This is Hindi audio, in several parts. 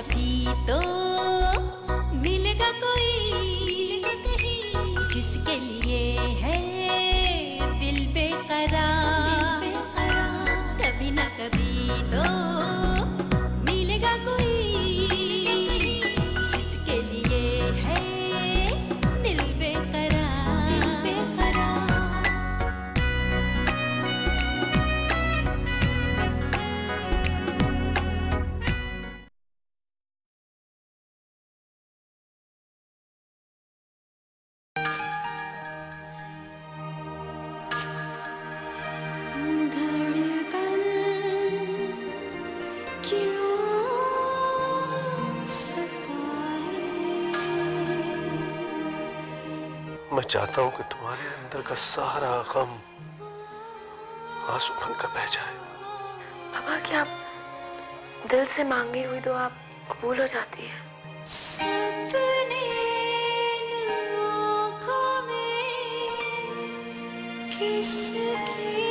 कभी चाहता हूँ कि तुम्हारे अंदर का सारा गम आँसू बनकर बह जाए। पापा क्या दिल से मांगी हुई दुआ कबूल हो जाती है? किसके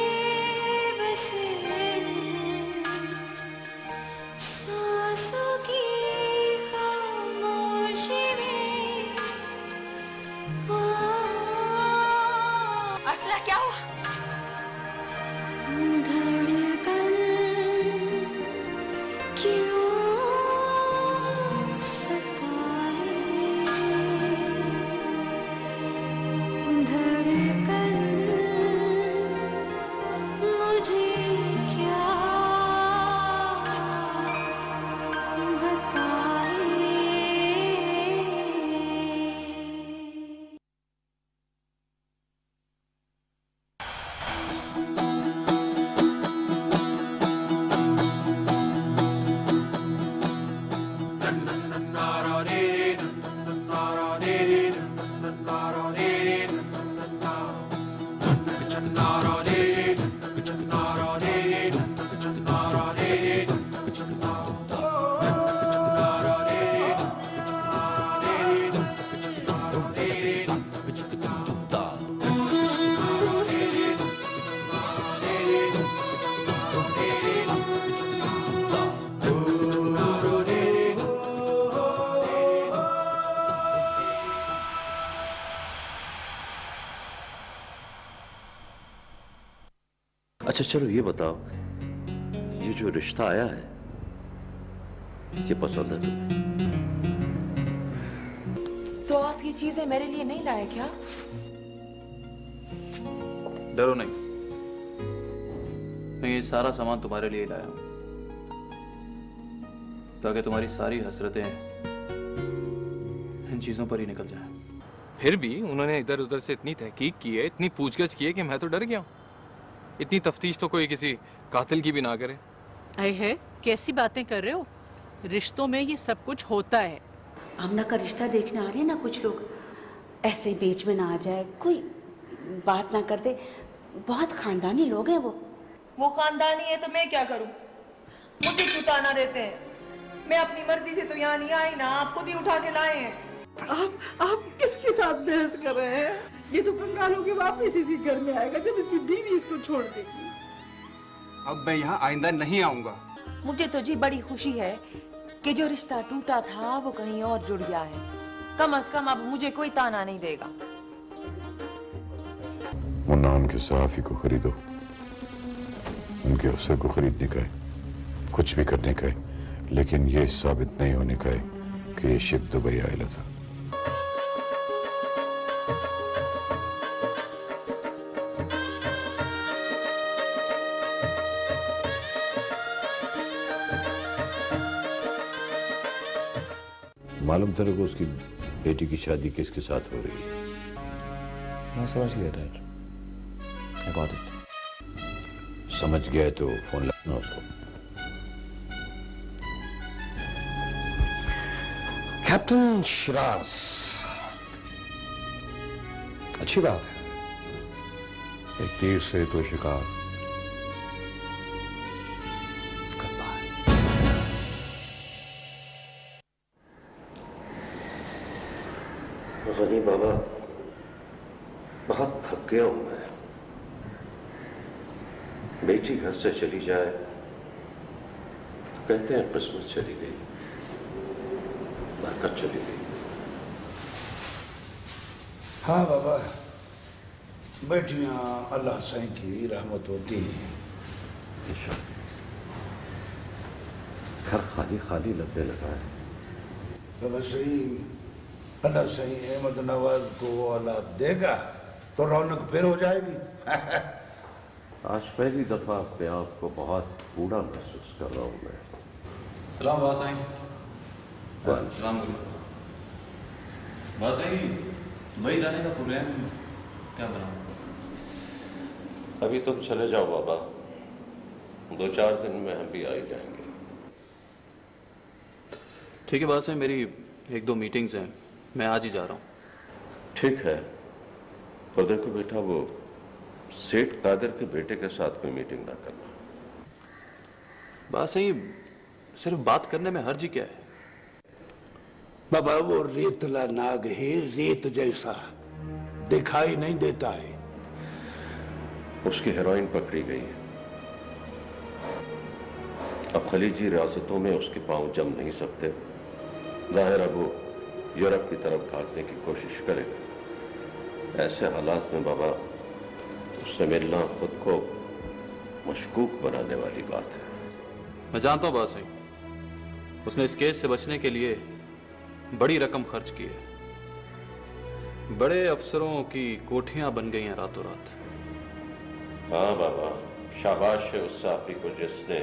अच्छा चलो ये बताओ ये जो रिश्ता आया है ये पसंद है तुम्हें? तो आप ये चीज़ें मेरे लिए नहीं लाए क्या? डरो नहीं। मैं ये सारा सामान तुम्हारे लिए लाया हूँ। ताकि तुम्हारी सारी हसरतें इन चीज़ों पर ही निकल जाए। फिर भी उन्होंने इधर उधर से इतनी तहकीक की है इतनी पूछगछ की है कि मैं तो डर गया हूँ। इतनी तफ्तीश तो कोई किसी कातिल की भी ना करे। अरे है कैसी बातें कर रहे हो? रिश्तों में ये सब कुछ होता है। आमना का रिश्ता देखने आ रही है ना कुछ लोग। ऐसे बीच में ना आ जाए कोई बात ना करते बहुत खानदानी लोग हैं वो। वो खानदानी है तो मैं क्या करूँ? मुझे क्यों ताना देते हैं। मैं अपनी मर्ज़ी से तो यहाँ नहीं आई ना आप खुद ही उठा के लाए हैं। आप आप किसके साथ बहस कर रहे हैं? ये तो कंगाल होके वापस इसी घर में आएगा जब इसकी बीवी इसको छोड़ देगी। अब मैं यहाँ आइंदा नहीं आऊँगा। मुझे तो जी बड़ी खुशी है कि जो रिश्ता टूटा था वो कहीं और जुड़ गया है। कम अज कम अब मुझे कोई ताना नहीं देगा। मुन्ना उनके सहाफी को खरीदो। उनके अफसर को खरीदने का है कुछ भी करने का है लेकिन ये साबित नहीं होने का है कि ये शिप दुबई आयला था। मालूम तेरे को उसकी बेटी की शादी किसके साथ हो रही है? मैं समझ गया डैड। आई गॉट इट समझ गया तो फ़ोन लगना उसको। कैप्टन शिराज अच्छी बात है। एक तीर से तो शिकार। गनी बाबा बहुत थक गया हूँ मैं। बेटी घर से चली जाए तो कहते हैं क्रिसमस चली गई। बरकत चली गई। हाँ बाबा बैठिया अल्लाह साईं की रहमत होती है। घर खाली खाली लगने लगा है। बाबा सही अल्लाह सही अहमद नवाज़ को वो औलाद देगा तो रौनक फिर हो जाएगी। आज पहली दफ़ा अपने आप को बहुत बूढ़ा महसूस कर रहा हूँ मैं। सलाम सलाम दुबई जाने का प्रोग्राम क्या बना? अभी तुम चले जाओ बाबा। दो चार दिन में हम भी आ ही जाएँगे। ठीक है वासाई मेरी एक दो मीटिंग्स हैं। मैं आज ही जा रहा हूँ। ठीक है। पर देखो बेटा वो सेठ कादर के बेटे के साथ कोई मीटिंग ना करना। बात सही सिर्फ़ बात करने में हर्ज क्या है? बाबा वो रेतला नाग है रेत जैसा। दिखाई नहीं देता है। उसकी हेरोइन पकड़ी गई है। अब खलीजी रियासतों में उसके पाँव जम नहीं सकते। ज़ाहिर है वो यूरोप की तरफ़ भागने की कोशिश करेगा ऐसे हालात में बाबा उससे मिलना खुद को मशकूक बनाने वाली बात है। मैं जानता हूँ बाबा सही उसने इस केस से बचने के लिए बड़ी रकम खर्च की है। बड़े अफसरों की कोठियाँ बन गई हैं रातों रात हाँ बाबा शाबाश है उस साफी को जिसने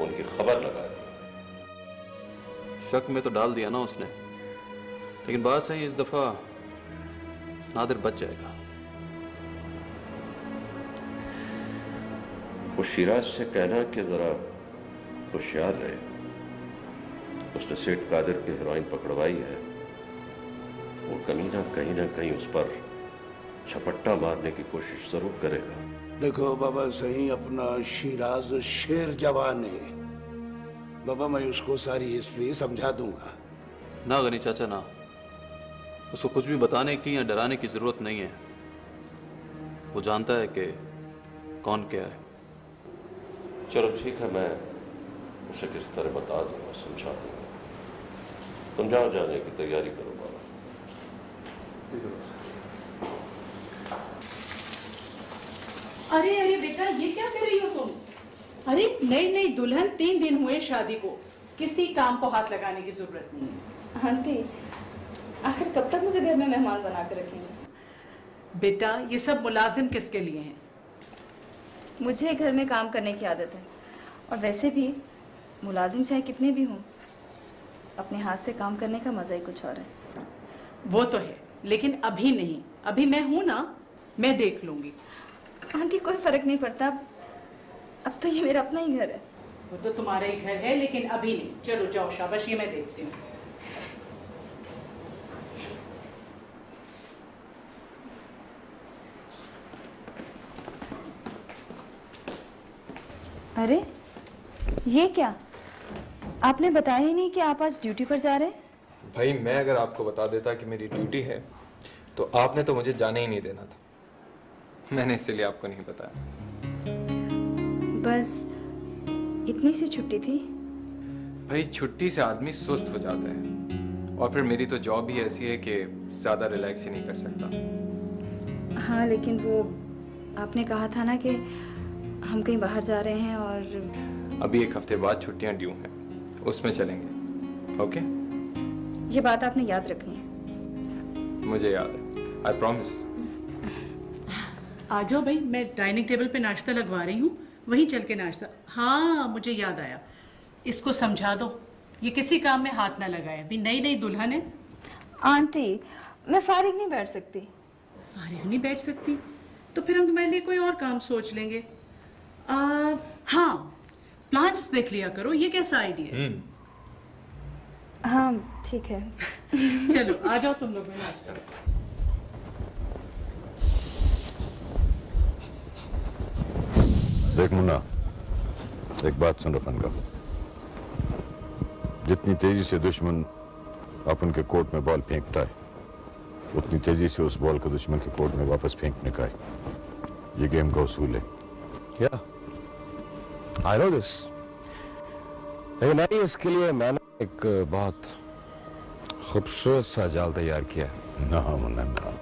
उनकी खबर लगा दी शक में तो डाल दिया ना उसने। लेकिन बात सही इस दफ़ा नादिर बच जाएगा। वो शिराज से कहना कि जरा होशियार रहे। उसने सेठ कादिर की हेरोइन पकड़वाई है। वो कमीना कहीं ना कहीं उस पर छपट्टा मारने की कोशिश ज़रूर करेगा। देखो बाबा सही अपना शिराज शेर जवान है। बाबा मैं उसको सारी हिस्ट्री समझा दूँगा। ना गनी चाचा ना। उसको कुछ भी बताने की या डराने की ज़रूरत नहीं है। वो जानता है कि कौन क्या है। चलो ठीक है मैं उसे किस तरह बता दूँगा समझा दूँगा। तुम जाओ जाने की तैयारी करो बाबा। अरे अरे बेटा ये क्या कर रही हो तुम? अरे नई नई दुल्हन तीन दिन हुए शादी को। किसी काम को हाथ लगाने की ज़रूरत नहीं है। आंटी आखिर कब तक मुझे घर में मेहमान बना के रखेंगे? बेटा ये सब मुलाजिम किसके लिए हैं? मुझे घर में काम करने की आदत है। और वैसे भी मुलाजिम चाहे कितने भी हों अपने हाथ से काम करने का मज़ा ही कुछ और है। वो तो है लेकिन अभी नहीं। अभी मैं हूँ ना मैं देख लूँगी। आंटी कोई फ़र्क नहीं पड़ता। अब तो ये मेरा अपना ही घर है। वो तो तुम्हारा ही घर है लेकिन अभी नहीं। चलो जाओ शाबाश ये मैं देखती हूँ। अरे ये क्या? आपने बताया ही नहीं कि आप आज ड्यूटी पर जा रहे हैं? भाई मैं अगर आपको बता देता कि मेरी ड्यूटी है तो आपने तो मुझे जाने ही नहीं देना था। मैंने इसलिए आपको नहीं बताया। बस इतनी सी छुट्टी थी? भाई छुट्टी से आदमी सुस्त हो जाता है। और फिर मेरी तो जॉब ही ऐसी है कि ज़्यादा रिलैक्स ही नहीं कर सकता। हाँ लेकिन वो आपने कहा था ना कि हम कहीं बाहर जा रहे हैं और अभी एक हफ़्ते बाद छुट्टियाँ ड्यू हैं। उसमें चलेंगे। ओके? ये बात आपने याद रखनी है। मुझे याद है। आई प्रॉमिस आ जाओ भाई मैं डाइनिंग टेबल पे नाश्ता लगवा रही हूँ। वहीं चल के नाश्ता। हाँ मुझे याद आया। इसको समझा दो। ये किसी काम में हाथ ना लगाए। अभी नई नई दुल्हन है। आंटी मैं फारिग नहीं बैठ सकती। फारिग नहीं बैठ सकती? तो फिर हम तुम्हारे लिए कोई और काम सोच लेंगे। हाँ प्लांट्स देख लिया करो ये कैसा आइडिया है? हाँ ठीक है। चलो आ जाओ तुम लोग देख मुन्ना एक बात सुन अपन का। जितनी तेज़ी से दुश्मन अपन के कोर्ट में बॉल फेंकता है उतनी तेज़ी से उस बॉल को दुश्मन के कोर्ट में वापस फेंकने का है। ये गेम का उसूल है। क्या? आई नो दिस लेकिन नहीं इसके लिए मैंने एक बहुत खूबसूरत सा जाल तैयार किया ना मुन्ना ना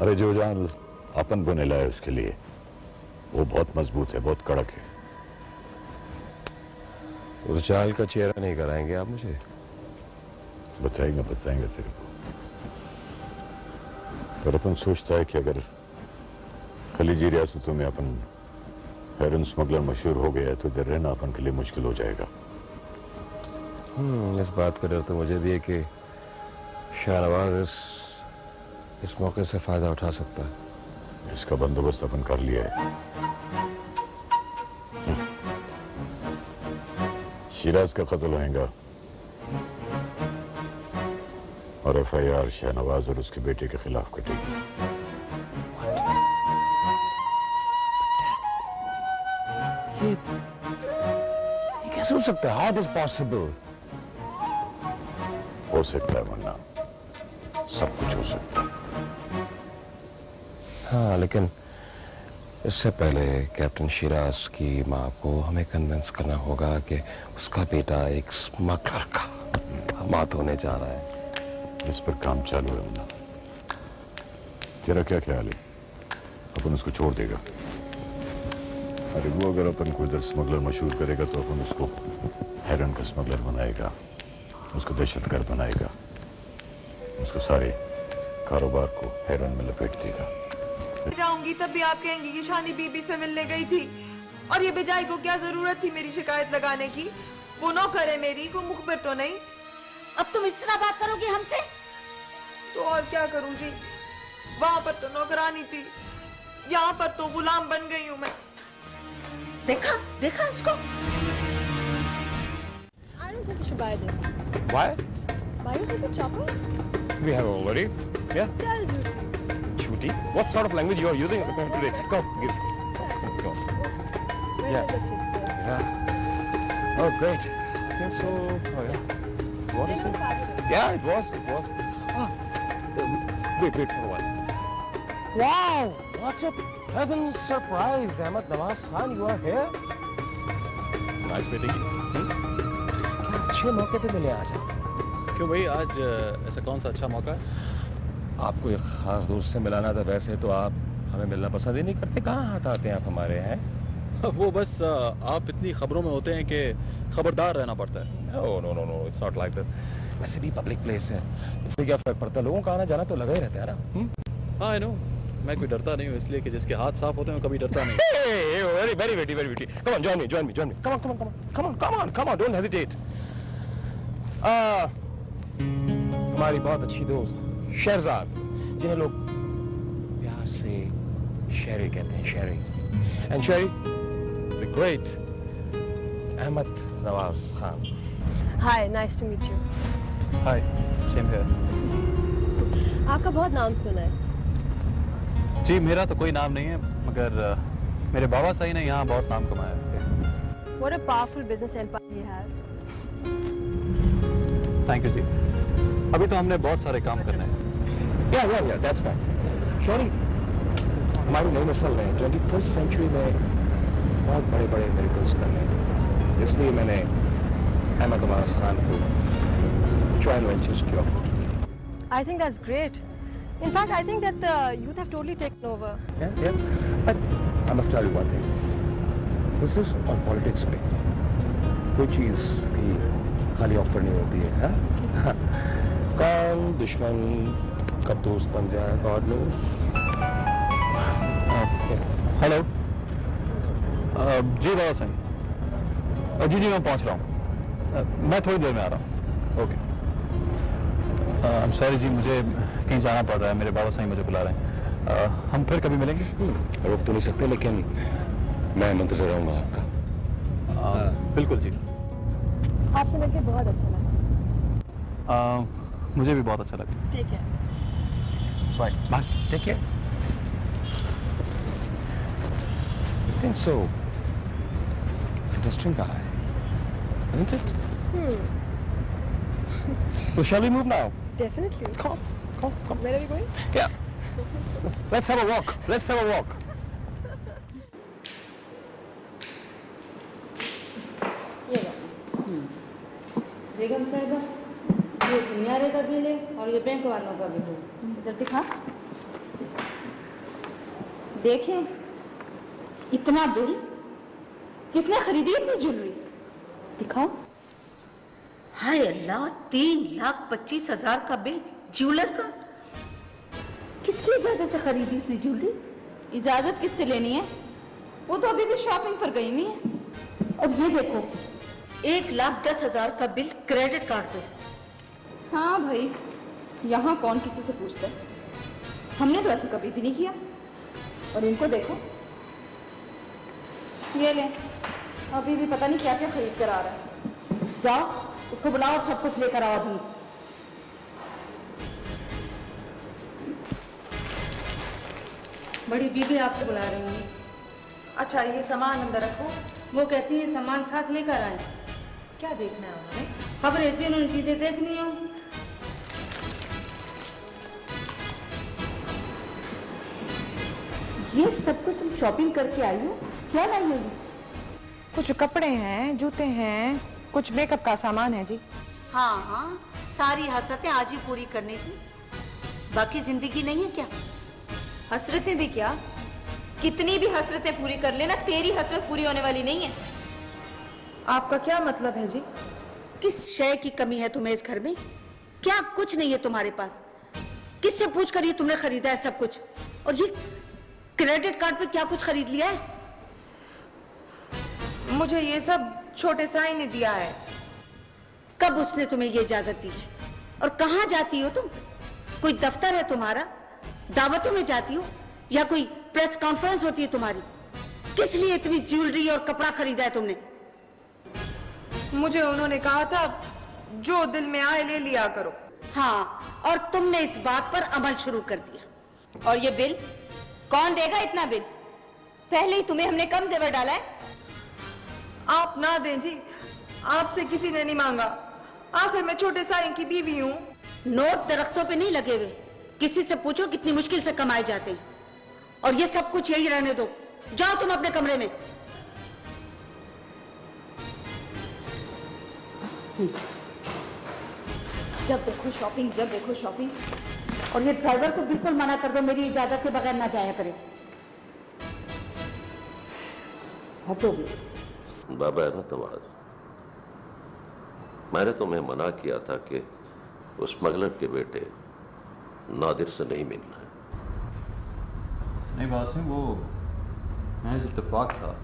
अरे जो जान अपन को लाए उसके लिए वो बहुत मज़बूत है बहुत कड़क है। उस जाल का चेहरा नहीं कराएँगे आप मुझे? बताएँगे बताएँगे तेरे को। पर अपन सोचता है कि अगर खलीजी रियासतों में अपन हेरन स्मगलर मशहूर हो गया है तो इधर रहना अपन के लिए मुश्किल हो जाएगा। हम्म, इस बात का डर तो मुझे भी है कि शाहनवाज इस इस मौके से फ़ायदा उठा सकता है। इसका बंदोबस्त अपन कर लिया है। हम्म। शिराज का कत्ल होएगा। और एफ़ आई आर शाहनवाज और उसके बेटे के खिलाफ कटेगी। ये ये कैसे हो सकता है हाउ इज़ पॉसिबल हो सकता है वरना सब कुछ हो सकता है हाँ लेकिन इससे पहले कैप्टन शिराज की माँ को हमें कन्विंस करना होगा कि उसका बेटा एक स्मगलर का मात होने जा रहा है। इस पर काम चालू है मुन्ना तेरा क्या ख्याल है? अपन उसको छोड़ देगा। अरे वो अगर अपन को इधर स्मगलर मशहूर करेगा तो अपन उसको हेरन का स्मगलर बनाएगा उसको दहशतगर्द बनाएगा उसको सारे कारोबार को हेरन में लपेट देगा। जाऊँगी तब भी आप कहेंगी कि शानी बीबी से मिलने गई थी। और ये बेजाई को क्या ज़रूरत थी मेरी शिकायत लगाने की? वो नौकर है मेरी को मुखबिर तो नहीं। अब तुम इस तरह बात करोगे हमसे? तो और क्या करूँ जी वहाँ पर तो नौकरानी थी यहाँ पर तो गुलाम बन गई हूँ मैं। Deja, deja, let's go. I don't think you should buy this. Why? Buy yourself a chopper? We have already. Yeah? Tell you. Chuti? What sort of language you are using today? Come, give. Go. Yeah. Yeah. Oh, great. I think so. Oh, yeah. What is it? Yeah, it was. It was. Oh. Wait, wait for a while. Wow! What a pleasant surprise, Ahmed Nawaz Khan. You are here. Nice meeting you. Hmm? क्या अच्छे मौके पे मिले आज। क्यों भाई आज ऐसा कौन सा अच्छा मौका है आपको एक खास दोस्त से मिलाना था वैसे तो आप हमें मिलना पसंद ही नहीं करते कहाँ हाथ आते हैं आप हमारे हैं वो बस आप इतनी खबरों में होते हैं कि खबरदार रहना पड़ता है no no no no it's not like that वैसे भी पब्लिक प्लेस है इससे क्या फ़र्क पड़ता है लोगों का आना जाना तो लगा ही रहता है ना हम्म? हाँ आई नो मैं कोई डरता नहीं हूँ इसलिए कि जिसके हाथ साफ़ होते हैं कभी डरता नहीं। हमारी बहुत अच्छी दोस्त शेरजाद जिन्हें लोग प्यार से शेरी कहते हैं Sherry and Sherry the great Ahmed Nawaz Khan hi nice to meet you hi same here आपका बहुत नाम सुना है। जी मेरा तो कोई नाम नहीं है मगर मेरे बाबा साई ने यहाँ बहुत नाम कमाया है What a powerful business empire he has. Thank you ji. अभी तो हमने बहुत सारे काम करने हैं। या या या दैट्स फाइन शेरी हमारी नई नस्ल ने ट्वेंटी फ़र्स्ट सेंचुरी में बहुत बड़े बड़े मेरिकल्स करने हैं। इसलिए मैंने अहमद नवाज़ खान को जॉइंट वेंचर्स की ऑफ़र की I think that's great. In fact, I think that the youth have totally taken over. Yeah, yeah. But I must tell you one thing. Business और पॉलिटिक्स में कोई चीज़ भी खाली ऑफ़र नहीं होती है हाँ? कौन दुश्मन कब दोस्त बन जाए God knows hello ji Baba Sai ji ji मैं पहुँच रहा हूँ अ, मैं थोड़ी देर में आ रहा हूँ okay I am sorry ji मुझे कहीं जाना पड़ रहा है मेरे बाबा साहब मुझे बुला रहे हैं हम फिर कभी मिलेंगे रोक तो नहीं सकते लेकिन मैं मुंतजर रहूँगा आपका बिल्कुल जी आपसे मिलकर बहुत अच्छा लगा अ, मुझे भी बहुत अच्छा लगा Take care. Bye bye take care I think so. Interesting guy, isn't it? Hmm. Well, shall we move now? Definitely. Come, come, come. Where are we going? Yeah. Let's, let's have a walk. Let's have a walk. ये बेगम साहिबा ये सुनियारे का बिल है और ये बैंक वालों का बिल है इधर दिखा देखें इतना बिल किसने खरीदी इतनी ज्वेलरी दिखाओ हाय अल्लाह तीन लाख पच्चीस हज़ार का बिल ज्वेलर का? किसकी इजाज़त से खरीदी उसने ज्वेलरी? इजाज़त किससे लेनी है? वो तो अभी भी शॉपिंग पर गई हुई है। और ये देखो। एक लाख दस हज़ार का बिल क्रेडिट कार्ड पे। हाँ भाई यहाँ कौन किसी से पूछता है? हमने तो ऐसा कभी भी नहीं किया। और इनको देखो। ये ले अभी भी पता नहीं क्या क्या खरीद कर आ रहा है। जाओ उसको बुलाओ और सब कुछ लेकर आओ अभी। बड़ी बीबी आपको बुला रही हूँ। अच्छा ये सामान अंदर रखो। वो कहती है सामान साथ लेकर आए। क्या देखना है उन्होंने? खबर रहती है उन्होंने चीज़ें देखनी हो। ये सब कुछ तुम शॉपिंग करके आई हो? क्या लाई हो कुछ कपड़े हैं जूते हैं कुछ मेकअप का सामान है जी। हाँ हाँ सारी हसरतें आज ही पूरी करनी थी बाकी ज़िंदगी नहीं है क्या? हसरतें भी क्या? कितनी भी हसरतें पूरी कर लेना तेरी हसरत पूरी होने वाली नहीं है। आपका क्या मतलब है जी? किस शय की कमी है तुम्हें इस घर में? क्या कुछ नहीं है तुम्हारे पास? किससे पूछ कर ये तुमने खरीदा है सब कुछ? और ये क्रेडिट कार्ड पे क्या कुछ खरीद लिया है? मुझे ये सब छोटे साई ने दिया है। कब उसने तुम्हें ये इजाज़त दी है? और कहाँ जाती हो तुम? कोई दफ्तर है तुम्हारा? दावतों में जाती हो या कोई प्रेस कॉन्फ्रेंस होती है तुम्हारी? किस लिए इतनी ज्वेलरी और कपड़ा खरीदा है तुमने? मुझे उन्होंने कहा था जो दिल में आए ले लिया करो। हाँ और तुमने इस बात पर अमल शुरू कर दिया। और ये बिल? कौन देगा इतना बिल? पहले ही तुम्हें हमने कम जेवर डाला है। आप ना दें जी आपसे किसी ने नहीं मांगा। आखिर मैं छोटे साई की बीवी हूँ। नोट दरख्तों पे नहीं लगे हुए। किसी से पूछो कितनी मुश्किल से कमाए जाते हैं। और ये सब कुछ यही रहने दो। जाओ तुम अपने कमरे में। जब देखो शॉपिंग जब देखो शॉपिंग और ये ड्राइवर को बिल्कुल मना कर दो मेरी इजाज़त के बगैर ना जाया करे। हटोगे? बाबा है ना तवाज मैंने तुम्हें मना किया था कि उस स्मगलर के बेटे नादिर से नहीं मिलना है। नहीं बात वो महज इत्तेफाक था।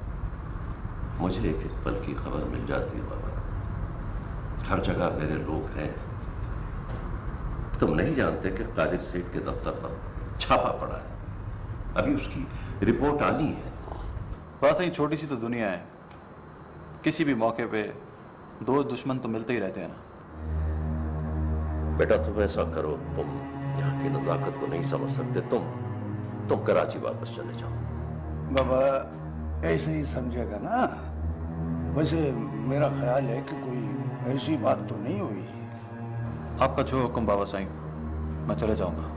मुझे एक एक पल की खबर मिल जाती है बाबा। हर जगह मेरे लोग हैं। तुम नहीं जानते कि कादिर सेठ के दफ्तर पर छापा पड़ा है। अभी उसकी रिपोर्ट आनी है। बस यही छोटी सी तो दुनिया है। किसी भी मौके पे दोस्त दुश्मन तो मिलते ही रहते हैं ना। बेटा तुम ऐसा करो तुम यहाँ की नजाकत को नहीं समझ सकते तुम तुम कराची वापस चले जाओ। बाबा ऐसे ही समझेगा ना? वैसे मेरा ख्याल है कि कोई ऐसी बात तो नहीं हुई आपका जो हुक्म बाबा साईं मैं चले जाऊँगा।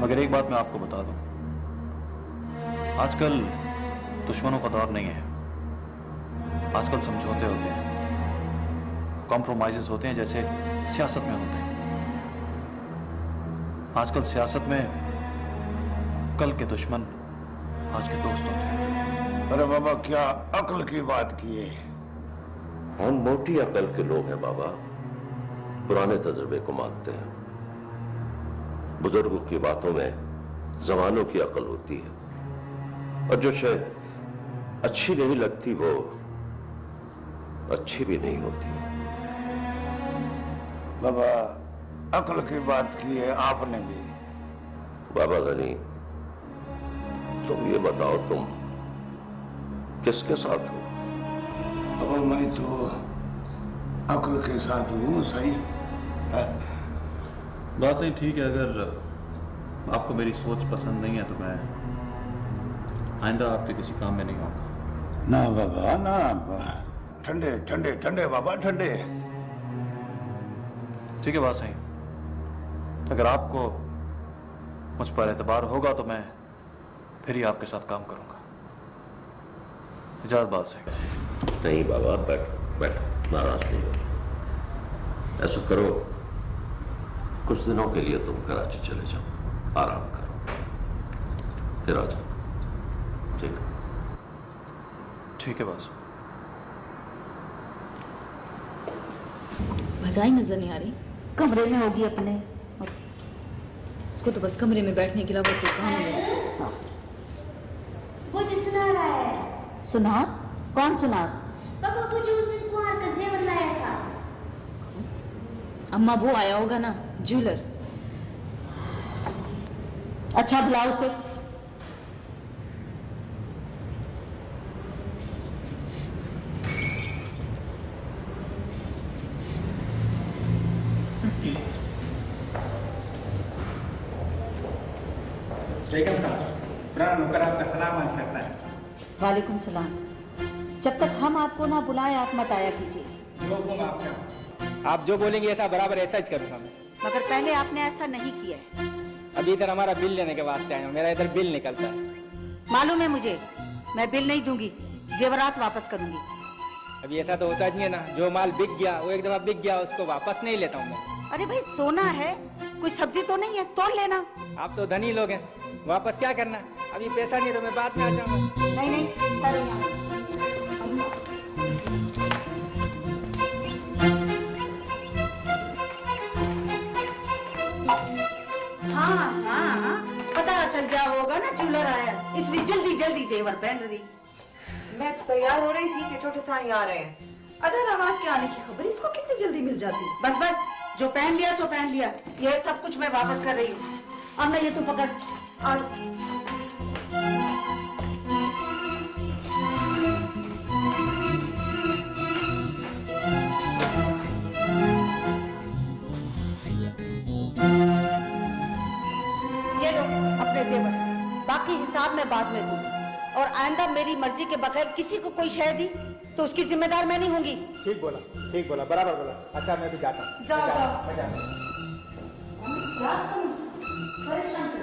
मगर एक बात मैं आपको बता दूँ। आजकल दुश्मनों का दौर नहीं है। आजकल समझौते होते हैं। कॉम्प्रोमाइजेस होते हैं जैसे सियासत में होते हैं। आजकल सियासत में कल के दुश्मन आज के दोस्त होते हैं। अरे बाबा क्या अक्ल की बात की है? हम मोटी अकल के लोग हैं बाबा। पुराने तजुर्बे को मानते हैं। बुज़ुर्गों की बातों में जमानों की अकल होती है। और जो शायद अच्छी नहीं लगती वो अच्छी भी नहीं होती। बाबा अक्ल की बात की है आपने भी। बाबा गनी तुम ये बताओ तुम किसके साथ हो? बाबा मैं तो अकल के साथ हूँ सही? बात सही ठीक है अगर आपको मेरी सोच पसंद नहीं है तो मैं आइंदा आपके किसी काम में नहीं आऊँगा। ना बाबा ना बा- ठंडे ठंडे ठंडे बाबा ठंडे। ठीक है बात सही। अगर आपको मुझ पर एतबार होगा तो मैं फिर ही आपके साथ काम करूँगा। इजाज़त बात सही नहीं बाबा बैठ बैठ नाराज़ नहीं हो ऐसा करो कुछ दिनों के लिए तुम कराची चले जाओ आराम करो। फिर आ जाओ। ठीक। है ठीक है बस भजाई नज़र नहीं आ रही। कमरे में होगी अपने। उसको तो बस कमरे में बैठने के अलावा कोई काम नहीं वो सुना रहा है। सुना? कौन सुना? पापा तुझे उस दिन कुमार का जेवर लाया था। अम्मा वो आया होगा ना ज्वेलर। अच्छा ब्लाउज। उसे बेगम पुराना नौकर आपका सलाम आज करता है। वालेकुम सलाम। जब तक हम आपको ना बुलाए आप मत आया कीजिए। जो हुक्म आपका आप जो बोलेंगे ऐसा बराबर ऐसा ही करूँगा मैं। मगर पहले आपने ऐसा नहीं किया है। अभी इधर हमारा बिल लेने के वास्ते आया हूँ मेरा इधर बिल निकलता है। मालूम है मुझे मैं बिल नहीं दूँगी जेवरात वापस करूँगी। अभी ऐसा तो होता नहीं है ना जो माल बिक गया वो एक दफ़ा बिक गया उसको वापस नहीं लेता हूँ मैं। अरे भाई सोना है कोई सब्ज़ी तो नहीं है तोड़ लेना। आप तो धनी लोग हैं। वापस क्या करना? अभी पैसा नहीं तो मैं बाद में आ जाऊँगा। नहीं नहीं हाँ हाँ हाँ। पता चल गया होगा ना? ज्वेलर आया। इसलिए जल्दी जल्दी जेवर पहन रही। मैं तैयार हो रही थी कि छोटे साई आ रहे हैं। अदर आवाज़ के आने की खबर? इसको कितनी जल्दी मिल जाती? बस बस जो पहन लिया सो पहन लिया। ये सब कुछ मैं वापस कर रही हूँ। अब मैं ये तू पकड़। और ये लो अपने जेवर। बाकी हिसाब मैं बाद में दूँ और आइंदा मेरी मर्ज़ी के बगैर किसी को कोई शय दी तो उसकी जिम्मेदार मैं नहीं होंगी। ठीक बोला ठीक बोला बराबर बोला। अच्छा मैं भी जाता हूँ। जाओ, मैं जाओ। मुझे।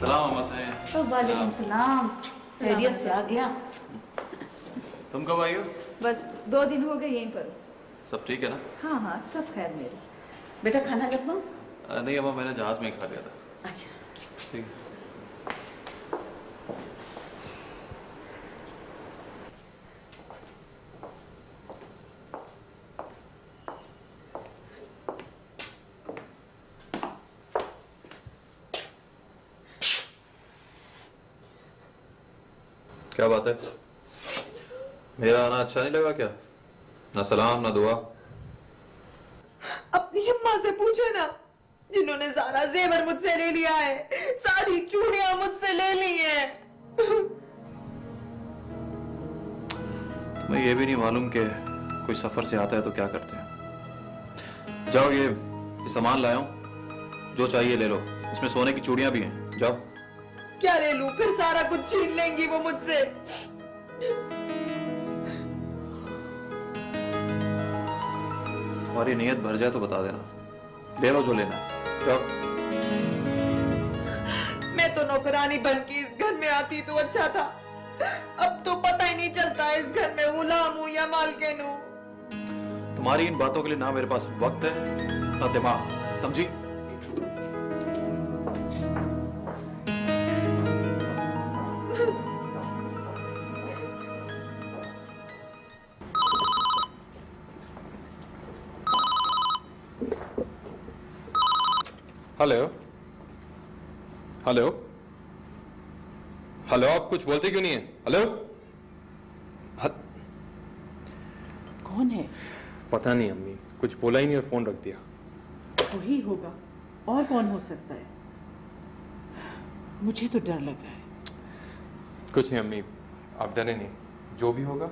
सलाम अम्मा से वालेकुम सलाम। खैरियत से आ गया। तुम कब आई हो? बस दो दिन हो गए यहीं पर। सब ठीक है ना? हाँ हाँ सब खैर मेरे। बेटा खाना लगवाऊं नहीं अम्मा मैंने जहाज़ में खा लिया था। अच्छा। ठीक है। क्या बात है? मेरा आना अच्छा नहीं लगा क्या? ना सलाम ना दुआ। अपनी अम्मा से पूछो ना जिन्होंने सारा जेवर मुझसे ले लिया है सारी चूड़ियाँ मुझसे ले ली हैं। तुम्हें ये भी नहीं मालूम कि कोई सफ़र से आता है तो क्या करते हैं। जाओ ये, ये सामान लाया हूँ जो चाहिए ले लो। इसमें सोने की चूड़ियाँ भी हैं। जाओ। क्या ले लू? फिर सारा कुछ छीन लेंगी वो मुझसे। तुम्हारी नीयत भर जाए तो बता देना। ले लो जो लेना। जाओ। मैं तो नौकरानी बन के इस घर में आती तो अच्छा था। अब तो पता ही नहीं चलता इस घर में गुलाम हूँ या मालकिन हूँ। तुम्हारी इन बातों के लिए ना मेरे पास वक्त है ना दिमाग। समझी? हेलो हेलो हेलो आप कुछ बोलते क्यों नहीं है? हेलो कौन है? पता नहीं अम्मी। कुछ बोला ही नहीं और फ़ोन रख दिया। वही होगा। और कौन हो सकता है? मुझे तो डर लग रहा है। कुछ नहीं अम्मी। आप डरे नहीं। जो भी होगा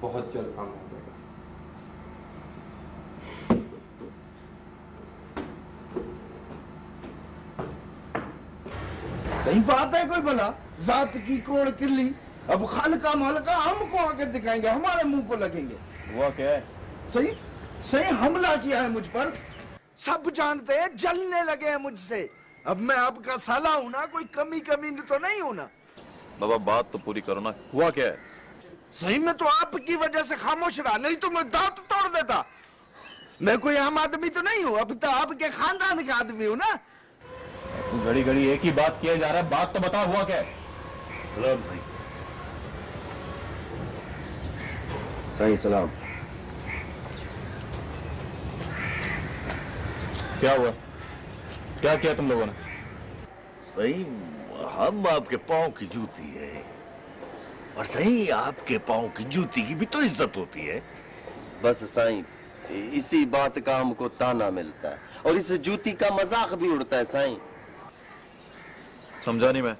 बहुत जल्द सामने आ जाएगा सही बात है कोई भला? जात की कोड़ किल्ली? अब खान का मालका हमको आके दिखाएँगे हमारे मुँह को लगेंगे। हुआ क्या है? सही? सही हमला किया है मुझ पर। सब जानते हैं जलने लगे हैं मुझसे। अब मैं आपका साला हूँ ना कोई कमी कमी तो नहीं हूँ ना। बाबा बात तो पूरी करो ना। हुआ क्या है? सही में तो आपकी वजह से खामोश रहा नहीं तो मैं दांत तोड़ देता। मैं कोई आम आदमी तो नहीं हूँ अब तो आपके खानदान का आदमी हूँ ना। घड़ी घड़ी एक ही बात किया जा रहा है बात तो बता हुआ क्या सलाम भाई। सही सलाम। क्या हुआ? क्या किया तुम लोगों ने? सही हम आपके पाँव की जूती है। और सही आपके पाँव की जूती की भी तो इज़्ज़त होती है। बस साईं इसी बात का हमको ताना मिलता है। और इस जूती का मज़ाक भी उड़ता है साईं। समझा नहीं मैं।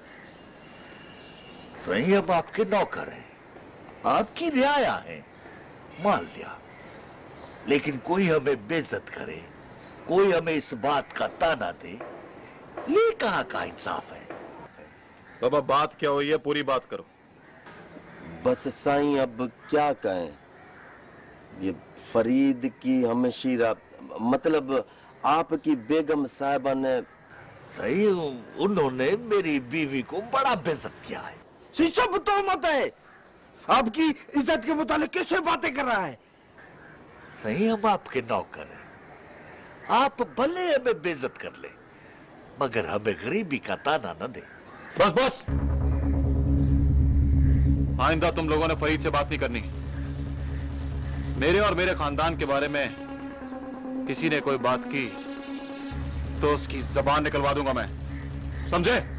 सही हम आपके नौकर हैं। आपकी रियाया है। मान लिया। लेकिन कोई हमें बेइज्जत करे कोई हमें इस बात का ताना दे ये कहाँ का इंसाफ है? बाबा बात क्या हुई है? पूरी बात करो। बस साईं अब क्या कहें? ये फरीद की हमशीरा मतलब आपकी बेगम साहिबा ने सही, उन्होंने मेरी बीवी को बड़ा बेजत किया है। सब तो मत है। आपकी इज़्ज़त के मुतालिक कैसे बातें कर रहा है? सही, हम आपके नौकर हैं। आप भले हमें बेइज्जत कर ले, मगर हमें गरीबी का ताना न दे। बस बस। आइंदा, तुम लोगों ने फरीद से बात नहीं करनी। मेरे और मेरे खानदान के बारे में किसी ने कोई बात की? तो उसकी जबान निकलवा दूँगा मैं। समझे?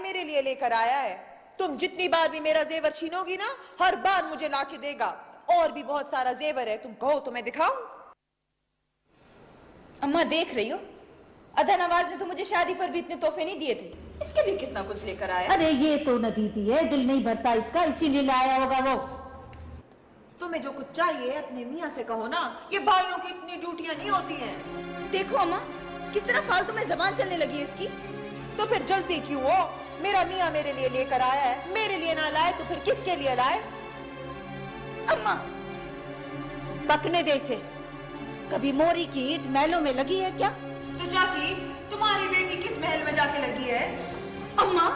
मेरे लिए लेकर आया है। तुम जितनी बार भी मेरा जेवर छीनोगी ना हर बार मुझे लाके देगा। और भी बहुत सारा जेवर है। तुम कहो तो मैं दिखाऊँ। अम्मा देख रही हो? अदा नवाज़ ने तो मुझे शादी पर भी इतने तोहफे नहीं दिए थे। इसके लिए कितना कुछ लेकर आया? अरे ये तो नदीती है। दिल नहीं भरता इसका इसीलिए लाया होगा वो। तुम्हें जो कुछ चाहिए अपने मियाँ से कहो ना ये भाइयों की इतनी ड्यूटियाँ नहीं होती हैं। देखो अम्मा किस तरह फालतू में जबान चलने लगी है इसकी? तो फिर जल्दी क्यों हो? मेरा मियाँ मेरे लिए लेकर आया है। मेरे लिए ना लाए तो फिर किसके लिए लाए? अम्मा पकने दे से कभी मोरी की ईट महलों में लगी है क्या? तो चाची तुम्हारी बेटी किस महल में जाके लगी है? अम्मा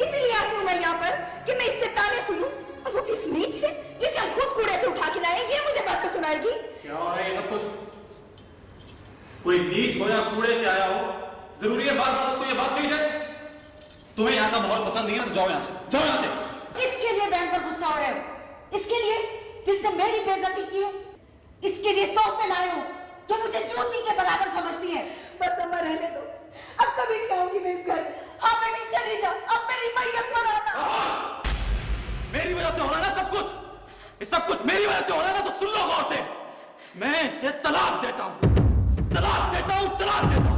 इसीलिए आई हूँ मैं यहाँ पर कि मैं इससे ताने सुनूं और वो किस नीच से जिसे हम खुद कूड़े से उठा के लाए ये मुझे बातें सुनाएगी। क्या हो रहा है ये सब कुछ? कोई नीच हो या कूड़े से आया हो ज़रूरी है बार बार उसको ये बात कही जाए। तुम्हें यहाँ का माहौल पसंद नहीं है तो जाओ यहाँ से। जाओ यहाँ से। इसके लिए बहन पर गुस्सा हो रहे हो। इसके लिए जिसने मेरी बेइज्जती की है इसके लिए तोहफे लाए हो जो मुझे जूती के बराबर समझती है। बस अम्मा रहने दो। अब कभी नहीं आऊँगी मैं इस घर। हाँ बेटी चली जा। अब मेरी मैयत पर आना मेरी वजह से हो रहा है ना सब कुछ। ये सब कुछ मेरी वजह से हो रहा है ना तो सुन लो गौर से। मैं इसे तलाक देता हूँ। तलाक देता हूँ तलाक देता हूँ।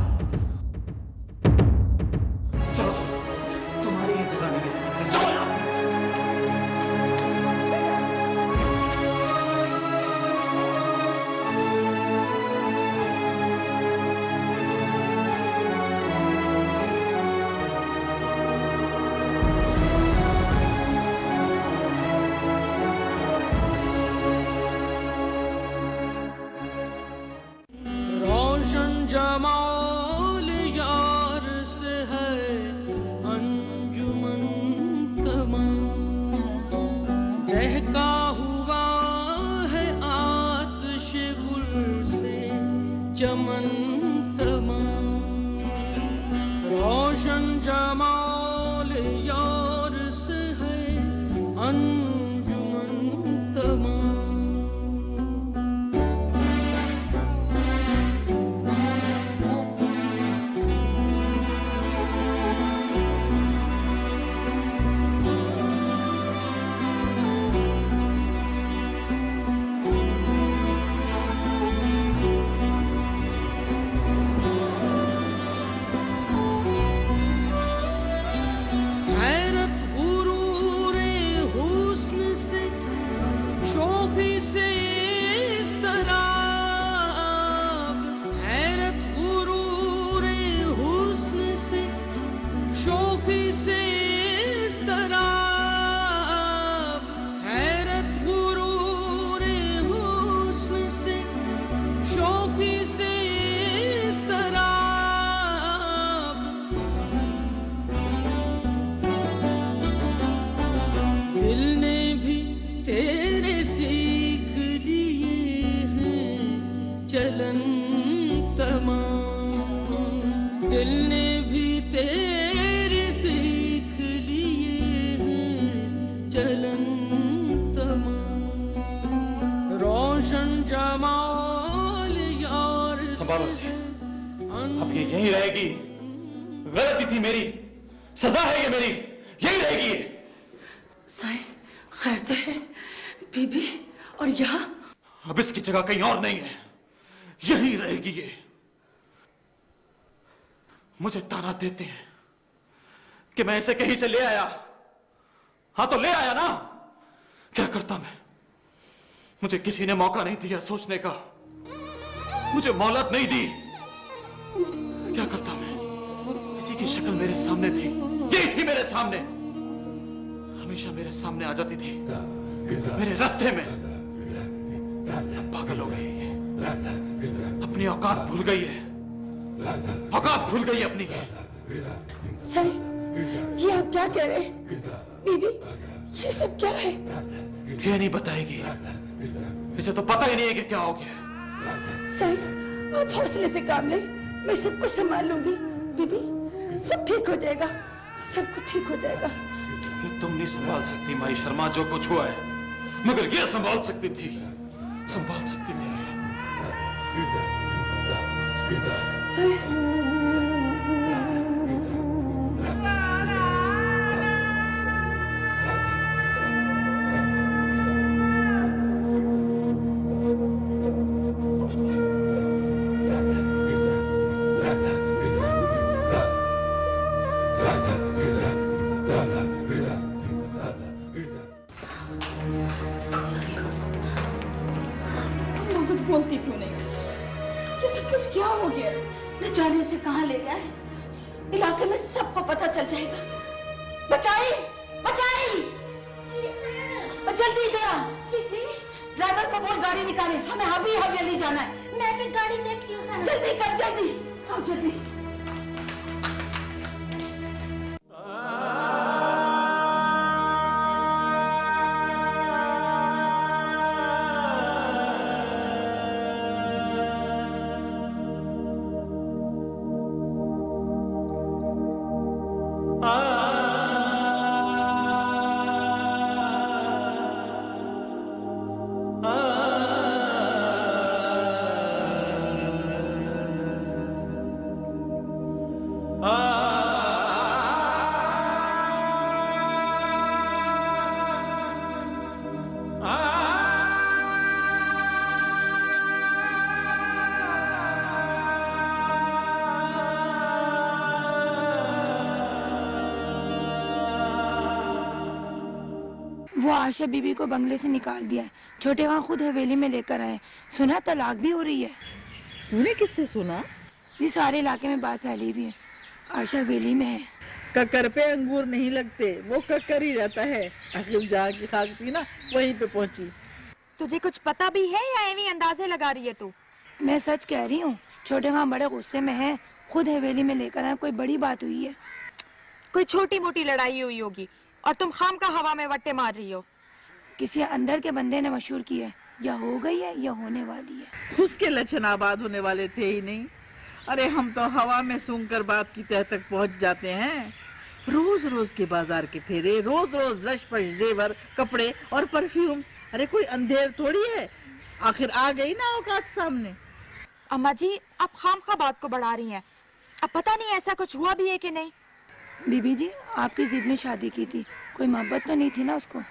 जगह कहीं और नहीं है। यही रहेगी ये। मुझे ताना देते हैं कि मैं इसे कहीं से ले आया। हाँ तो ले आया ना। क्या करता मैं? मुझे किसी ने मौका नहीं दिया सोचने का। मुझे मोहलत नहीं दी। क्या करता मैं? किसी की शक्ल मेरे सामने थी। यही थी मेरे सामने। हमेशा मेरे सामने आ जाती थी। मेरे रास्ते में। पागल हो गई अपनी औकात भूल गई है। औकात भूल गई अपनी। साई ये आप क्या कह रहे हैं? बीबी ये सब क्या है? ये नहीं बताएगी? इसे तो पता ही नहीं है कि क्या हो गया। साई आप हौसले से काम ले मैं सब कुछ संभाल लूँगी। बीबी सब ठीक हो जाएगा। सब कुछ ठीक हो जाएगा। ये तुम नहीं संभाल सकती माई शर्मा जो कुछ हुआ है। मगर ये संभाल सकती थी। 上八级，弟弟。别 sedih, kita. आशा बीबी को बंगले से निकाल दिया है। छोटे वहाँ खुद हवेली में लेकर आए सुना तलाक भी हो रही है। तूने किससे सुना? ये सारे इलाके में बात फैली हुई है। आशा हवेली में है। ककर पे अंगूर नहीं लगते वो ककर ही रहता है। आखिर जहाँ की खाक थी ना वहीं पे पहुँची। तुझे कुछ पता भी है या एवी अंदाजे लगा रही है तू? मैं सच कह रही हूँ छोटे वहाँ बड़े गुस्से में है। खुद हवेली में लेकर आए कोई बड़ी बात हुई है। कोई छोटी मोटी लड़ाई हुई होगी और तुम खाम का हवा में वट्टे मार रही हो। किसी अंदर के बंदे ने मशहूर की है। या हो गई है या होने वाली है। उसके लक्षण आबाद होने वाले थे ही नहीं। अरे हम तो हवा में सूंघ कर बात की तह तक पहुँच जाते हैं। रोज रोज के बाज़ार के फेरे रोज रोज लश पश जेवर कपड़े और परफ्यूम्स अरे कोई अंधेर थोड़ी है? आखिर आ गई ना औकात सामने। अम्मा जी आप खाम खा बात को बढ़ा रही हैं। अब पता नहीं ऐसा कुछ हुआ भी है कि नहीं। बीबी जी आपकी जिद में शादी की थी। कोई मोहब्बत तो नहीं थी ना उसको?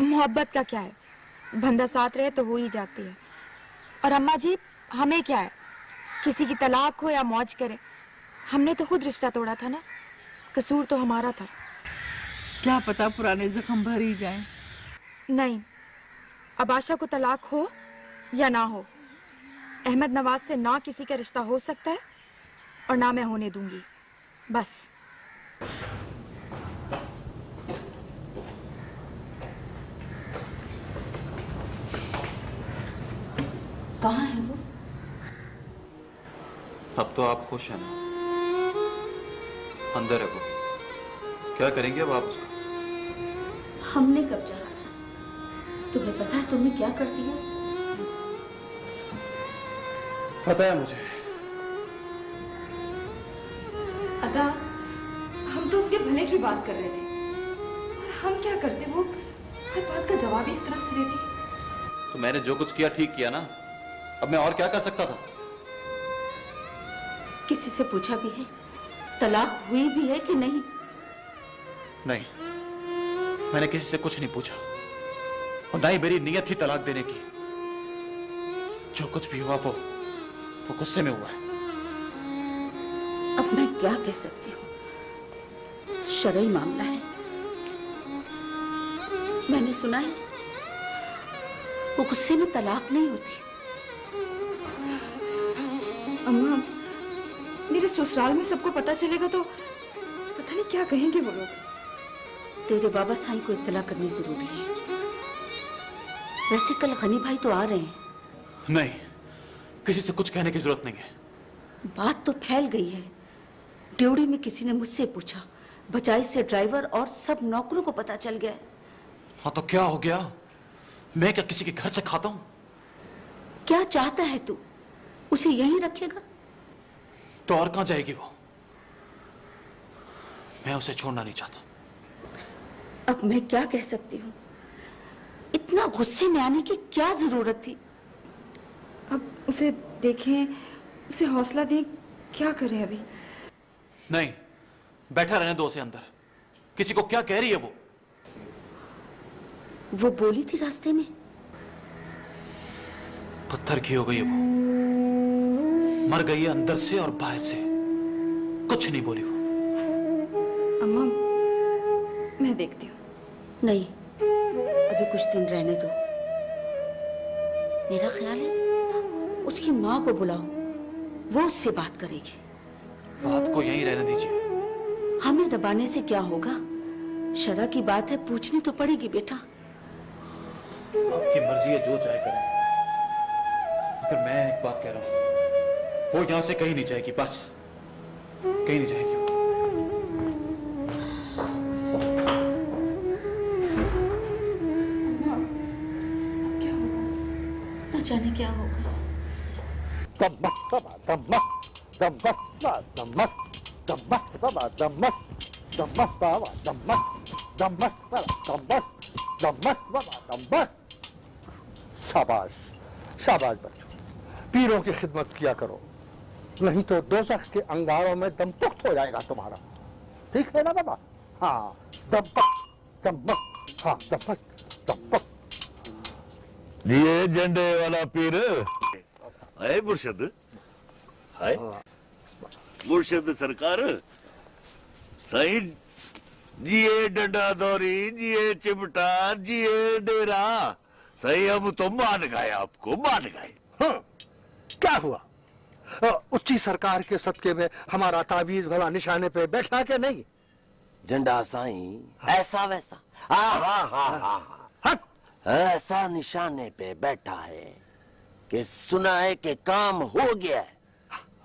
मोहब्बत का क्या है? बंदा साथ रहे तो हो ही जाती है। और अम्मा जी हमें क्या है? किसी की तलाक हो या मौज करे हमने तो खुद रिश्ता तोड़ा था ना? कसूर तो हमारा था। क्या पता पुराने जख्म भर ही जाए। नहीं अब आशा को तलाक हो या ना हो अहमद नवाज़ से ना किसी का रिश्ता हो सकता है और ना मैं होने दूँगी। बस। कहाँ है वो? अब तो आप खुश हैं ना? अंदर है वो क्या करेंगे अब आप उसका? हमने कब चाहा था? तुम्हें पता है तुमने क्या कर दिया? पता है मुझे। अदा हम तो उसके भले की बात कर रहे थे। और हम क्या करते वो? हर बात का जवाब ही इस तरह से देती तो मैंने जो कुछ किया ठीक किया ना? अब मैं और क्या कर सकता था? किसी से पूछा भी है? तलाक हुई भी है कि नहीं? नहीं। मैंने किसी से कुछ नहीं पूछा। और ना ही मेरी नीयत थी तलाक देने की। जो कुछ भी हुआ वो वो गुस्से में हुआ है। अब मैं क्या कह सकती हूँ? शरई मामला है। मैंने सुना है वो गुस्से में तलाक नहीं होती। अम्मा मेरे ससुराल में सबको पता चलेगा तो पता नहीं क्या कहेंगे वो लोग। तेरे बाबा साईं को इत्तला करनी ज़रूरी है। वैसे कल गनी भाई तो आ रहे हैं। नहीं किसी से कुछ कहने की ज़रूरत नहीं है। बात तो फैल गई है। ड्योड़ी में किसी ने मुझसे पूछा बचाई से ड्राइवर और सब नौकरों को पता चल गया। हाँ तो क्या हो गया? मैं क्या किसी के घर से खाता हूँ? क्या चाहता है तू? उसे यहीं रखेगा। तो और कहाँ जाएगी वो? मैं उसे छोड़ना नहीं चाहता। अब मैं क्या कह सकती हूँ? इतना गुस्से में आने की क्या ज़रूरत थी? अब उसे देखें उसे हौसला दें क्या करें अभी? नहीं बैठा रहने दो उसे अंदर। किसी को क्या कह रही है वो? वो बोली थी रास्ते में। पत्थर की हो गई है वो। मर गई है अंदर से और बाहर से। कुछ नहीं बोली वो। अम्मा मैं देखती हूँ। नहीं अभी कुछ दिन रहने दो। मेरा ख्याल है उसकी माँ को बुलाओ। वो उससे बात करेगी। बात को यहीं रहने दीजिए। हमें दबाने से क्या होगा? शरा की बात है पूछनी तो पड़ेगी बेटा। आपकी मर्ज़ी है जो चाहे करें। मगर मैं एक बात कह रहा हूँ। वो यहाँ से कहीं नहीं जाएगी बस। कहीं नहीं जाएगी। वो। न जाने क्या होगा। शाबाश शाबाश बच्चों। पीरों की खिदमत किया करो। नहीं तो दोजख के अंगारों में दम पुख्त हो जाएगा तुम्हारा। ठीक है ना बाबा? हाँ दमपक दमक हाँ दमक दमक ये झंडे वाला पीर। है मुर्शद है। मुर्शद सरकार सही जिए डंडा दौरी जिए चिमटा जिए डेरा। सही हम तो मान गए आपको मान गए। हाँ, क्या हुआ? उच्ची सरकार के सदके में हमारा ताबीज भला निशाने पे बैठा के नहीं? झंडा साई ऐसा वैसा। हाँ हाँ हाँ हाँ। हाँ। ऐसा निशाने पे बैठा है कि सुना है कि काम हो गया है।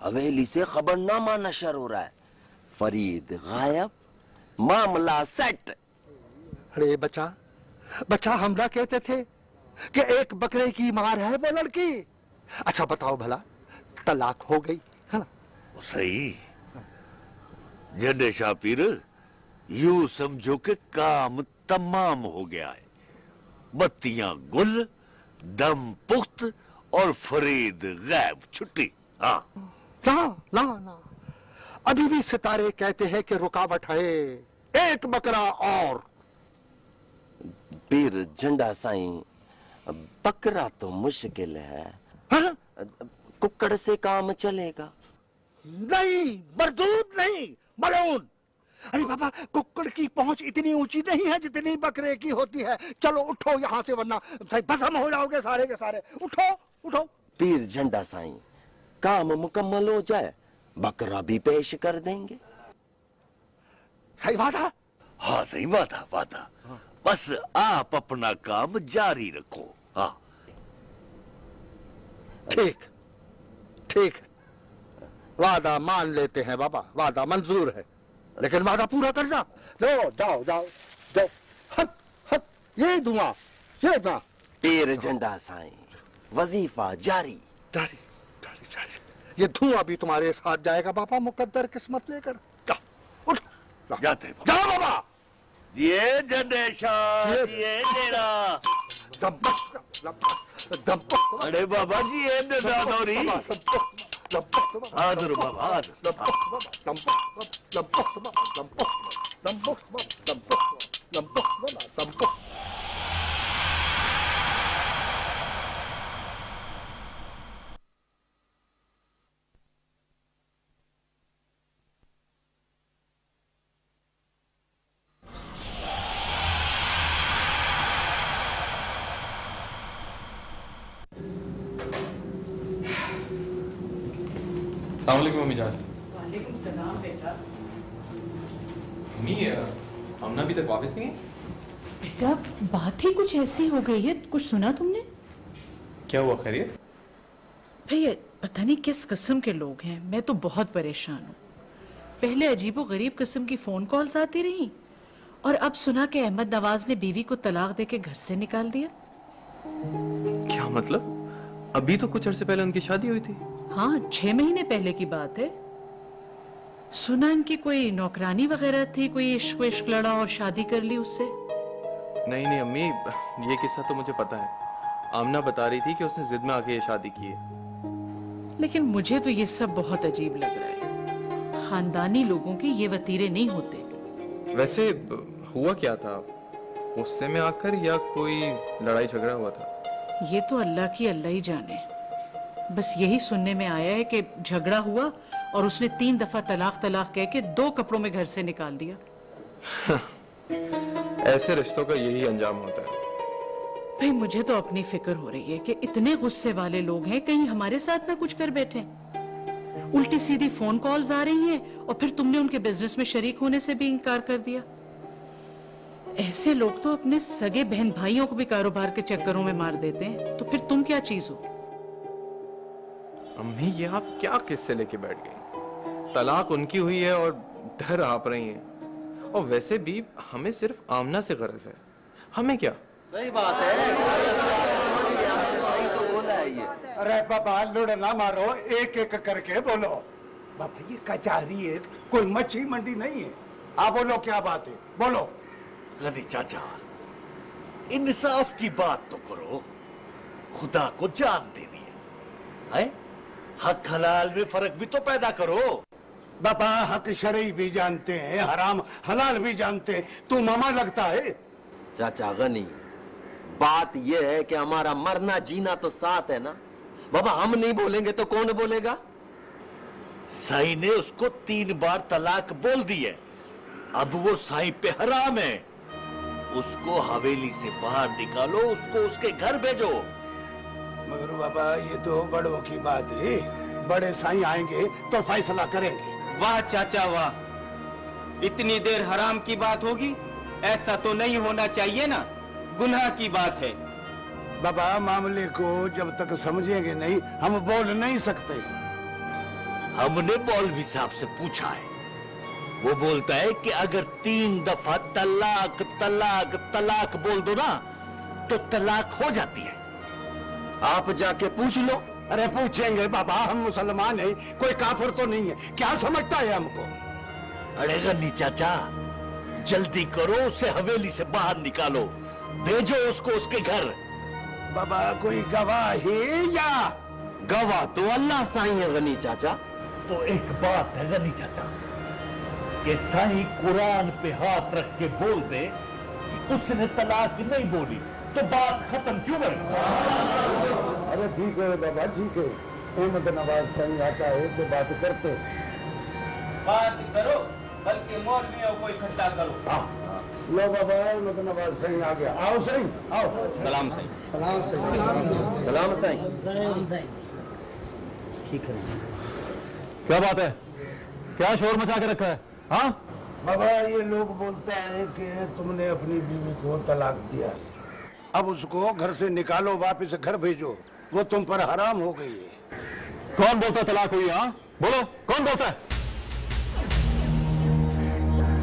हवेली से खबरनामा नशर हो रहा है। फरीद गायब मामला सेट। अरे बच्चा बच्चा हमरा कहते थे कि एक बकरे की मार है वो लड़की। अच्छा बताओ भला तलाक हो गई है ना? सही। झंडे शाह पीर यू समझो कि काम तमाम हो गया है। बत्तियाँ गुल दम पुख्त और फरीद गैब छुट्टी। हाँ। ना ना ना। अभी भी सितारे कहते हैं कि रुकावट है। एक बकरा और। पीर झंडा साईं बकरा तो मुश्किल है। हाँ? कुकड़ से काम चलेगा। नहीं मरदूत नहीं मलून अरे बाबा कुक्कड़ की पहुँच इतनी ऊँची नहीं है जितनी बकरे की होती है। चलो उठो यहाँ से वरना भस्म हो जाओगे सारे के सारे। उठो उठो। पीर झंडा साई काम मुकम्मल हो जाए बकरा भी पेश कर देंगे। सही बात है? हाँ सही वादा वादा बस आप अपना काम जारी रखो। हाँ। ठीक। ठीक है। वादा मान लेते हैं बाबा वादा मंजूर है। लेकिन वादा पूरा करना। लो जाओ जाओ जाओ। हट हट ये धुआँ ये ना पीर झंडा साईं वजीफा जारी। जारी जारी जारी। ये धुआँ भी तुम्हारे साथ जाएगा बाबा मुकद्दर किस्मत लेकर। जा उठ। जाते हैं जाओ बाबा। ये जनेशा ये तेरा अरे बाबा जी ये दादौरी हाजिर बाबा हाजिर सलामकुम मम्मी जान। वालेकुम सलाम बेटा। मम्मी हमना अभी तक वापस नहीं है बेटा बात ही कुछ ऐसी हो गई है। कुछ सुना तुमने? क्या हुआ खैरियत? भैया पता नहीं किस किस्म के लोग हैं। मैं तो बहुत परेशान हूँ। पहले अजीबो गरीब किस्म की फ़ोन कॉल्स आती रही और अब सुना कि अहमद नवाज़ ने बीवी को तलाक दे के घर से निकाल दिया। क्या मतलब? अभी तो कुछ अरसे पहले उनकी शादी हुई थी। हाँ छह महीने पहले की बात है। सुना इनकी कोई नौकरानी वगैरह थी कोई इश्क इश्क लड़ा और शादी कर ली उससे? नहीं नहीं अम्मी ये किस्सा तो मुझे पता है। आमना बता रही थी कि उसने जिद में आके ये शादी की है। लेकिन मुझे तो ये सब बहुत अजीब लग रहा है। खानदानी लोगों के ये वतीरे नहीं होते। वैसे हुआ क्या था? गुस्से में आकर या कोई लड़ाई झगड़ा हुआ था? ये तो अल्लाह की अल्लाह ही जाने। बस यही सुनने में आया है कि झगड़ा हुआ और उसने तीन दफ़ा तलाक तलाक कह के दो कपड़ों में घर से निकाल दिया। ऐसे रिश्तों का यही अंजाम होता है। भाई मुझे तो अपनी फ़िक्र हो रही है कि इतने गुस्से वाले लोग हैं कहीं हमारे साथ ना कुछ कर बैठे। उल्टी सीधी फ़ोन कॉल्स आ रही हैं और फिर तुमने उनके बिज़नेस में शरीक होने से भी इनकार कर दिया। ऐसे लोग तो अपने सगे बहन भाइयों को भी कारोबार के चक्करों में मार देते हैं। तो फिर तुम क्या चीज़ हो? अम्मी ये आप क्या किस्से लेके बैठ गई? तलाक उनकी हुई है और डर आप रही हैं। और वैसे भी हमें सिर्फ़ आमना से गरज है। हमें क्या? सही बात है। सही तो बोला है ये। अरे बाबा लुड़ ना मारो एक एक करके बोलो। बाबा ये कचहरी है कोई मच्छी मंडी नहीं है। आप बोलो क्या बात है। बोलो। गनी चाचा इंसाफ की बात तो करो। खुदा को जान देनी है। हैं? हक हलाल में फ़र्क भी तो पैदा करो। बाबा हक शरई भी जानते हैं हराम हलाल भी जानते हैं। तू मामा लगता है? चाचा गनी बात यह है कि हमारा मरना जीना तो साथ है ना? बाबा हम नहीं बोलेंगे तो कौन बोलेगा? साई ने उसको तीन बार तलाक बोल दी है। अब वो साई पे हराम है। उसको हवेली से बाहर निकालो उसको उसके घर भेजो। मगर बाबा ये तो बड़ों की बात है। बड़े साईं आएँगे तो फैसला करेंगे। वाह चाचा वाह। इतनी देर हराम की बात होगी? ऐसा तो नहीं होना चाहिए ना? गुनाह की बात है। बाबा मामले को जब तक समझेंगे नहीं हम बोल नहीं सकते। हमने मौलवी साहब से पूछा है। वो बोलता है कि अगर तीन दफ़ा तलाक तलाक तलाक बोल दो ना तो तलाक हो जाती है। आप जाके पूछ लो। अरे पूछेंगे बाबा हम मुसलमान हैं कोई काफिर तो नहीं है। क्या समझता है हमको? अरे गन्नी चाचा जल्दी करो उसे हवेली से बाहर निकालो। भेजो उसको उसके घर। बाबा कोई गवाह है या? गवाह तो अल्लाह साईं है गनी चाचा। तो एक बात है गनी चाचा। कि साईं कुरान पे हाथ रख के बोल दे कि उसने तलाक नहीं बोली। तो बात खत्म क्यों गई अरे ठीक है बाबा ठीक है। अहमद नवाज़ साईं आता है तो बात करते। बात करो बल्कि मौलवियों को इकट्ठा करो। लो बाबा अहमद नवाज़ साईं आ गया। आओ साईं आओ। सलाम साईं सलाम साईं सलाम साईं ठीक है। क्या बात है? क्या शोर मचा के रखा है? हाँ? बाबा ये लोग बोलते हैं कि तुमने अपनी बीवी को तलाक दिया। अब उसको घर से निकालो वापस घर भेजो। वो तुम पर हराम हो गई है। कौन बोलता तलाक हुई हाँ? बोलो कौन बोलता है?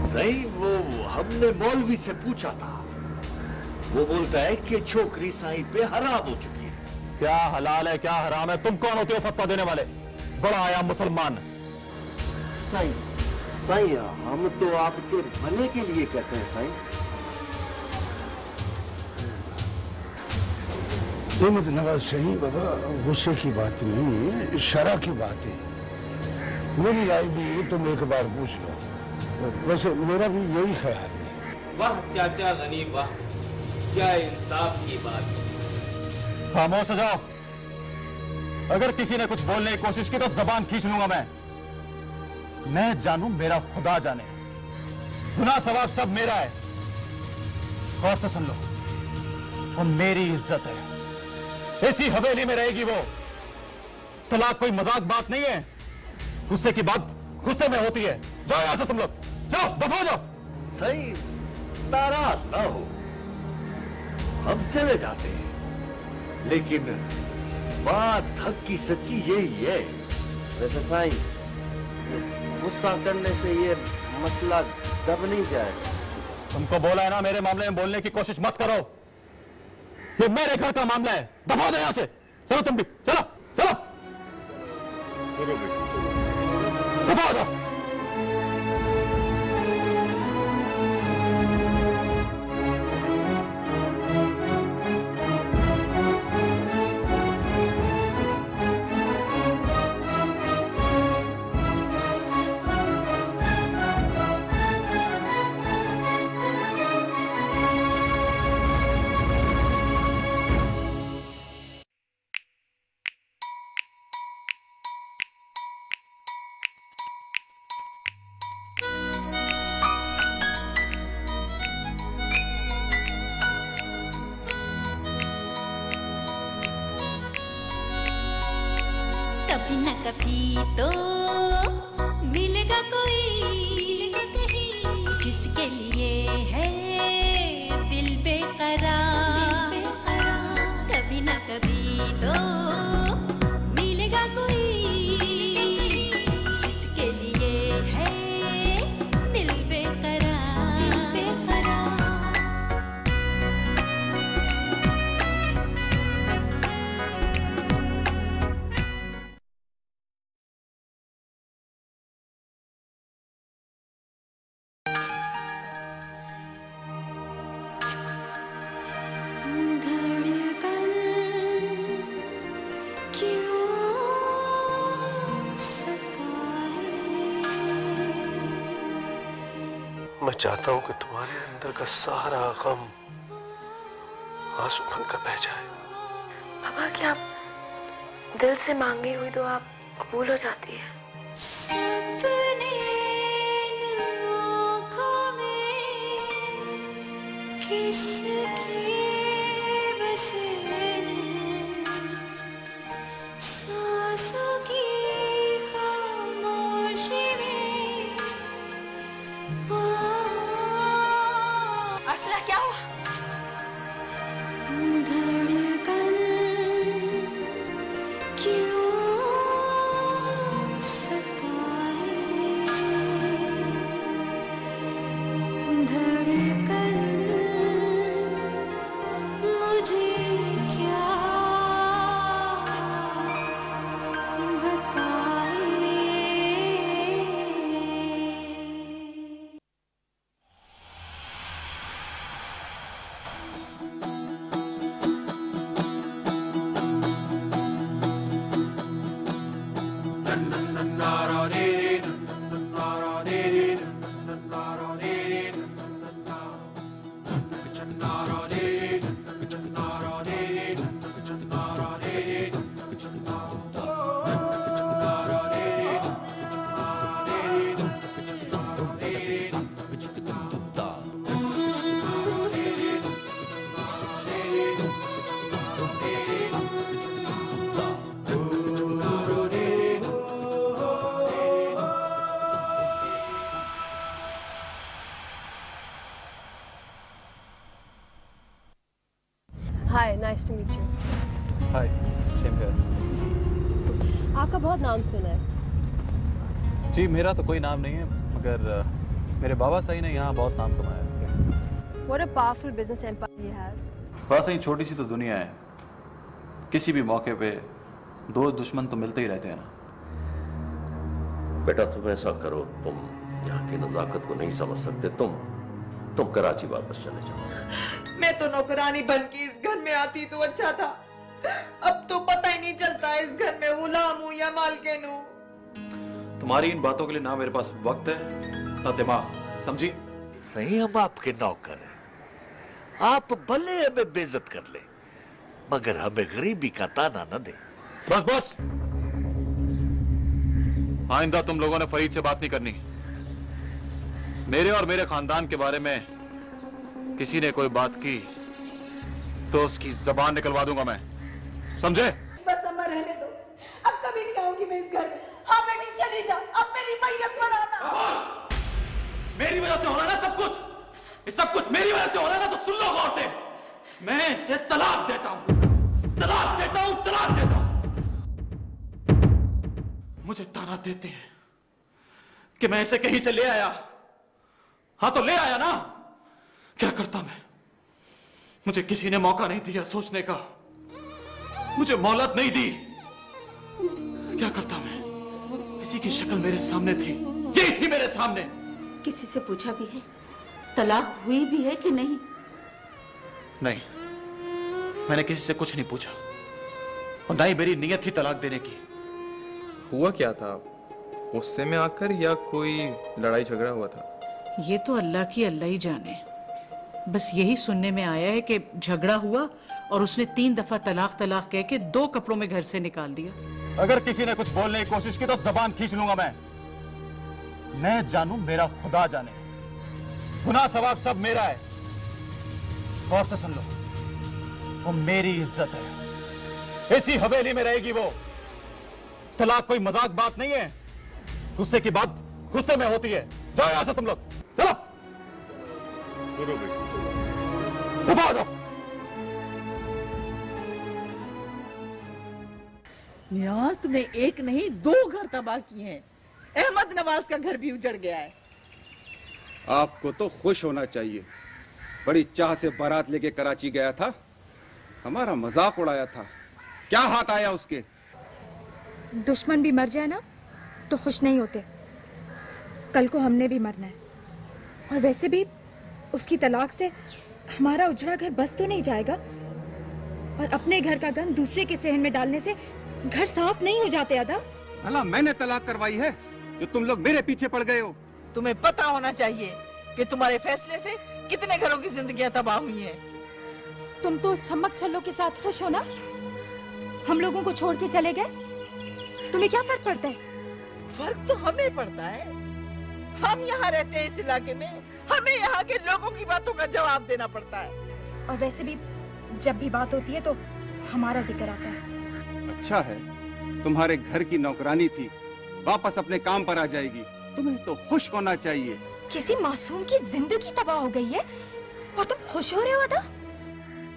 सही वो हमने मौलवी से पूछा था। वो बोलता है कि छोकरी साई पे हराम हो चुकी है। क्या हलाल है क्या हराम है? तुम कौन होते हो फतवा देने वाले? बड़ा आया मुसलमान। साईं साईं हम तो आपके भले के लिए कहते हैं साईं। हिम्मत नवाज़ सही बाबा गुस्से की बात नहीं है शरा की बात है। मेरी राय भी तुम एक बार पूछ लो। वैसे मेरा भी यही ख्याल है। वाह चाचा गनी वाह। क्या इंसाफ की बात है। खामोश हो जाओ। अगर किसी ने कुछ बोलने की कोशिश की तो जबान खींच लूँगा मैं। मैं जानू मेरा खुदा जाने। गुना सवाब सब मेरा है। गौर से सुन लो। वो मेरी इज़्ज़त है। ऐसी हवेली में रहेगी वो। तलाक कोई मज़ाक बात नहीं है। गुस्से की बात गुस्से में होती है। जाओ यहाँ से तुम लोग। जाओ दफ़ा हो जाओ। सही नाराज़ ना हो। हम चले जाते हैं। लेकिन बात हक की सच्ची यही है। वैसे साईं गुस्सा करने से ये मसला दब नहीं जाएगा तुमको बोला है ना मेरे मामले में बोलने की कोशिश मत करो। ये मेरे घर का मामला है। दफ़ा दो यहाँ से। चलो तुम भी। चलो। चलो। दफ़ा हो जाओ चाहता हूँ कि तुम्हारे अंदर का सारा गम आँसू बनकर बह जाए। पापा क्या दिल से मांगी हुई तो आप कबूल हो जाती है? किसके मेरा तो कोई नाम नहीं है मगर मेरे बाबा सही ने यहाँ बहुत नाम कमाया What a powerful business empire he has. बस यही छोटी सी तो दुनिया है। किसी भी मौके पे दोस्त दुश्मन तो मिलते ही रहते हैं ना। बेटा तुम ऐसा करो तुम यहाँ की नजाकत को नहीं समझ सकते। तुम तुम कराची वापस चले जाओ। मैं तो नौकरानी बन के इस घर में आती तो अच्छा था। अब तो पता ही नहीं चलता इस घर में गुलाम हूँ या मालकिन हूँ। तुम्हारी इन बातों के लिए ना मेरे पास वक्त है ना दिमाग। समझी? सही हम आपके नौकर हैं। आप भले हमें बेइज्जत कर ले मगर हमें गरीबी का ताना न दे। बस बस। आइंदा तुम लोगों ने फरीद से बात नहीं करनी। मेरे और मेरे खानदान के बारे में किसी ने कोई बात की तो उसकी जबान निकलवा दूँगा मैं। समझे? बस अम्मा रहने दो। अब कभी नहीं आऊँगी मैं इस घर। में हाँ बेटी चली जा। अब मेरी मैयत बनाना मेरी वजह से हो रहा ना सब कुछ। सब कुछ मेरी वजह से हो रहा ना तो सुन लो गौर से। मैं इसे तलाक देता हूँ। तलाक देता हूँ, तलाक देता हूँ। मुझे ताना देते हैं कि मैं इसे कहीं से ले आया। हाँ तो ले आया ना। क्या करता मैं? मुझे किसी ने मौका नहीं दिया सोचने का। मुझे मोहलत नहीं दी। क्या करता मैं? किसी की शक्ल मेरे सामने थी। यही थी मेरे सामने। किसी से पूछा भी है? तलाक हुई भी है कि नहीं? नहीं। मैंने किसी से कुछ नहीं पूछा। और ना ही मेरी नीयत थी तलाक देने की। हुआ क्या था? गुस्से में आकर या कोई लड़ाई झगड़ा हुआ था? ये तो अल्लाह की अल्लाह ही जाने। बस यही सुनने में आया है कि झगड़ा हुआ और उसने तीन दफ़ा तलाक तलाक कह के दो कपड़ों में घर से निकाल दिया। अगर किसी ने कुछ बोलने की कोशिश की तो जबान खींच लूँगा मैं। मैं जानू मेरा खुदा जाने। गुना सवाब सब मेरा है। गौर से सुन लो। वो मेरी इज़्ज़त है। इसी हवेली में रहेगी वो। तलाक कोई मज़ाक बात नहीं है। गुस्से की बात गुस्से में होती है। जाओ यहाँ से तुम लोग। चलो। दफ़ा हो जाओ। नियाज तुमने एक नहीं दो घर तबाह किए हैं। अहमद नवाज़ का घर भी उजड़ गया है। आपको तो खुश होना चाहिए। बड़ी चाह से बारात लेके कराची गया था। हमारा मज़ाक उड़ाया था। क्या हाथ आया उसके? दुश्मन भी मर जाए ना तो खुश नहीं होते। कल को हमने भी मरना है। और वैसे भी उसकी तलाक से हमारा उजड़ा घर बस तो नहीं जाएगा और अपने घर का गंद दूसरे के सहन में डालने से घर साफ़ नहीं हो जाते अदा भला मैंने तलाक करवाई है जो तुम लोग मेरे पीछे पड़ गए हो। तुम्हें पता होना चाहिए कि तुम्हारे फैसले से कितने घरों की ज़िंदगी तबाह हुई है। तुम तो उस छमक छल्लों के साथ खुश हो ना? हम लोगों को छोड़ के चले गए? तुम्हें क्या फ़र्क पड़ता है? फ़र्क तो हमें पड़ता है। हम यहाँ रहते हैं इस इलाके में। हमें यहाँ के लोगों की बातों का जवाब देना पड़ता है। और वैसे भी जब भी बात होती है तो हमारा ज़िक्र आता है। अच्छा है। तुम्हारे घर की नौकरानी थी। वापस अपने काम पर आ जाएगी। तुम्हें तो खुश होना चाहिए। किसी मासूम की ज़िंदगी तबाह हो गई है? और तुम खुश हो रहे हो अदा?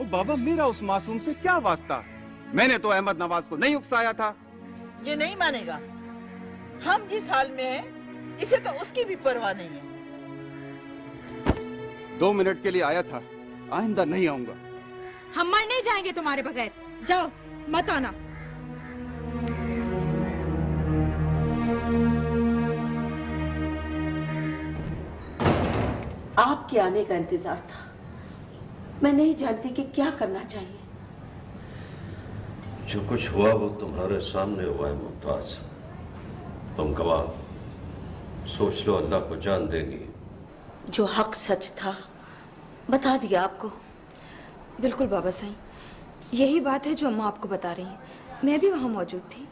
ओ बाबा मेरा उस मासूम से क्या वास्ता? मैंने तो अहमद नवाज़ को नहीं उकसाया था। ये नहीं मानेगा। हम जिस हाल में हैं इसे तो उसकी भी परवाह नहीं है। दो मिनट के लिए आया था। आइंदा नहीं आऊँगा। हम मर नहीं जाएँगे तुम्हारे बगैर। जाओ मत आना। आपके आने का इंतज़ार था। मैं नहीं जानती कि क्या करना चाहिए। जो कुछ हुआ वो तुम्हारे सामने हुआ है मुमताज़। तुम गवाह। सोच लो अल्लाह को जान देगी। जो हक सच था बता दिया आपको। बिल्कुल बाबा साईं यही बात है जो अम्मा आपको बता रही हैं। मैं भी वहाँ मौजूद थी।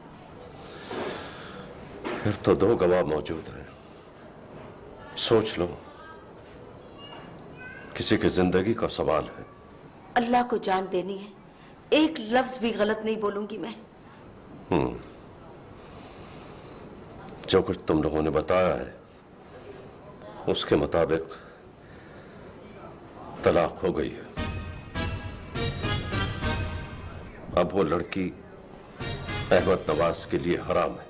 फिर तो दो गवाह मौजूद हैं। सोच लो किसी की ज़िंदगी का सवाल है। अल्लाह को जान देनी है। एक लफ्ज भी गलत नहीं बोलूँगी मैं। हम्म। जो कुछ तुम लोगों ने बताया है उसके मुताबिक तलाक हो गई है। अब वो लड़की अहमद नवाज़ के लिए हराम है।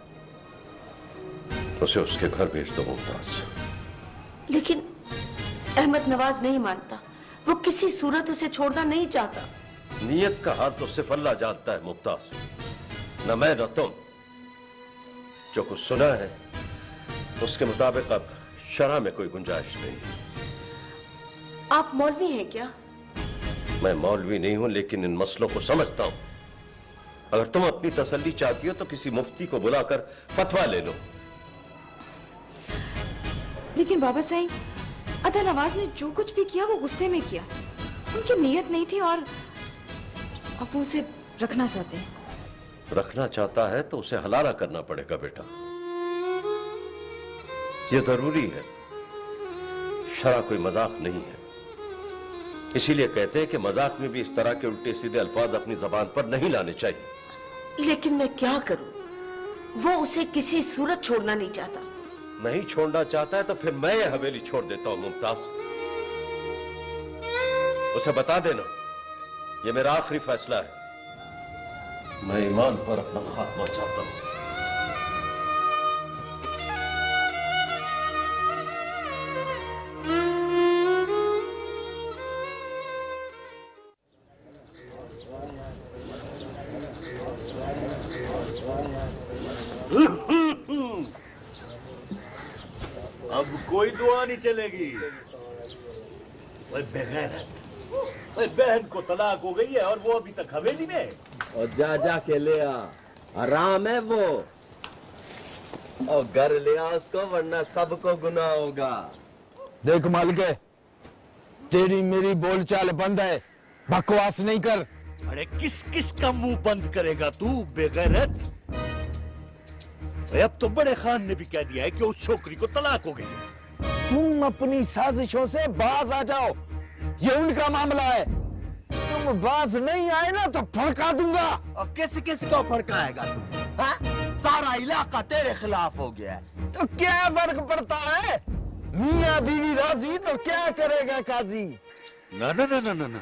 उसे उसके घर भेज दो मुमताज़। लेकिन अहमद नवाज़ नहीं मानता। वो किसी सूरत उसे छोड़ना नहीं चाहता। नीयत का हाल तो सिर्फ़ अल्लाह जानता है मुमताज़। न मैं न तुम। जो कुछ सुना है उसके मुताबिक अब शरा में कोई गुंजाइश नहीं। आप मौलवी हैं क्या? मैं मौलवी नहीं हूँ लेकिन इन मसलों को समझता हूँ। अगर तुम अपनी तसल्ली चाहती हो तो किसी मुफ्ती को बुलाकर फतवा ले लो। लेकिन बाबा साईं अदा नवाज़ ने जो कुछ भी किया वो गुस्से में किया। उनकी नीयत नहीं थी और अब वो उसे रखना चाहते हैं। रखना चाहता है तो उसे हलाला करना पड़ेगा बेटा। ये ज़रूरी है। शरा कोई मज़ाक नहीं है। इसीलिए कहते हैं कि मज़ाक में भी इस तरह के उल्टे सीधे अल्फाज अपनी जबान पर नहीं लाने चाहिए। लेकिन मैं क्या करूँ? वो उसे किसी सूरत छोड़ना नहीं चाहता। नहीं छोड़ना चाहता है तो फिर मैं ये हवेली छोड़ देता हूँ, मुमताज़। उसे बता देना यह मेरा आखिरी फैसला है। मैं ईमान पर अपना खात्मा चाहता हूँ। नहीं चलेगी। ओए बहन को तलाक हो गई है और वो अभी तक हवेली में और जा जा के ले आ। आराम है वो। और घर ले आ उसको वरना सबको गुनाह होगा। देख मालिक तेरी मेरी बोलचाल बंद है। बकवास नहीं कर। अरे किस किस का मुँह बंद करेगा तू बेगैरत? अब तो बड़े खान ने भी कह दिया है कि उस छोकरी को तलाक हो गई है। तुम अपनी साजिशों से बाज आ जाओ। ये उनका मामला है। तुम बाज नहीं आए ना तो फड़का दूँगा। और किस किस को फड़काएगा तू? हाँ? सारा इलाका तेरे खिलाफ हो गया है। तो क्या फ़र्क पड़ता है? मियाँ बीवी राज़ी तो क्या करेगा काजी? ना ना ना ना ना ना।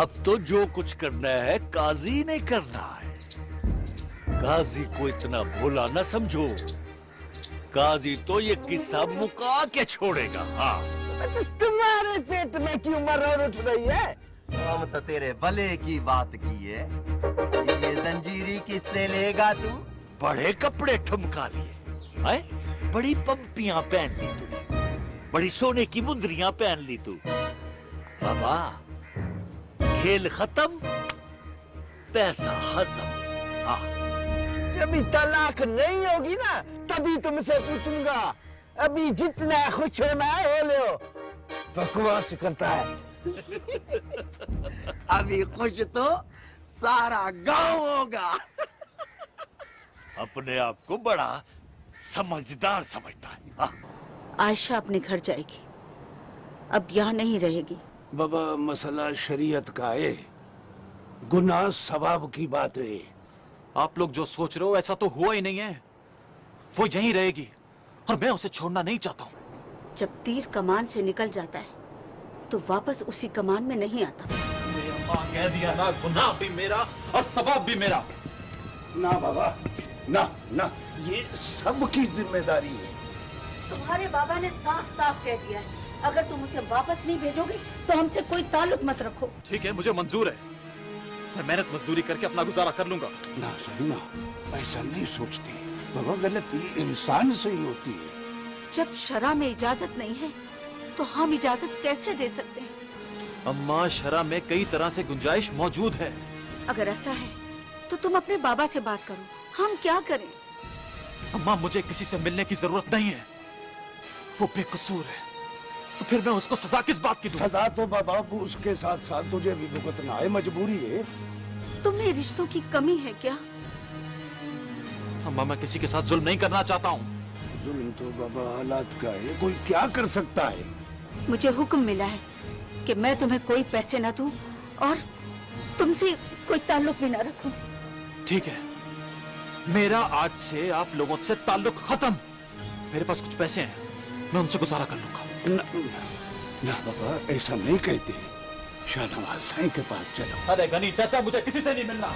अब तो जो कुछ करना है काजी ने करना है। काजी को इतना भोला ना समझो। काजी तो ये किस्सा मुका के छोड़ेगा हाँ। तो तुम्हारे पेट में क्यों मरर उठ रही है? हम तो तेरे भले की बात की है। ये जंजीरी किससे लेगा तू? बड़े कपड़े ठुमका लिए। हैं? बड़ी पंपियाँ पहन ली तू। बड़ी सोने की मुंदरियाँ पहन ली तू। बाबा खेल खत्म पैसा हजम। हाँ। जब तलाक नहीं होगी ना तभी तुमसे पूछूँगा। अभी जितना खुश होना है हो लो। बकवास करता है। अभी खुश तो सारा गाँव होगा। अपने आप को बड़ा समझदार समझता है। हाँ। आयशा अपने घर जाएगी। अब यहाँ नहीं रहेगी। बाबा मसला शरीयत का है। गुनाह सवाब की बात है। आप लोग जो सोच रहे हो ऐसा तो हुआ ही नहीं है। वो यहीं रहेगी और मैं उसे छोड़ना नहीं चाहता हूँ। जब तीर कमान से निकल जाता है तो वापस उसी कमान में नहीं आता। कह दिया ना गुनाह भी मेरा और सवाब भी मेरा। ना बाबा ना ना ये सबकी ज़िम्मेदारी है। तुम्हारे बाबा ने साफ़ साफ़ कह दिया है अगर तुम उसे वापस नहीं भेजोगे तो हमसे कोई ताल्लुक मत रखो। ठीक है मुझे मंजूर है। मैं मेहनत मजदूरी करके अपना गुजारा कर लूँगा। ना सही ना ऐसा नहीं सोचती। बाबा गलती इंसान से ही होती है। जब शरा में इजाज़त नहीं है तो हम इजाज़त कैसे दे सकते हैं? अम्मा शरा में कई तरह से गुंजाइश मौजूद है। अगर ऐसा है तो तुम अपने बाबा से बात करो। हम क्या करें? अम्मा मुझे किसी से मिलने की ज़रूरत नहीं है। वो बेकसूर है। तो फिर मैं उसको सजा किस बात की दूँ? सजा तो बाबा उसके साथ साथ तुझे भी भुगतना है मजबूरी है। तुम्हें रिश्तों की कमी है क्या? अम्मा मैं किसी के साथ जुल्म नहीं करना चाहता हूँ। जुल्म तो बाबा हालात का है कोई क्या कर सकता है? मुझे हुक्म मिला है कि मैं तुम्हें कोई पैसे न दूँ और तुमसे कोई ताल्लुक भी न रखूँ। ठीक है। मेरा आज से आप लोगों से ताल्लुक खत्म। मेरे पास कुछ पैसे हैं मैं उनसे गुजारा कर लूँगा। ना, ना बाबा ऐसा नहीं कहते। शाहनवाज साईं के पास चलो। अरे गनी चाचा मुझे किसी से नहीं मिलना।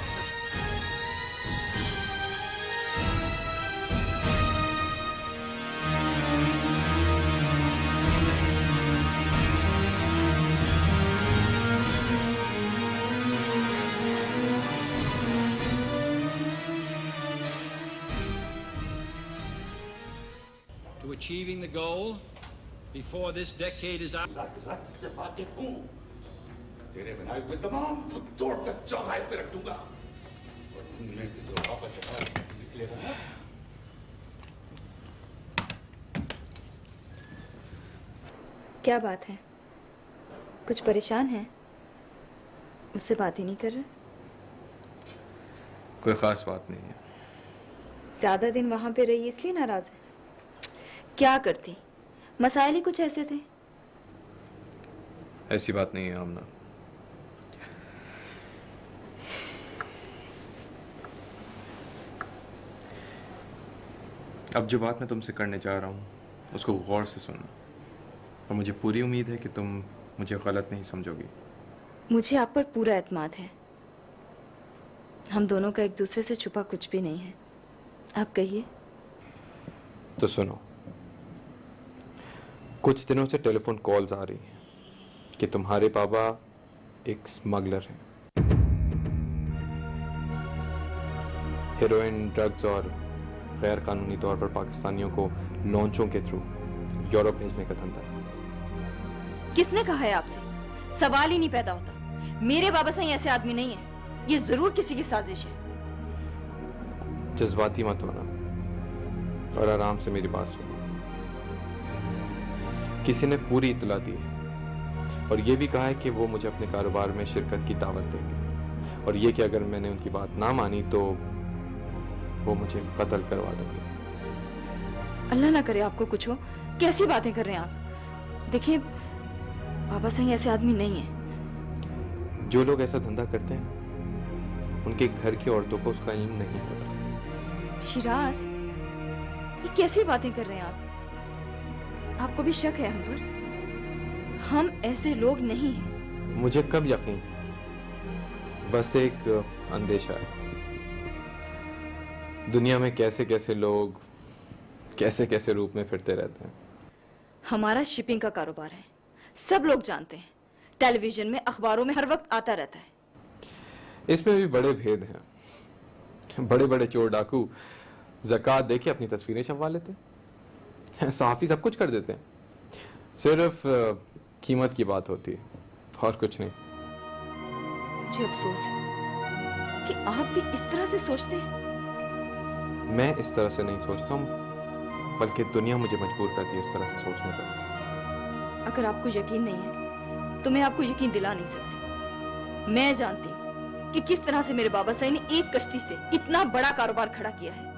Achieving the goal before this decade is out. तेरे बनाए हुए तमाम खुद तोड़कर चौराहे पे रख दूँगा और उनमें से जो वापस चौराहे निकलेगा क्या बात है? कुछ परेशान है? मुझसे बात ही नहीं कर रहे। कोई ख़ास बात नहीं है। ज़्यादा दिन वहाँ पे रही इसलिए नाराज़ है। क्या करती? मसाइल ही कुछ ऐसे थे। ऐसी बात नहीं है आमना। अब जो बात मैं तुमसे करने जा रहा हूँ उसको गौर से सुनना और मुझे पूरी उम्मीद है कि तुम मुझे गलत नहीं समझोगी। मुझे आप पर पूरा एतमाद है। हम दोनों का एक दूसरे से छुपा कुछ भी नहीं है। आप कहिए। तो सुनो। कुछ दिनों से टेलीफोन कॉल्स आ रही हैं कि तुम्हारे पापा एक स्मगलर हैं। हेरोइन ड्रग्स और गैर कानूनी तौर पर पाकिस्तानियों को लॉन्चों के थ्रू यूरोप भेजने का धंधा है। किसने कहा है आपसे? सवाल ही नहीं पैदा होता। मेरे बाबा सही ऐसे आदमी नहीं है। ये ज़रूर किसी की साजिश है। जज्बाती मत होना और आराम से मेरी बात सुनो। किसी ने पूरी इतला दी है। और ये भी कहा है कि वो मुझे अपने कारोबार में शिरकत की दावत देंगे। और ये कि अगर मैंने उनकी बात ना मानी तो वो मुझे कत्ल करवा देंगे। अल्लाह ना करे आपको कुछ हो। कैसी बातें कर रहे हैं आप? देखिए बाबा सही ऐसे आदमी नहीं है। जो लोग ऐसा धंधा करते हैं उनके घर की औरतों को उसका इल्म नहीं होता शिराज ये कैसी बातें कर रहे हैं आप? आपको भी शक है हम पर हम ऐसे लोग नहीं हैं। मुझे कब यकीन बस एक अंदेशा है। दुनिया में कैसे कैसे लोग कैसे कैसे रूप में फिरते रहते हैं। हमारा शिपिंग का कारोबार है। सब लोग जानते हैं। टेलीविज़न में अखबारों में हर वक्त आता रहता है। इसमें भी बड़े भेद हैं। बड़े बड़े चोर डाकू जक़ात दे के अपनी तस्वीरें छपवा लेते हैं। सहाफ़ी सब कुछ कर देते हैं। सिर्फ़ कीमत की बात होती है और कुछ नहीं। मुझे अफसोस है कि आप भी इस तरह से सोचते हैं। मैं इस तरह से नहीं सोचता हूँ बल्कि दुनिया मुझे मजबूर करती है इस तरह से सोचने पर। अगर आपको यकीन नहीं है तो मैं आपको यकीन दिला नहीं सकती। मैं जानती हूँ कि किस तरह से मेरे बाबा साई ने एक कश्ती से इतना बड़ा कारोबार खड़ा किया है।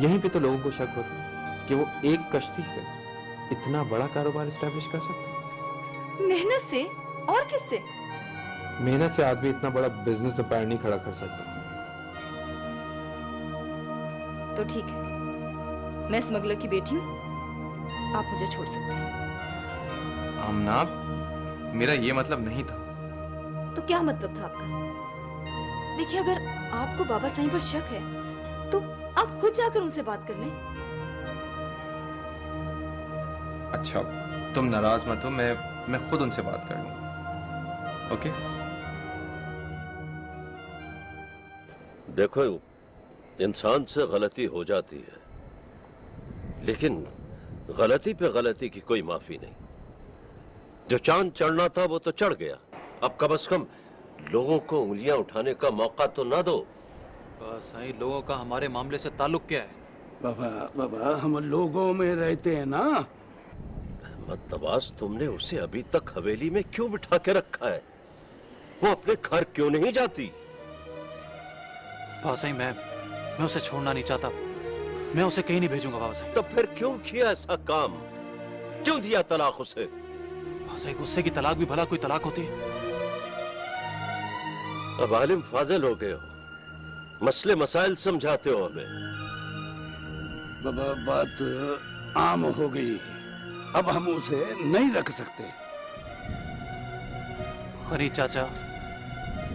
यहीं पे तो लोगों को शक होता है। कि वो एक कश्ती से इतना बड़ा कारोबार स्टैब्लिश कर सकते मेहनत से? और किससे? मेहनत से आदमी इतना बड़ा बिज़नेस अपायर नहीं खड़ा कर सकता। तो ठीक है। मैं स्मगलर की बेटी हूँ। आप मुझे छोड़ सकते हैं। आमना मेरा ये मतलब नहीं था। तो क्या मतलब था आपका? देखिए अगर आपको बाबा साईं पर शक है तो आप खुद जाकर उनसे बात कर लें। अच्छा तुम नाराज़ मत हो मैं मैं खुद उनसे बात कर लूँ ओके? देखो इंसान से गलती हो जाती है लेकिन गलती पे गलती की कोई माफ़ी नहीं। जो चाँद चढ़ना था वो तो चढ़ गया। अब कम से कम लोगों को उंगलियाँ उठाने का मौका तो ना दो। साईं लोगों का हमारे मामले से ताल्लुक क्या है? बाबा बाबा हम लोगों में रहते हैं ना। अहमद तुमने उसे अभी तक हवेली में क्यों बिठा के रखा है? वो अपने घर क्यों नहीं जाती? बाबा साईं मैं मैं उसे छोड़ना नहीं चाहता। मैं उसे कहीं नहीं भेजूँगा बाबा साईं तो फिर क्यों किया ऐसा काम? क्यों दिया तलाक उसे? बाबा साईं गुस्से की तलाक भी भला कोई तलाक होती है। अब आलिम फाजिल हो गए हो। मसले मसाइल समझाते हो हमें। बाबा बात आम हो गई। अब हम उसे नहीं रख सकते। अरे चाचा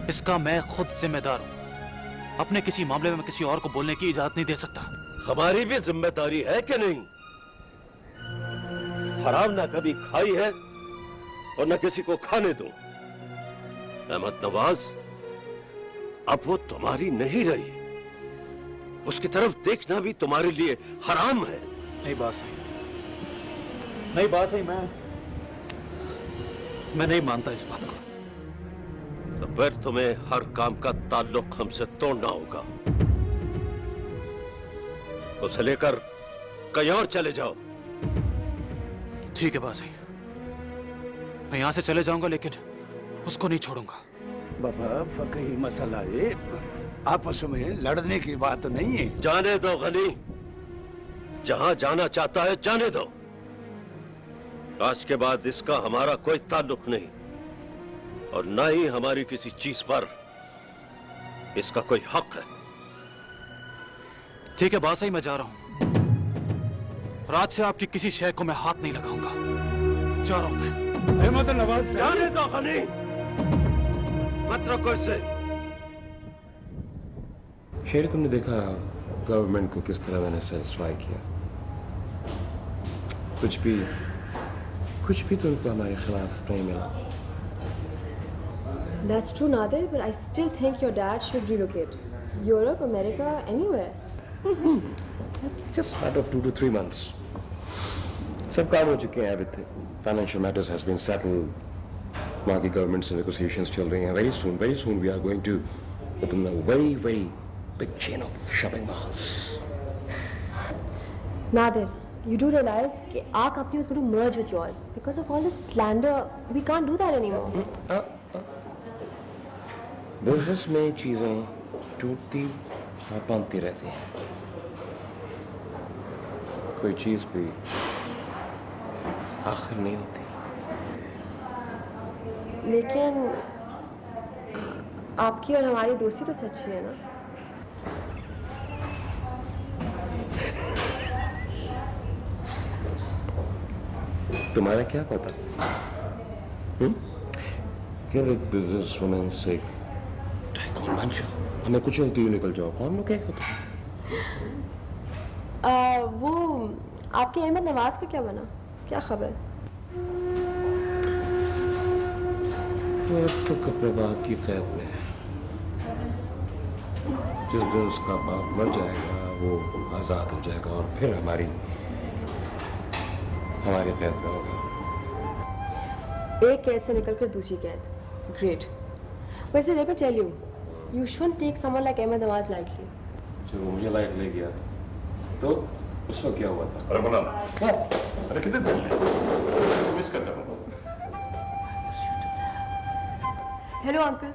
इसका मैं खुद जिम्मेदार हूँ। अपने किसी मामले में किसी और को बोलने की इजाज़त नहीं दे सकता। हमारी भी ज़िम्मेदारी है कि नहीं? हराम ना कभी खाई है और न किसी को खाने दो। अहमद नवाज़ अब वो तुम्हारी नहीं रही। उसकी तरफ़ देखना भी तुम्हारे लिए हराम है। नहीं बात सही नहीं बात सही मैं मैं नहीं मानता इस बात को। तो फिर तुम्हें हर काम का ताल्लुक हमसे तोड़ना होगा। उसे लेकर कहीं और चले जाओ। ठीक है बात सही। मैं यहाँ से चले जाऊँगा लेकिन उसको नहीं छोड़ूँगा। बाबा फकही मसला है आपस में लड़ने की बात नहीं है। जाने दो गनी। जहाँ जाना चाहता है जाने दो। आज के बाद इसका हमारा कोई ताल्लुक नहीं। और न ही हमारी किसी चीज़ पर इसका कोई हक है। ठीक है बात सही मैं जा रहा हूँ। रात से आपकी किसी शय को मैं हाथ नहीं लगाऊँगा। जा रहा हूँ मैं। अहमद नवाज़ जाने दो गनी मत रखो इसे। शेर तुमने देखा गवर्नमेंट को किस तरह मैंने सेटिस्फाई किया। कुछ भी कुछ भी तो उनको हमारे खिलाफ नहीं मिला That's true, Nadir, but I still think your dad should relocate. Europe, America, anywhere. It's just a matter of two to three months. सब काम हो चुके हैं everything. Financial matters has been settled. वहाँ की गवर्नमेंट से negotiations चल रही हैं. Very soon, very soon we are going to open a very, very big chain of shopping malls. Nadir, you do realize that our company was going to merge with yours. Because of all this slander, we can't do that anymore. Business में चीज़ें टूटती और बनती रहती हैं कोई चीज़ भी आखिर नहीं होती लेकिन आपकी और हमारी दोस्ती तो सच्ची है ना तुम्हारा क्या पता? हम्म? एक बिज़नेस वुमेन से कौन बन जाओ। हमें कुछ होती हुई निकल जाओ। कौन लोग क्या होता वो आपके अहमद नवाज़ का क्या बना? क्या खबर? वो तो अपने बाप की कैद में है। जिस दिन उसका बाप मर जाएगा वो आज़ाद हो जाएगा और फिर हमारी हमारी कैद में होगा। एक कैद से निकलकर दूसरी कैद। ग्रेट वैसे let me tell you you should take someone like Ahmed Nawaz lightly जब मुझे लाइट ले गया तो उस वक्त क्या हुआ था? अरे बोला। अरे कितने दिन मिस करता हूँ। हेलो अंकल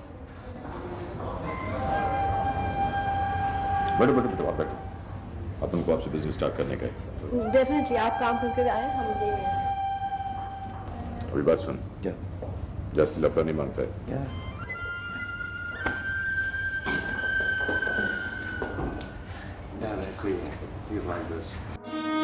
बैठो बैठो बैठो आप बैठो। अपन को आपसे बिज़नेस स्टार्ट करने का है। डेफिनेटली आप काम करके आए हम यही हैं। अभी बात सुन। क्या? जैसे लफड़ा नहीं माँगता है। क्या? Yeah, I see. He's like this.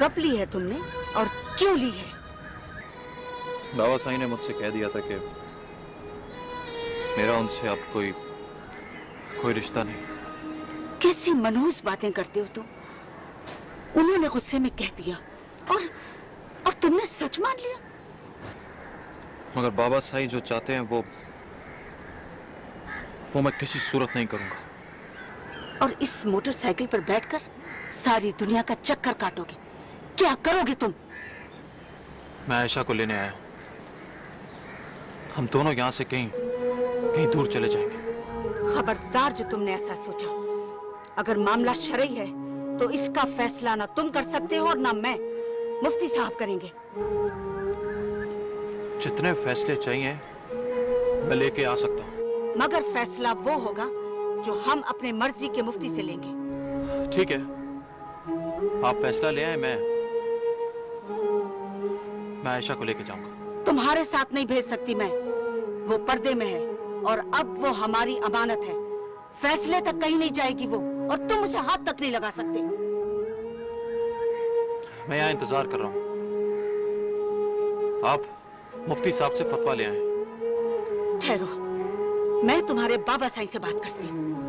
कब ली है तुमने और क्यों ली है? बाबा साई ने मुझसे कह दिया था कि मेरा उनसे अब कोई कोई रिश्ता नहीं। कैसी मनहूस बातें करते हो तुम। उन्होंने गुस्से में कह दिया और और तुमने सच मान लिया? मगर बाबा साई जो चाहते हैं वो वो मैं किसी सूरत नहीं करूँगा। और इस मोटरसाइकिल पर बैठकर सारी दुनिया का चक्कर काटोगे। क्या करोगे तुम? मैं आयशा को लेने आया हूँ। हम दोनों यहाँ से कहीं कहीं दूर चले जाएँगे। खबरदार जो तुमने ऐसा सोचा। अगर मामला शरई है तो इसका फैसला ना तुम कर सकते हो और ना मैं। मुफ्ती साहब करेंगे। जितने फैसले चाहिए मैं लेके आ सकता हूँ। मगर फैसला वो होगा जो हम अपने मर्ज़ी के मुफ्ती से लेंगे। ठीक है। आप फैसला ले आए मैं मैं आयशा को लेकर जाऊँगा। तुम्हारे साथ नहीं भेज सकती मैं। वो पर्दे में है और अब वो हमारी अमानत है। फैसले तक कहीं नहीं जाएगी वो और तुम उसे हाथ तक नहीं लगा सकते। मैं यहाँ इंतज़ार कर रहा हूँ। आप मुफ्ती साहब से फतवा ले आए। ठहरो। मैं तुम्हारे बाबा साईं से बात करती हूँ।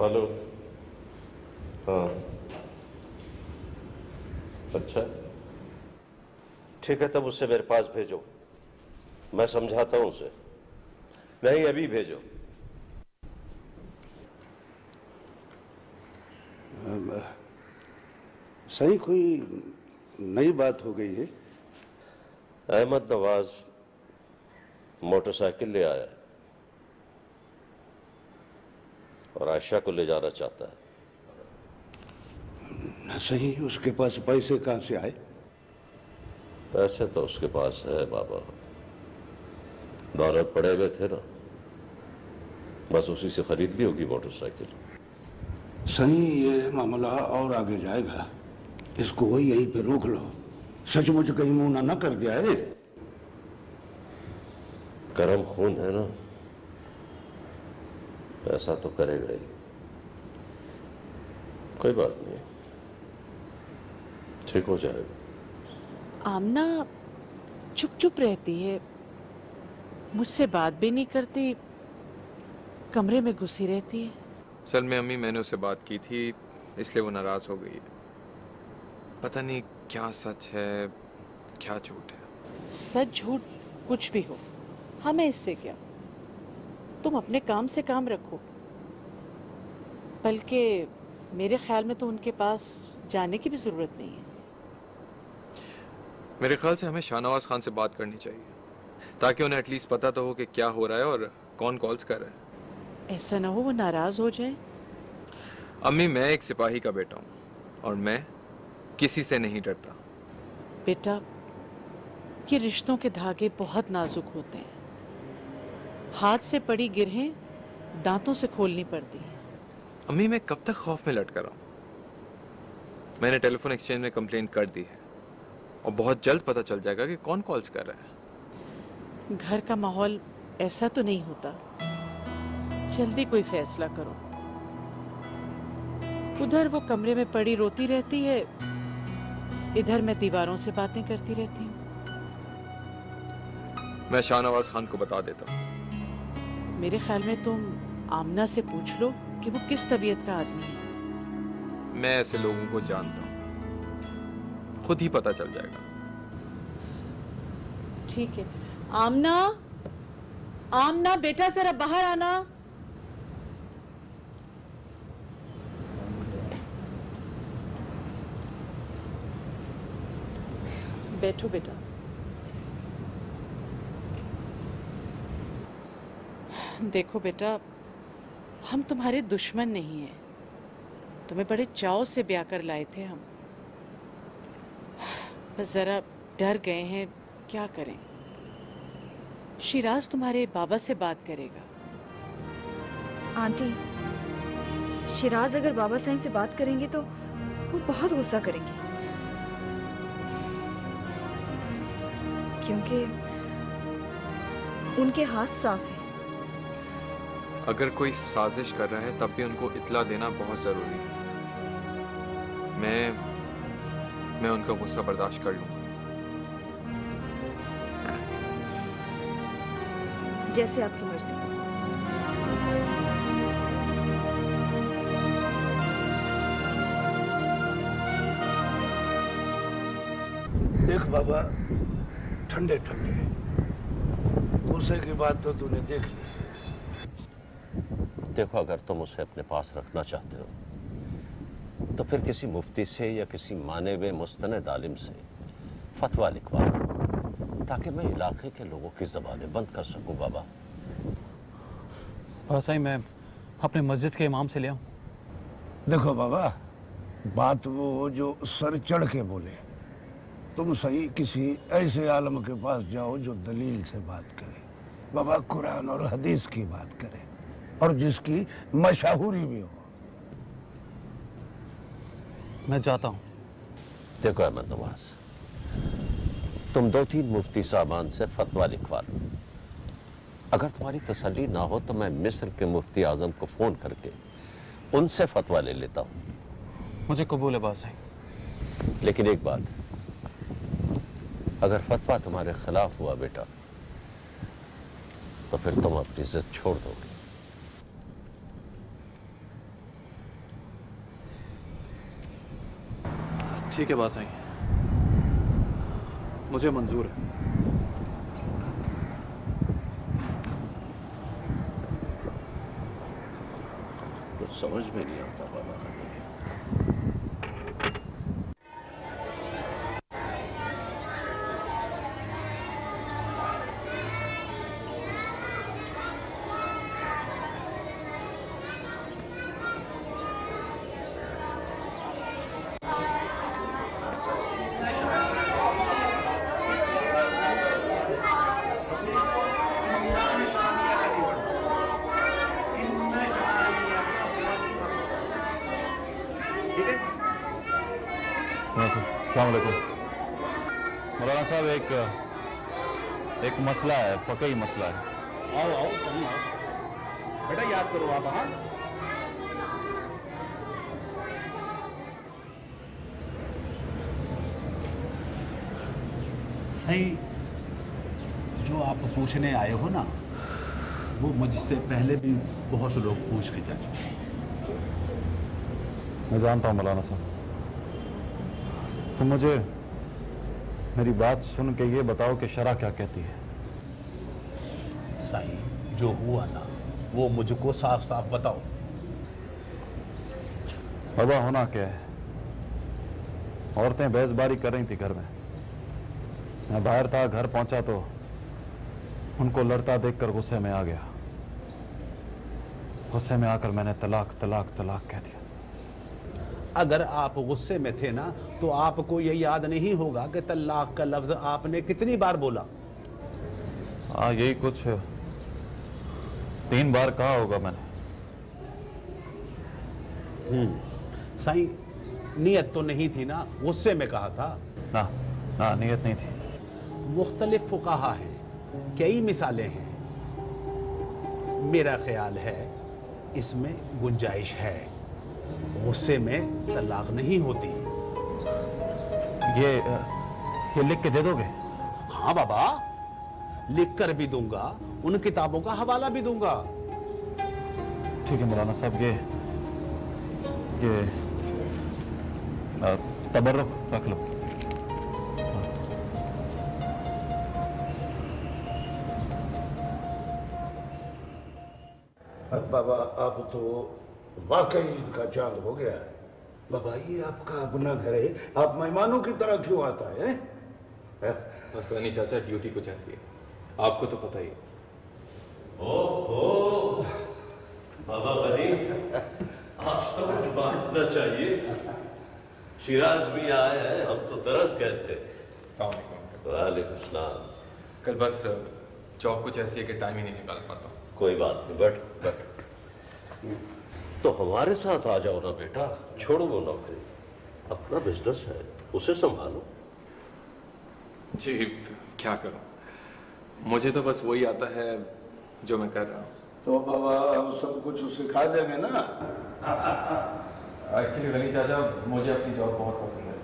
हेलो हाँ। अच्छा। ठीक है तब उससे मेरे पास भेजो। मैं समझाता हूँ उसे। नहीं अभी भेजो। सही कोई नई बात हो गई है? अहमद नवाज़ मोटरसाइकिल ले आया है और आयशा को ले जाना चाहता है। न सही उसके पास पैसे कहाँ से आए? पैसे तो उसके पास है बाबा। डॉलर पड़े हुए थे ना। बस उसी से खरीद ली होगी मोटरसाइकिल। सही ये मामला और आगे जाएगा। इसको यहीं पे रोक लो। सचमुच कहीं मुँह ना, कर जाए गर्म खून है ना। ऐसा तो करेगा ही। कोई बात नहीं। ठीक हो जाएगा। आमना चुप चुप रहती है। मुझसे बात भी नहीं करती। कमरे में घुसी रहती है। असल में अम्मी मैंने उससे बात की थी इसलिए वो नाराज़ हो गई है। पता नहीं क्या सच है क्या झूठ है। सच झूठ कुछ भी हो। हमें इससे क्या? तुम अपने काम से काम रखो। बल्कि मेरे ख्याल में तो उनके पास जाने की भी ज़रूरत नहीं है। मेरे ख्याल से हमें शाहनवाज खान से बात करनी चाहिए ताकि उन्हें एटलीस्ट पता तो हो कि क्या हो रहा है और कौन कॉल्स कर रहा है। ऐसा ना हो वो नाराज़ हो जाए। अम्मी मैं एक सिपाही का बेटा हूँ और मैं किसी से नहीं डरता। बेटा ये रिश्तों के धागे बहुत नाजुक होते हैं। हाथ से पड़ी गिरहें दांतों से खोलनी पड़ती हैं। अम्मी मैं कब तक खौफ में लटका रहा? हूँ मैंने टेलीफोन एक्सचेंज में कंप्लेंट कर दी है और बहुत जल्द पता चल जाएगा कि कौन कॉल्स कर रहा है। घर का माहौल ऐसा तो नहीं होता। जल्दी कोई फैसला करो। उधर वो कमरे में पड़ी रोती रहती है इधर मैं दीवारों से बातें करती रहती हूँ। मैं शाहनवाज खान को बता देता हूँ। मेरे ख्याल में तुम आमना से पूछ लो कि वो किस तबीयत का आदमी है। मैं ऐसे लोगों को जानता हूँ। खुद ही पता चल जाएगा। ठीक है। आमना आमना बेटा जरा बाहर आना। बैठो बेटा। देखो बेटा, हम तुम्हारे दुश्मन नहीं हैं। तुम्हें बड़े चाव से ब्याह कर लाए थे हम। बस जरा डर गए हैं, क्या करें? शिराज तुम्हारे बाबा से बात करेगा। आंटी, शिराज अगर बाबा साईं से बात करेंगे तो वो बहुत गुस्सा करेंगे। क्योंकि उनके हाथ साफ़ है। अगर कोई साजिश कर रहा है तब भी उनको इतला देना बहुत ज़रूरी है। मैं मैं उनका गुस्सा बर्दाश्त कर लूँगा। जैसे आपकी मर्ज़ी। देख बाबा ठंडे ठंडे गुस्से की बात तो तूने देख ली। देखो अगर तुम उसे अपने पास रखना चाहते हो तो फिर किसी मुफ्ती से या किसी माने हुए मुस्तनद आलिम से फतवा लिखवा ताकि मैं इलाके के लोगों की जबानें बंद कर सकूँ बाबा। बस ही मैं अपने मस्जिद के इमाम से ले आऊँ। देखो बाबा बात वो जो सर चढ़ के बोले। तुम सही किसी ऐसे आलम के पास जाओ जो दलील से बात करे। बाबा कुरान और हदीस की बात करे। और जिसकी मशहूरी भी हो। मैं जाता हूँ। देखो अहमद नवाज़ तुम दो तीन मुफ्ती सामान से फतवा लिखवा लो। अगर तुम्हारी तसली ना हो तो मैं मिस्र के मुफ्ती आज़म को फ़ोन करके उनसे फतवा ले लेता हूँ। मुझे कबूल है बादशाह। लेकिन एक बात अगर फतवा तुम्हारे खिलाफ हुआ बेटा तो फिर तुम अपनी इज़्ज़त छोड़ दोगे। ठीक है बात सही मुझे मंजूर है। कुछ समझ में नहीं आता मसला है फ़कई मसला है। आओ आओ सही आओ। बेटा याद करो आप हाँ? सही जो आप पूछने आए हो ना वो मुझसे पहले भी बहुत लोग पूछ के जा चुके हैं। मैं जानता हूँ मौलाना साहब। तो मुझे मेरी बात सुन के ये बताओ कि शरा क्या कहती है। जो हुआ ना वो मुझको साफ़ साफ़ बताओ। बाबा होना क्या है? औरतें बेजबारी कर रही थी घर में। मैं बाहर था घर पहुँचा तो उनको लड़ता देखकर गुस्से में आ गया। गुस्से में आकर मैंने तलाक तलाक तलाक कह दिया। अगर आप गुस्से में थे ना तो आपको ये याद नहीं होगा कि तलाक का लफ्ज आपने कितनी बार बोला। हाँ यही कुछ तीन बार कहा होगा मैंने। हम्म। साईं नियत तो नहीं थी ना? गुस्से में कहा था। ना ना नियत नहीं थी। मुख्तलिफ़ फुकाहा है। कई मिसालें हैं। मेरा ख्याल है इसमें गुंजाइश है। गुस्से में तलाक नहीं होती। ये ये लिख के दे दोगे? हाँ बाबा लिख कर भी दूँगा। उन किताबों का हवाला भी दूँगा। ठीक है मौलाना साहब ये ये तबर्रुक रख लो। बाबा अब तो वाकई ईद का चाँद हो गया है। बाबा ये आपका अपना घर है। आप मेहमानों की तरह क्यों आता है हैं? बस नहीं चाचा ड्यूटी कुछ ऐसी है। आपको तो पता ही है। ओहो बाबा आज तो कुछ बांटना चाहिए। शिराज भी आए हैं हम तो तरस गए थे। वालेकुम कल बस जॉब कुछ ऐसी है कि टाइम ही नहीं निकाल पाता कोई बात नहीं बट बट। तो हमारे साथ आ जाओ ना बेटा छोड़ो वो नौकरी। अपना बिज़नेस है उसे संभालो। जी क्या करूँ? मुझे तो बस वही आता है जो मैं कर रहा हूँ। तो बाबा हम सब कुछ सिखा देंगे ना? एक्चुअली गनी चाचा मुझे अपनी जॉब बहुत पसंद है।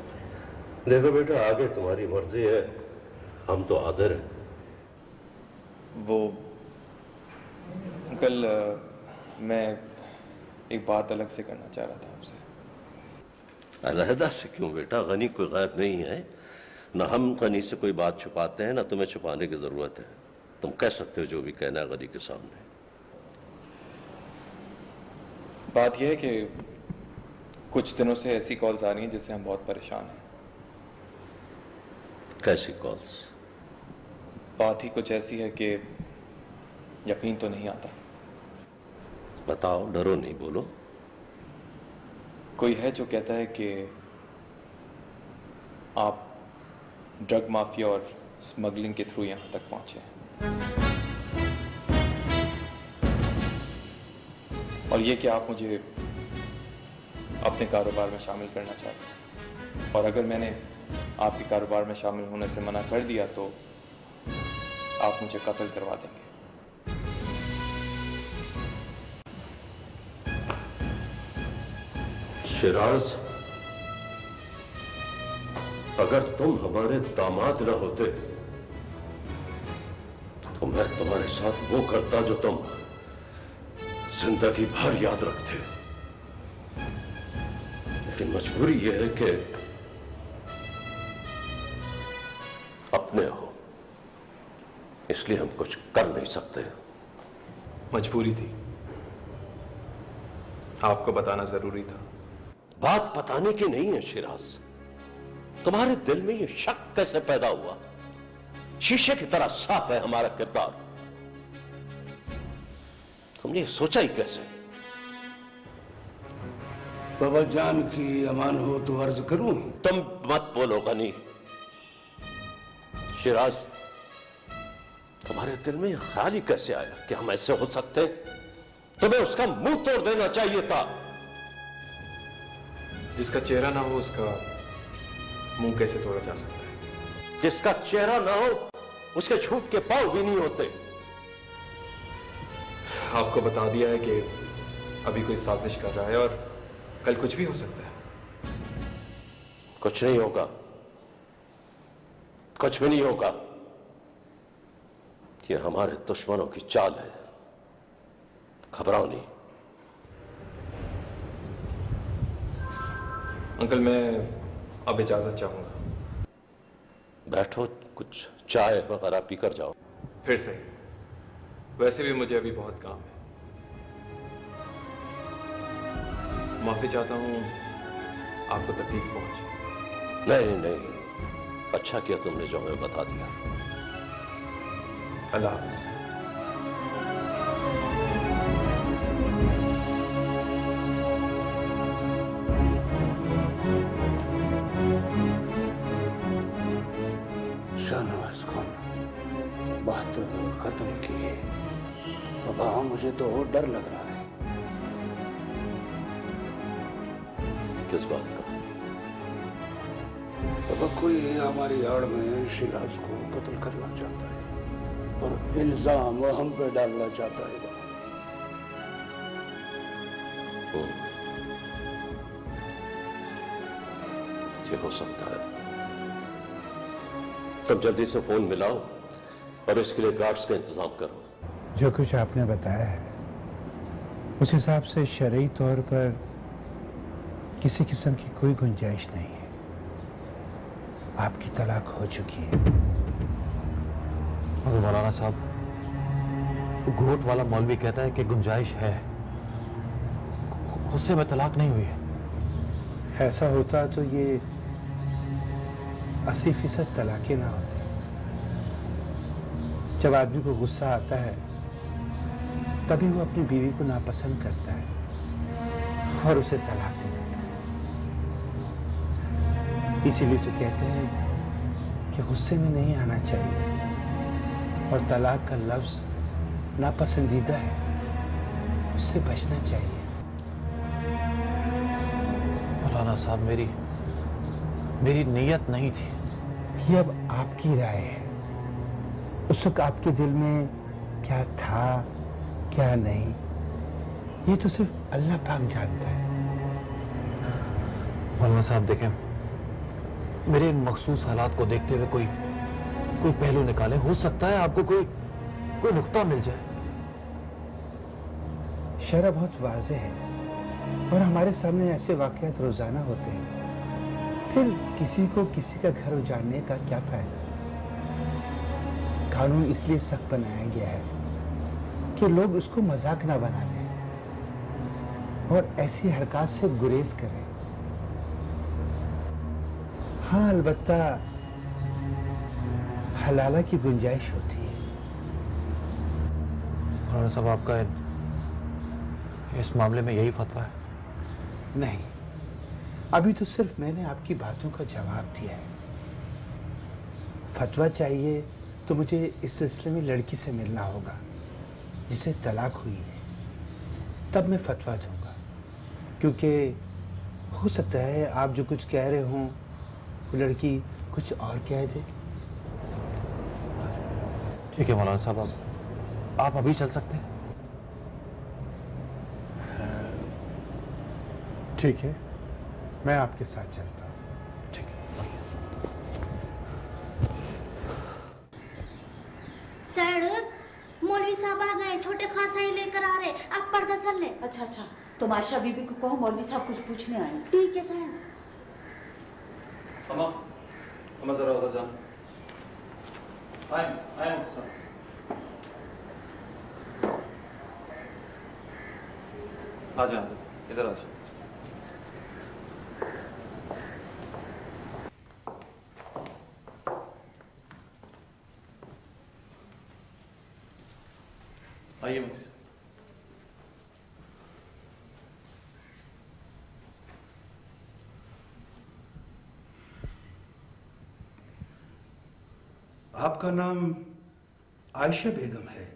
देखो बेटा आगे तुम्हारी मर्ज़ी है। हम तो हाजिर हैं। वो कल मैं एक बात अलग से करना चाह रहा था आपसे। अलहदा से क्यों बेटा? गनी कोई गैर नहीं है। ना हम गनी से कोई बात छुपाते हैं ना तुम्हें छुपाने की ज़रूरत है। तुम कह सकते हो जो भी कहना है गनी के सामने। बात यह है कि कुछ दिनों से ऐसी कॉल्स आ रही हैं जिससे हम बहुत परेशान हैं। कैसी कॉल्स बात ही कुछ ऐसी है कि यकीन तो नहीं आता। बताओ डरो नहीं बोलो। कोई है जो कहता है कि आप ड्रग माफिया और स्मगलिंग के थ्रू यहाँ तक पहुँचे हैं? और ये कि आप मुझे अपने कारोबार में शामिल करना चाहते हैं। और अगर मैंने आपके कारोबार में शामिल होने से मना कर दिया तो आप मुझे कत्ल करवा देंगे। शिराज, अगर तुम हमारे दामाद ना होते तो मैं तुम्हारे साथ वो करता जो तुम ज़िंदगी भर याद रखते। लेकिन मजबूरी यह है कि अपने हो। इसलिए हम कुछ कर नहीं सकते। मजबूरी थी। आपको बताना ज़रूरी था। बात बताने की नहीं है शिराज। तुम्हारे दिल में ये शक कैसे पैदा हुआ? शीशे की तरह साफ़ है हमारा किरदार। तुमने सोचा ही कैसे? बाबा जान की अमान हो तो अर्ज़ करूँ? तुम मत बोलो गनी। शिराज तुम्हारे दिल में ख्याल ही कैसे आया कि हम ऐसे हो सकते? तुम्हें उसका मुँह तोड़ देना चाहिए था। जिसका चेहरा ना हो उसका मुँह कैसे तोड़ा जा सकता है? जिसका चेहरा ना हो उसके झूठ के पाव भी नहीं होते। आपको बता दिया है कि अभी कोई साजिश कर रहा है और कल कुछ भी हो सकता है। कुछ नहीं होगा। कुछ भी नहीं होगा। ये हमारे दुश्मनों की चाल है। घबराओ नहीं। अंकल मैं अब इजाज़त चाहूँगा। बैठो कुछ चाय वगैरह पीकर जाओ। फिर से वैसे भी मुझे अभी बहुत काम है। माफ़ी चाहता हूँ आपको तकलीफ़ पहुँची। नहीं नहीं। अच्छा किया तुमने जो हमें बता दिया। अल्लाह हाफिज। बात खतरे की है। बाबा मुझे तो डर लग रहा है। किस बात का? बाबा कोई हमारी आड़ में शिराज को कत्ल करना चाहता है और इल्ज़ाम हम पे डालना चाहता है। ये हो सकता है। तब जल्दी से फ़ोन मिलाओ। और इसके लिए गार्ड्स का इंतज़ाम करो। जो कुछ आपने बताया है उस हिसाब से शरई तौर पर किसी किस्म की कोई गुंजाइश नहीं है। आपकी तलाक हो चुकी है। मगर मौलाना साहब घोट वाला मौलवी कहता है कि गुंजाइश है। उससे में तलाक नहीं हुई। है ऐसा होता तो ये अस्सी फ़ीसद तलाकें ना होती। जब आदमी को गुस्सा आता है तभी वो अपनी बीवी को नापसंद करता है और उसे तलाक दे देता है। इसीलिए तो कहते हैं कि गुस्से में नहीं आना चाहिए और तलाक का लफ्ज नापसंदीदा है उससे बचना चाहिए। मौलाना साहब मेरी मेरी नीयत नहीं थी। ये अब आपकी राय है। उस वक्त आपके दिल में क्या था क्या नहीं? ये तो सिर्फ़ अल्लाह पाक जानता है। मौलाना साहब देखें मेरे इन मखसूस हालात को देखते हुए कोई कोई पहलू निकाले। हो सकता है आपको कोई कोई नुकता मिल जाए। शरा बहुत वाज है और हमारे सामने ऐसे वाकयात रोज़ाना होते हैं। फिर किसी को किसी का घर उजाड़ने का क्या फ़ायदा? कानून इसलिए सख्त बनाया गया है कि लोग उसको मज़ाक ना बना लें और ऐसी हरकत से गुरेज करें। हाँ अलबत्ता हलाला की गुंजाइश होती है। मौलाना साहब आपका इस मामले में यही फतवा है? नहीं। अभी तो सिर्फ़ मैंने आपकी बातों का जवाब दिया है। फतवा चाहिए तो मुझे इस सिलसिले में लड़की से मिलना होगा जिसे तलाक हुई है। तब मैं फतवा दूँगा क्योंकि हो सकता है आप जो कुछ कह रहे हों वो लड़की कुछ और कह दे। ठीक है मौलाना साहब आप आप अभी चल सकते हैं। ठीक है मैं आपके साथ चलता सर मौलवी साहब आ गए छोटे खासा ही लेकर आ रहे आप पर्दा कर ले। अच्छा अच्छा तुम आशा बीबी को कहो मौलवी साहब कुछ पूछने आए ठीक है सर। अम्मा अम्मा जरा उधर जा आए। आ जा इधर आ जा आइए मुझे आपका नाम आयशा बेगम है।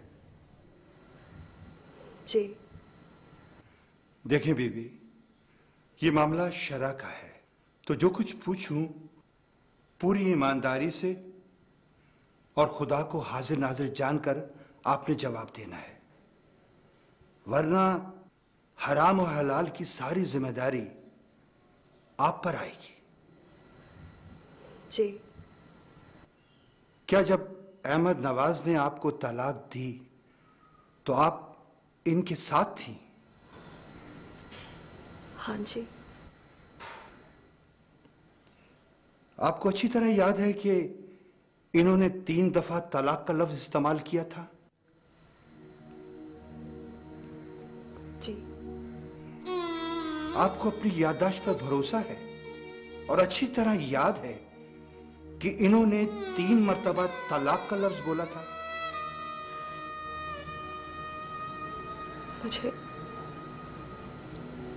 जी। देखें बीबी ये मामला शरा का है। तो जो कुछ पूछूँ पूरी ईमानदारी से और खुदा को हाजिर नाजिर जानकर आपने जवाब देना है। वरना हराम और हलाल की सारी ज़िम्मेदारी आप पर आएगी। जी। क्या जब अहमद नवाज़ ने आपको तलाक दी तो आप इनके साथ थी? हाँ जी। आपको अच्छी तरह याद है कि इन्होंने तीन दफ़ा तलाक का लफ्ज इस्तेमाल किया था? आपको अपनी याददाश्त पर भरोसा है और अच्छी तरह याद है कि इन्होंने तीन मरतबा तलाक का लफ्ज बोला था। मुझे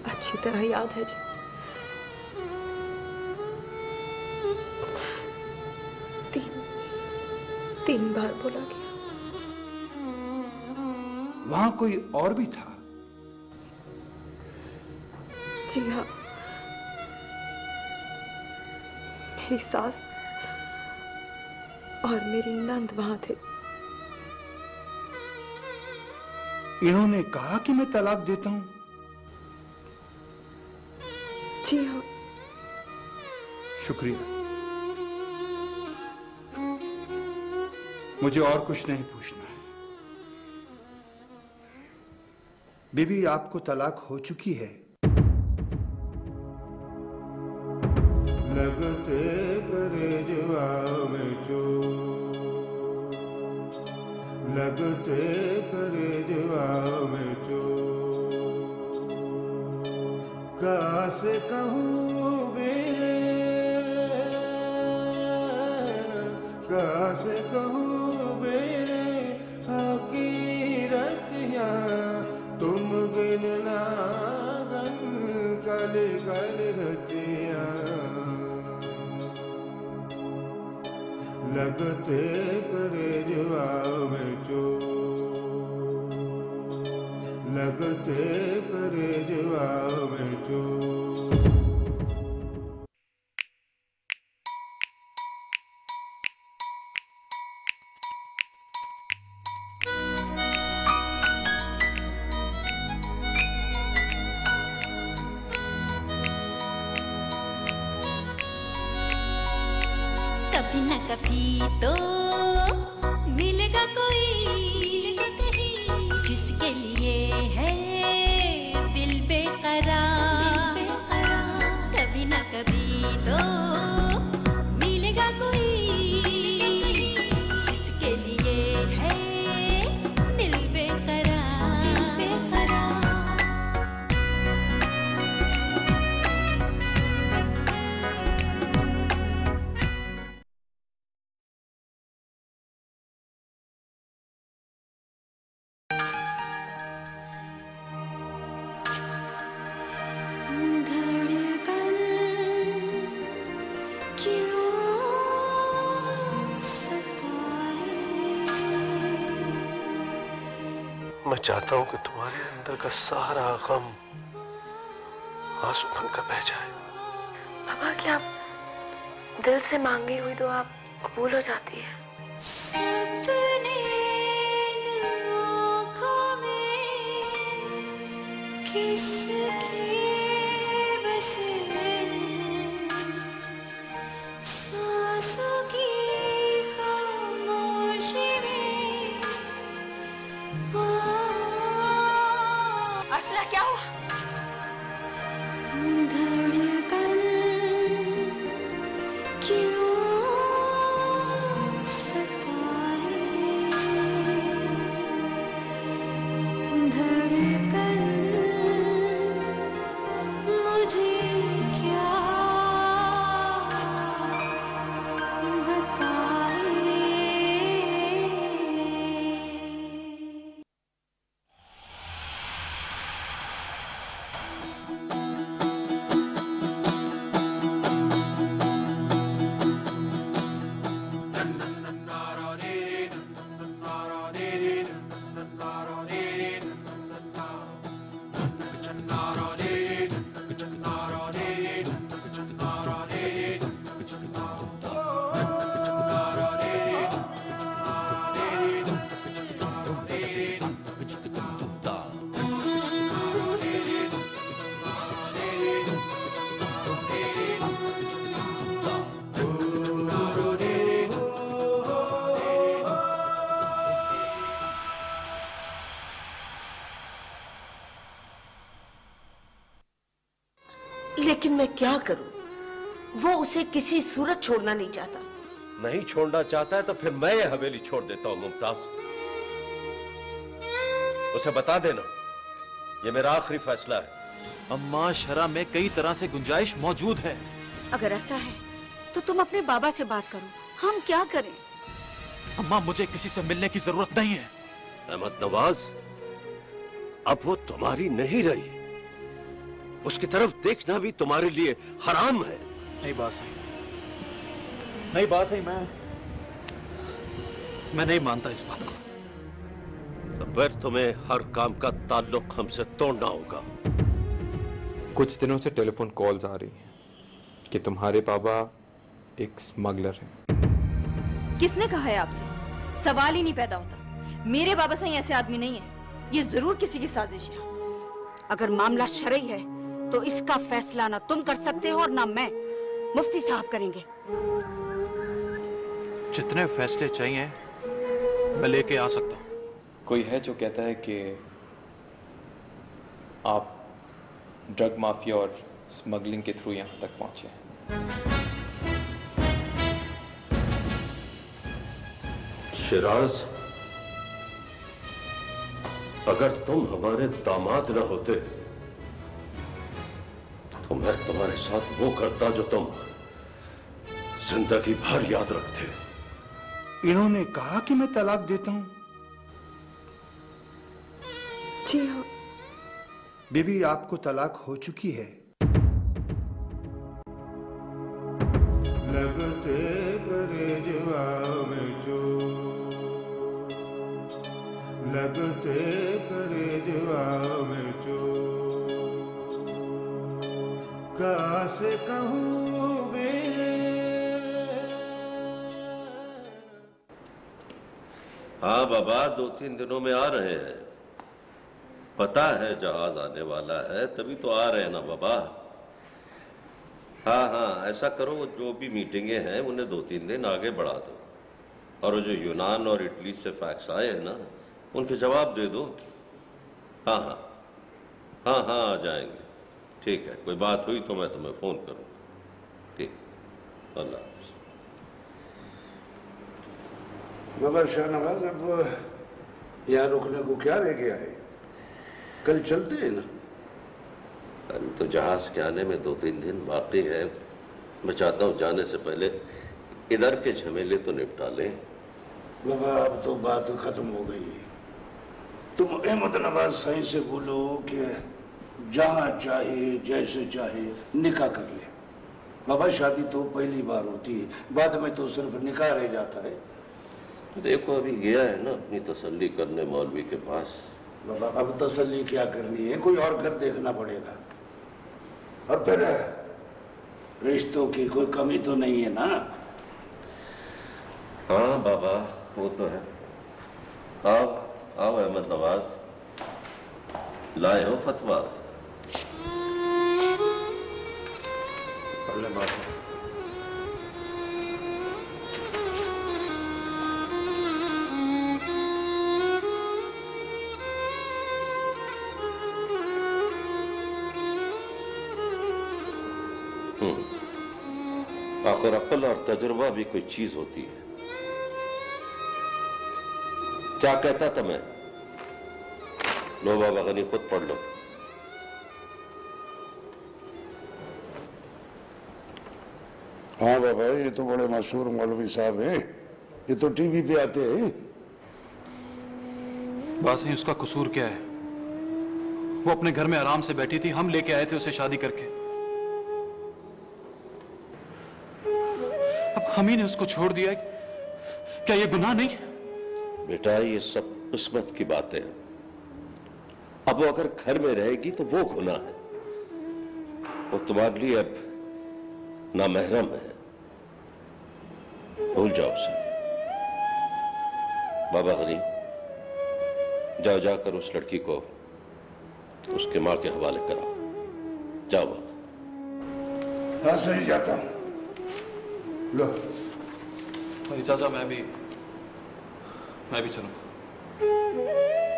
अच्छी तरह याद है जी। तीन तीन बार बोला गया। वहाँ कोई और भी था? जी हाँ। मेरी सास और मेरी नंद वहाँ थे। इन्होंने कहा कि मैं तलाक देता हूँ? जी हाँ। शुक्रिया। मुझे और कुछ नहीं पूछना है। बीबी आपको तलाक हो चुकी है। लगते करे जवाब चो। लगते करे जवाब चो। कास कहूँ बे लगते करे में जो लगते चाहता हूँ कि तुम्हारे अंदर का सारा गम आँसू बनकर बह जाए। पापा क्या दिल से मांगी हुई तो आप कबूल हो जाती है? किसके किसी सूरत छोड़ना नहीं चाहता। नहीं छोड़ना चाहता है तो फिर मैं ये हवेली छोड़ देता हूँ मुमताज़। उसे बता देना ये मेरा आखिरी फैसला है। अम्मा शरा में कई तरह से गुंजाइश मौजूद है। अगर ऐसा है तो तुम अपने बाबा से बात करो हम क्या करें? अम्मा मुझे किसी से मिलने की ज़रूरत नहीं है। अहमद नवाज़ अब वो तुम्हारी नहीं रही। उसकी तरफ़ देखना भी तुम्हारे लिए हराम है। नहीं बात सही नहीं बात सही मैं मैं नहीं मानता इस बात को। तो फिर तुम्हें हर काम का ताल्लुक हमसे तोड़ना होगा। कुछ दिनों से टेलीफोन कॉल्स आ रही हैं कि तुम्हारे पापा एक स्मगलर हैं। किसने कहा है आपसे? सवाल ही नहीं पैदा होता। मेरे बाबा सही ऐसे आदमी नहीं है। ये ज़रूर किसी की साजिश है अगर मामला शरई है तो इसका फैसला ना तुम कर सकते हो और ना मैं। मुफ्ती साहब करेंगे। जितने फैसले चाहिए मैं लेके आ सकता हूँ। कोई है जो कहता है कि आप ड्रग माफिया और स्मगलिंग के थ्रू यहाँ तक पहुँचे हैं। शिराज अगर तुम हमारे दामाद न होते तो मैं तुम्हारे साथ वो करता जो तुम ज़िंदगी भर याद रखते। इन्होंने कहा कि मैं तलाक देता हूँ। जी हाँ। बीबी आपको तलाक हो चुकी है। लगते करे में जो लगते करे में जो। कैसे कहूँ हाँ बाबा दो तीन दिनों में आ रहे हैं। पता है जहाज़ आने वाला है, तभी तो आ रहे हैं ना बाबा। हाँ हाँ ऐसा करो, जो भी मीटिंगें हैं, उन्हें दो तीन दिन आगे बढ़ा दो। और जो यूनान और इटली से फैक्स आए हैं ना, उनके जवाब दे दो। हाँ हाँ। हाँ हाँ आ जाएँगे। ठीक है, कोई बात हुई तो मैं तुम्हें फ़ोन करूँगा। ठीक। अल्लाह हाफ़िज़। मगर शाहनवाज अब यहाँ रुकने को क्या रह गया है? कल चलते हैं ना। अभी तो जहाज़ के आने में दो तीन दिन बाकी है। मैं चाहता हूँ जाने से पहले इधर के झमेले तो निपटा लें। बाबा अब तो बात खत्म हो गई है। तुम अहमद नवाज़ सही से बोलो कि जहाँ चाहे जैसे चाहे निकाह कर ले। बाबा शादी तो पहली बार होती है। बाद में तो सिर्फ़ निकाह रह जाता है। देखो अभी गया है ना अपनी तसल्ली करने मौलवी के पास। बाबा अब तसल्ली क्या करनी है? कोई और घर देखना पड़ेगा। और फिर रिश्तों की कोई कमी तो नहीं है ना? हाँ बाबा वो तो है। आओ आओ अहमद नवाज़। लाए हो फतवा। आखिर अक्ल और तजुर्बा भी कोई चीज़ होती है। क्या कहता था मैं? लो बाबा गनी खुद पढ़ लो। हाँ बाबा ये तो बड़े मशहूर मौलवी साहब हैं। ये तो टीवी पे आते हैं। बात सही उसका कसूर क्या है? वो अपने घर में आराम से बैठी थी हम लेके आए थे उसे शादी करके। हम ही ने उसको छोड़ दिया है। क्या ये गुनाह नहीं? बेटा ये सब किस्मत की बातें हैं। अब वो अगर घर में रहेगी तो वो गुनाह है। वो तुम्हारे लिए अब नामहरम है। भूल जाओ उसे। बाबा गनी जाओ जाकर उस लड़की को उसके माँ के हवाले कराओ। जाओ बाबा। हाँ सही जाता हूँ। लो। चाचा मैं भी मैं भी चलूँगा।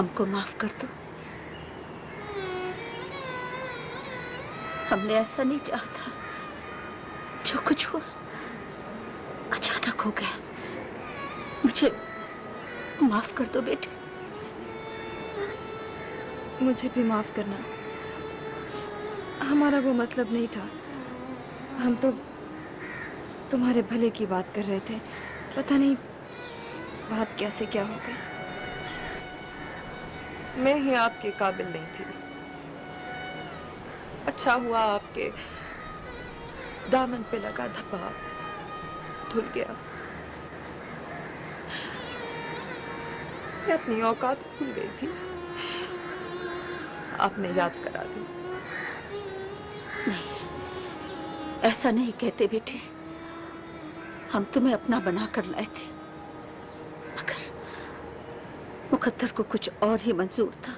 हमको माफ़ कर दो। हमने ऐसा नहीं चाहा था। जो कुछ हुआ, अचानक हो गया। मुझे माफ़ कर दो बेटे। मुझे भी माफ़ करना। हमारा वो मतलब नहीं था। हम तो तुम्हारे भले की बात कर रहे थे। पता नहीं बात कैसे क्या हो गई। मैं ही आपके काबिल नहीं थी। अच्छा हुआ आपके दामन पे लगा धब्बा धुल गया। मैं अपनी औकात भूल गई थी। आपने याद करा दी। ऐसा नहीं कहते बेटे। हम तुम्हें अपना बना कर लाए थे मगर मुकद्दर को कुछ और ही मंजूर था।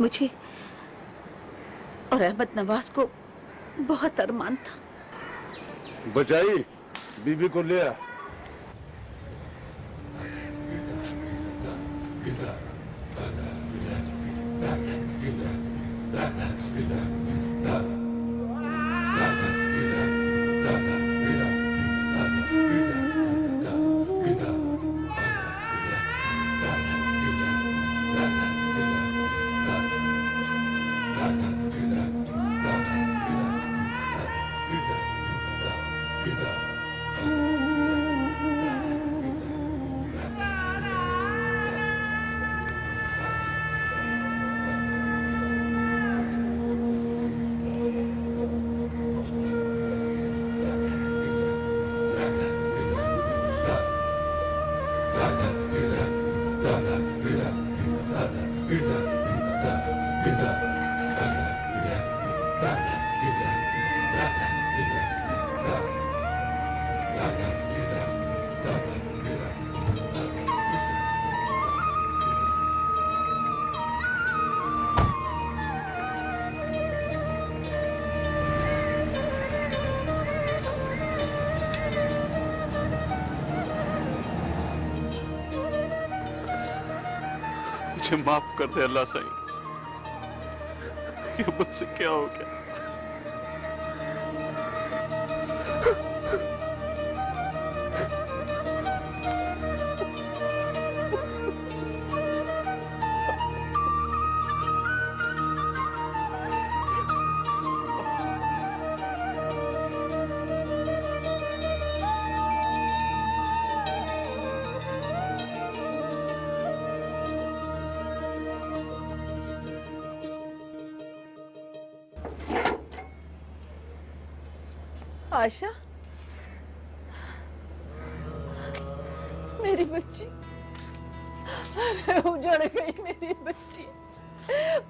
मुझे और अहमद नवाज़ को बहुत अरमान था। बचाई, बीबी को ले आ। माफ़ कर दे अल्लाह सही। ये मुझसे क्या हो गया? आशा? मेरी बच्ची। उजड़ गई मेरी बच्ची।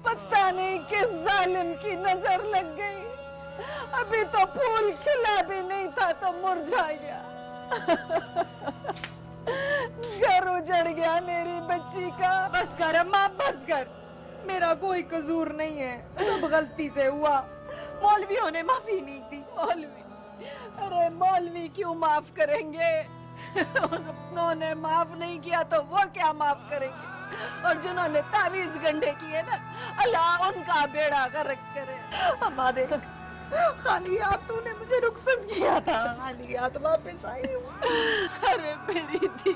पता नहीं किस जालिम की नज़र लग गई। अभी तो फूल खिला भी नहीं था तो मुरझा गया घर उजड़ गया मेरी बच्ची का। बस कर अम्मा बस कर। मेरा कोई कसूर नहीं है। सब गलती से हुआ। मौलवियों ने माफ़ी नहीं दी। मौलवी। अरे मौलवी क्यों माफ़ करेंगे? उन्होंने माफ़ नहीं किया तो वो क्या माफ़ करेंगे? और जिन्होंने तावीज गंडे किए ना, अल्लाह उनका बेड़ा गर्क करे। देख, खाली हाथ तूने मुझे रुखसत किया था। खाली हाथ वापस आई हूँ अरे मेरी दी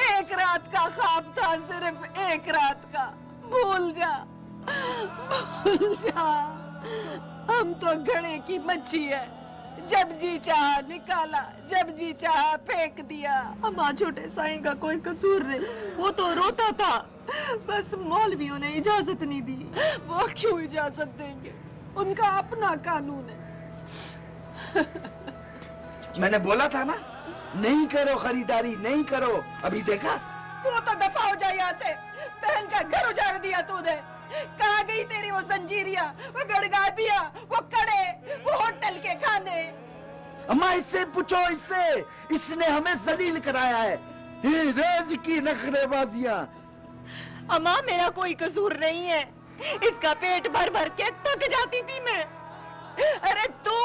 एक रात का ख्वाब था, सिर्फ़ एक रात का। भूल जा भूल जा। हम तो घड़े की मच्छी है। जब जी चाहा निकाला जब जी चाहा फेंक दिया। अम्मा छोटे साईं का कोई कसूर नहीं। वो तो रोता था। बस मौलवियों ने इजाज़त नहीं दी। वो क्यों इजाज़त देंगे? उनका अपना कानून है। मैंने बोला था ना नहीं करो खरीदारी नहीं करो। अभी देखा? तू तो दफ़ा हो जाए यहाँ से। बहन का घर उजाड़ दिया तूने। कहा गई तेरी वो जंजीरिया वो गड़गाबिया वो कड़े वो होटल के खाने। अम्मा इससे पूछो इससे। इसने हमें जलील कराया है। ये रोज की नखरेबाजियाँ। अम्मा मेरा कोई कसूर नहीं है। इसका पेट भर भर के थक जाती थी मैं। अरे तू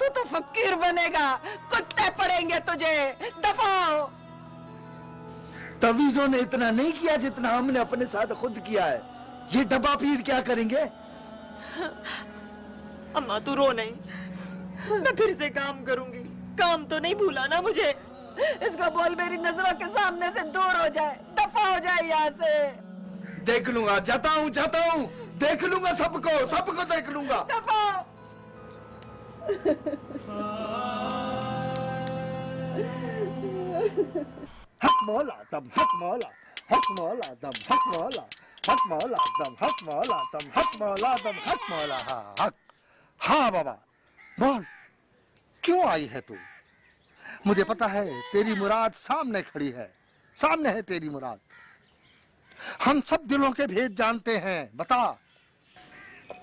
तू तो फकीर बनेगा। कुत्ते पड़ेंगे तुझे। दफाओ। तवीजों ने इतना नहीं किया जितना हमने अपने साथ खुद किया है। ये डब्बा पीट क्या करेंगे? अम्मा तू रो नहीं। मैं फिर से काम करूँगी। काम तो नहीं भूला ना मुझे। इसको बोल मेरी नज़रों के सामने से दूर हो जाए। दफ़ा हो जाए यहाँ से। देख लूँगा जाता हूँ जाता हूँ देख लूँगा सबको सबको देख लूँगा। दफ़ा। हक मौला दम हक मौला हक मौला दम हक मौला। हक मौला दम हक मौला दम हक मौला दम हक मौला हाँ हक हाँ बाबा बोल क्यों आई है तू? मुझे पता है तेरी मुराद सामने खड़ी है। सामने है तेरी मुराद। हम सब दिलों के भेद जानते हैं। बता।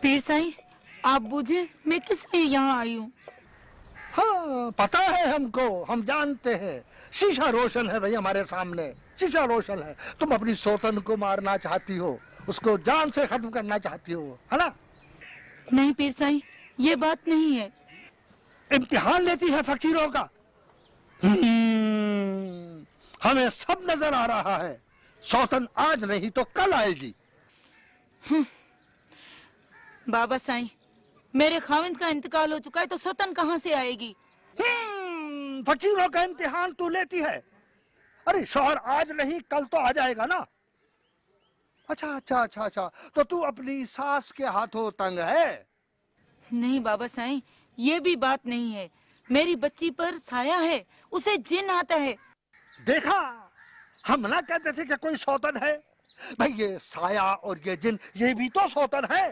पीर साईं आप बूझे मैं किस लिए यहाँ आई हूँ? हाँ पता है हमको। हम जानते हैं। शीशा रोशन है भाई हमारे सामने। शीशा रोशन है। तुम अपनी सोतन को मारना चाहती हो उसको जान से खत्म करना चाहती हो है ना? नहीं पीर साईं ये बात नहीं है। इम्तिहान लेती है फकीरों का। हम्म, हमें सब नज़र आ रहा है। सौतन आज नहीं तो कल आएगी। बाबा साईं मेरे खाविंद का इंतकाल हो चुका है तो सतन कहाँ से आएगी? हम्म, फकीरों का इम्तिहान तू लेती है। अरे शौहर आज नहीं कल तो आ जाएगा ना। अच्छा अच्छा अच्छा अच्छा। तो तू अपनी सास के हाथों तंग है? नहीं बाबा साईं ये भी बात नहीं है। मेरी बच्ची पर साया है उसे जिन आता है। देखा हम ना कहते थे कि कोई सौतन है। भाई ये साया और ये जिन ये भी तो सौतन है।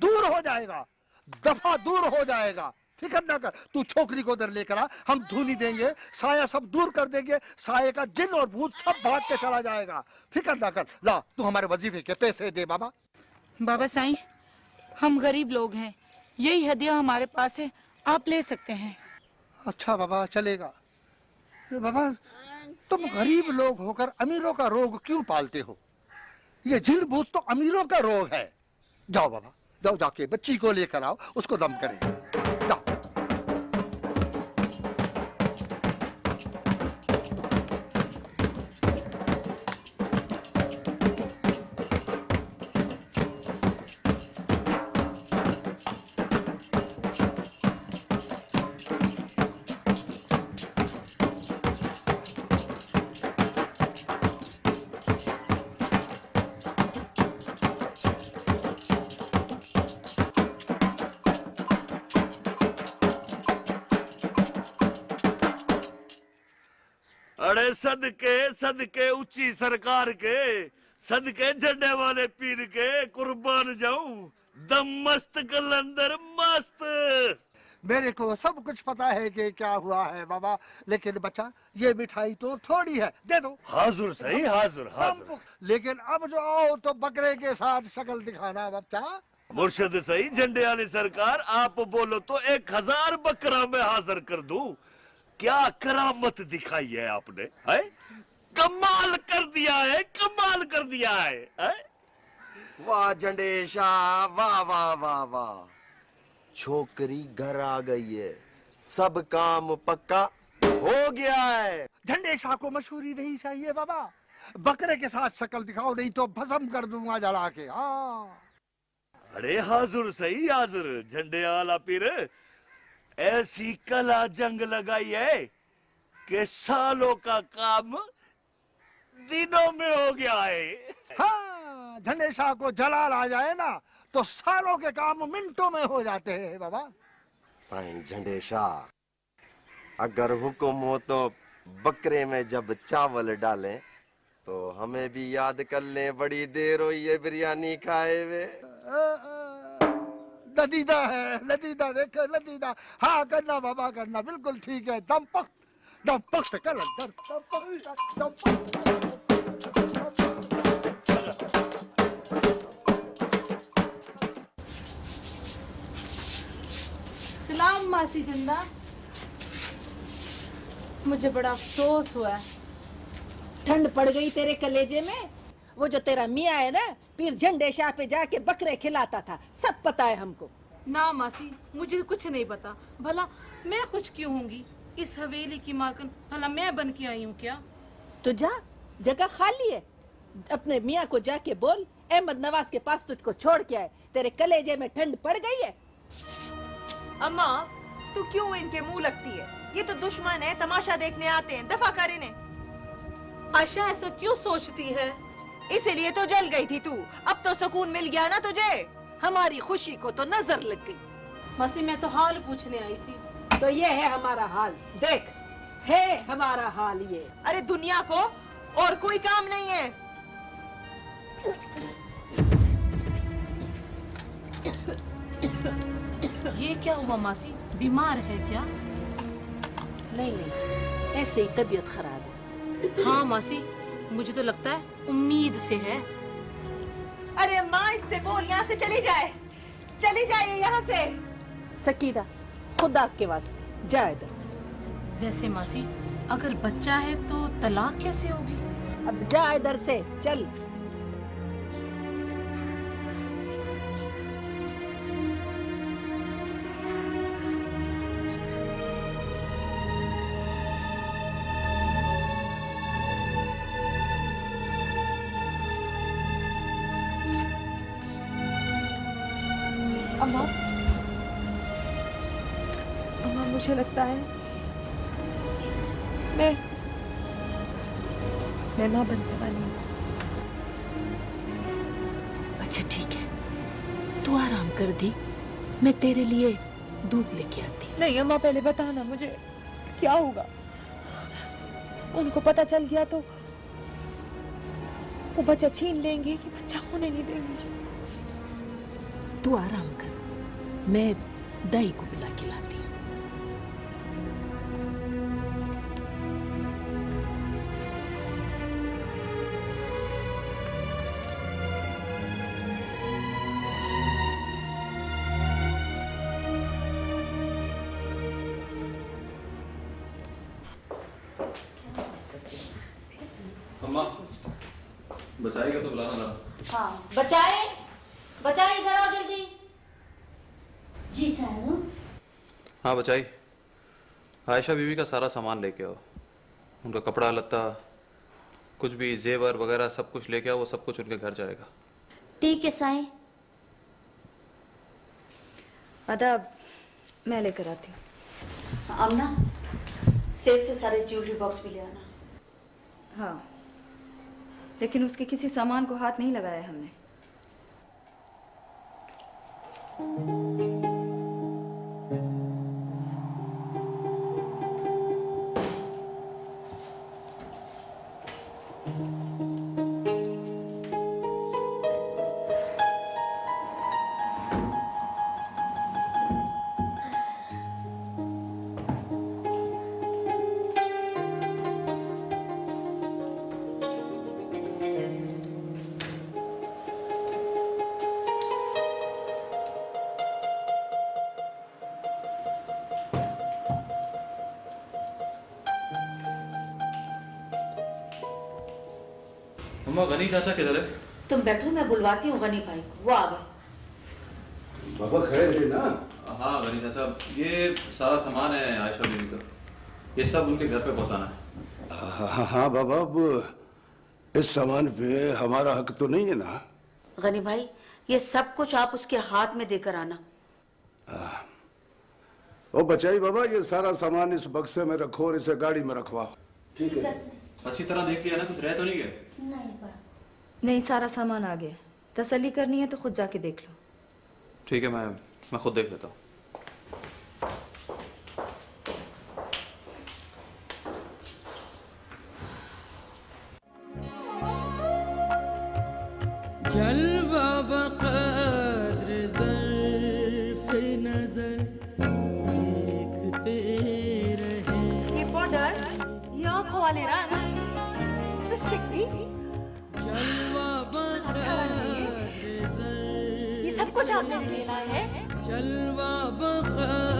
दूर हो जाएगा दफ़ा दूर हो जाएगा। फ़िक्र ना कर? तू छोकरी को उधर लेकर आ हम धूनी देंगे साया सब दूर कर देंगे साये का जिन और भूत सब भाग के चला जाएगा। फ़िक्र ना कर। ला तू हमारे वजीफे के पैसे दे बाबा। बाबा साईं हम गरीब लोग हैं। यही हदिया हमारे पास है आप ले सकते हैं। अच्छा बाबा चलेगा। बाबा तुम गरीब लोग होकर अमीरों का रोग क्यों पालते हो? ये जिन भूत तो अमीरों का रोग है। जाओ बाबा जाओ जाके बच्ची को लेकर आओ उसको दम करें। सदके सदके ऊँची सरकार के सदके झंडे वाले पीर के कुर्बान जाऊँ। दम मस्त कलंदर मस्त। मेरे को सब कुछ पता है कि क्या हुआ है बाबा। लेकिन बच्चा ये मिठाई तो थोड़ी है। दे दो। हाजुर सही हाजुर हाजुर। लेकिन अब जो आओ तो बकरे के साथ शक्ल दिखाना बच्चा। मुर्शद सही झंडे वाली सरकार आप बोलो तो एक हज़ार बकरा में हाजिर कर दूँ। क्या करामत दिखाई है आपने है? कमाल कर दिया है कमाल कर दिया है, है? वाह झंडेशा वाह वाह वाह वाह। छोकरी घर आ गई है सब काम पक्का हो गया है। झंडे शाह को मशहूरी नहीं चाहिए बाबा बकरे के साथ शक्ल दिखाओ नहीं तो भसम कर दूँगा जला के हाँ। अरे हाजुर सही हाजुर झंडे वाला पीर। ऐसी कला जंग लगाई है कि सालों का काम दिनों में हो गया है। हाँ झंडे शाह को जलाल आ जाए ना तो सालों के काम मिनटों में हो जाते हैं बाबा। साईं झंडे शाह अगर हुक्म हो तो बकरे में जब चावल डालें तो हमें भी याद कर लें बड़ी देर हो ये बिरयानी खाए हुए। लदीदा है लदीदा देखे लदीदा। हाँ करना बाबा करना बिल्कुल ठीक है। दम पक दम पक कर अंदर दम पक दम सलाम मासी ज़िंदा। मुझे बड़ा अफसोस हुआ ठंड पड़ गई तेरे कलेजे में? वो जो तेरा मियाँ है ना फिर झंडे शाह पे जाके बकरे खिलाता था। सब पता है हमको। ना मासी मुझे कुछ नहीं पता। भला मैं खुश क्यों होंगी? इस हवेली की मालकन भला मैं बन के आई हूँ क्या? तो जा जगह खाली है। अपने मियाँ को जाके बोल अहमद नवाज़ के पास तुझको छोड़ के आए। तेरे कलेजे में ठंड पड़ गई है। अम्मा तू क्यों इनके मुँह लगती है? ये तो दुश्मन है तमाशा देखने आते हैं दफ़ा कर इन्हें आशा ऐसा क्यों सोचती है? इसीलिए तो जल गई थी तू। अब तो सुकून मिल गया ना तुझे। हमारी खुशी को तो नज़र लग गई। मासी मैं तो हाल पूछने आई थी। तो ये है हमारा हाल। देख है हमारा हाल ये। अरे दुनिया को और कोई काम नहीं है। ये क्या हुआ मासी? बीमार है क्या? नहीं नहीं ऐसे ही तबीयत खराब है। हाँ मासी मुझे तो लगता है उम्मीद से है। अरे माँ इससे बोल यहाँ से चली जाए। चली जाए यहाँ से। सकीदा खुदा के वास्ते जाए इधर से। वैसे मासी अगर बच्चा है तो तलाक कैसे होगी? अब जा इधर से चल। मुझे लगता है। मैं मैं माँ बनने वाली हूँ। अच्छा ठीक है। तू आराम कर दी। मैं तेरे लिए दूध लेके आती। नहीं अम्मा पहले बताना मुझे क्या होगा। उनको पता चल गया तो वो बच्चा छीन लेंगे कि बच्चा होने नहीं देंगे। तू आराम कर। मैं दाई को बुला के लाती हाँ बचाई। आयशा बीवी का सारा सामान लेके आओ। उनका कपड़ा लत्ता कुछ भी जेवर वगैरह सब कुछ लेके आओ वो सब कुछ उनके घर जाएगा। ठीक है साईं। अदब मैं लेकर आती हूँ। आमना सेफ़ से सारे ज्वेलरी बॉक्स भी ले आना। हाँ लेकिन उसके किसी सामान को हाथ नहीं लगाया हमने। चाचा किधर है? तुम बैठो मैं बुलवाती हूँ गनी भाई को। वो आ गए। बाबा खैर है ना। हाँ गनी चाचा ये सारा सामान है आयशा बीवी का। ये सब उनके घर पे पहुंचाना है। हाँ हाँ, हाँ बाबा अब इस सामान पे हमारा हक तो नहीं है ना। गनी भाई ये सब कुछ आप उसके हाथ में देकर आना। ओ बचाई बाबा ये सारा सामान इस बक्से में रखो और इसे गाड़ी में रखवाओ। ठीक है अच्छी तरह देख लिया ना कुछ रह तो नहीं गया? नहीं सारा सामान आ गया तसली करनी है तो खुद जाके देख लो। ठीक है मैं मैं खुद देख लेता हूँ। कुछ आप लिए लाए हैं जलवा बकद्र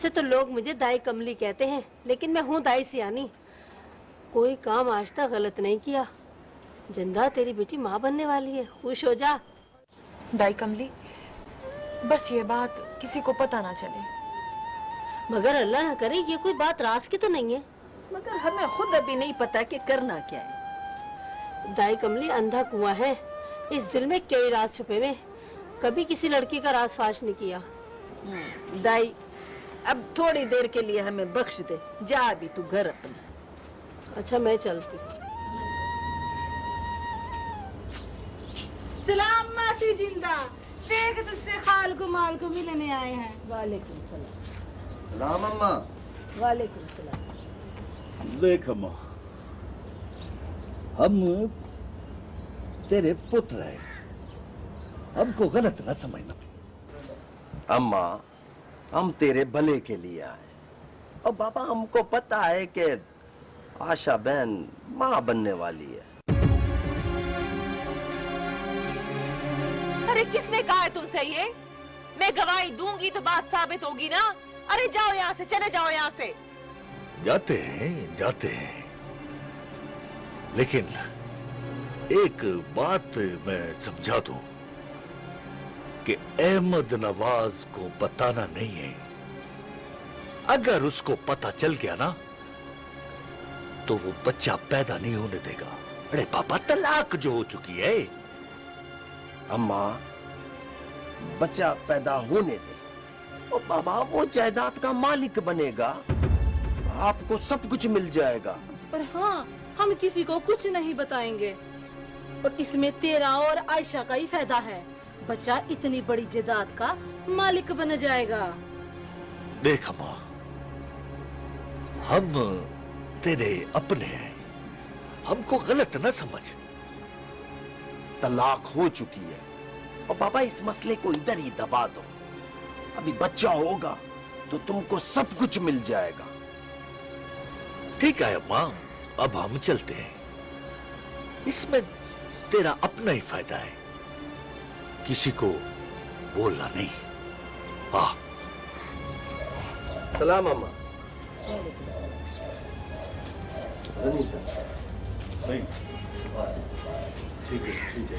वैसे तो लोग मुझे दाई कमली कहते हैं लेकिन मैं हूँ दाई सियानी। कोई काम आज तक गलत नहीं किया। ज़िंदा तेरी बेटी माँ बनने वाली है। खुश हो जा। दाई कमली बस ये बात किसी को पता ना चले। मगर अल्लाह ना करे ये कोई बात राज की तो नहीं है। मगर हमें खुद अभी नहीं पता कि करना क्या है। दाई कमली अंधा कुआँ है। इस दिल में कई राज छुपे हुए। कभी किसी लड़की का राज फाश नहीं किया। दाई अब थोड़ी देर के लिए हमें बख्श दे। जा अभी तू घर अपने। अच्छा मैं चलती सलाम मासी ज़िंदा। देख तुझसे खाल को माल को मिलने आए हैं। वालेकुम सलाम। सलाम अम्मा। वालेकुम सलाम। देख अम्मा हम तेरे पुत्र हैं। हमको गलत न समझना। अम्मा हम तेरे भले के लिए आए और बाबा हमको पता है कि आशा बहन माँ बनने वाली है। अरे किसने कहा है तुमसे ये? मैं गवाही दूँगी तो बात साबित होगी ना? अरे जाओ यहाँ से चले जाओ यहाँ से। जाते हैं जाते हैं। लेकिन एक बात मैं समझा दूँ। कि अहमद नवाज़ को बताना नहीं है। अगर उसको पता चल गया ना तो वो बच्चा पैदा नहीं होने देगा। अरे पापा, तलाक जो हो चुकी है। अम्मा, बच्चा पैदा होने दे। और बाबा, वो जायदाद का मालिक बनेगा। आपको सब कुछ मिल जाएगा। पर हाँ हम किसी को कुछ नहीं बताएँगे। और इसमें तेरा और आयशा का ही फ़ायदा है। बच्चा इतनी बड़ी जायदाद का मालिक बन जाएगा। देख अम्मा, हम तेरे अपने हैं। हमको गलत न समझ। तलाक हो चुकी है। और बाबा, इस मसले को इधर ही दबा दो। अभी बच्चा होगा तो तुमको सब कुछ मिल जाएगा। ठीक है अम्मा, अब हम चलते हैं। इसमें तेरा अपना ही फ़ायदा है। किसी को बोलना नहीं। हाँ सलाम अम्मा ठीक है ठीक है।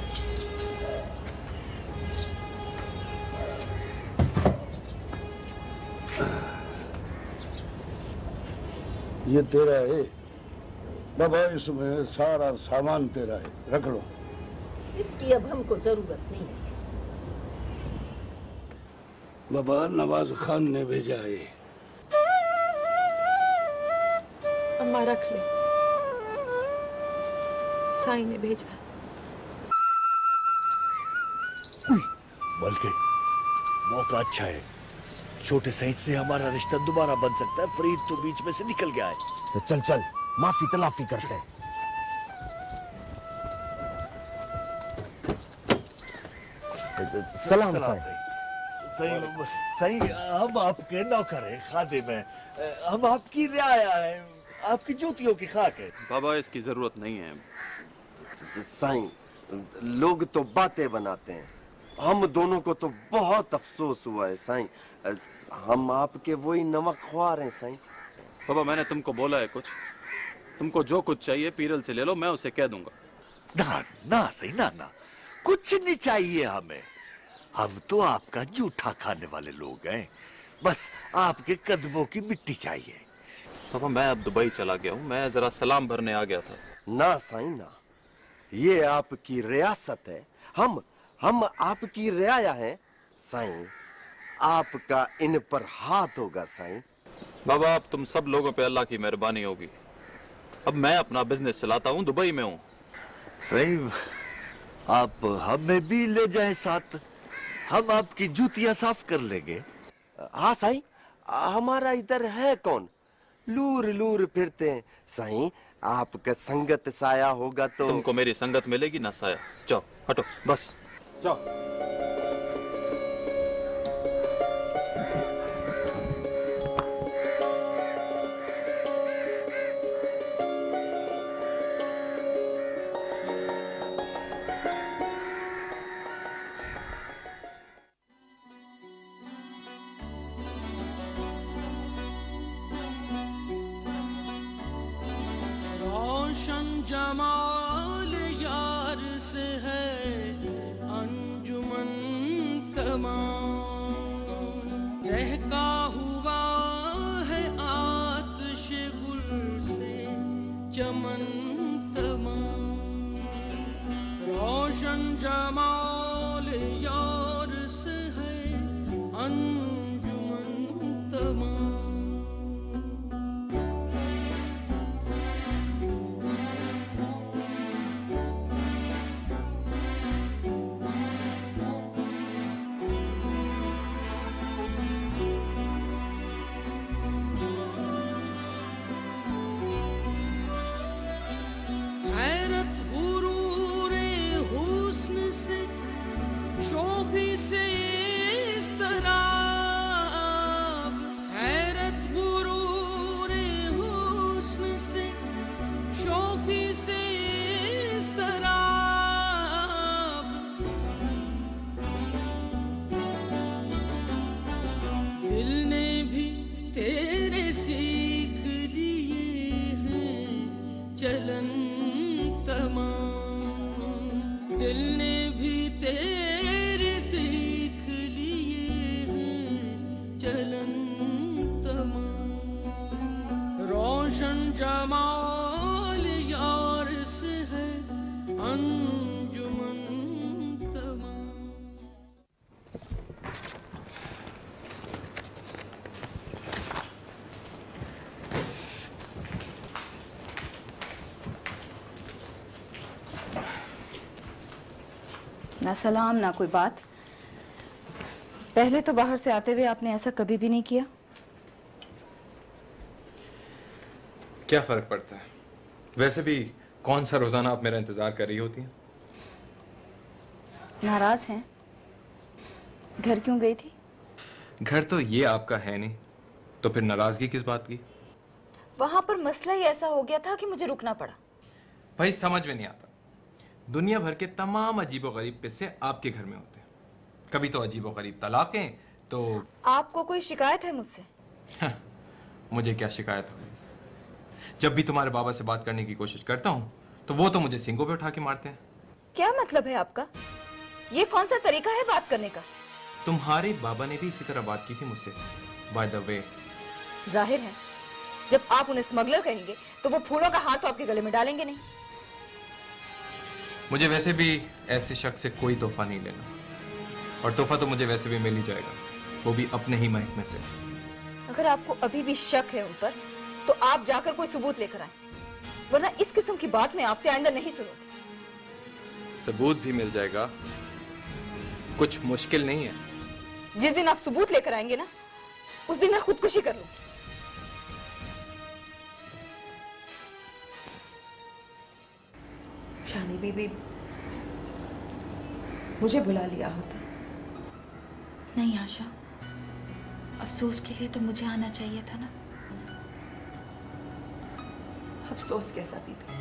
ये तेरा है। बाबा इसमें सारा सामान तेरा है। रख लो। इसकी अब हमको ज़रूरत नहीं है। बाबा नवाज़ खान ने भेजा है। अम्मा रख ले। साई ने भेजा बल्कि मौका अच्छा है। छोटे सही से हमारा रिश्ता दोबारा बन सकता है। फरीद तो बीच में से निकल गया है। तो चल चल माफ़ी तलाफी करते हैं। सलाम सही सही सही हम आपके नौकर हैं खादिम हैं। हम आपकी रियाया हैं आपकी जूतियों की खाक है। बाबा इसकी ज़रूरत नहीं है। साईं लोग तो बातें बनाते हैं। हम दोनों को तो बहुत अफसोस हुआ है साईं। हम आपके वही नमक ख्वार हैं साईं। बाबा मैंने तुमको बोला है कुछ। तुमको जो कुछ चाहिए पीरल से ले लो मैं उसे कह दूँगा। ना ना सही ना ना। कुछ नहीं चाहिए हमें। हम तो आपका जूठा खाने वाले लोग हैं। बस आपके कदमों की मिट्टी चाहिए। पापा मैं अब दुबई चला गया हूँ। मैं जरा सलाम भरने आ गया था। ना साईं ना ये आपकी रियासत है। हम हम आपकी रियाया हैं। साईं आपका इन पर हाथ होगा साई। बाबा अब तुम सब लोगों पे अल्लाह की मेहरबानी होगी। अब मैं अपना बिज़नेस चलाता हूँ दुबई में हूँ। आप हमें भी ले जाए साथ। हम आपकी जूतियाँ साफ़ कर लेंगे। हाँ साईं। हमारा इधर है कौन? लूर लूर फिरते हैं। साईं आपका संगत साया होगा तो तुमको मेरी संगत मिलेगी ना साया? जाओ हटो बस। जाओ। सलाम ना कोई बात। पहले तो बाहर से आते हुए आपने ऐसा कभी भी नहीं किया? क्या फ़र्क पड़ता है? वैसे भी कौन सा रोज़ाना आप मेरा इंतज़ार कर रही होती हैं? नाराज़ हैं। घर क्यों गई थी? घर तो ये आपका है नहीं। तो फिर नाराज़गी किस बात की? वहाँ पर मसला ही ऐसा हो गया था कि मुझे रुकना पड़ा। भाई समझ में नहीं आता। दुनिया भर के तमाम अजीबो गरीब किस्से आपके घर में होते हैं। कभी तो अजीबो गरीब तलाकें तो आपको कोई शिकायत है मुझसे? मुझे क्या शिकायत हो? जब भी तुम्हारे बाबा से बात करने की कोशिश करता हूँ तो वो तो मुझे सिंगों पे उठा के मारते हैं। क्या मतलब है आपका? ये कौन सा तरीका है बात करने का? तुम्हारे बाबा ने भी इसी तरह बात की थी मुझसे। बाय द वे ज़ाहिर है जब आप उन्हें स्मगलर कहेंगे तो वो फूलों का हाथ तो आपके गले में डालेंगे नहीं। मुझे वैसे भी ऐसे शख्स से कोई तोहफा नहीं लेना। और तोहफा तो मुझे वैसे भी मिल ही जाएगा। वो भी अपने ही महकमे से। अगर आपको अभी भी शक है उन पर तो आप जाकर कोई सबूत लेकर आए। वरना इस किस्म की बात मैं आपसे आइंदा नहीं सुनूँगी। सबूत भी मिल जाएगा। कुछ मुश्किल नहीं है। जिस दिन आप सबूत लेकर आएँगे ना उस दिन मैं खुदकुशी कर लूँगी। शानी बीबी मुझे बुला लिया होता। नहीं आशा अफसोस के लिए तो मुझे आना चाहिए था ना? अफसोस कैसा बीबी?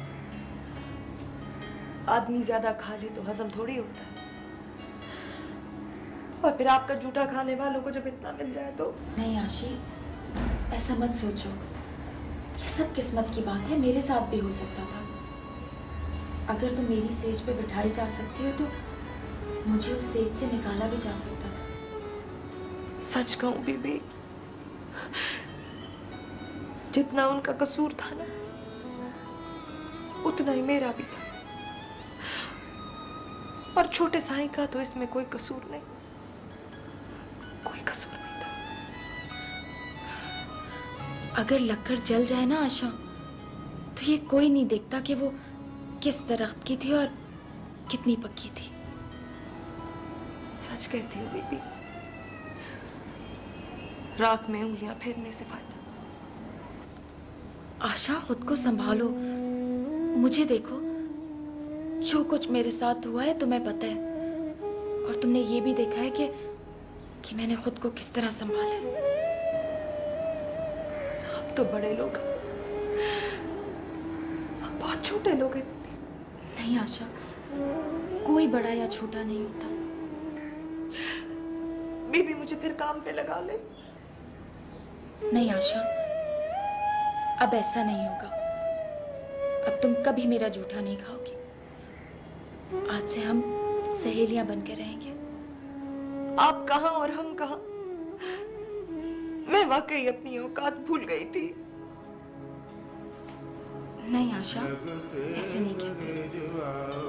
आदमी ज़्यादा खा ले तो हजम थोड़ी होता। है और फिर आपका जूठा खाने वालों को जब इतना मिल जाए तो? नहीं आशी ऐसा मत सोचो। ये सब किस्मत की बात है मेरे साथ भी हो सकता था। अगर तुम मेरी सेज पे बिठाई जा सकती हो तो मुझे उस सेज से निकाला भी जा सकता था। सच कहूँ बीबी जितना उनका कसूर था ना उतना ही मेरा भी था। और छोटे साई का तो इसमें कोई कसूर नहीं कोई कसूर नहीं था। अगर लक्कड़ जल जाए ना आशा तो ये कोई नहीं देखता कि वो किस दरख्त की थी और कितनी पक्की थी? सच कहती हूँ बीबी। राख में उंगलियाँ फेरने से फ़ायदा। आशा खुद को संभालो। मुझे देखो। जो कुछ मेरे साथ हुआ है तुम्हें पता है। और तुमने ये भी देखा है कि कि मैंने खुद को किस तरह संभाला है। आप तो बड़े लोग हैं। आप बहुत छोटे लोग हैं। नहीं आशा। कोई बड़ा या छोटा नहीं होता। बीबी मुझे फिर काम पे लगा ले। नहीं आशा। अब ऐसा नहीं होगा। अब तुम कभी मेरा जूठा नहीं खाओगी। आज से हम सहेलियाँ बन के रहेंगे। आप कहाँ और हम कहाँ? मैं वाकई अपनी औकात भूल गई थी। नहीं आशा। ऐसे नहीं कहते।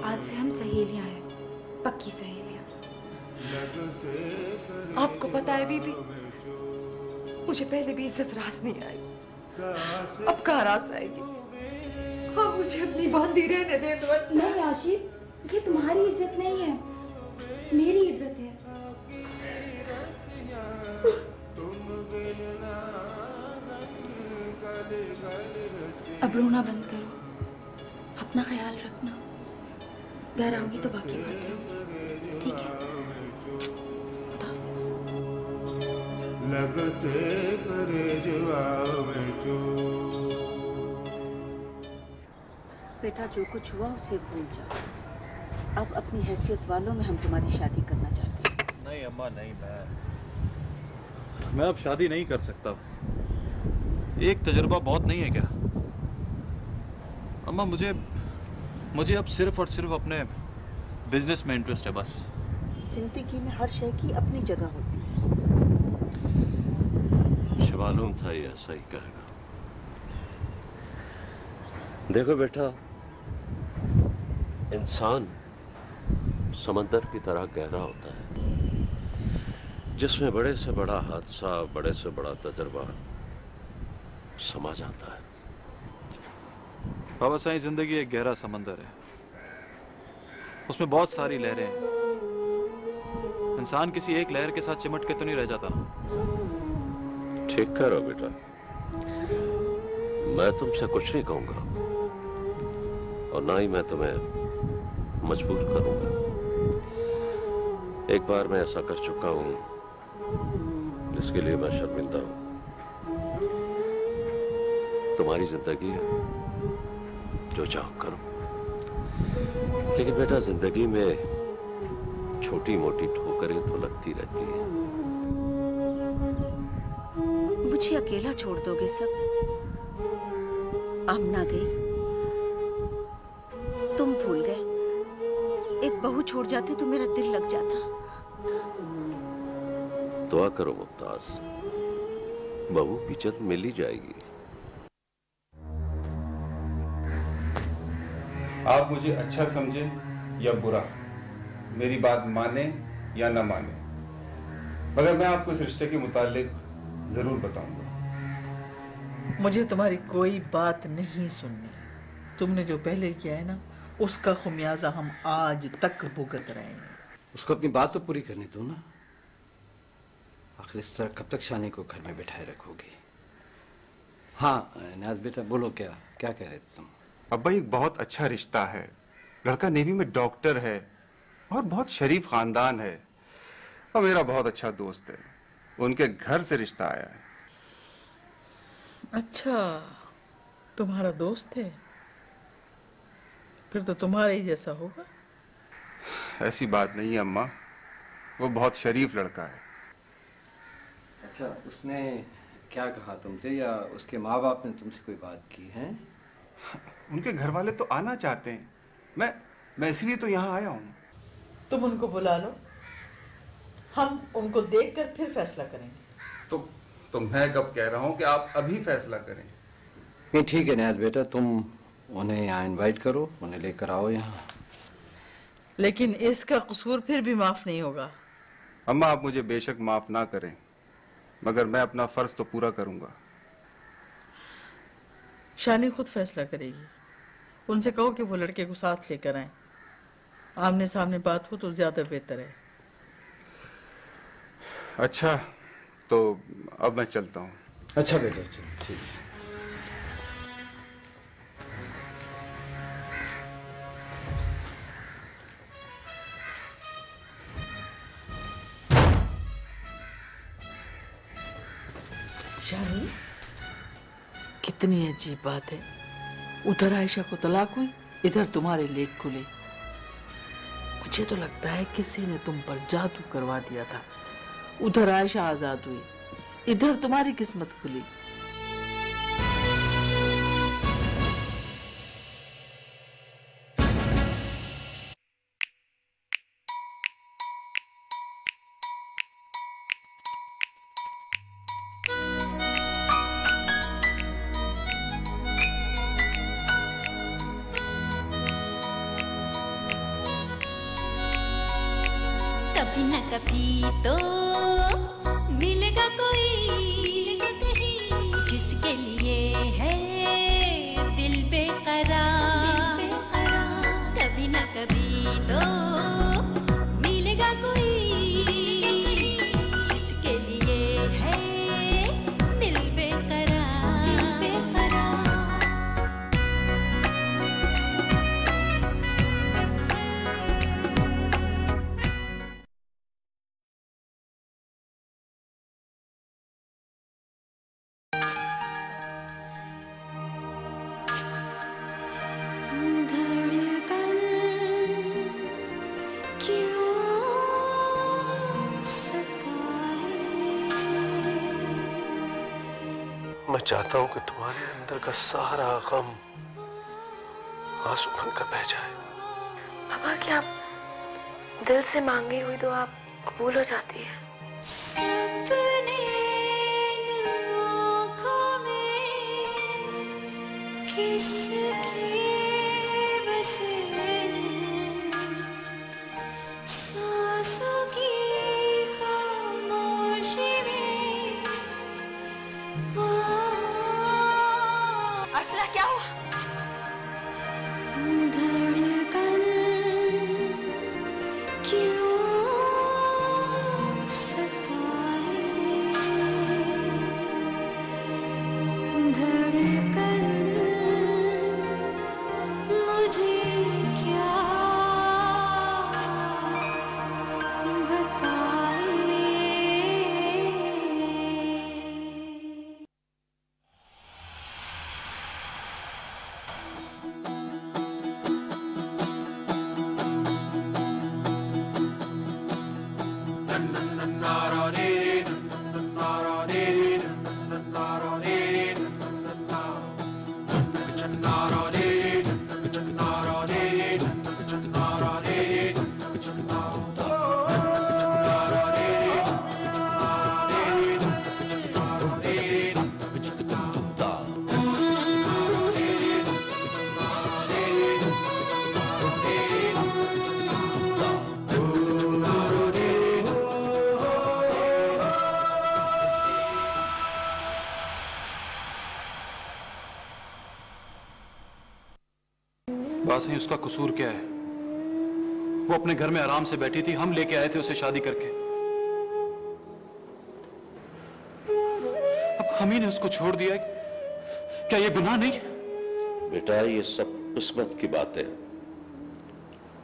आज से हम सहेलियाँ हैं पक्की सहेलियाँ। आपको पता है बीबी मुझे पहले भी इज़्ज़त रास नहीं आई। अब कहाँ रास आएगी? हाँ मुझे अपनी बांधी रहने दे दो नहीं आशी ये तुम्हारी इज़्ज़त नहीं है। मेरी इज़्ज़त है। अब रोना बंद करो। अपना ख्याल रखना। घर आऊँगी तो बाकी बातें होंगी। ठीक है? लगते करे जो बेटा जो कुछ हुआ उसे भूल जाओ। अब अपनी हैसियत वालों में हम तुम्हारी शादी करना चाहते हैं। नहीं अम्मा नहीं मैं मैं अब शादी नहीं कर सकता। एक तजुर्बा बहुत नहीं है क्या? अम्मा मुझे मुझे अब सिर्फ़ और सिर्फ़ अपने बिज़नेस में इंटरेस्ट है बस। ज़िंदगी में हर शय की अपनी जगह होती है। मुझे मालूम था ये ऐसा ही कहेगा। देखो बेटा इंसान समंदर की तरह गहरा होता है जिसमें बड़े से बड़ा हादसा बड़े से बड़ा तजर्बा समा जाता है। बाबा साईं, ज़िंदगी एक गहरा समंदर है। उसमें बहुत सारी लहरें हैं। इंसान किसी एक लहर के साथ चिमट के तो नहीं रह जाता ना। ठीक करो बेटा। मैं तुमसे कुछ नहीं कहूँगा। और ना ही मैं तुम्हें मजबूर करूँगा। एक बार मैं ऐसा कर चुका हूँ, जिसके लिए मैं शर्मिंदा हूँ। तुम्हारी ज़िंदगी है। जो चाहो करो। लेकिन बेटा ज़िंदगी में छोटी मोटी ठोकरें तो लगती रहती हैं। मुझे अकेला छोड़ दोगे सब? आमना गई। तुम भूल गए। एक बहू छोड़ जाती तो मेरा दिल लग जाता। दुआ करो मुमताज़। बहू भी जल्द मिल ही जाएगी। आप मुझे अच्छा समझे या बुरा। मेरी बात माने या ना माने। मगर मैं आपको इस रिश्ते के मुतालिक ज़रूर बताऊँगा। मुझे तुम्हारी कोई बात नहीं सुननी। तुमने जो पहले किया है ना उसका खुमियाजा हम आज तक भुगत रहे हैं। उसको अपनी बात तो पूरी करने दो ना। आखिर इस तरह कब तक शानी को घर में बिठाए रखोगी? हाँ नाज बेटा बोलो क्या क्या कह रहे थे तुम? अब्बा एक बहुत अच्छा रिश्ता है। लड़का नेवी में डॉक्टर है और बहुत शरीफ खानदान है। और मेरा बहुत अच्छा दोस्त है। उनके घर से रिश्ता आया है। अच्छा तुम्हारा दोस्त है? फिर तो तुम्हारे ही जैसा होगा। ऐसी बात नहीं है अम्मा। वो बहुत शरीफ लड़का है। अच्छा उसने क्या कहा तुमसे? या उसके माँ बाप ने तुमसे कोई बात की है? उनके घर वाले तो आना चाहते हैं। मैं मैं इसलिए तो यहाँ आया हूँ। तुम उनको बुला लो। हम उनको देखकर फिर फैसला करेंगे। तो तो मैं कब कह रहा हूँ कि आप अभी फैसला करें? नहीं ठीक है न्याज बेटा तुम उन्हें यहाँ इनवाइट करो उन्हें लेकर आओ यहाँ। लेकिन इसका कसूर फिर भी माफ़ नहीं होगा। अम्मा आप मुझे बेशक माफ़ ना करें मगर मैं अपना फ़र्ज़ तो पूरा करूँगा। शानी खुद फैसला करेगी। उनसे कहो कि वो लड़के को साथ लेकर आए। आमने सामने बात हो तो ज़्यादा बेहतर है। अच्छा तो अब मैं चलता हूँ। अच्छा बेटा चलो ठीक है। कितनी अजीब बात है। उधर आयशा को तलाक हुई, इधर तुम्हारे लेख खुले। मुझे तो लगता है किसी ने तुम पर जादू करवा दिया था। उधर आयशा आज़ाद हुई, इधर तुम्हारी किस्मत खुली। मैं चाहता हूँ कि तुम्हारे अंदर का सारा गम आँसू बनकर बह जाए। पापा क्या आप दिल से मांगी हुई तो आप कबूल हो जाती है? किसकी अपने घर में आराम से बैठी थी। हम लेके आए थे उसे शादी करके। अब हम ही ने उसको छोड़ दिया। क्या ये गुनाह नहीं? बेटा ये सब किस्मत की बातें हैं।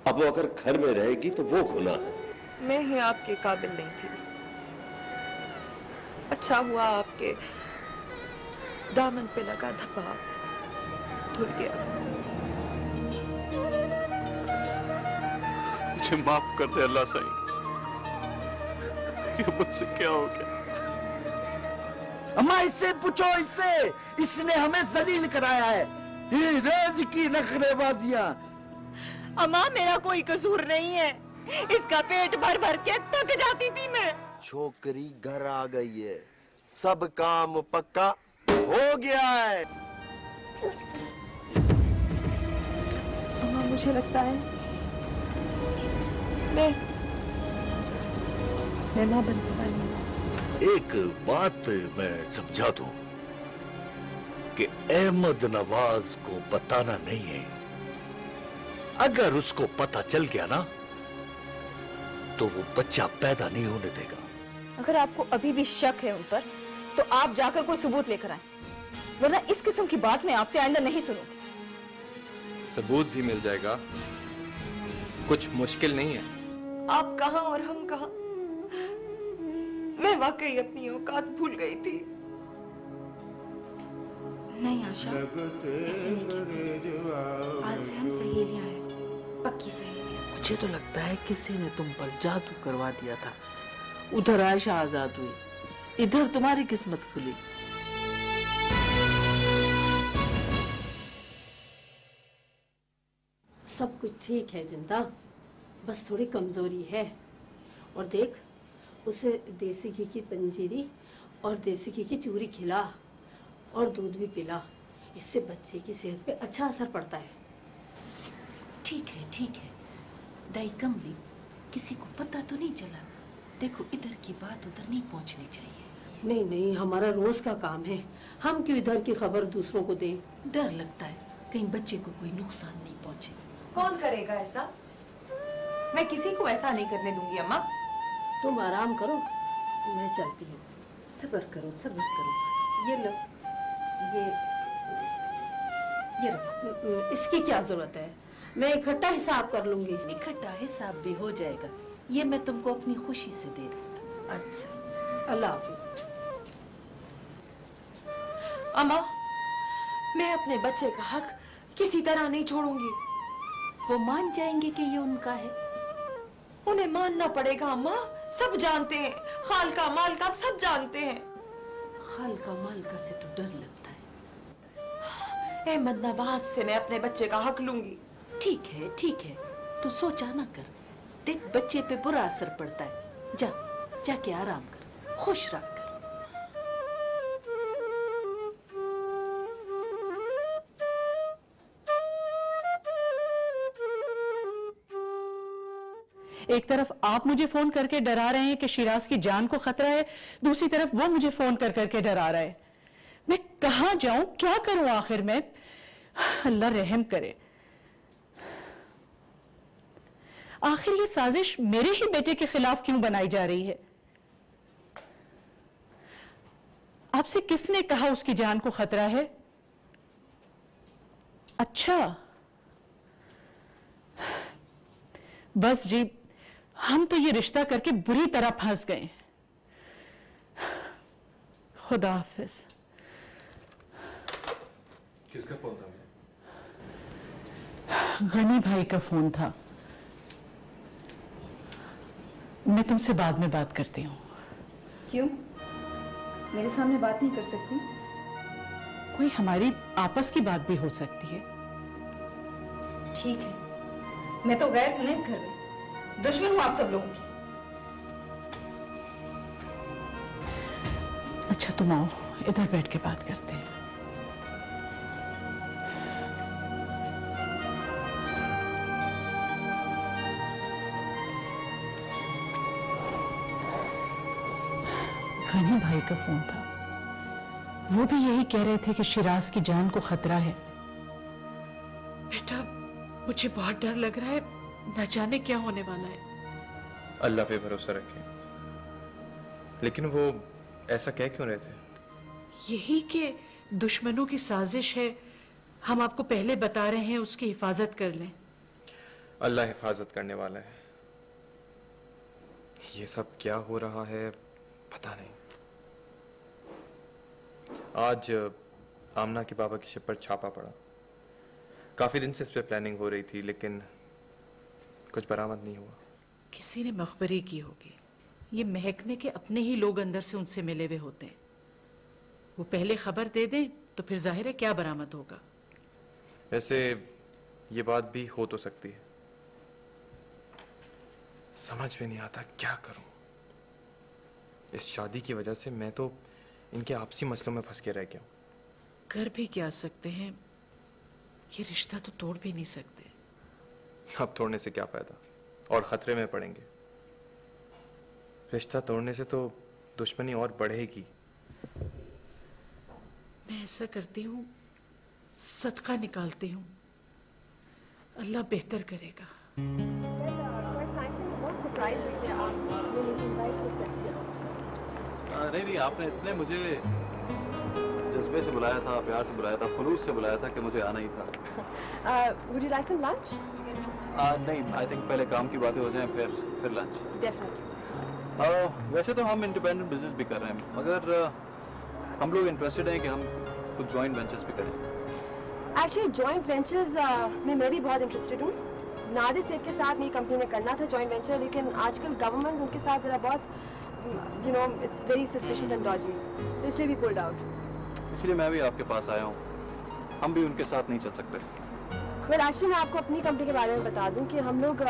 अब वो अगर घर में रहेगी तो वो गुनाह है। मैं ही आपके काबिल नहीं थी। अच्छा हुआ आपके दामन पे लगा धब्बा। धुल गया। मुझे माफ़ कर दे अल्लाह सही। ये मुझसे क्या हो गया? अम्मा इससे पूछो इससे। इसने हमें जलील कराया है। ये रोज की नखरेबाजियाँ। अम्मा मेरा कोई कसूर नहीं है। इसका पेट भर भर के थक जाती थी मैं। छोकरी घर आ गई है। सब काम पक्का हो गया है। अम्मा मुझे लगता है मैं। बनने वाली एक बात मैं समझा दूँ कि अहमद नवाज़ को बताना नहीं है। अगर उसको पता चल गया ना तो वो बच्चा पैदा नहीं होने देगा। अगर आपको अभी भी शक है उन पर तो आप जाकर कोई सबूत लेकर आए। वरना इस किस्म की बात मैं आपसे आइंदा नहीं सुनूँगी। सबूत भी मिल जाएगा। कुछ मुश्किल नहीं है। आप कहा और हम कहा? मैं वाकई अपनी औकात भूल गई थी। नहीं आशा। ऐसे नहीं कहते। आज से हम सहेलियाँ हैं। पक्की सहेलियाँ मुझे तो लगता है किसी ने तुम पर जादू करवा दिया था। उधर आयशा आज़ाद हुई। इधर तुम्हारी किस्मत खुली। सब कुछ ठीक है ज़िंदा? बस थोड़ी कमज़ोरी है। और देख उसे देसी घी की पंजीरी और देसी घी की चूरी खिला और दूध भी पिला। इससे बच्चे की सेहत पे अच्छा असर पड़ता है। ठीक है ठीक है। दाई कमली किसी को पता तो नहीं चला। देखो इधर की बात उधर नहीं पहुंचनी चाहिए। नहीं नहीं हमारा रोज का काम है। हम क्यों इधर की खबर दूसरों को दें? डर लगता है कहीं बच्चे को कोई नुकसान नहीं पहुँचे। कौन करेगा ऐसा? मैं किसी को ऐसा नहीं करने दूँगी अम्मा। तुम आराम करो मैं चलती हूँ। सब्र करो सब्र करो। ये लो ये ये रखो। इसकी क्या ज़रूरत है? मैं इकट्ठा हिसाब कर लूँगी। इकट्ठा हिसाब भी हो जाएगा। ये मैं तुमको अपनी खुशी से दे रही अच्छा अल्लाह हाफिज। अम्मा मैं अपने बच्चे का हक किसी तरह नहीं छोड़ूँगी। वो मान जाएँगे कि ये उनका है। उन्हें मानना पड़ेगा अम्मा। सब जानते हैं। खाल का माल का सब जानते हैं। खाल का माल का से तो डर लगता है। अहमद नवाज़ से मैं अपने बच्चे का हक लूँगी। ठीक है ठीक है। तू सोचा ना कर। देख बच्चे पे बुरा असर पड़ता है। जा जाके आराम कर। खुश रख। एक तरफ़ आप मुझे फ़ोन करके डरा रहे हैं कि शिराज की जान को खतरा है, दूसरी तरफ़ वो मुझे फ़ोन कर करके डरा रहा है। मैं कहा जाऊँ? क्या करूँ आखिर में? अल्लाह रहम करे। आखिर ये साजिश मेरे ही बेटे के खिलाफ क्यों बनाई जा रही है? आपसे किसने कहा उसकी जान को खतरा है? अच्छा। बस जी हम तो ये रिश्ता करके बुरी तरह फंस गए खुदा हाफिज। किसका फ़ोन था? गनी भाई का फ़ोन था। मैं तुमसे बाद में बात करती हूँ। क्यों? मेरे सामने बात नहीं कर सकती? कोई हमारी आपस की बात भी हो सकती है। ठीक है। मैं तो गैर हूँ ना इस घर में। दुश्मन हूँ आप सब लोगों की। अच्छा तुम आओ इधर बैठ के बात करते हैं। गनी भाई का फ़ोन था। वो भी यही कह रहे थे कि शिराज की जान को खतरा है। बेटा मुझे बहुत डर लग रहा है। न जाने क्या होने वाला है। अल्लाह पे भरोसा रखें। लेकिन वो ऐसा कह क्यों रहे थे? यही कि दुश्मनों की साजिश है। हम आपको पहले बता रहे हैं उसकी हिफाजत कर लें। अल्लाह हिफाजत करने वाला है। ये सब क्या हो रहा है पता नहीं। आज आमना के बाबा की शिप पर छापा पड़ा। काफ़ी दिन से इस पे प्लानिंग हो रही थी लेकिन कुछ बरामद नहीं हुआ। किसी ने मखबरी की होगी। ये महकमे के अपने ही लोग अंदर से उनसे मिले हुए होते हैं। वो पहले खबर दे दें तो फिर ज़ाहिर है क्या बरामद होगा। वैसे ये बात भी हो तो सकती है। समझ में नहीं आता क्या करूँ। इस शादी की वजह से मैं तो इनके आपसी मसलों में फंस के रह गया कर भी क्या सकते हैं? ये रिश्ता तो तोड़ भी नहीं सकते। अब तोड़ने से क्या फ़ायदा? और खतरे में पड़ेंगे। रिश्ता तोड़ने से तो दुश्मनी और बढ़ेगी। मैं ऐसा करती हूँ सदका निकालती हूँ। अल्लाह बेहतर करेगा। आ, नहीं नहीं आपने इतने मुझे जज्बे से बुलाया था प्यार से बुलाया था खलूस से बुलाया था कि मुझे आना ही था। Uh, would you like some lunch? नहीं आई थिंक पहले काम की बातें हो जाएँ फिर फिर लंच Definitely. वैसे तो हम इंडिपेंडेंट बिज़नेस भी कर रहे हैं मगर आ, हम लोग इंटरेस्टेड हैं कि हम कुछ जॉइंट वेंचर्स भी करें. Joint ventures uh, में मैं भी बहुत इंटरेस्टेड हूँ. नादिर सेठ के साथ मेरी कंपनी ने करना था जॉइंट वेंचर लेकिन आजकल गवर्नमेंट उनके साथ ज़रा बहुत you know it's very suspicious and dodgy तो इसलिए भी पुल्ड आउट इसलिए मैं भी आपके पास आया हूँ. हम भी उनके साथ नहीं चल सकते. वेल एक्चुअली मैं आपको अपनी कंपनी के बारे में बता दूँ कि हम लोग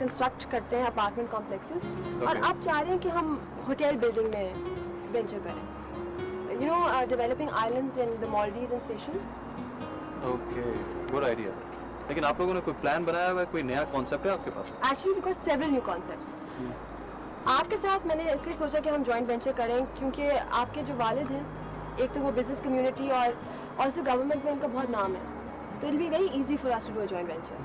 कंस्ट्रक्ट करते हैं अपार्टमेंट कॉम्प्लेक्सेस okay. और आप चाह रहे हैं कि हम होटल बिल्डिंग में वेंचर करें। You know developing islands in the Maldive and Seychelles okay good idea लेकिन आप लोगों ने कोई प्लान बनाया हुआ है? कोई नया कॉन्सेप्ट है आपके पास? Actually because several new concepts आपके साथ मैंने इसलिए सोचा कि हम जॉइंट वेंचर करें क्योंकि आपके जो वालिद हैं एक तो वो बिज़नेस कम्युनिटी और ऑल्सो गवर्नमेंट में इनका बहुत नाम है। तो it be very easy for us to do a joint venture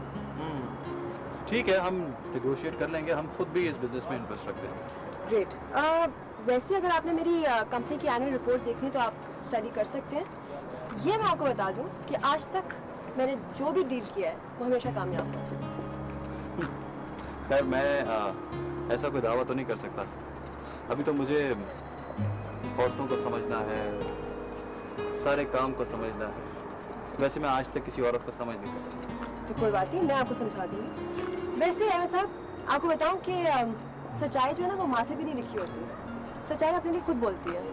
ठीक है हम नेगोशिएट कर लेंगे हम खुद भी इस बिज़नेस में इंटरेस्ट रखते हैं। ग्रेट वैसे अगर आपने मेरी कंपनी की एनुअल रिपोर्ट देखनी तो आप स्टडी कर सकते हैं। ये मैं आपको बता दूँ कि आज तक मैंने जो भी डील किया है वो हमेशा कामयाब हुआ खैर मैं आ, ऐसा कोई दावा तो नहीं कर सकता। अभी तो मुझे औरतों को समझना है सारे काम को समझना है। वैसे मैं आज तक किसी औरत को समझ नहीं सकता तो कोई बात नहीं मैं आपको समझा दूँगी। वैसे अहमद साहब आपको बताऊँ कि सच्चाई जो है ना वो माथे भी नहीं लिखी होती। सच्चाई अपने लिए खुद बोलती है।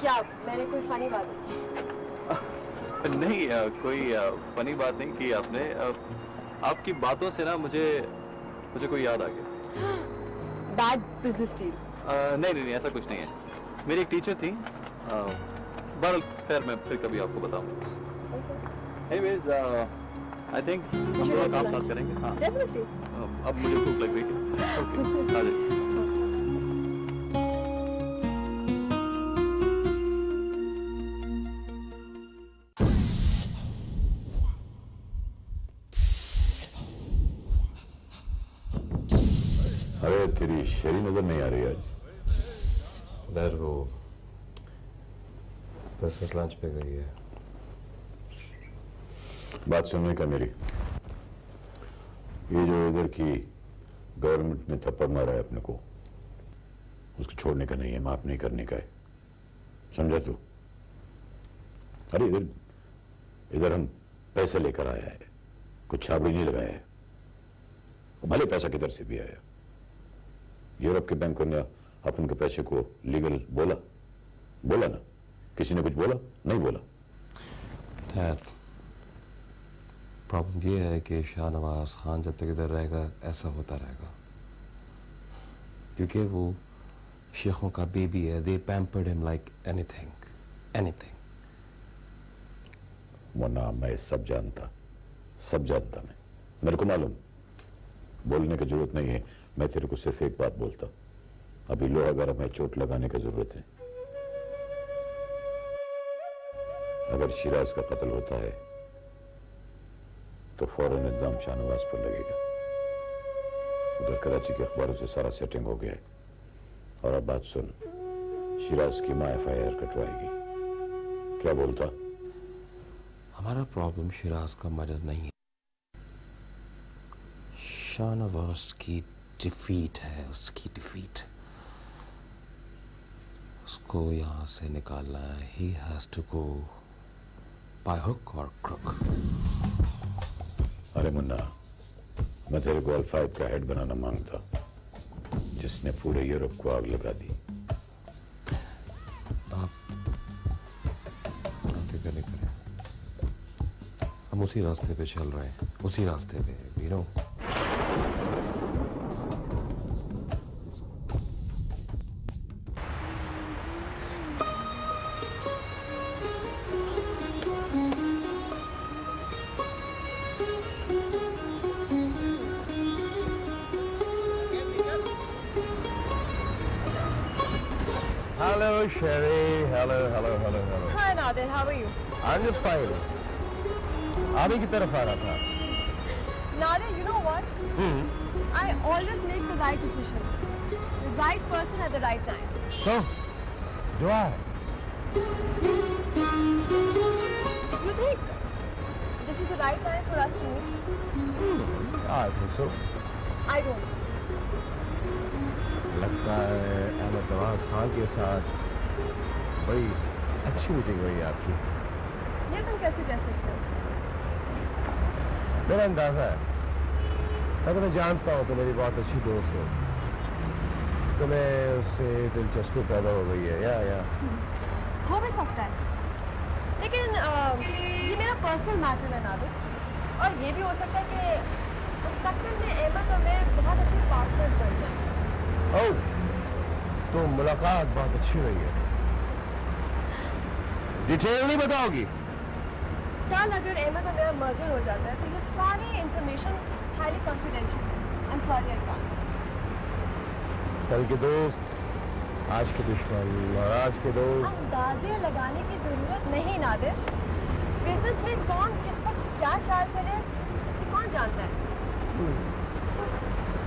क्या मैंने कोई फनी बात की? नहीं आ, कोई आ, फनी बात नहीं की आपने। आ, आपकी बातों से ना मुझे मुझे कोई याद आ गया। बैड बिज़नेस डील नहीं नहीं नहीं ऐसा कुछ नहीं है। मेरी एक टीचर थी बहरहाल खैर मैं फिर कभी आपको बताऊँगा। एनीवेज आई थिंक हम लोग काम साथ करेंगे। हाँ। अब मुझे भूख लग गई है। ओके आ जाइए। अरे तेरी शेरी नज़र नहीं आ रही आज। वो बस लंच पे गई है बात सुनने का मेरी ये जो इधर की गवर्नमेंट ने थप्पड़ मारा है अपने को उसको छोड़ने का नहीं है माफ़ नहीं करने का है समझा तू अरे इधर इधर हम पैसे लेकर आया है कुछ छाबड़ी नहीं लगाया है भले पैसा किधर से भी आया यूरोप के बैंकों ने अपन के पैसे को लीगल बोला बोला ना किसी ने कुछ बोला? नहीं बोला। प्रॉब्लम ये है कि शाहनवाज खान जब तक इधर रहेगा ऐसा होता रहेगा। क्योंकि वो शेखों का बेबी है they pampered him like anything anything वरना मैं सब जानता सब जानता मैं। मेरे को मालूम बोलने की ज़रूरत नहीं है। मैं तेरे को सिर्फ़ एक बात बोलता अभी लोहा गर्म है चोट लगाने की ज़रूरत है। अगर शिराज का कत्ल होता है तो फ़ौरन इल्ज़ाम शाहनवाज पर लगेगा। उधर कराची के अखबारों से सारा सेटिंग हो गया है। और अब बात सुन, शिराज की माँ एफ़ आई आर कटवाएगी। क्या बोलता? हमारा प्रॉब्लम शिराज का मर्डर नहीं है। शाहनवाज की डिफीट है, उसकी डिफीट उसको यहाँ से निकालना है। He has to go by hook or crook. अरे मुन्ना मैं तेरे को अल्फायद का हेड बनाना माँगता जिसने पूरे यूरोप को आग लगा दी। आप आप करें हम उसी रास्ते पे चल रहे हैं उसी रास्ते पे वीरों आगे की तरफ़ आ रहा था। Nadir you know what I always make the right decision right person at the right time so do I you think this is the right time for us to I think so I don't लगता है अहमद नवाज़ खान के साथ बड़ी अच्छी मीटिंग हुई आपकी। ये तुम कैसे कह सकते हो? मेरा अंदाज़ा है। मैं तुम्हें जानता हूँ तो मेरी बहुत अच्छी दोस्त हो। तुम्हें उससे दिलचस्पी पैदा हो गई है। या या। हो भी सकता है। लेकिन अ, ये मेरा पर्सनल मैटर है नादिर और ये भी हो सकता है कि मुस्तकबिल में अहमद और मैं बहुत अच्छे पार्टनर्स बन जाएँ। ओह तो मुलाकात बहुत अच्छी रही है। डिटेल नहीं बताओगी। कल अगर अहमद और मेरा मर्जर हो जाता है तो ये सारी इंफॉर्मेशन हाईली कॉन्फिडेंशियल है। I am sorry I can't कल के दोस्त आज के दुश्मन और आज के दोस्त। अंदाजे लगाने की ज़रूरत नहीं नादिर। बिज़नेस में कौन किस वक्त क्या चाल चले कौन जानता है?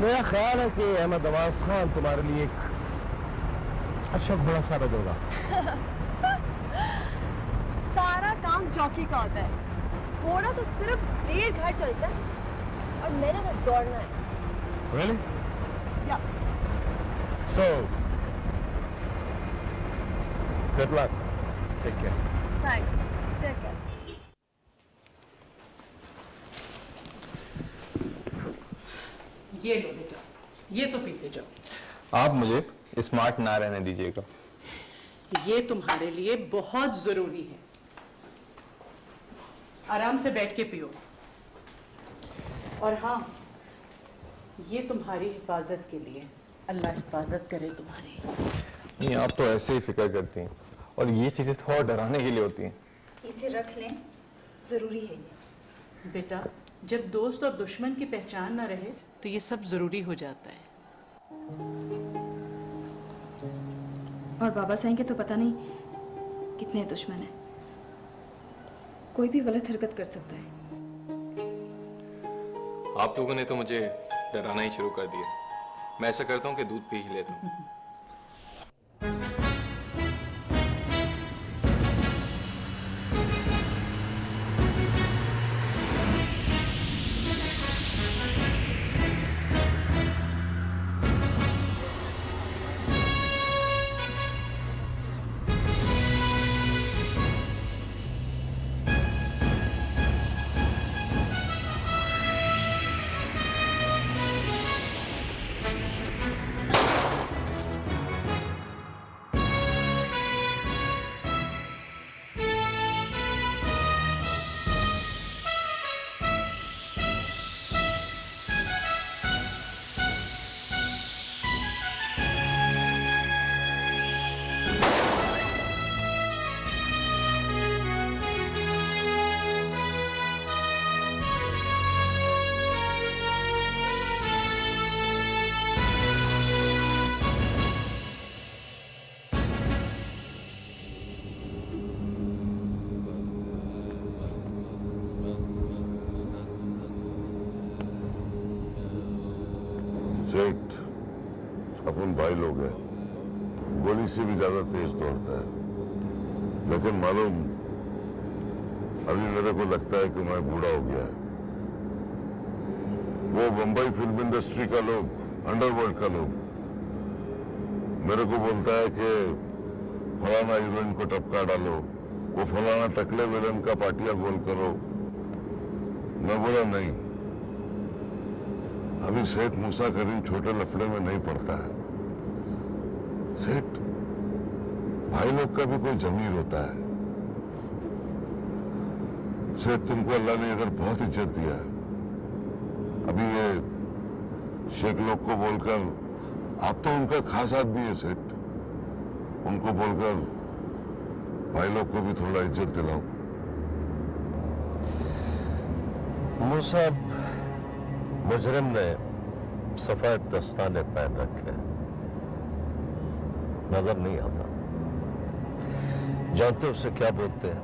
मेरा ख्याल है कि अहमद नवाज़ खान तुम्हारे लिए एक अच्छा घोड़ा साबित होगा चौकी का होता है। घोड़ा तो सिर्फ़ डेढ़ घर चलता है और मैंने तो दौड़ना है। Really? या। So, good luck. Take care. Thanks take care ये लो बेटा। ये तो पीते जाओ। आप मुझे स्मार्ट ना रहने दीजिएगा। ये तुम्हारे लिए बहुत ज़रूरी है। आराम से बैठ के पियो। और हाँ ये तुम्हारी हिफाजत के लिए अल्लाह हिफाजत करे तुम्हारी। नहीं आप तो ऐसे ही फ़िक्र करती हैं। और ये चीज़ें थोड़ा डराने के लिए होती हैं। इसे रख लें ज़रूरी है ये। बेटा जब दोस्त और दुश्मन की पहचान ना रहे तो ये सब ज़रूरी हो जाता है। और बाबा साहब के तो पता नहीं कितने दुश्मन हैं। कोई भी गलत हरकत कर सकता है। आप लोगों ने तो मुझे डराना ही शुरू कर दिया। मैं ऐसा करता हूँ कि दूध पी ही लेता हूँ। भी ज़्यादा तेज दौड़ता है। लेकिन मालूम, अभी मेरे को लगता है कि मैं बूढ़ा हो गया है। वो बम्बई फ़िल्म इंडस्ट्री का लोग, अंडरवर्ल्ड का लोग। मेरे को बोलता है कि फलाना हीरोइन को टपका डालो, वो फलाना टकले विलन का पाटिया गोल करो। मैं बोला, नहीं। अभी सेठ मूसा करीम छोटे लफड़े में नहीं पड़ता है। सेठ भाई लोग का भी कोई जमीर होता है। सेठ तुमको अल्लाह ने इधर बहुत इज़्ज़त दिया अभी ये शेख लोग को बोलकर, आप तो उनका खास आदमी है, सेठ। उनको बोलकर भाई लोग को भी थोड़ा इज़्ज़त दिलाओ मूसा मुजरिम ने सफ़ेद दस्ताने पहन रखे नज़र नहीं आता। जानते हो उसे क्या बोलते हैं?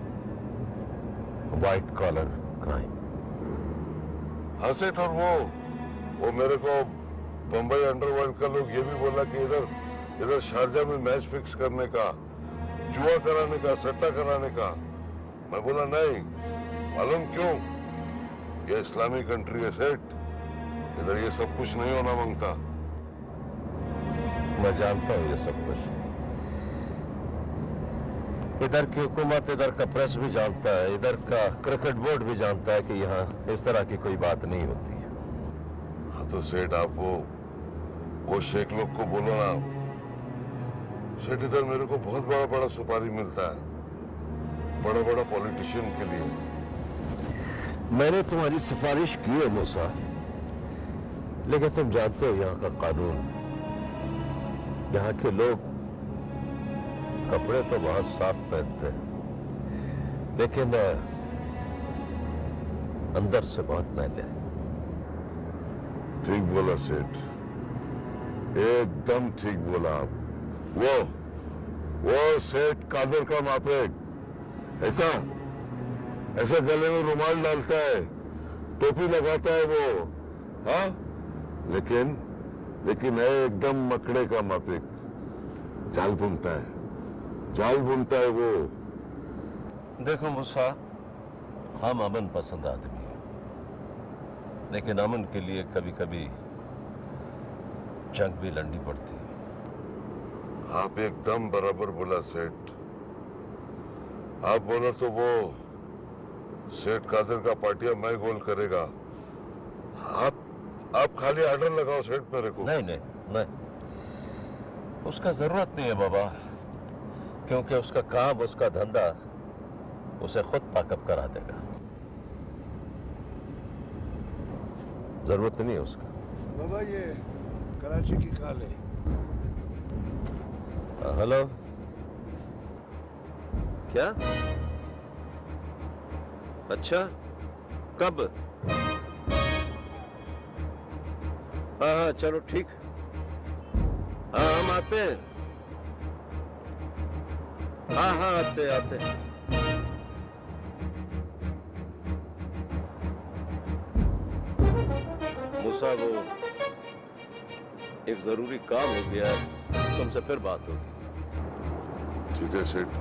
व्हाइट कॉलर क्राइम हाँ सेठ और वो। वो मेरे को बम्बई अंडरवर्ल्ड का लोग ये भी बोला कि इधर इधर शारजा में मैच फिक्स करने का जुआ कराने का सट्टा कराने का। मैं बोला नहीं मालूम क्यों? ये इस्लामी कंट्री है सेठ। इधर ये सब कुछ नहीं होना माँगता। मैं जानता हूँ ये सब कुछ। इधर की हुकूमत इधर का प्रेस भी जानता है इधर का क्रिकेट बोर्ड भी जानता है कि यहाँ इस तरह की कोई बात नहीं होती है। हाँ तो सेठ आप वो वो शेख लोग को बोलो ना सेठ इधर मेरे को बहुत बड़ा बड़ा सुपारी मिलता है बड़ा बड़ा पॉलिटिशियन के लिए। मैंने तुम्हारी सिफारिश की है मूसा लेकिन तुम जानते हो यहाँ का कानून। यहाँ के लोग कपड़े तो बहुत साफ़ पहनते हैं। लेकिन अंदर से बहुत मैले ठीक बोला, सेठ। एकदम ठीक बोला आप। वो वो सेठ कादर का मापेक ऐसा ऐसा गले में रुमाल डालता है, टोपी लगाता है वो। हाँ? लेकिन लेकिन है एकदम मकड़े का मापिक। जाल बुनता है। जाल बुनता है वो। देखो मूसा हम अमन पसंद आदमी हैं। लेकिन अमन के लिए कभी कभी जंग भी लड़नी पड़ती है। आप एकदम बराबर बोला सेठ। आप बोला तो वो सेठ कादर का पार्टिया मैं गोल करेगा। आप आप खाली ऑर्डर लगाओ सेठ मेरे को। नहीं नहीं नहीं। उसका ज़रूरत नहीं है बाबा। क्योंकि उसका काम उसका धंधा उसे खुद पाकअप करा देगा। ज़रूरत नहीं है उसका। बाबा ये कराची की काल है हेलो। क्या? अच्छा कब? हाँ हाँ चलो ठीक। हाँ हम आते हैं। हाँ हाँ आते आते। मूसा वो एक ज़रूरी काम हो गया है। तुमसे फिर बात होगी। ठीक है सेठ।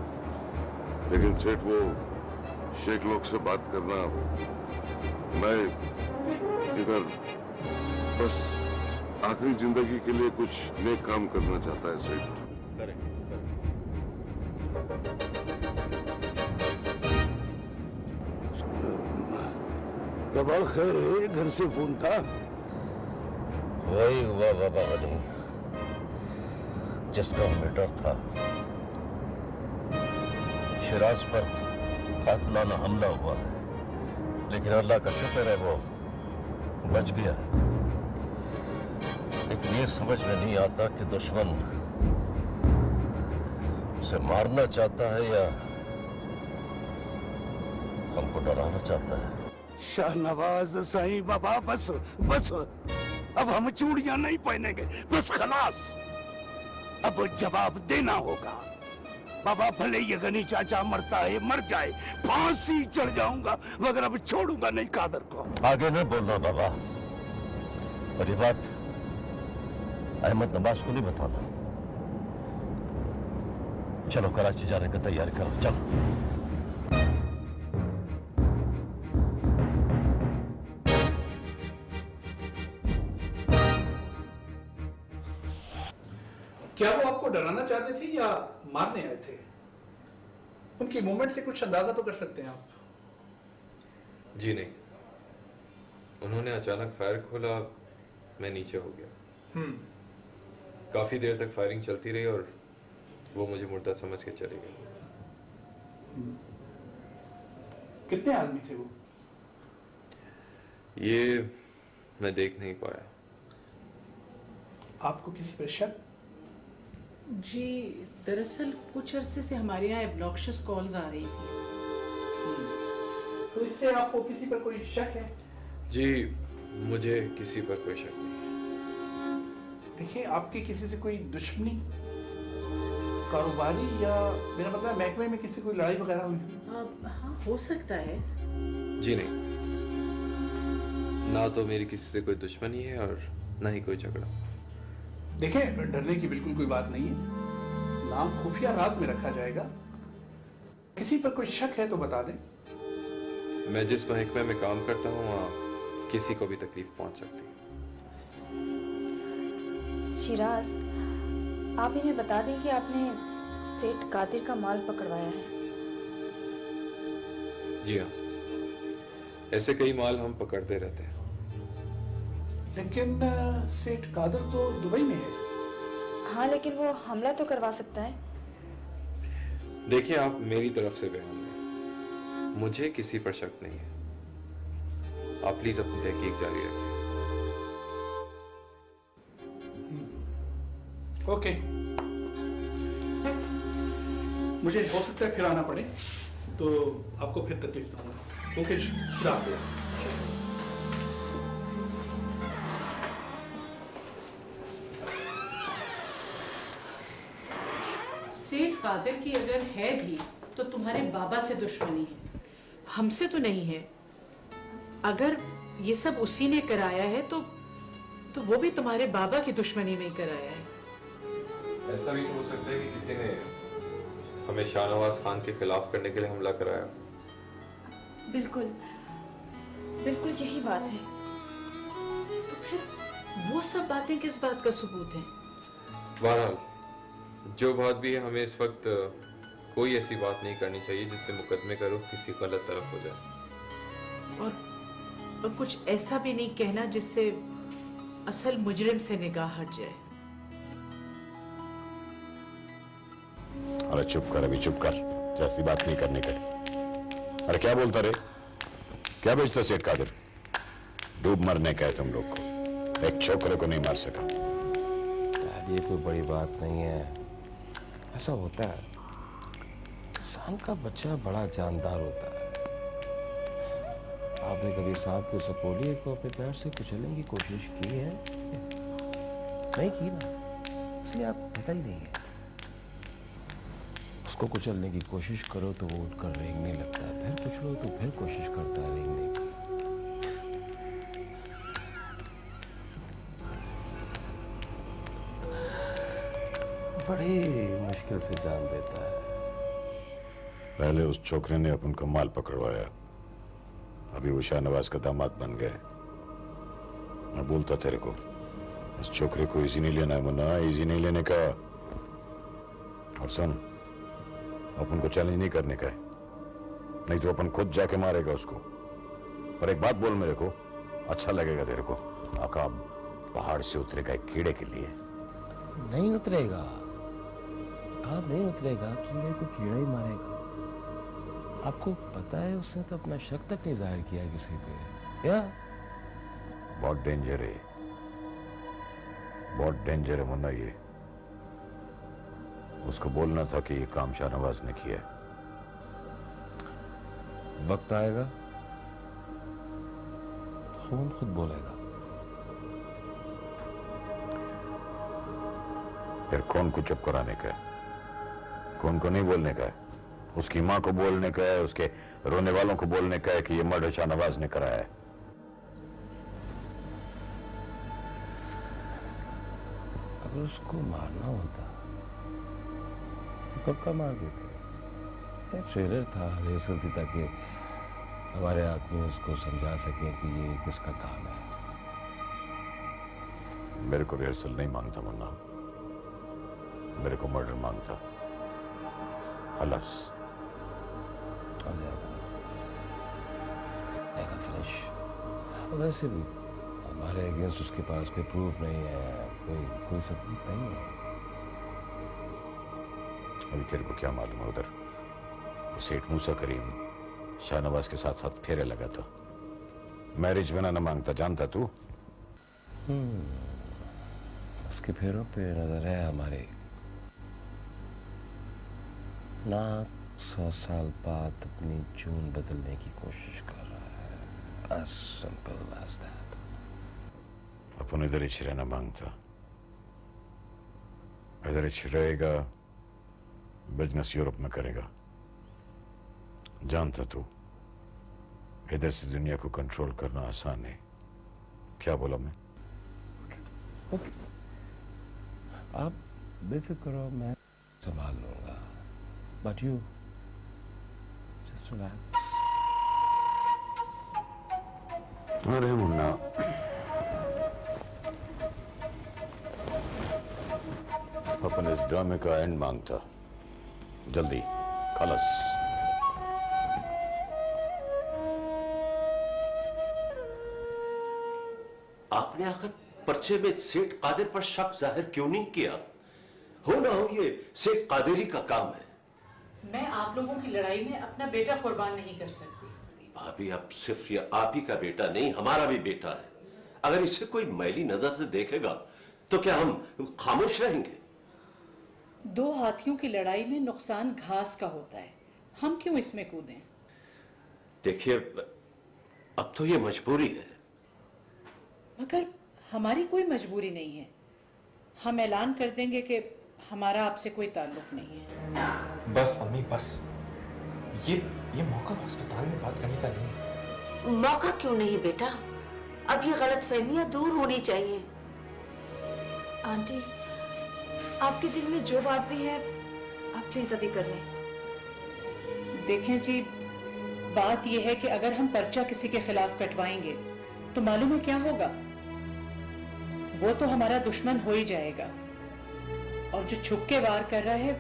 लेकिन सेठ वो शेख लोग से बात करना मैं इधर बस आखिरी ज़िंदगी के लिए कुछ नेक काम करना चाहता है सेठ। बाबा खैर है, घर से फ़ोन था। वही हुआ, बाबा नहीं जिसका हमें डर था। शिराज पर कातलाना हमला हुआ है। लेकिन अल्लाह का शुक्र है, वो बच गया है। लेकिन ये समझ में नहीं आता कि दुश्मन उसे मारना चाहता है या हमको डराना चाहता है? शाहनवाज साईं बाबा बस बस। अब हम चूड़िया नहीं पहनेंगे। बस खलास। अब जवाब देना होगा। बाबा भले ये गनी चाचा मरता है मर जाए। फांसी चढ़ जाऊँगा मगर अब छोड़ूँगा नहीं कादर को। आगे न बोलना बाबा। और ये बात अहमद नवाज़ को नहीं बताना। चलो कराची जाने का तैयारी करो चलो। क्या वो आपको डराना चाहते थे या मारने आए थे? उनकी मूवमेंट से कुछ अंदाज़ा तो कर सकते हैं आप। जी नहीं। उन्होंने अचानक फायर खोला मैं नीचे हो गया। हम्म। काफ़ी देर तक फायरिंग चलती रही और वो मुझे मुर्दा समझ के चले गए। हम्म। कितने आदमी थे वो? ये मैं देख नहीं पाया। आपको किसी पर शक? जी दरअसल कुछ अरसे से हमारे यहाँ एब्नॉक्शस कॉल्स आ रही थी। तो इससे आपको किसी पर कोई शक है? जी मुझे किसी पर कोई शक नहीं। देखिए आपकी किसी से कोई दुश्मनी कारोबारी या मेरा मतलब महकमे में किसी कोई लड़ाई वगैरह हुई? हाँ हो सकता है। जी नहीं। ना तो मेरी किसी से कोई दुश्मनी है और ना ही कोई झगड़ा। देखें डरने की बिल्कुल कोई बात नहीं है। नाम खुफिया राज में रखा जाएगा। किसी पर कोई शक है तो बता दें। मैं जिस महकमे में काम करता हूँ वहाँ किसी को भी तकलीफ़ पहुँच सकती है। शिराज आप इन्हें बता दें कि आपने सेठ कादिर का माल पकड़वाया है। जी हाँ। ऐसे कई माल हम पकड़ते रहते हैं। लेकिन सेठ कादर तो दुबई में है। हाँ लेकिन वो हमला तो करवा सकता है। देखिए आप मेरी तरफ़ से बयान दें मुझे किसी पर शक नहीं है। आप प्लीज़ अपनी तहकीक जारी रखें। ओके। मुझे हो सकता है फिर आना पड़े तो आपको फिर तकलीफ़ दूँगा ओके जी सेठ कादिर की अगर है भी तो तुम्हारे बाबा से दुश्मनी है। हमसे तो नहीं है। अगर ये सब उसी ने कराया है तो तो वो भी तुम्हारे बाबा की दुश्मनी में ही कराया है। ऐसा भी तो हो सकता है कि किसी ने हमें शाहनवाज खान के खिलाफ करने के लिए हमला कराया। बिल्कुल। बिल्कुल यही बात है। तो फिर वो सब बातें किस बात का सबूत है? बहरहाल जो बात भी है हमें इस वक्त कोई ऐसी बात नहीं करनी चाहिए जिससे मुकदमे का रुख किसी गलत तरफ़ हो जाए। और और कुछ ऐसा भी नहीं कहना जिससे असल मुजरिम से निगाह हट जाए। अरे चुप कर अभी, चुप कर। जैसी बात नहीं करने का। अरे क्या बोलता रे? क्या बेचता सेठ कादिर? डूब मरने का है तुम लोग को। एक छोकरे को नहीं मार सका। ये कोई बड़ी बात नहीं है। ऐसा होता है। इंसान का बच्चा बड़ा जानदार होता है। आपने कभी सांप के सपोलिए को अपने पैर से कुचलने की कोशिश की है? नहीं की ना। इसलिए आप पता ही नहीं है। उसको कुचलने की कोशिश करो तो वो उठकर रेंगने लगता है। फिर कुचलो तो फिर कोशिश करता है रेंगने की। बड़ी मुश्किल से जान देता है। पहले उस छोकरे ने अपन का माल पकड़वाया। अभी वो शाहनवाज का दामाद बन गए। मैं बोलता तेरे को, इस छोकरे को इजी नहीं लेना है मुन्ना इजी नहीं लेने का। और सुन अपन को चैलेंज नहीं करने का है। नहीं तो अपन खुद जाके मारेगा उसको। पर एक बात बोल मेरे को अच्छा लगेगा तेरे को। आका पहाड़ से उतरेगा एक कीड़े के लिए। नहीं उतरेगा। काम नहीं उतरेगा कीड़े को कीड़ा ही मारेगा। आपको पता है उसने तो अपना शक तक नहीं ज़ाहिर किया किसी पे। या? बहुत डेंजर है। बहुत डेंजर है मुन्ना ये। उसको बोलना था कि ये काम शाहनवाज ने किया है। वक्त आएगा खून खुद बोलेगा। फिर कौन को चुप कराने का है कौन को नहीं बोलने का है। उसकी माँ को बोलने का है उसके रोने वालों को बोलने का है कि ये मर्डर शाहनवाज ने कराया है। अगर उसको मारना होता कब का मार देते ये ट्रेलर था रेस होती ताकि हमारे आदमी उसको समझा सके कि ये किसका काम है। मेरे को रिहर्सल नहीं माँगता मुन्ना। मेरे को मर्डर माँगता। खलास। आ जाएगा। वैसे भी हमारे अगेंस्ट उसके पास कोई प्रूफ नहीं है कोई कोई सबूत नहीं है। अभी तेरे को क्या मालूम है उधर? वो सेठ मूसा करीम शाहनवाज के साथ साथ फेरे लगा था। मैरिज बनाना माँगता जानता तू? हम्म, उसके फेरों पे नज़र है हमारी। नाक सौ साल बाद अपनी जून बदलने की कोशिश कर रहा है। As simple as that अपन इधर ही रहना माँगता। इधर रहेगा बिज़नेस यूरोप में करेगा जानता तू इधर से दुनिया को कंट्रोल करना आसान है क्या बोला मैं ओके आप बेफिक्र रहो मैं संभाल लूँगा बट यू जस्ट रिलैक्स अरे मुन्ना अपन इस ड्रामे का एंड माँगता जल्दी। खलस आपने आखिर पर्चे में सेठ कादिर पर शक ज़ाहिर क्यों नहीं किया? हो ना हो ये सेठ कादिरी का काम है। मैं आप लोगों की लड़ाई में अपना बेटा कुर्बान नहीं कर सकती। भाभी अब सिर्फ़ ये आप ही का बेटा नहीं हमारा भी बेटा है। अगर इसे कोई मैली नज़र से देखेगा तो क्या हम खामोश रहेंगे? दो हाथियों की लड़ाई में नुकसान घास का होता है। हम क्यों इसमें कूदें? देखिए अब तो ये मजबूरी है। मगर हमारी कोई मजबूरी नहीं है। हम ऐलान कर देंगे कि हमारा आपसे कोई ताल्लुक नहीं है। बस अम्मी बस। ये ये मौका अस्पताल में बात करने का नहीं मौका क्यों नहीं बेटा? अब ये गलत फहमियाँ दूर होनी चाहिए। आंटी आपके दिल में जो बात भी है आप प्लीज़ अभी कर लें। देखें जी बात यह है कि अगर हम पर्चा किसी के खिलाफ कटवाएँगे तो मालूम है क्या होगा? वो तो हमारा दुश्मन हो ही जाएगा। और जो छुप के वार कर रहा है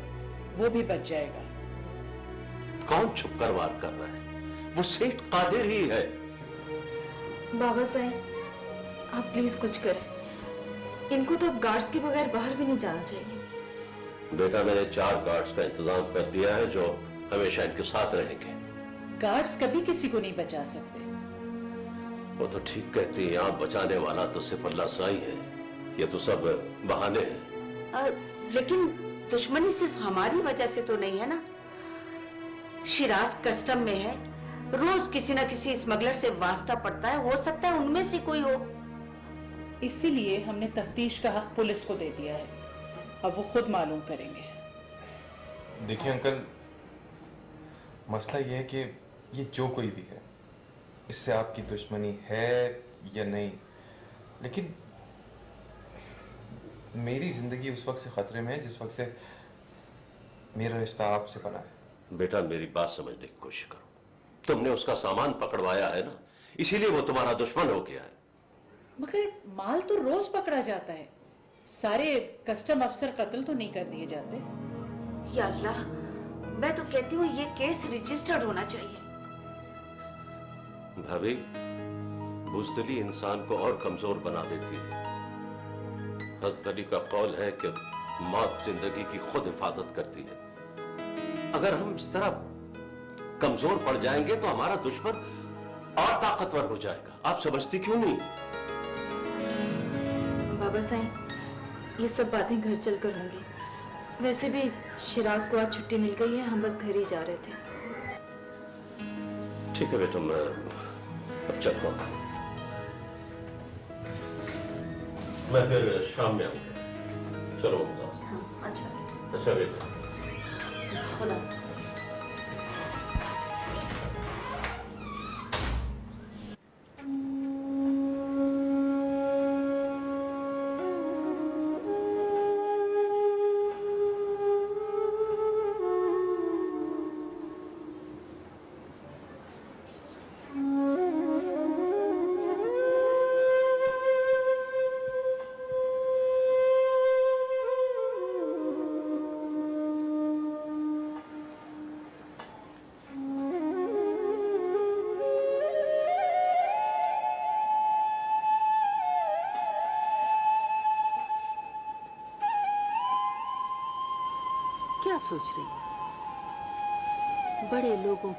वो भी बच जाएगा। कौन छुप कर वार कर रहा है? वो सेठ कादिर ही है। बाबा साहब आप प्लीज़ कुछ करें। इनको तो अब गार्ड्स के बगैर बाहर भी नहीं जाना चाहिए। बेटा मैंने चार गार्ड्स का इंतज़ाम कर दिया है जो हमेशा इनके साथ रहेंगे। गार्ड्स कभी किसी को नहीं बचा सकते। वो तो ठीक कहती है यहाँ बचाने वाला तो सिर्फ़ अल्लाह साई है ये तो सब बहाने हैं। लेकिन दुश्मनी सिर्फ़ हमारी वजह से तो नहीं है ना? शिराज कस्टम में है रोज किसी ना किसी स्मगलर से वास्ता पड़ता है हो सकता है उनमें से कोई हो। इसीलिए हमने तफ्तीश का हक पुलिस को दे दिया है। अब वो खुद मालूम करेंगे। देखिए अंकल मसला ये है कि ये जो कोई भी है इससे आपकी दुश्मनी है या नहीं लेकिन मेरी ज़िंदगी उस वक्त से खतरे में है जिस वक्त से मेरा रिश्ता आपसे बना है। बेटा मेरी बात समझने की कोशिश करो। तुमने उसका सामान पकड़वाया है ना इसीलिए वो तुम्हारा दुश्मन हो गया है। मगर माल तो रोज पकड़ा जाता है। सारे कस्टम अफसर कत्ल तो नहीं कर दिए जाते। या अल्लाह मैं तो कहती हूँ ये केस रजिस्टर्ड होना चाहिए। भाभी बुजदली इंसान को और कमज़ोर बना देती है। हज़रत अली का कौल है कि मौत ज़िंदगी की खुद हिफाजत करती है। अगर हम इस तरह कमज़ोर पड़ जाएँगे तो हमारा दुश्मन और ताकतवर हो जाएगा। आप समझती क्यों नहीं? बाबा साहब ये सब बातें घर चलकर होंगी। वैसे भी शिराज को आज छुट्टी मिल गई है हम बस घर ही जा रहे थे। ठीक है बेटा मैं अब चलता हूँ। मैं फिर शाम में आऊँगा। चलो अच्छा। अच्छा बेटा।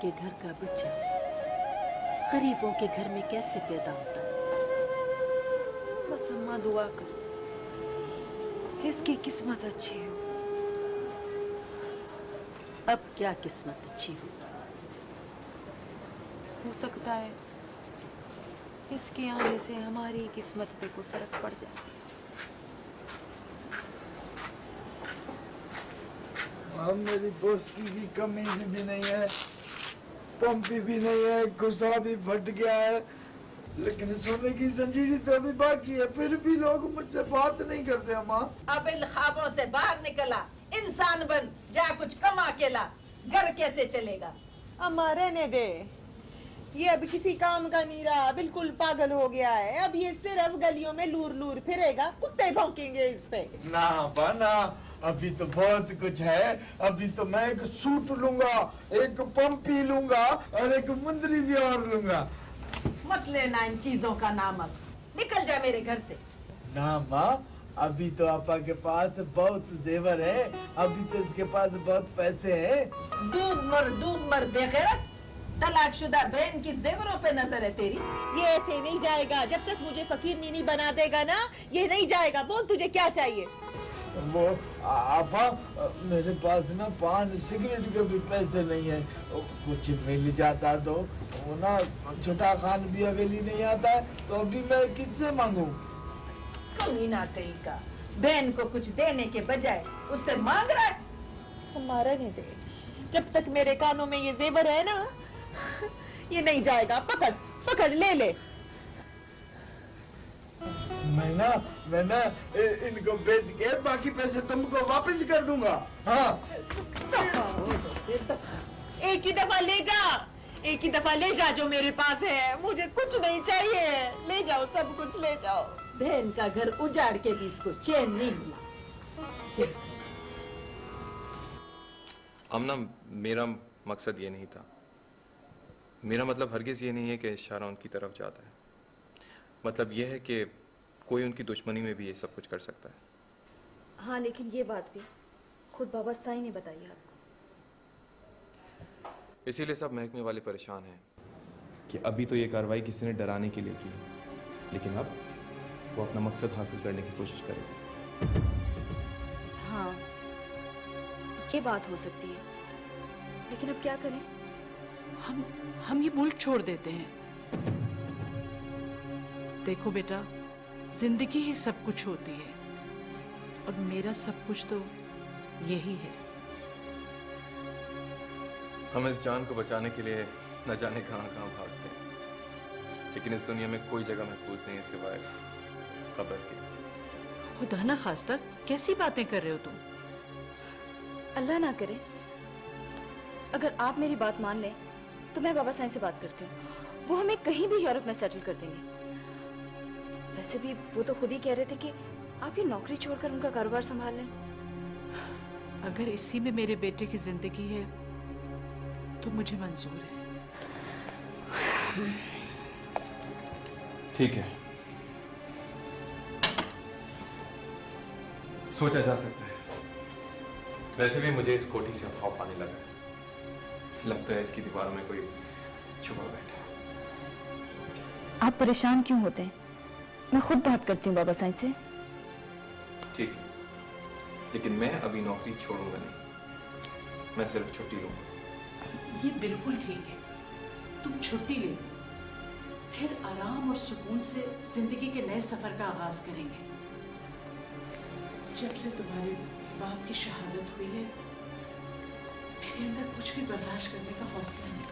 के घर का बच्चा। गरीबों के घर में कैसे पैदा होता? बस अम्मा दुआ कर। इसकी किस्मत अच्छी हो। अब क्या किस्मत अच्छी हो? हो सकता है इसके आने से हमारी किस्मत पे कोई फ़र्क पड़ जाए। अब मेरी पोस्की की कमीज भी नहीं है। पंपी भी नहीं है गुस्सा भी फट गया है। लेकिन सोने की जंजीरी तो अभी बाकी है फिर भी लोग मुझसे बात नहीं करते अम्मा। अब इन ख्वाबों से बाहर निकला इंसान बन जा कुछ कमा के ला घर कैसे चलेगा? अम्मा रहने दे ये अब किसी काम का नहीं रहा बिल्कुल पागल हो गया है। अब ये सिर्फ़ गलियों में लूर लूर फिरेगा कुत्ते भौंकेंगे इस पे। ना बना अभी तो बहुत कुछ है अभी तो मैं एक सूट लूँगा एक पंपी लूँगा और एक मुंदरी भी और लूँगा। मत लेना इन चीज़ों का नाम अब। निकल जा मेरे घर से। ना माँ अभी तो आपा के पास बहुत जेवर है अभी तो इसके पास बहुत पैसे हैं। डूब मर डूब मर बेगैरत। तलाकशुदा बहन की जेवरों पे नज़र है तेरी। ये ऐसे नहीं जाएगा। जब तक मुझे फकीर नीनी बना देगा ना ये नहीं जाएगा। बोल तुझे क्या चाहिए? वो आपा मेरे पास ना पान सिगरेट के भी पैसे नहीं है। कुछ मिल जाता तो वो ना छोटा खान भी अवेली नहीं आता है तो अभी मैं किससे मांगू? कमी ना कहीं का। बहन को कुछ देने के बजाय उससे मांग रहा है। हमारा नहीं दे जब तक मेरे कानों में ये जेवर है ना ये नहीं जाएगा पकड़ पकड़ ले ले। मैं ना मैं ना इनको बेच के बाकी पैसे तुमको वापस कर दूँगा। हाँ। एक ही दफ़ा ले जा एक ही दफ़ा ले जा जो मेरे पास है। मुझे कुछ नहीं चाहिए। ले जाओ सब कुछ ले जाओ। बहन का घर उजाड़ के भी इसको चैन नहीं मिला। अमना मेरा मकसद ये नहीं था। मेरा मतलब हरगिज़ ये नहीं है कि इशारा उनकी तरफ़ जाता है। मतलब यह है कि कोई उनकी दुश्मनी में भी ये सब कुछ कर सकता है। हाँ लेकिन ये बात भी खुद बाबा साई ने बताई आपको। इसीलिए सब महकमे वाले परेशान हैं कि अभी तो ये कार्रवाई किसी ने डराने के लिए की लेकिन अब वो अपना मकसद हासिल करने की कोशिश करेगा। हाँ ये बात हो सकती है। लेकिन अब क्या करें? हम हम ये मुल्क छोड़ देते हैं। देखो बेटा ज़िंदगी ही सब कुछ होती है। और मेरा सब कुछ तो यही है। हम इस जान को बचाने के लिए न जाने कहाँ कहाँ भागते हैं। लेकिन इस दुनिया में कोई जगह महफूज नहीं है सिवाय कब्र के। खुदा ना खास्ता कैसी बातें कर रहे हो तुम? अल्लाह ना करे। अगर आप मेरी बात मान लें तो मैं बाबा साईं से बात करती हूँ। वो हमें कहीं भी यूरोप में सेटल कर देंगे। वैसे भी वो तो खुद ही कह रहे थे कि आप ये नौकरी छोड़कर उनका कारोबार संभाल। लें अगर इसी में मेरे बेटे की ज़िंदगी है तो मुझे मंजूर है। ठीक है। सोचा जा सकता है। वैसे भी मुझे इस कोठी से अभाव पाने लगा है। लगता है इसकी दीवारों में कोई छुपा बैठा है। आप परेशान क्यों होते हैं? मैं खुद बात करती हूँ बाबा साईं से। ठीक है। लेकिन मैं अभी नौकरी छोड़ूँगा नहीं। मैं सिर्फ़ छुट्टी लूँगा। ये बिल्कुल ठीक है। तुम छुट्टी ले फिर आराम और सुकून से ज़िंदगी के नए सफ़र का आगाज़ करेंगे। जब से तुम्हारे बाप की शहादत हुई है मेरे अंदर कुछ भी बर्दाश्त करने का हौसला नहीं।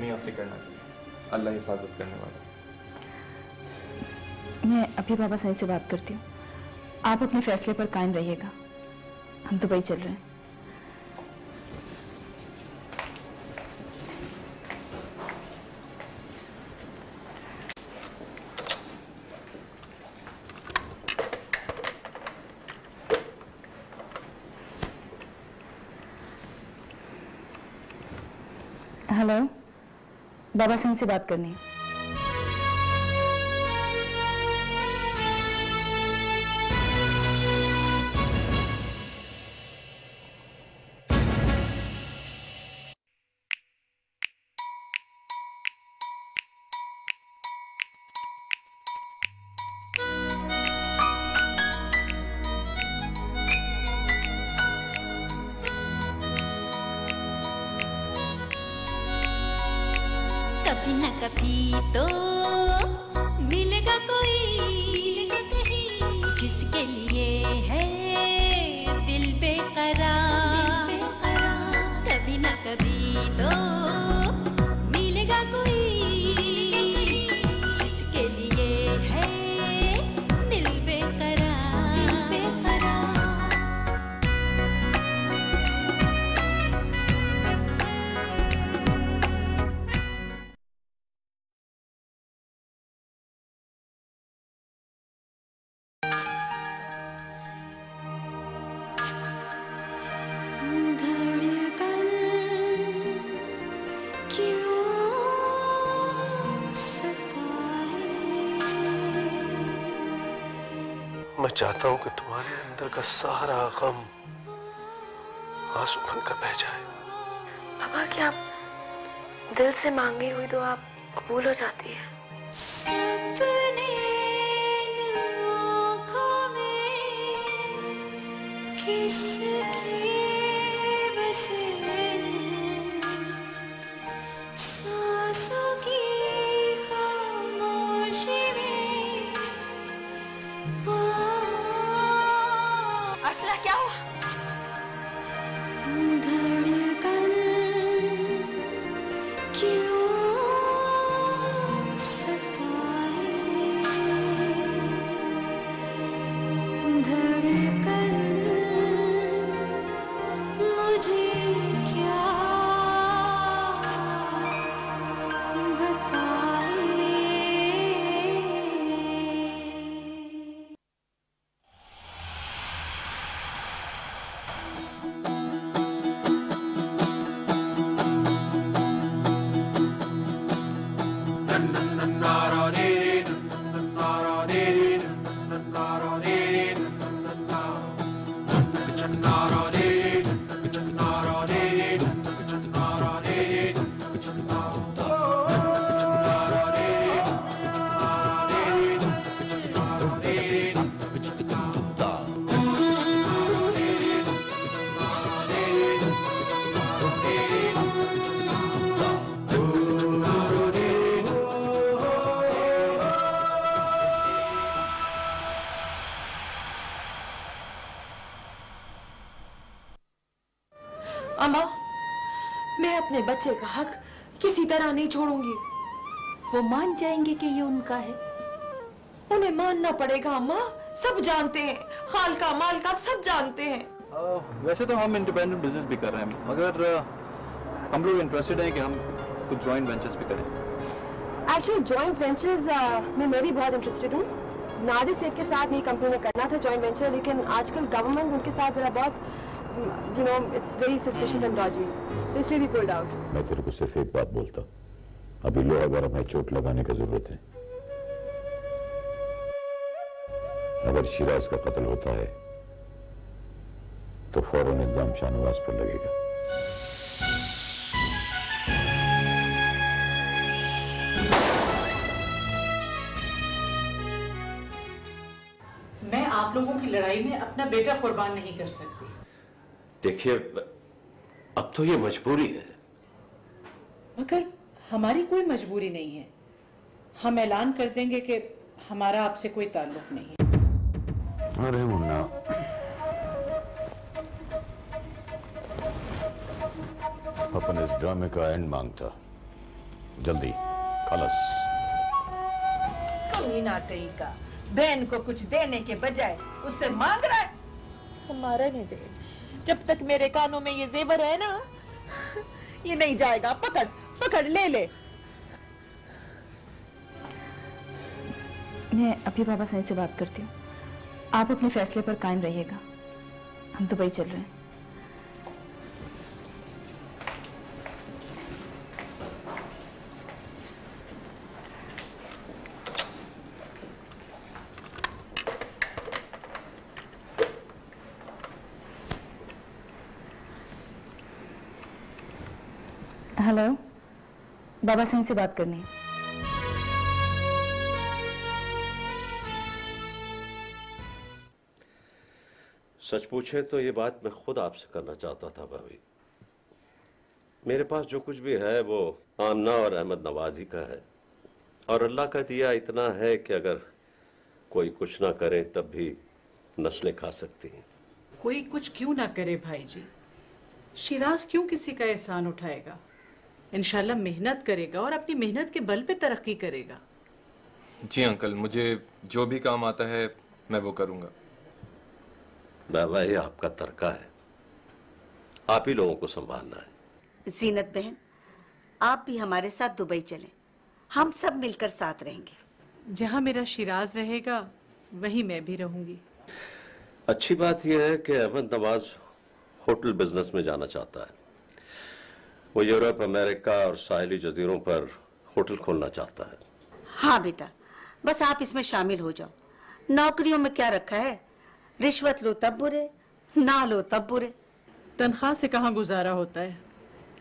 नहीं आपने करना अल्लाह हिफाजत करने वाला। मैं अभी बाबा साईं से बात करती हूँ। आप अपने फैसले पर कायम रहिएगा। हम दुबई चल रहे हैं। हेलो, बाबा सिंह से बात करनी है। चाहता हूँ कि तुम्हारे अंदर का सारा गम आँसू बनकर बह जाए। पापा, क्या दिल से मांगी हुई आप कबूल हो जाती है? बच्चे का हक किसी तरह नहीं छोड़ूँगी। वो मान जाएँगे कि ये उनका है। उन्हें मानना पड़ेगा अम्मा सब जानते हैं। खाल का माल का सब जानते हैं। अ, वैसे तो हम इंडिपेंडेंट बिज़नेस भी कर रहे हैं मगर हम लोग इंटरेस्टेड हैं कि हम कुछ जॉइंट वेंचर्स भी करें। एक्चुअली जॉइंट वेंचर्स में मैं भी बहुत इंटरेस्टेड हूँ। नादिर सेठ के साथ मेरी कंपनी ने करना था जॉइंट वेंचर लेकिन आजकल गवर्नमेंट उनके साथ जरा बहुत you know it's very suspicious and dodgy तो इसलिए भी पुल्ड आउट मैं तेरे को सिर्फ़ एक बात बोलता अभी लोहा गरम है चोट लगाने की ज़रूरत है। अगर शिराज का कत्ल होता है तो फ़ौरन इल्ज़ाम शाहनवाज पर लगेगा। मैं आप लोगों की लड़ाई में अपना बेटा कुर्बान नहीं कर सकती। देखिए अब तो ये मजबूरी है। मगर हमारी कोई मजबूरी नहीं है। हम ऐलान कर देंगे कि हमारा आपसे कोई ताल्लुक नहीं है। अरे मुन्ना। अपन इस ड्रामे का एंड माँगता। जल्दी खलस। कमी ना कहीं का। बहन को कुछ देने के बजाय उससे मांग रहा है। हमारा नहीं दे जब तक मेरे कानों में ये जेवर है ना, ये नहीं जाएगा। पकड़ पकड़, ले ले। मैं अभी बाबा साईं से बात करती हूँ। आप अपने फैसले पर कायम रहिएगा। हम दुबई चल रहे हैं हेलो बाबा साईं से बात करनी है। सच पूछे तो ये बात मैं खुद आपसे करना चाहता था भाभी। मेरे पास जो कुछ भी है वो आमना और अहमद नवाजी का है। और अल्लाह का दिया इतना है कि अगर कोई कुछ ना करे तब भी नस्लें खा सकती हैं। कोई कुछ क्यों ना करे भाई जी शिराज क्यों किसी का एहसान उठाएगा? इंशाल्लाह मेहनत करेगा और अपनी मेहनत के बल पे तरक्की करेगा। जी अंकल मुझे जो भी काम आता है मैं वो करूँगा। बाबा ये आपका तरका है। आप ही लोगों को संभालना है। जीनत बहन आप भी हमारे साथ दुबई चलें। हम सब मिलकर साथ रहेंगे। जहाँ मेरा शिराज रहेगा वहीं मैं भी रहूँगी। अच्छी बात यह है कि अहमद नवाज़ होटल बिज़नेस में जाना चाहता है। वो यूरोप अमेरिका और साहिली जजीरों पर होटल खोलना चाहता है। हाँ बेटा बस आप इसमें शामिल हो जाओ। नौकरियों में क्या रखा है? रिश्वत लो तब बुरे ना लो तब बुरे। तनख्वाह से कहाँ गुजारा होता है?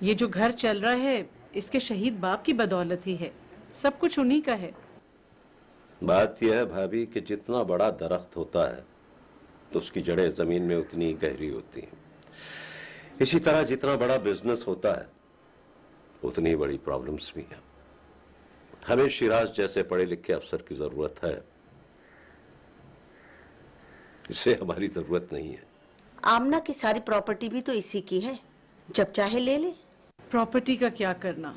ये जो घर चल रहा है इसके शहीद बाप की बदौलत ही है। सब कुछ उन्हीं का है। बात यह है भाभी कि जितना बड़ा दरख्त होता है तो उसकी जड़ें ज़मीन में उतनी गहरी होती हैं। इसी तरह जितना बड़ा बिज़नेस होता है उतनी ही बड़ी प्रॉब्लम्स भी हैं। हमें शिराज जैसे पढ़े लिखे अफसर की ज़रूरत है। इसे हमारी ज़रूरत नहीं है। आमना की सारी प्रॉपर्टी भी तो इसी की है। जब चाहे ले ले। प्रॉपर्टी का क्या करना?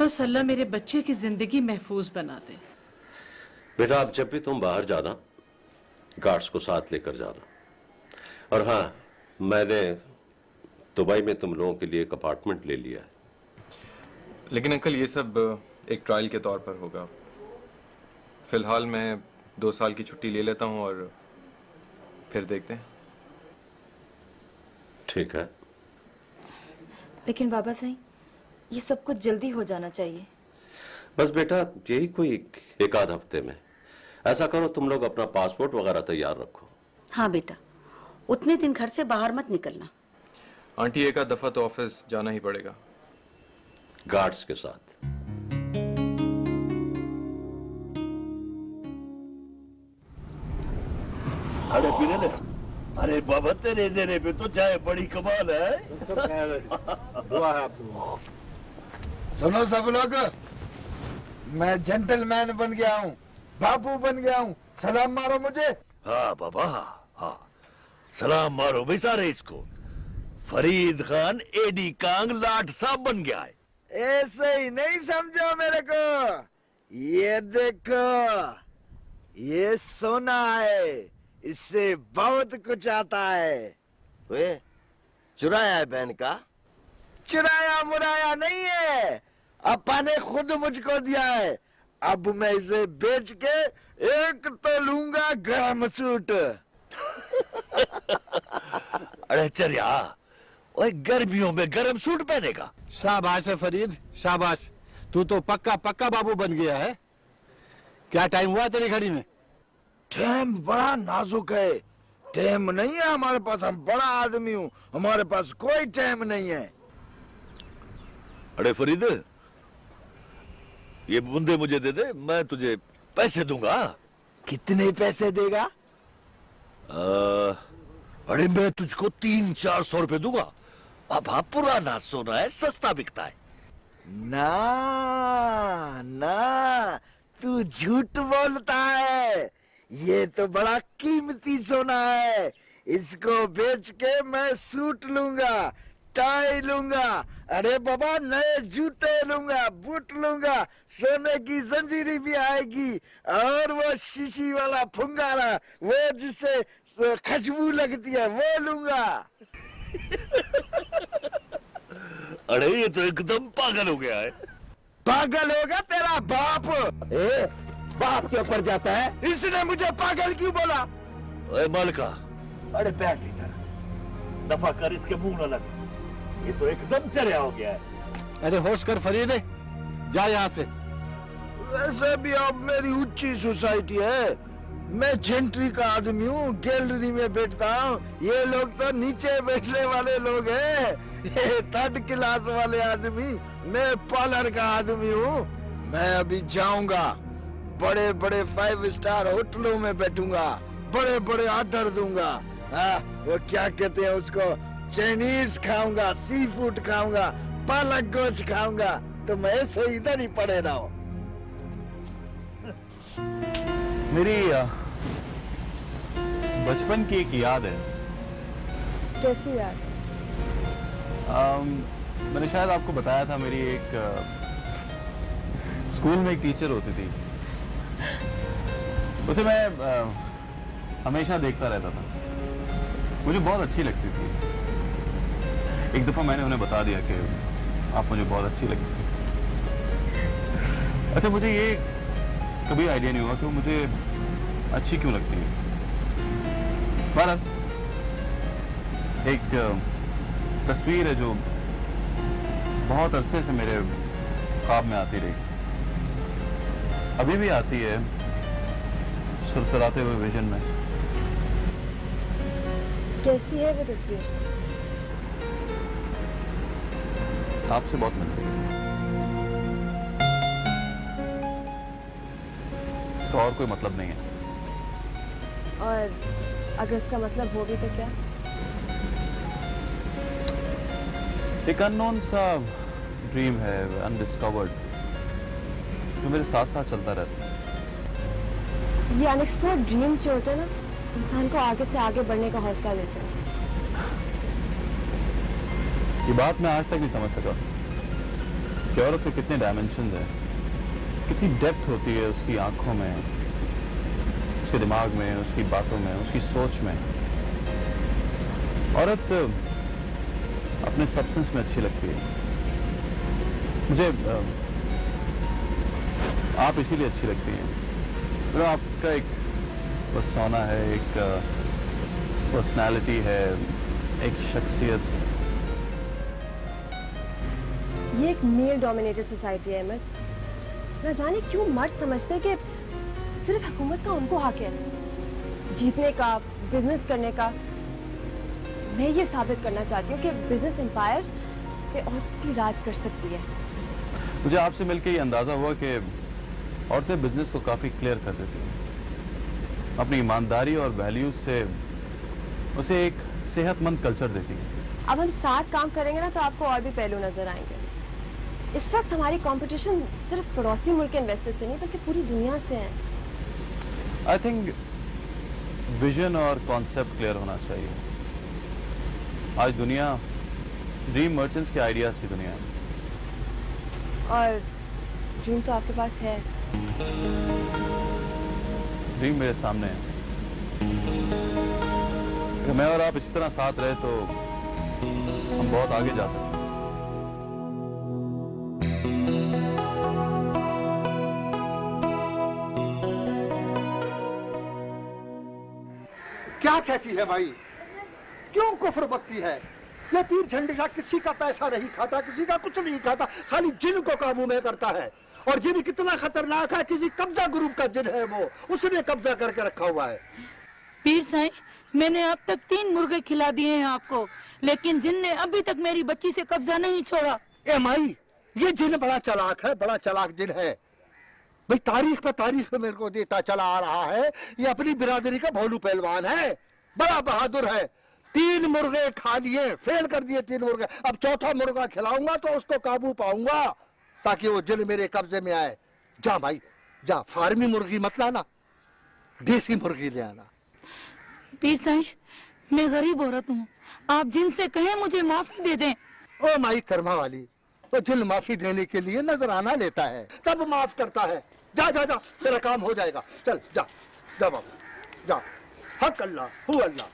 बस अल्लाह मेरे बच्चे की ज़िंदगी महफूज बना दे। बेटा अब जब भी तुम बाहर जाना गार्ड्स को साथ लेकर जाना। और हाँ मैंने दुबई में तुम लोगों के लिए एक अपार्टमेंट ले लिया है। लेकिन अंकल ये सब एक ट्रायल के तौर पर होगा। फ़िलहाल मैं दो साल की छुट्टी ले लेता हूँ और फिर देखते हैं। ठीक है। लेकिन बाबा साईं ये सब कुछ जल्दी हो जाना चाहिए। बस बेटा यही कोई एक आध हफ़्ते में। ऐसा करो तुम लोग अपना पासपोर्ट वगैरह तैयार रखो। हाँ बेटा उतने दिन घर से बाहर मत निकलना। आंटी एक आध दफ़ा तो ऑफ़िस जाना ही पड़ेगा। गार्ड्स के साथ। अरे पीने ले अरे बाबा तेरे देने पे तो चाय बड़ी कमाल है। दुआ है आपको सुनो सब लोग मैं जेंटलमैन बन गया हूँ बापू बन गया हूँ। सलाम मारो मुझे। हाँ बाबा हाँ। सलाम मारो भाई सारे इसको। फरीद खान एडी कांग लाट साहब बन गया है। ऐसे ही नहीं समझो मेरे को। ये देखो ये सोना है इससे बहुत कुछ आता है। वे चुराया है बहन का? चुराया मुराया नहीं है। अपा ने खुद मुझको दिया है। अब मैं इसे बेच के एक तो लूँगा गर्म सूट। अरे चरिया ओए गर्मियों में गर्म सूट पहनेगा। शाबाश है फरीद शाबाश। तू तो पक्का पक्का बाबू बन गया है। क्या टाइम हुआ तेरी घड़ी में? टाइम बड़ा नाजुक है। टाइम नहीं है हमारे पास हम बड़ा आदमी हूँ। हमारे पास कोई टाइम नहीं है। अरे फरीद ये बूंदे मुझे दे दे मैं तुझे पैसे दूँगा। कितने पैसे देगा? आ, अरे मैं तुझको तीन चार सौ रुपए दूँगा। हाँ पुराना सोना है, सस्ता बिकता है। ना ना, तू झूठ बोलता है। ये तो बड़ा कीमती सोना है। इसको बेच के मैं सूट लूँगा, टाई लूँगा, अरे बाबा, नए जूते लूँगा, बूट लूँगा, सोने की जंजीरी भी आएगी, और वो शीशी वाला फुंगारा, वो जिससे खुशबू लगती है, वो लूँगा। अरे ये तो एकदम पागल हो गया है। पागल होगा तेरा बाप। ए, बाप के ऊपर जाता है? इसने मुझे पागल क्यों बोला? अरे मालिका। अरे बैठ इधर। दफ़ा कर इसके मुँह न लग। ये तो एकदम चरिया हो गया है। अरे होश कर फरीद। जा यहाँ से। वैसे भी अब मेरी ऊँची सोसाइटी है। मैं जेंट्री का आदमी हूँ गैलरी में बैठता हूँ। ये लोग तो नीचे बैठने वाले लोग हैं। ये थर्ड क्लास वाले आदमी, मैं पार्लर का आदमी हूँ। मैं अभी जाऊँगा। बड़े बड़े फाइव स्टार होटलों में बैठूँगा। बड़े बड़े ऑर्डर दूँगा। हाँ वो क्या कहते हैं उसको? चाइनीज़ खाऊँगा सी फ़ूड खाऊँगा, पालक गोश्त खाऊँगा। तो मैं ऐसे इधर ही पड़े रहो। मेरी बचपन की एक याद है। कैसी याद? मैंने शायद आपको बताया था मेरी एक स्कूल में एक टीचर होती थी। उसे मैं अ, हमेशा देखता रहता था। मुझे बहुत अच्छी लगती थी। एक दफ़ा मैंने उन्हें बता दिया कि आप मुझे बहुत अच्छी लगती थी। अच्छा मुझे ये कभी आइडिया नहीं हुआ कि मुझे अच्छी क्यों लगती है? बहरहाल एक तस्वीर है जो बहुत अरसे से मेरे ख्वाब में आती रही। अभी भी आती है सुरसराते हुए विजन में। कैसी है वो तस्वीर? आपसे बहुत मिलती है। इसका और कोई मतलब नहीं है। और अगर इसका मतलब हो भी तो क्या? एक अननोन सा ड्रीम है अनडिस्कवर्ड जो मेरे साथ साथ चलता रहता है। ये अनएक्सप्लोर्ड ड्रीम्स जो होते हैं ना इंसान को आगे से आगे बढ़ने का हौसला देते हैं। ये बात मैं आज तक नहीं समझ सका। कि औरत के कितने डायमेंशन हैं कितनी डेप्थ होती है उसकी आँखों में। उसके दिमाग में, उसकी बातों में, उसकी सोच में। औरत अपने सब्सटेंस में अच्छी लगती है। मुझे आप इसीलिए अच्छी लगती हैं। मतलब आपका एक पर्सोना है, एक पर्सनालिटी है, एक शख्सियत। ये एक मेल डोमिनेटेड सोसाइटी है, अहमद। न जाने क्यों मर्द समझते कि सिर्फ़ हुकूमत का उनको हक है। जीतने का बिज़नेस करने का। मैं ये साबित करना चाहती हूँ कि बिज़नेस एम्पायर पे औरत भी राज कर सकती है। मुझे आपसे मिलकर ये अंदाज़ा हुआ कि औरतें बिज़नेस को काफ़ी क्लियर कर देती हैं। अपनी ईमानदारी और वैल्यूज़ से उसे एक सेहतमंद कल्चर देती हैं। अब हम साथ काम करेंगे ना तो आपको और भी पहलू नज़र आएँगे। इस वक्त हमारी कंपटीशन सिर्फ़ पड़ोसी मुल्क के इन्वेस्टर से नहीं बल्कि पूरी दुनिया से है। आई थिंक विजन और कॉन्सेप्ट क्लियर होना चाहिए। आज दुनिया ड्रीम मर्चेंट्स के आइडियाज़ की दुनिया है। और ड्रीम तो आपके पास है। ड्रीम मेरे सामने है। अगर मैं और आप इसी तरह साथ रहे तो हम बहुत आगे जा सकते हैं। क्या कहती है भाई? क्यों कुफर बकती है? ये पीर झंडेशा किसी का पैसा नहीं खाता किसी का कुछ नहीं खाता खाली जिन को काबू में करता है। और जिन कितना खतरनाक है किसी कब्जा ग्रुप का जिन है वो उसने कब्जा करके रखा हुआ है। पीर साईं मैंने अब तक तीन मुर्गे खिला दिए हैं आपको लेकिन जिन ने अभी तक मेरी बच्ची से कब्जा नहीं छोड़ा। ए माई ये जिन बड़ा चलाक है बड़ा चलाक जिन है। भाई तारीख पे तारीख मेरे को देता चला आ रहा है। ये अपनी बिरादरी का भोलू पहलवान है। बड़ा बहादुर है। तीन मुर्गे खा लिए फेल कर दिए तीन मुर्गे। अब चौथा मुर्गा खिलाऊँगा तो उसको काबू पाऊँगा ताकि वो जिन मेरे कब्जे में आए। जा भाई जा फार्मी मुर्गी मत लाना देसी मुर्गी ले आना। पीर साईं मैं गरीब औरत हूँ। आप जिनसे कहें मुझे माफ़ी दे दें। ओ माई कर्मा वाली तो जिन माफ़ी देने के लिए नजराना लेता है तब माफ़ करता है। जा जा जा तेरा काम हो जाएगा। चल जा जा बाबू जा। हक अल्लाह हु अल्लाह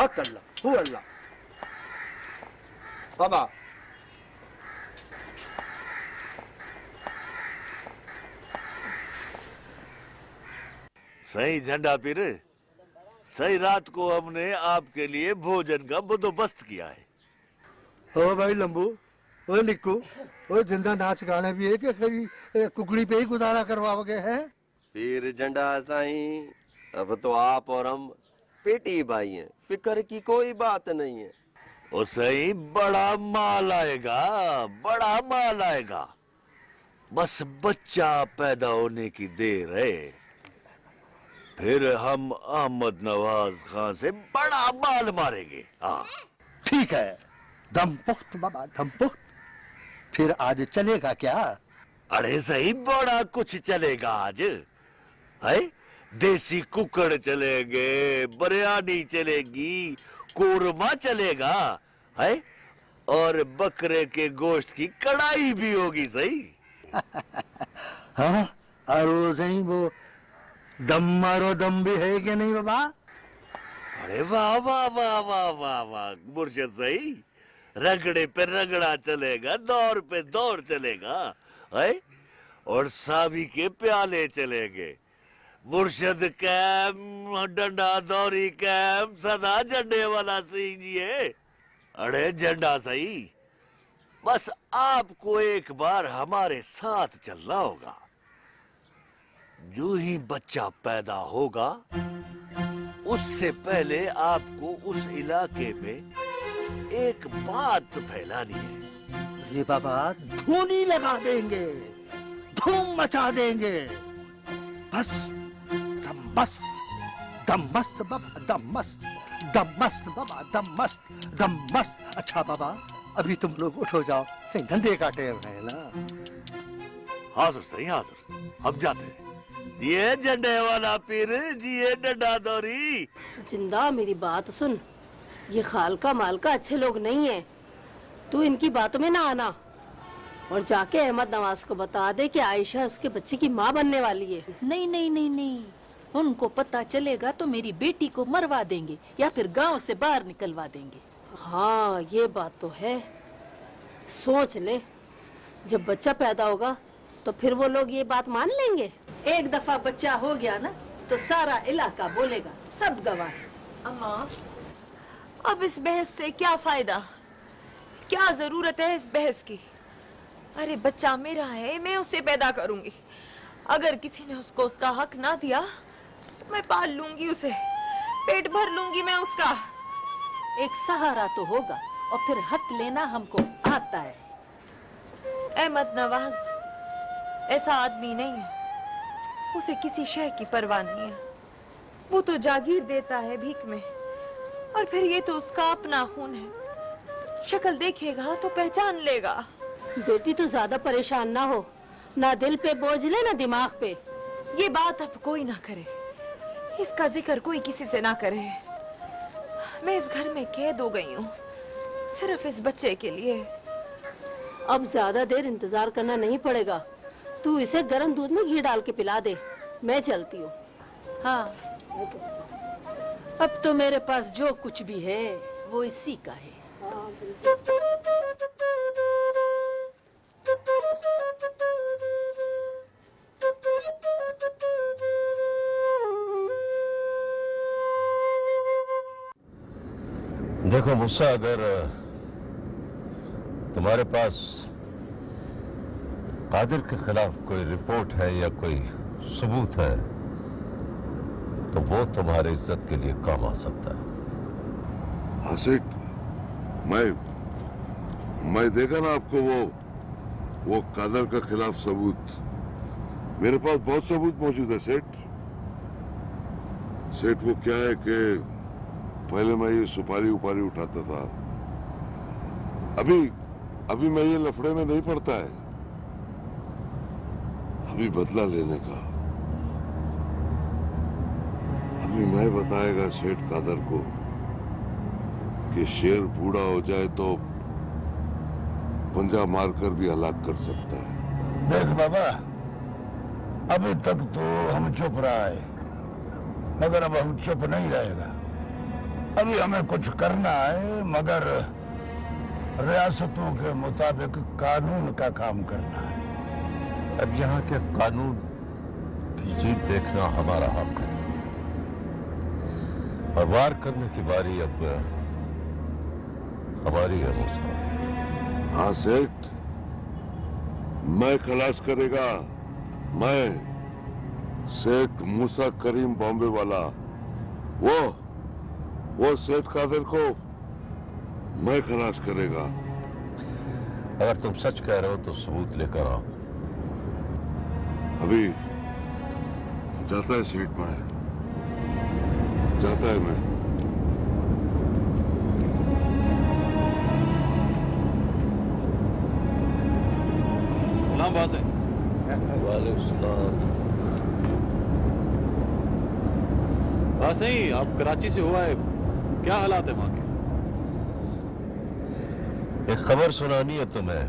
हक अल्लाह हु अल्लाह। बाबा। सही झंडा पीर सही रात को हमने आपके लिए भोजन का बंदोबस्त किया है। ओ भाई लंबू ओ लिक्कू ओ ज़िंदा नाच गाने भी है कि खरी कुकड़ी पे ही गुजारा करवाओगे हैं? पीर झंडा साईं अब तो आप और हम पेटी भाई हैं फ़िक्र की कोई बात नहीं है। और सही बड़ा माल आएगा बड़ा माल आएगा। बस बच्चा पैदा होने की देर है। फिर हम अहमद नवाज़ खान से बड़ा माल मारेंगे। हाँ। ठीक है। दम पुख्त बाबा दम पुख्त फिर आज चलेगा क्या? अरे सही बड़ा कुछ चलेगा आज। है? देसी कुकड़ चलेंगे बिरयानी चलेगी कोरमा चलेगा है? और बकरे के गोश्त की कढ़ाई भी होगी सही? हाँ और वो सही वो दम मारो दम भी है कि नहीं बाबा? अरे वाह वाह वाह वाह वाह वाह मुर्शिद सही। रगड़े पे रगड़ा चलेगा, दौर पे दौर चलेगा, है? और साबी के प्याले चलेंगे। मुर्शद कैम, डंडा दौरी कैम, सदा झंडे वाला सिंह जी अरे झंडा सही। बस आपको एक बार हमारे साथ चलना होगा। जो ही बच्चा पैदा होगा, उससे पहले आपको उस इलाके में एक बात फैलानी है। अरे बाबा धूनी लगा देंगे धूम मचा देंगे। बस दम मस्त दम मस्त बाबा दम मस्त दम मस्त बाबा दम मस्त दम मस्त अच्छा बाबा अभी तुम लोग उठो जाओ धंधे का टाइम है ना? हाजुर सही हाजुर। हम जाते हैं। ये झंडे वाला पीर जिए डंडा दौरी। ज़िंदा मेरी बात सुन। ये खालका मालका अच्छे लोग नहीं है। तू इनकी बातों में ना आना। और जाके अहमद नवाज़ को बता दे कि आयशा उसके बच्चे की माँ बनने वाली है। नहीं नहीं नहीं नहीं। उनको पता चलेगा तो मेरी बेटी को मरवा देंगे या फिर गाँव से बाहर निकलवा देंगे। हाँ ये बात तो है। सोच ले। जब बच्चा पैदा होगा तो फिर वो लोग ये बात मान लेंगे। एक दफ़ा बच्चा हो गया ना तो सारा इलाका बोलेगा सब गवाह। अम्मा अब इस बहस से क्या फ़ायदा? क्या ज़रूरत है इस बहस की? अरे बच्चा मेरा है मैं उसे पैदा करूँगी। अगर किसी ने उसको उसका हक ना दिया तो मैं पाल लूँगी उसे। पेट भर लूँगी मैं उसका। एक सहारा तो होगा और फिर हक लेना हमको आता है। अहमद नवाज़ ऐसा आदमी नहीं है। उसे किसी शह की परवाह नहीं है। वो तो जागीर देता है भीख में। और फिर ये तो उसका अपना खून है। शक्ल देखेगा तो पहचान लेगा। बेटी तो ज़्यादा परेशान ना हो। ना दिल पे बोझ ले ना दिमाग पे। ये बात अब कोई ना करे। इसका ज़िक्र कोई किसी से ना करे। मैं इस घर में कैद हो गई हूँ। सिर्फ़ इस बच्चे के लिए। अब ज़्यादा देर इंतज़ार करना नहीं पड़ेगा। तू इसे गर्म दूध में घी डाल के पिला दे। मैं चलती हूँ। हाँ। अब तो मेरे पास जो कुछ भी है, वो इसी का है। देखो मुस्सा अगर तुम्हारे पास कादिर के खिलाफ कोई रिपोर्ट है या कोई सबूत है तो वो तुम्हारे इज़्ज़त के लिए काम आ सकता है। सेठ मैं मैं देखा ना आपको वो वो कादर का खिलाफ सबूत। मेरे पास बहुत सबूत मौजूद है, सेठ। सेठ, वो क्या है कि पहले मैं ये सुपारी उपारी उठाता था। अभी अभी मैं ये लफड़े में नहीं पड़ता है। अभी बदला लेने का। अभी मैं बताएगा सेठ कादर को कि शेर बूढ़ा हो जाए तो पंजा मारकर भी हलाक कर सकता है। देख बाबा अभी तक तो हम चुप रहा। है मगर अब हम चुप नहीं रहेगा। अभी हमें कुछ करना है मगर रियासतों के मुताबिक कानून का काम करना है। अब यहाँ के कानून की जीत देखना हमारा हक है। और वार करने की बारी अब हमारी है मूसा हाँ सेठ। मैं खलास करेगा। मैं सेठ मूसा करीम बॉम्बे वाला। वो वो सेठ कादर को मैं खलास करेगा। अगर तुम सच कह रहे हो तो सबूत लेकर आओ। अभी जाता है सेठ मैं। जाता है मैं सलाम बात है सही आप कराची से हुआ है क्या हालात है वहाँ के एक खबर सुनानी है तुम्हें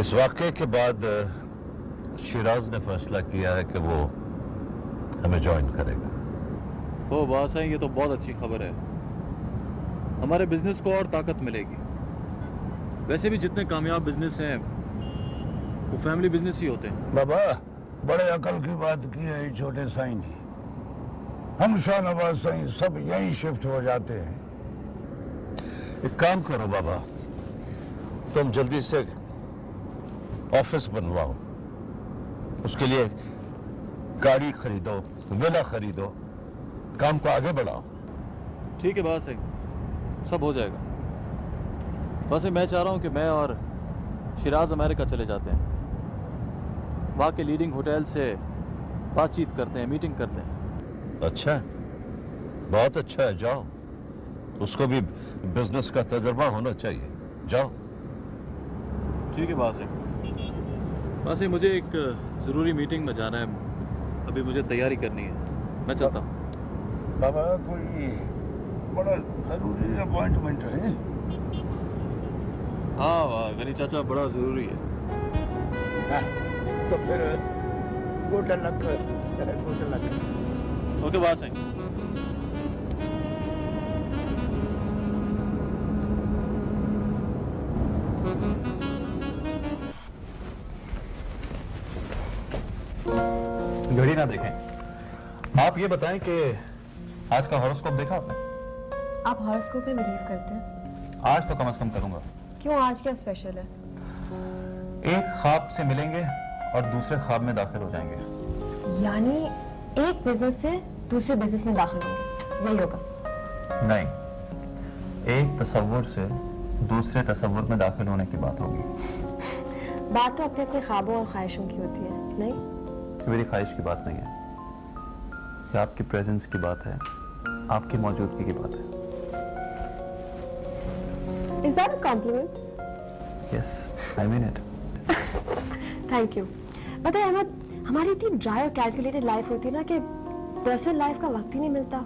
इस वाक़े के बाद शिराज ने फैसला किया है कि वो हमें ज्वाइन करेगा। ओ बात सही ये तो बहुत अच्छी खबर है। हमारे बिज़नेस को और ताकत मिलेगी। वैसे भी जितने कामयाब बिज़नेस हैं वो फैमिली बिज़नेस ही होते हैं। बाबा बड़े अकल की बात की है छोटे साईं ने। हम शाहनवाज साईं सब यहीं शिफ्ट हो जाते हैं। एक काम करो बाबा तुम जल्दी से ऑफ़िस बनवाओ। उसके लिए गाड़ी खरीदो विला खरीदो काम को आगे बढ़ाओ। ठीक है बात सही सब हो जाएगा। बस मैं चाह रहा हूँ कि मैं और शिराज अमेरिका चले जाते हैं। वहाँ के लीडिंग होटल से बातचीत करते हैं मीटिंग करते हैं। अच्छा है। बहुत अच्छा है जाओ। उसको भी बिज़नेस का तजर्बा होना चाहिए। जाओ। ठीक है बात है बस मुझे एक ज़रूरी मीटिंग में जाना है। अभी मुझे तैयारी करनी है। मैं चलता हूँ। बाबा कोई बड़ा ज़रूरी अपॉइंटमेंट है? हाँ वाह गनी चाचा बड़ा ज़रूरी है। हाँ, तो फिर good luck good luck okay बात सही। आप ये बताएँ कि आज का हॉरोस्कोप देखा आपने? आप हॉरोस्कोप में बिलीव करते हैं? आज तो कम से कम करूँगा। क्यों आज क्या स्पेशल है? एक ख्वाब से मिलेंगे और दूसरे ख्वाब में दाखिल हो जाएँगे। यानी एक बिज़नेस से दूसरे बिज़नेस में दाखिल होंगे। यही होगा। नहीं एक तस्वुर से दूसरे तस्वुर में दाखिल होने की बात होगी। बात तो अपने अपने ख्वाबों और ख्वाहिशों की होती है नहीं? मेरी ख्वाहिश की बात नहीं है। ये आपकी प्रेजेंस की बात है आपकी मौजूदगी की बात है। Is that a compliment yes I mean it thank you पता है अहमद हमारी इतनी ड्राई और कैलकुलेटेड लाइफ होती है ना कि पर्सनल लाइफ का वक्त ही नहीं मिलता।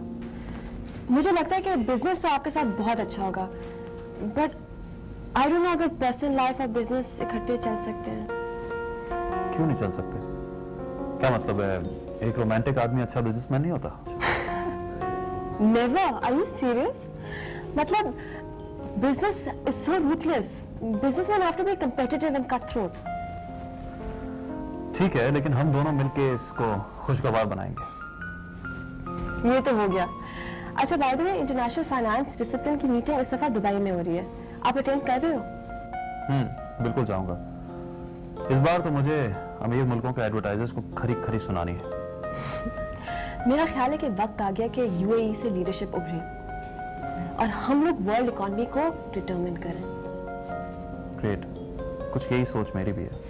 मुझे लगता है कि बिज़नेस तो आपके साथ बहुत अच्छा होगा बट आई डोंट नो अगर पर्सनल लाइफ और बिज़नेस इकट्ठे चल सकते हैं। क्यों नहीं चल सकते? क्या मतलब है? एक रोमांटिक आदमी अच्छा बिजनेसमैन नहीं होता। नेवर आर यू सीरियस मतलब business is so ruthless businessman have to be competitive and cutthroat. ठीक है लेकिन हम दोनों मिलके इसको खुशगवार बनाएँगे। ये तो हो गया। अच्छा by the way international finance discipline की मीटिंग इस दफ़ा दुबई में हो रही है। आप अटेंड कर रहे हो? हम्म बिल्कुल जाऊँगा। इस बार तो मुझे अमीर मुल्कों के एडवर्टाइजर्स को खरी खरी सुनानी है। मेरा ख्याल है कि वक्त आ गया कि यूएई से लीडरशिप उभरे और हम लोग वर्ल्ड इकोनॉमी को डिटरमिन करें। ग्रेट कुछ यही सोच मेरी भी है।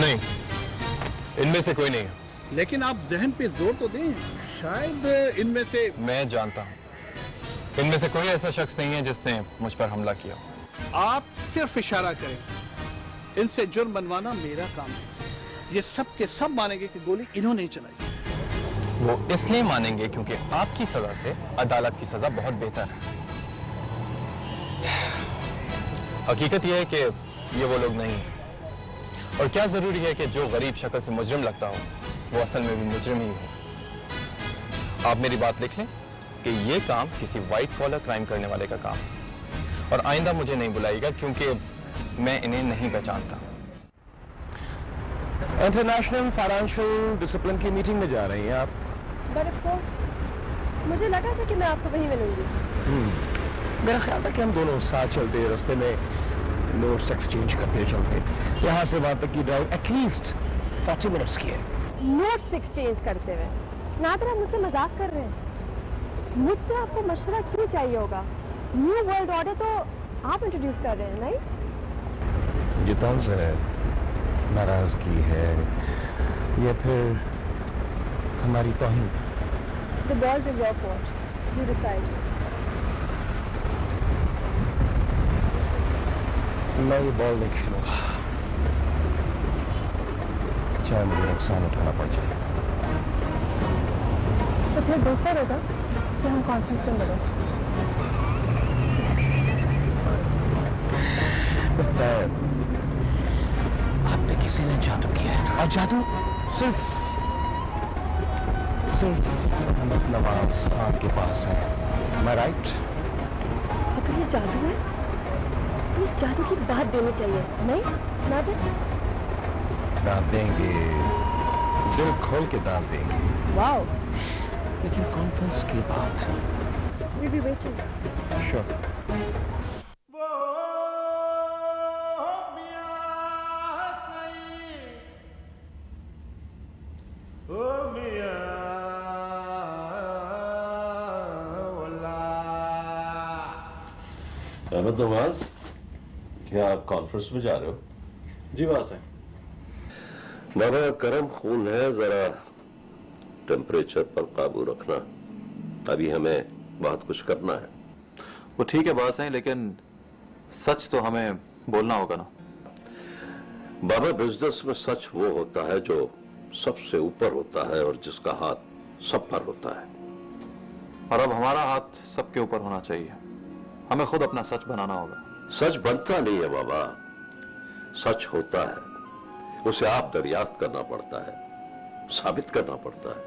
नहीं इनमें से कोई नहीं है। लेकिन आप जहन पे ज़ोर तो दें शायद इनमें से मैं जानता हूँ। इनमें से कोई ऐसा शख्स नहीं है जिसने मुझ पर हमला किया। आप सिर्फ़ इशारा करें इनसे जुर्म बनवाना मेरा काम है। ये सब के सब मानेंगे कि गोली इन्होंने चलाई। वो इसलिए मानेंगे क्योंकि आपकी सजा से अदालत की सजा बहुत बेहतर है। हकीकत यह है कि ये वो लोग नहीं है। और क्या ज़रूरी है कि जो गरीब शक्ल से मुजरिम लगता हो वो असल में भी मुजरिम ही है। आप मेरी बात लिख लें कि ये काम किसी वाइट कॉलर क्राइम करने वाले का काम है। और आइंदा मुझे नहीं बुलाएगा क्योंकि मैं इन्हें नहीं पहचानता। इंटरनेशनल फाइनेंशियल डिसिप्लिन की मीटिंग में जा रही हैं आप। बट ऑफ़ कोर्स मुझे लगा था कि मैं आपको वहीं मिलूँगी। मेरा ख्याल था कि हम दोनों साथ चलते रास्ते में नोट्स एक्सचेंज करते चलते। यहाँ से वहाँ तक की ड्राइव एटलीस्ट 40 मिनट्स की है। नोट्स एक्सचेंज करते हुए। नादर आप मुझसे मज़ाक कर रहे हैं। मुझसे आपको मशवरा क्यों चाहिए होगा? न्यू वर्ल्ड ऑर्डर तो आप इंट्रोड्यूस कर रहे हैं नहीं? ये तर्ज है। नाराज़गी है। या फिर हमारी तोहिन। The ball's in your court. You decide. मैं ये बॉल नहीं खेलूँगा। चाहे मुझे नुकसान उठाना पड़ जाए। तो फिर बेहतर होगा कि हम कॉन्फ्रेंस में लगता आप पे किसी ने जादू किया है। और जादू सिर्फ़ सिर्फ़ अहमद नवाज़ आपके पास है। मैं राइट अगर ये जादू है? तो इस जादू की दाद देनी चाहिए नहीं? ना दांत देंगे। दिल खोल के दांत देंगे। वाओ लेकिन कॉन्फ्रेंस के बाद We'll be waiting. Sure Ahmed Nawaz क्या आप कॉन्फ्रेंस में जा रहे हो? जी वास है बाबा करम खून है जरा। टेम्परेचर पर काबू रखना। अभी हमें बहुत कुछ करना है। वो ठीक है बास है लेकिन सच तो हमें बोलना होगा ना। बाबा बिज़नेस में सच वो होता है जो सबसे ऊपर होता है और जिसका हाथ सब पर होता है। और अब हमारा हाथ सबके ऊपर होना चाहिए। हमें खुद अपना सच बनाना होगा। सच बनता नहीं है बाबा। सच होता है। उसे आप दरियाफ्त करना पड़ता है साबित करना पड़ता है।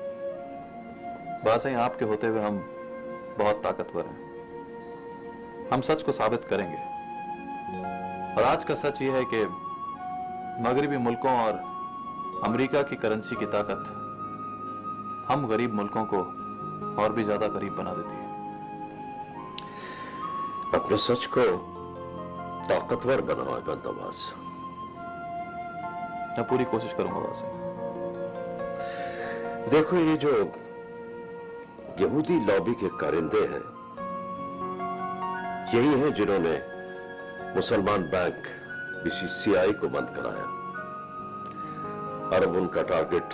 बात है आपके होते हुए हम बहुत ताकतवर हैं। हम सच को साबित करेंगे। और आज का सच यह है कि मगरबी मुल्कों और अमेरिका की करेंसी की ताकत हम गरीब मुल्कों को और भी ज़्यादा गरीब बना देती है। अपने सच को ताकतवर बनाओ नवाज़ मैं पूरी कोशिश करूँगा वैसे देखो ये जो यहूदी लॉबी के कारिंदे हैं यही हैं जिन्होंने मुसलमान बैंक बीसीसीआई को बंद कराया अरब उनका टारगेट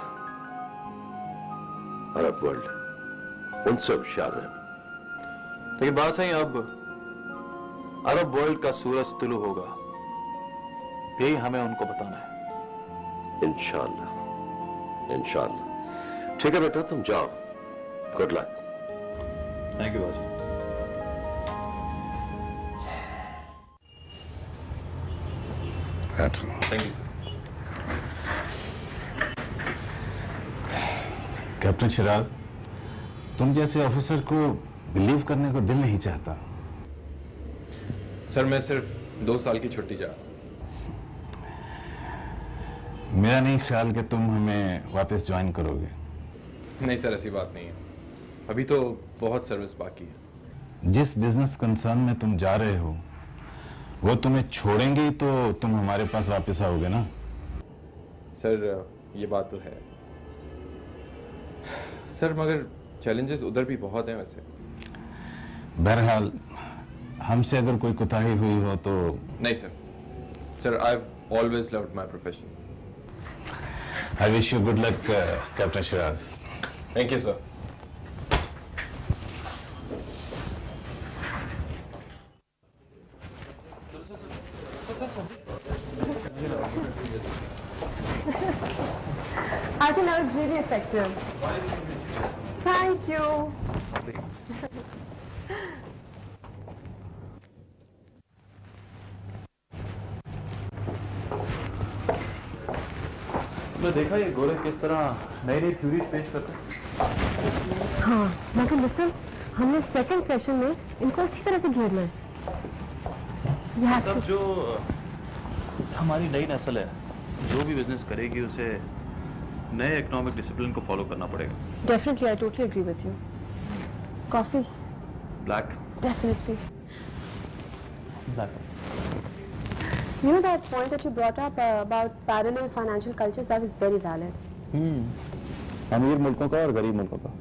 अरब वर्ल्ड उनसे होशियार है। लेकिन बात सही अब अरब वर्ल्ड का सूरज तुलू होगा। यही हमें उनको बताना है। इंशाल्लाह। इंशाल्लाह। ठीक है बेटा तुम जाओ। गुड लक थैंक यू बाजी थैंक यू कैप्टन शिराज तुम जैसे ऑफिसर को बिलीव करने को दिल नहीं चाहता। सर मैं सिर्फ़ दो साल की छुट्टी जा रहा हूँ। मेरा नहीं ख्याल कि तुम हमें वापस ज्वाइन करोगे। नहीं सर ऐसी बात नहीं है। अभी तो बहुत सर्विस बाकी है। जिस बिज़नेस कंसर्न में तुम जा रहे हो वो तुम्हें छोड़ेंगे ही तो तुम हमारे पास वापस आओगे ना? सर ये बात तो है। सर मगर चैलेंजेस उधर भी बहुत हैं वैसे। बहरहाल हमसे अगर कोई कोताही हुई हो तो नहीं sir. Sir I always loved my profession I wish you good luck, uh, Captain Shiraz. Thank you, sir. I think that was really effective. Thank you. मैं देखा ये गोरे किस तरह नई नई थ्योरीज पेश करते हाँ। मगर लिसन हमने सेकंड सेशन में इनको इसी तरह से घेरना है। Have मतलब जो हमारी नई नस्ल है जो भी बिज़नेस करेगी उसे नए इकोनॉमिक डिसिप्लिन को फॉलो करना पड़ेगा। Definitely, I totally agree with you. Coffee, black definitely. You know that point that you brought up uh, about parallel financial cultures, that is very valid. Hmm. अमीर मुल्कों का और गरीब मुल्कों का।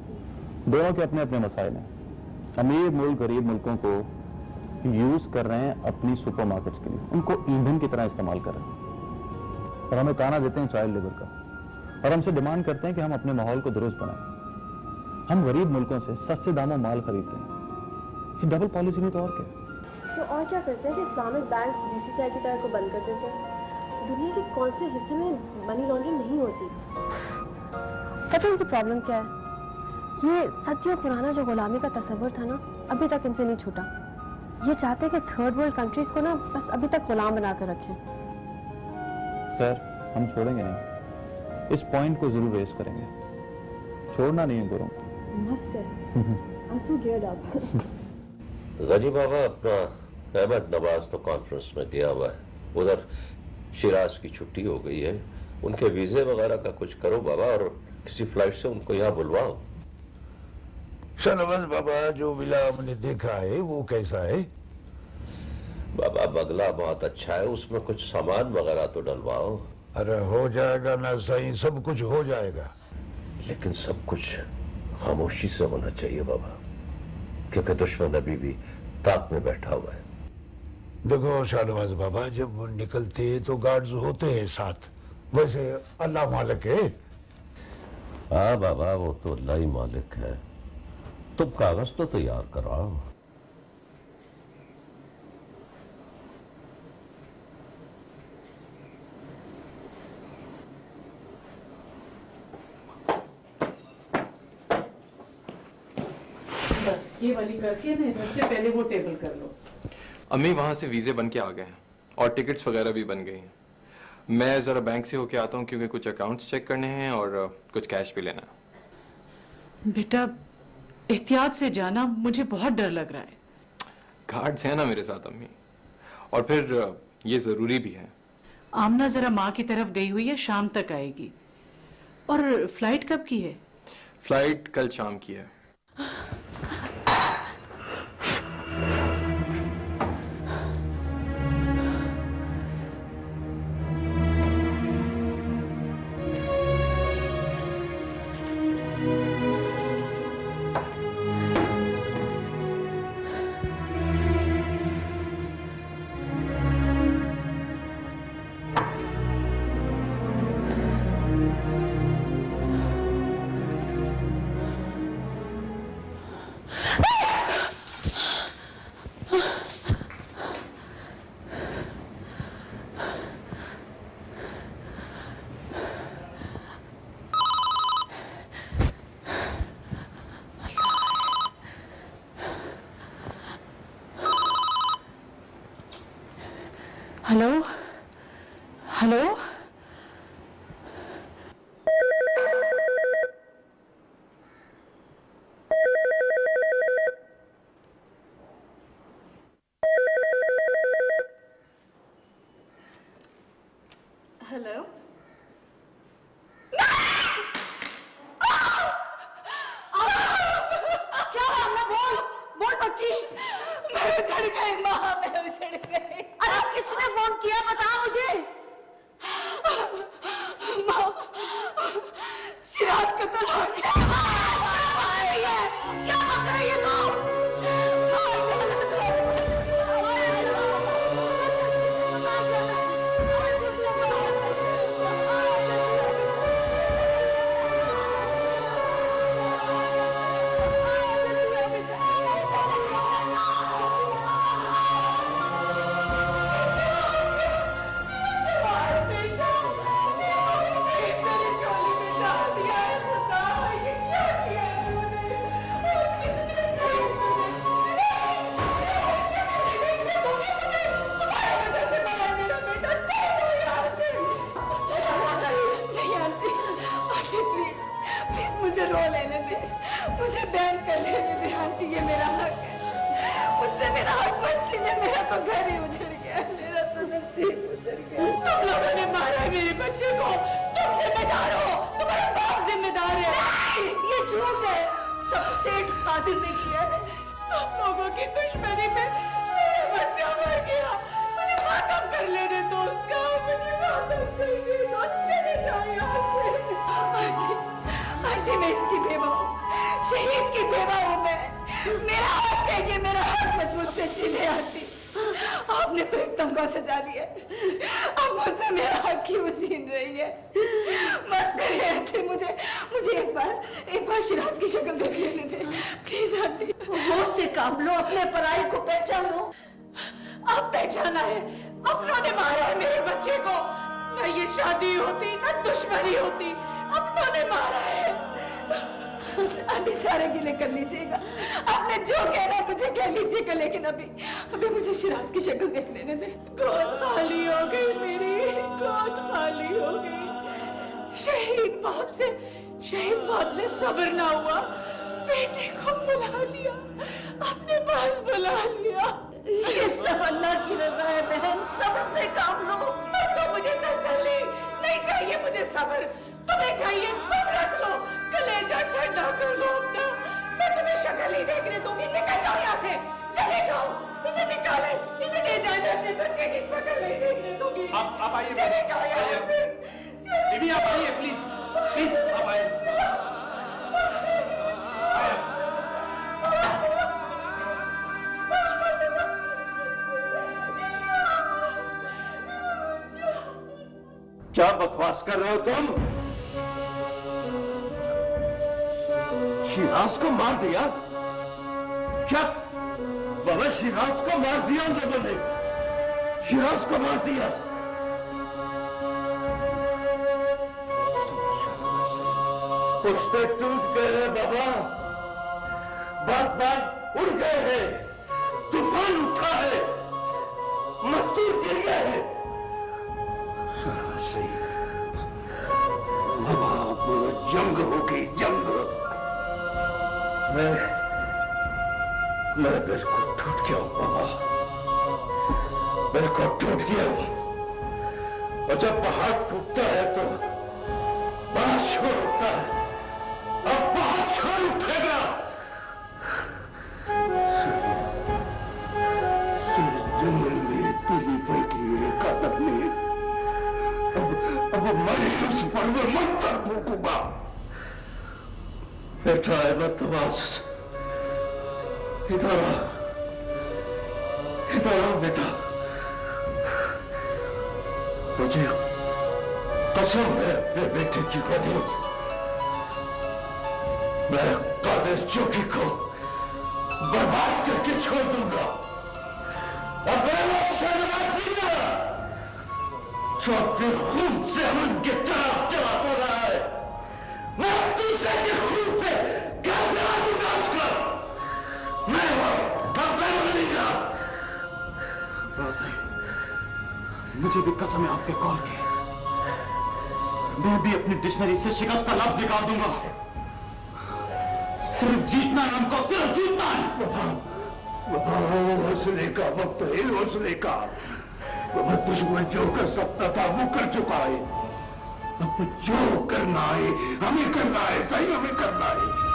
दोनों के अपने अपने मसाइल हैं। अमीर मुल्क गरीब मुल्कों को यूज़ कर रहे हैं अपनी सुपरमार्केट्स के लिए। उनको ईंधन की तरह इस्तेमाल कर रहे हैं। और हमें ताना देते हैं चाइल्ड लेबर का। और हमसे डिमांड करते हैं कि हम अपने माहौल को दुरुस्त बनाएँ। हम गरीब मुल्कों से सस्ते दामों माल खरीदते हैं। ये डबल पॉलिसी नहीं तो और क्या? तो और क्या करते हैं कि इस्लामिक बैंक्स बीसीसीआई की तरह को बंद कर देते हैं? दुनिया के कौन से हिस्से में मनी लॉन्ड्रिंग नहीं होती? पता है उनकी प्रॉब्लम क्या है? ये सदियों पुराना जो गुलामी का तस्वर था ना अभी तक इनसे नहीं छूटा। ये चाहते हैं कि थर्ड वर्ल्ड कंट्रीज़ को ना बस अभी तक गुलाम बना कर रखें। खैर हम छोड़ेंगे नहीं। इस पॉइंट को ज़रूर रेस करेंगे। छोड़ना नहीं है गुरु। मस्त है। I'm so geared up. Ghani बाबा अपना अहमद नवाज़ तो कॉन्फ्रेंस में गया हुआ है। उधर शिराज की छुट्टी हो गई है। उनके वीजे वगैरह का कुछ करो बाबा और किसी फ़्लाइट से उनको यहाँ बुलवाओ। शाहनवाज बाबा जो विला हमने देखा है वो कैसा है? बाबा बगला बहुत अच्छा है। उसमें कुछ सामान वगैरह तो डलवाओ। अरे हो जाएगा ना सही सब कुछ हो जाएगा। लेकिन सब कुछ खामोशी से होना चाहिए बाबा क्योंकि दुश्मन अभी भी ताक में बैठा हुआ है। देखो शाहनवाज बाबा जब निकलते तो गार्ड्स होते हैं साथ। वैसे अल्लाह मालिक है। हाँ बाबा वो तो अल्लाह ही मालिक है। तुम कागज़ तो तैयार कराओ। बस ये वाली करके ना इधर से पहले वो टेबल कर लो। अम्मी वहाँ से वीजे बन के आ गए हैं और टिकट्स वगैरह भी बन गई हैं। मैं जरा बैंक से होके आता हूँ क्योंकि कुछ अकाउंट्स चेक करने हैं और कुछ कैश भी लेना है। बेटा एहतियात से जाना मुझे बहुत डर लग रहा है। कार्ड्स हैं ना मेरे साथ अम्मी। और फिर ये ज़रूरी भी है। आमना जरा माँ की तरफ़ गई हुई है शाम तक आएगी। और फ़्लाइट कब की है? फ़्लाइट कल शाम की है। पास इधर आ इधर आ बेटा। मुझे कसम है मेरे बेटे की कदम मैं कादिर चौकी को बर्बाद करके छोड़ दूँगा। और मैं वो शर्मा दूँगा जो खून से हम गिर कसम है आपके कॉल की मैं भी अपनी डिक्शनरी से शिकस्त का लफ्ज निकाल दूँगा। सिर्फ़ जीतना है हमको, सिर्फ़ जीतना है। हौसले का वक्त है हौसले का। वह दुश्मन जो कर सकता था, वो कर चुका है। अब जो करना है, हमें करना है, सही हमें करना है।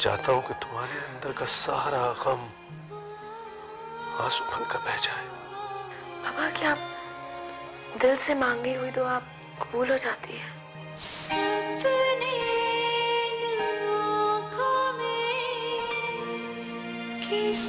चाहता हूँ कि तुम्हारे अंदर का सारा गम आँसू बनकर बह जाए। पापा क्या दिल से मांगी हुई तो आप कबूल हो जाती है? किस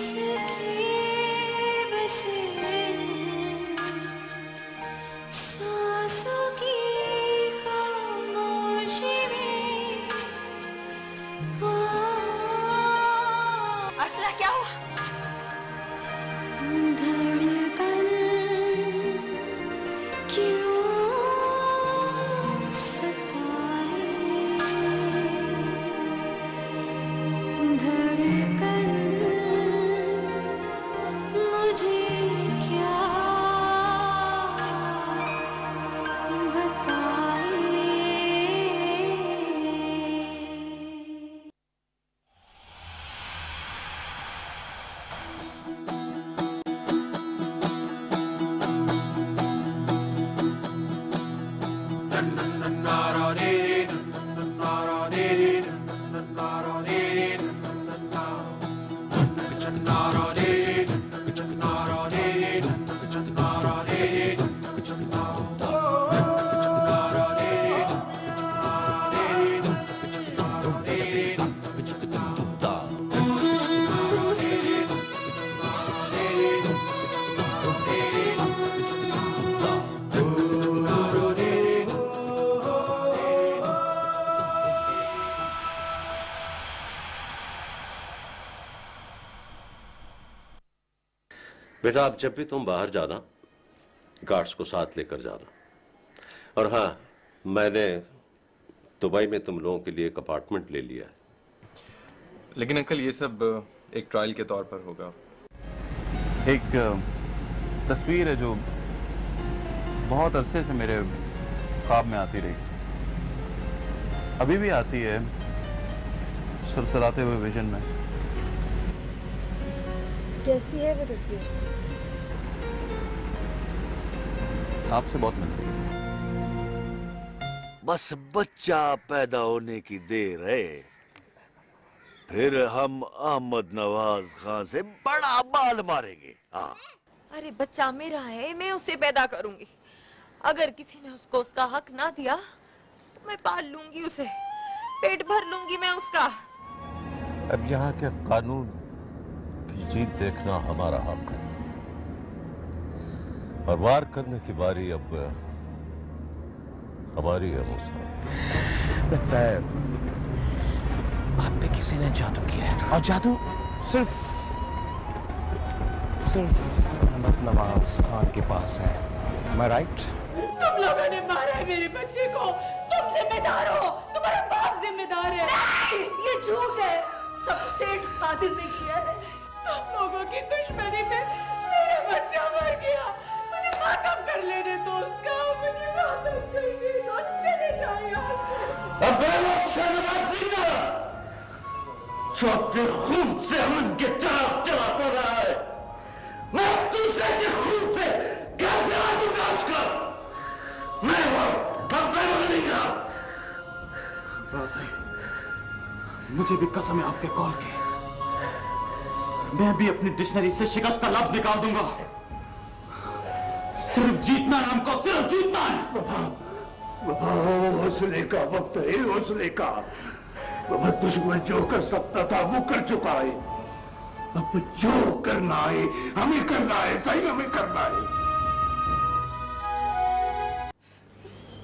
बेटा अब जब भी तुम बाहर जाना गार्ड्स को साथ लेकर जाना। और हाँ मैंने दुबई में तुम लोगों के लिए एक अपार्टमेंट ले लिया है। लेकिन अंकल ये सब एक ट्रायल के तौर पर होगा। एक तस्वीर है जो बहुत अरसे से मेरे ख्वाब में आती रही। अभी भी आती है सुलसलाते हुए विजन में। कैसी है वो तस्वीर? आपसे बहुत मिलती है। बस बच्चा पैदा होने की देर है। फिर हम अहमद नवाज़ खान से बड़ा बाल मारेंगे। हाँ। अरे बच्चा मेरा है मैं उसे पैदा करूँगी। अगर किसी ने उसको उसका हक ना दिया तो मैं पाल लूँगी उसे। पेट भर लूँगी मैं उसका। अब यहाँ के कानून की जीत देखना हमारा हक है। और वार करने की बारी अब हमारी है मूसा। लगता है। आप पे किसी ने जादू किया है। और जादू? सिर्फ़ सिर्फ़ अहमद नवाज़ खान के पास है। मैं राइट तुम लोगों ने मारा है मेरे बच्चे को। तुम जिम्मेदार हो। तुम्हारा बाप जिम्मेदार है। नहीं, ये झूठ है। सब सेठ कादिर ने किया है। तुम लोगों की दुश्मनी में मेरा बच्चा मर गया। मुझे कर लेने दो उसका मुझे करने दो चले अपने खून से चला रहा है। मैं दूसरे के खून से मैं मुझे भी कसम है आपके कॉल की। मैं भी अपनी डिक्शनरी से शिकस्त का लफ्ज निकाल दूँगा। सिर्फ़ जीतना है हमको सिर्फ़ जीतना है। हौसले का वक्त है हौसले का। बाबा दुश्मन जो कर सकता था वो कर चुका है। अब जो करना है हमें करना है सही हमें करना है।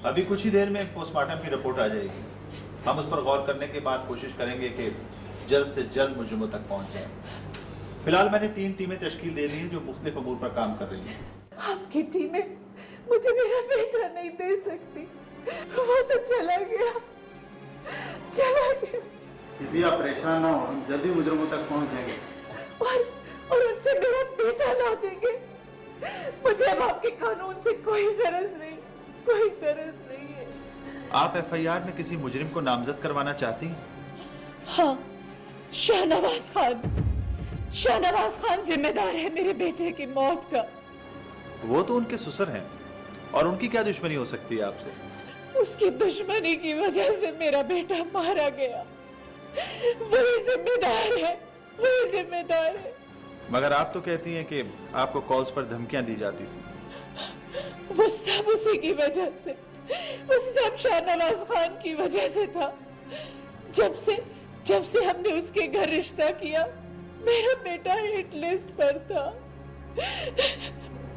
अभी कुछ ही देर में पोस्टमार्टम की रिपोर्ट आ जाएगी। हम उस पर गौर करने के बाद कोशिश करेंगे कि जल्द से जल्द मुजरिमों तक पहुँच जाए। फ़िलहाल मैंने तीन टीमें तश्कील दे दी हैं जो मुख्तलिफ़ अमूर पर काम कर रही हैं। आपकी टीमें मुझे मेरा बेटा नहीं दे सकती। वो तो चला गया। चला गया। दीदी आप परेशान ना हो जल्दी मुजरमों तक पहुँच जाएँगे। और और उनसे मेरा बेटा ला देंगे। मुझे अब आपके कानून से कोई गरज नहीं कोई गरज नहीं है। आप एफआईआर में किसी मुजरिम को नामजद करवाना चाहती हैं? हाँ शाहनवाज खान। शाहनवाज खान जिम्मेदार है मेरे बेटे की मौत का। वो तो उनके ससुर हैं। और उनकी क्या दुश्मनी हो सकती है आपसे? उसकी दुश्मनी की वजह से मेरा बेटा मारा गया। वही जिम्मेदार है वही जिम्मेदार है। मगर आप तो कहती हैं कि आपको कॉल्स पर धमकियाँ दी जाती थी। वो सब उसी की वजह से वो सब शाहनवाज खान की वजह से था। जब से जब से हमने उसके घर रिश्ता किया मेरा बेटा हिट लिस्ट पर था।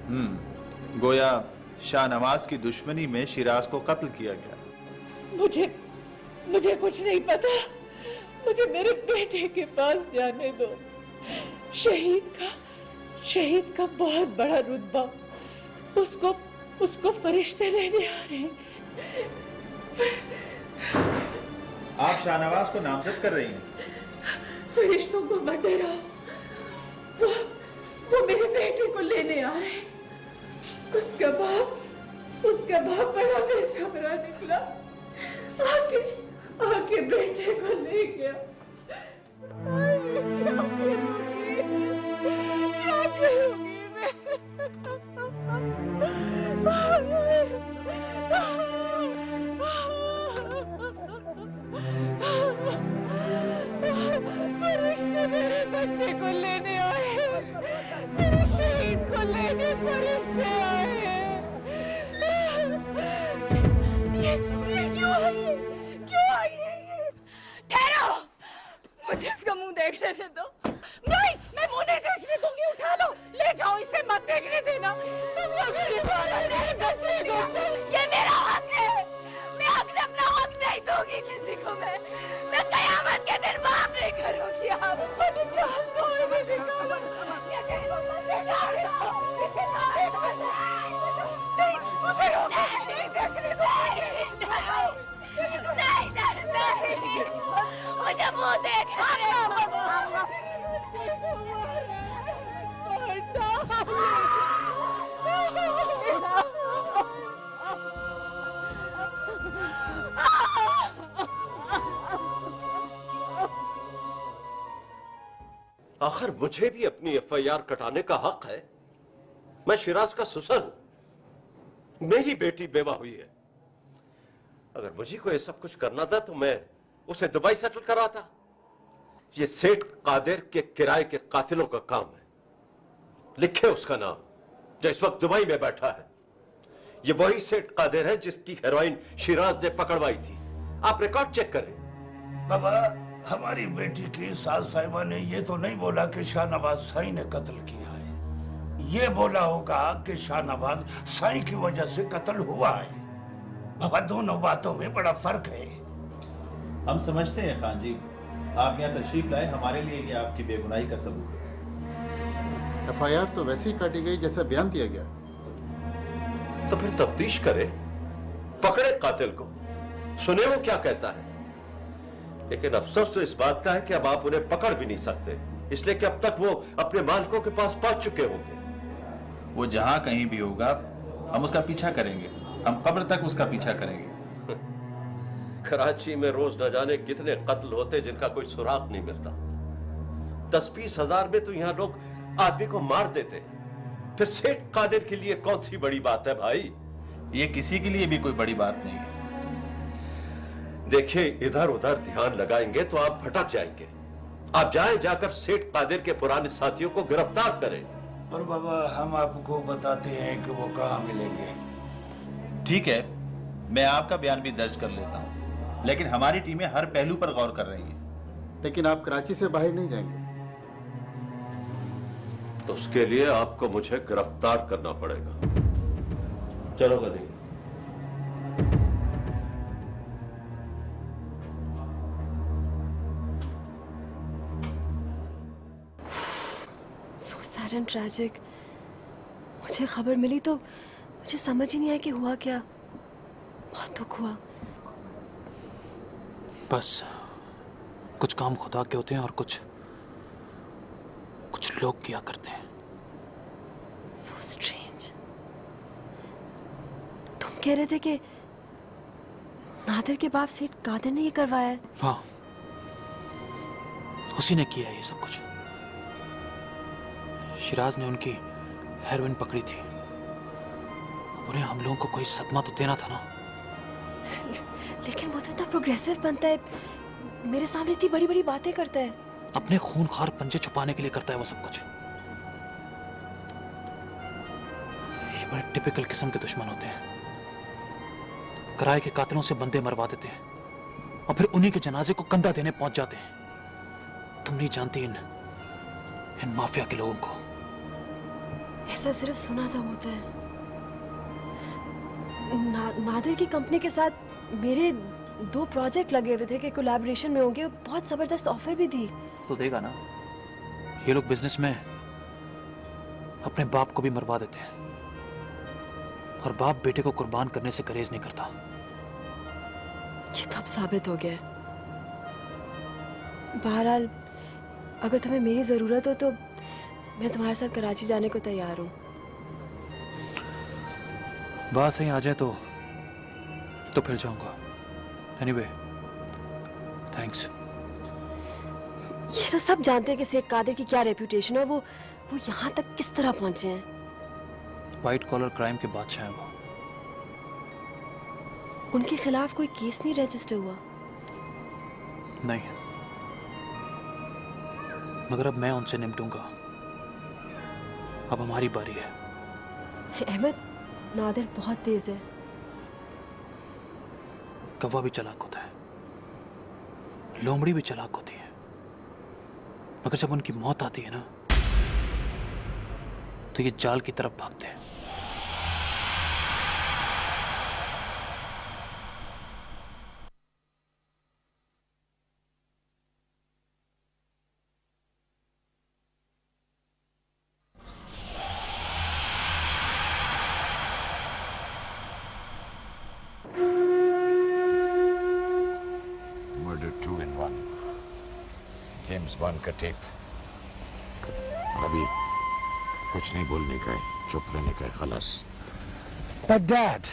हम्म गोया शाहनवाज की दुश्मनी में शिराज को कत्ल किया गया। मुझे मुझे कुछ नहीं पता। मुझे मेरे बेटे के पास जाने दो। शहीद का शहीद का बहुत बड़ा रुतबा। उसको उसको फरिश्ते लेने आ रहे हैं। आप शाहनवाज को नामजद कर रही हैं? फरिश्तों को मत डराओ वो वो मेरे बेटे को लेने आ रहे हैं। उसका बाप उसका बाप बड़ा बेसबरा निकला। आके आके बेटे को ले गया। मेरे बच्चे को लेने आए। शहीद को लेने फरिश्ते आए ये ये क्यों है क्यों है ये ठहरो। मुझे इसका मुँह देख लेने दो। नहीं, मैं मुँह नहीं देखने दूँगी, उठा लो। ले जाओ, इसे मत देखने देना। तुम लोग मेरे ये मेरा हक है। अपने अपना हक नहीं दूँगी किसी को मैं मैं कयामत के दिन माफ़ नहीं करूँगी आप मुझे क्या होने दिखाओ क्या कह ले जा रहे हो इसे मारे नहीं उसे रोको नहीं देखने दो रहे आखिर मुझे भी अपनी एफआईआर कटाने का हक है। मैं शिराज का सुसर हूँ। मेरी बेटी बेवा हुई है। अगर मुझे को ये सब कुछ करना था तो मैं उसे दुबई सेटल कराता। ये सेठ कादिर के किराए के कातिलों का काम है। लिखे उसका नाम, जो इस वक्त दुबई में बैठा है। ये वही सेठ कादिर है जिसकी हेरोइन शिराज ने पकड़वाई थी। आप रिकॉर्ड चेक करें। बाबा हमारी बेटी की सास साहिबा ने ये तो नहीं बोला कि शाहनवाज साई ने कत्ल किया है। ये बोला होगा कि शाहनवाज साई की वजह से कत्ल हुआ है। बाबा दोनों बातों में बड़ा फ़र्क है। हम समझते हैं खान जी आप यहाँ तशरीफ़ लाए हमारे लिए ये आपकी बेगुनाही का सबूत है। एफआईआर तो वैसे ही काटी गई जैसा बयान दिया गया। तो फिर तफ्तीश करे पकड़े कातिल को। सुने वो क्या कहता है? लेकिन अफसोस तो इस बात का है कि अब आप उन्हें पकड़ भी नहीं सकते। इसलिए कि अब तक वो अपने मालिकों के पास पहुँच चुके होंगे। वो जहाँ कहीं भी होगा हम उसका पीछा करेंगे। हम कब्र तक उसका पीछा करेंगे। कराची में रोज न जाने कितने कत्ल होते जिनका कोई सुराग नहीं मिलता। दस बीस हज़ार में तो यहाँ लोग आदमी को मार देते। फिर सेठ कादिर के लिए कौन सी बड़ी बात है भाई? ये किसी के लिए भी कोई बड़ी बात नहीं है। देखिए इधर उधर ध्यान लगाएँगे तो आप भटक जाएँगे। आप जाए जाकर सेठ कादिर के पुराने साथियों को गिरफ़्तार करें। और बाबा हम आपको बताते हैं कि वो कहाँ मिलेंगे। ठीक है मैं आपका बयान भी दर्ज कर लेता हूँ। लेकिन हमारी टीमें हर पहलू पर गौर कर रही हैं। लेकिन आप कराची से बाहर नहीं जाएँगे। तो उसके लिए आपको मुझे गिरफ़्तार करना पड़ेगा। चलो गनी सैड एंड ट्रैजिक मुझे खबर मिली तो मुझे समझ ही नहीं आया कि हुआ क्या। बहुत दुख हुआ। बस कुछ काम खुदा के होते हैं और कुछ कुछ लोग किया करते हैं। सो स्ट्रेंज तुम कह रहे थे कि नादिर के बाप सेठ कादिर ने ये करवाया है। हाँ। उसी ने किया है ये सब कुछ। शिराज ने उनकी हेरोइन पकड़ी थी। उन्हें हम लोगों को कोई सदमा तो देना था ना? लेकिन वो तो इतना प्रोग्रेसिव बनता है। मेरे सामने इतनी बड़ी बड़ी बातें करता है। अपने खूनखार पंजे छुपाने के लिए करता है वो सब कुछ। ये बड़े टिपिकल किस्म के दुश्मन होते हैं। किराए के कातिलों से बंदे मरवा देते हैं और फिर उन्हीं के जनाजे को कंधा देने पहुँच जाते हैं। तुम नहीं जानती इन इन माफिया के लोगों को। ऐसा सिर्फ़ सुना था होता है। ना, नादिर की कंपनी के साथ मेरे दो प्रोजेक्ट लगे हुए थे कि कोलैबोरेशन में होंगे बहुत ज़बरदस्त ऑफ़र भी दी। तो देगा ना? ये लोग बिज़नेस में अपने बाप को भी मरवा देते हैं। और बाप बेटे को कुर्बान करने से करेज नहीं करता। ये तो अब साबित हो गया बहरहाल अगर तुम्हें मेरी ज़रूरत हो तो मैं तुम्हारे साथ कराची जाने को तैयार हूँ। बात सही आ जाए तो तो फिर जाऊँगा। एनीवे थैंक्स ये तो सब जानते हैं कि सेठ कादिर की क्या रेपुटेशन है वो वो यहाँ तक किस तरह पहुँचे हैं। वाइट कॉलर क्राइम के बादशाह हैं वो। उनके खिलाफ कोई केस नहीं रजिस्टर हुआ। नहीं। मगर अब मैं उनसे निपटूँगा। अब हमारी बारी है। अहमद नादिर बहुत तेज है। कवा भी चलाक होता है। लोमड़ी भी चलाक होती है। मगर जब उनकी मौत आती है ना तो ये जाल की तरफ़ भागते हैं। टेप अभी कुछ नहीं बोलने का है चुप रहने का है खलास But Dad,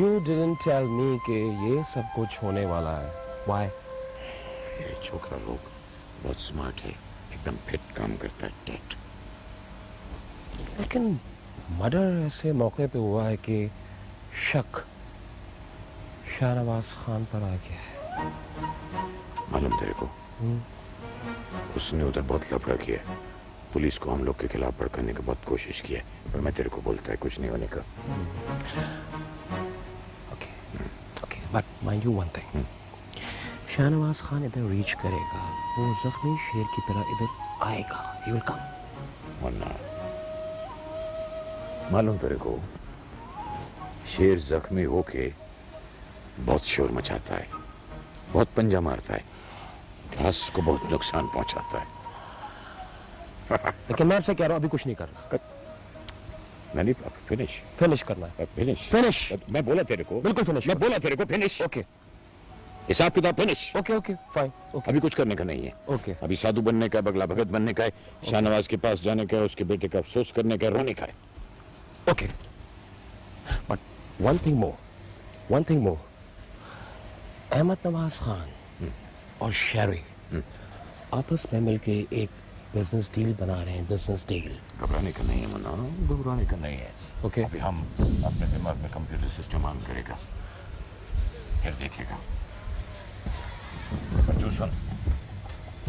you didn't tell me कि ये सब कुछ होने वाला है. Why? ये छोकरा लोग बहुत स्मार्ट है एकदम फिट काम करता है टेट लेकिन मर्डर ऐसे मौके पे हुआ है कि शक शाहनवाज खान पर आ गया है. मालूम तेरे को उसने उधर बहुत लफड़ा किया। पुलिस को हम लोग के खिलाफ भड़काने की बहुत कोशिश की है पर मैं तेरे को बोलता है कुछ नहीं होने का। Okay, but mind you one thing. Shahnawaz Khan इधर रीच करेगा वो जख्मी शेर की तरह इधर आएगा। ही विल कम वरना मालूम तेरे को शेर जख्मी होके बहुत शोर मचाता है बहुत पंजा मारता है। घास को बहुत नुकसान पहुंचाता है। लेकिन मैं आपसे कह रहा हूँ अभी कुछ नहीं करना। नहीं फिनिश फिनिश करना है। फिनिश फिनिश मैं बोला तेरे को। बिल्कुल फिनिश मैं बोला तेरे को फिनिश ओके हिसाब किताब finish okay okay fine okay अभी कुछ करने का नहीं है। ओके अभी साधु बनने का बगला भगत बनने का है शाहनवाज के पास जाने का है उसके बेटे का अफसोस करने का रोने का है। Okay but one thing more one thing more Ahmed Nawaz Khan और शेरी आपस में मिलके एक बिज़नेस डील बना रहे हैं बिज़नेस डील घबराने का नहीं है मना घबराने का नहीं है। ओके अभी हम अपने दिमाग में कंप्यूटर सिस्टम ऑन करेगा। फिर देखेगा। पर तू सुन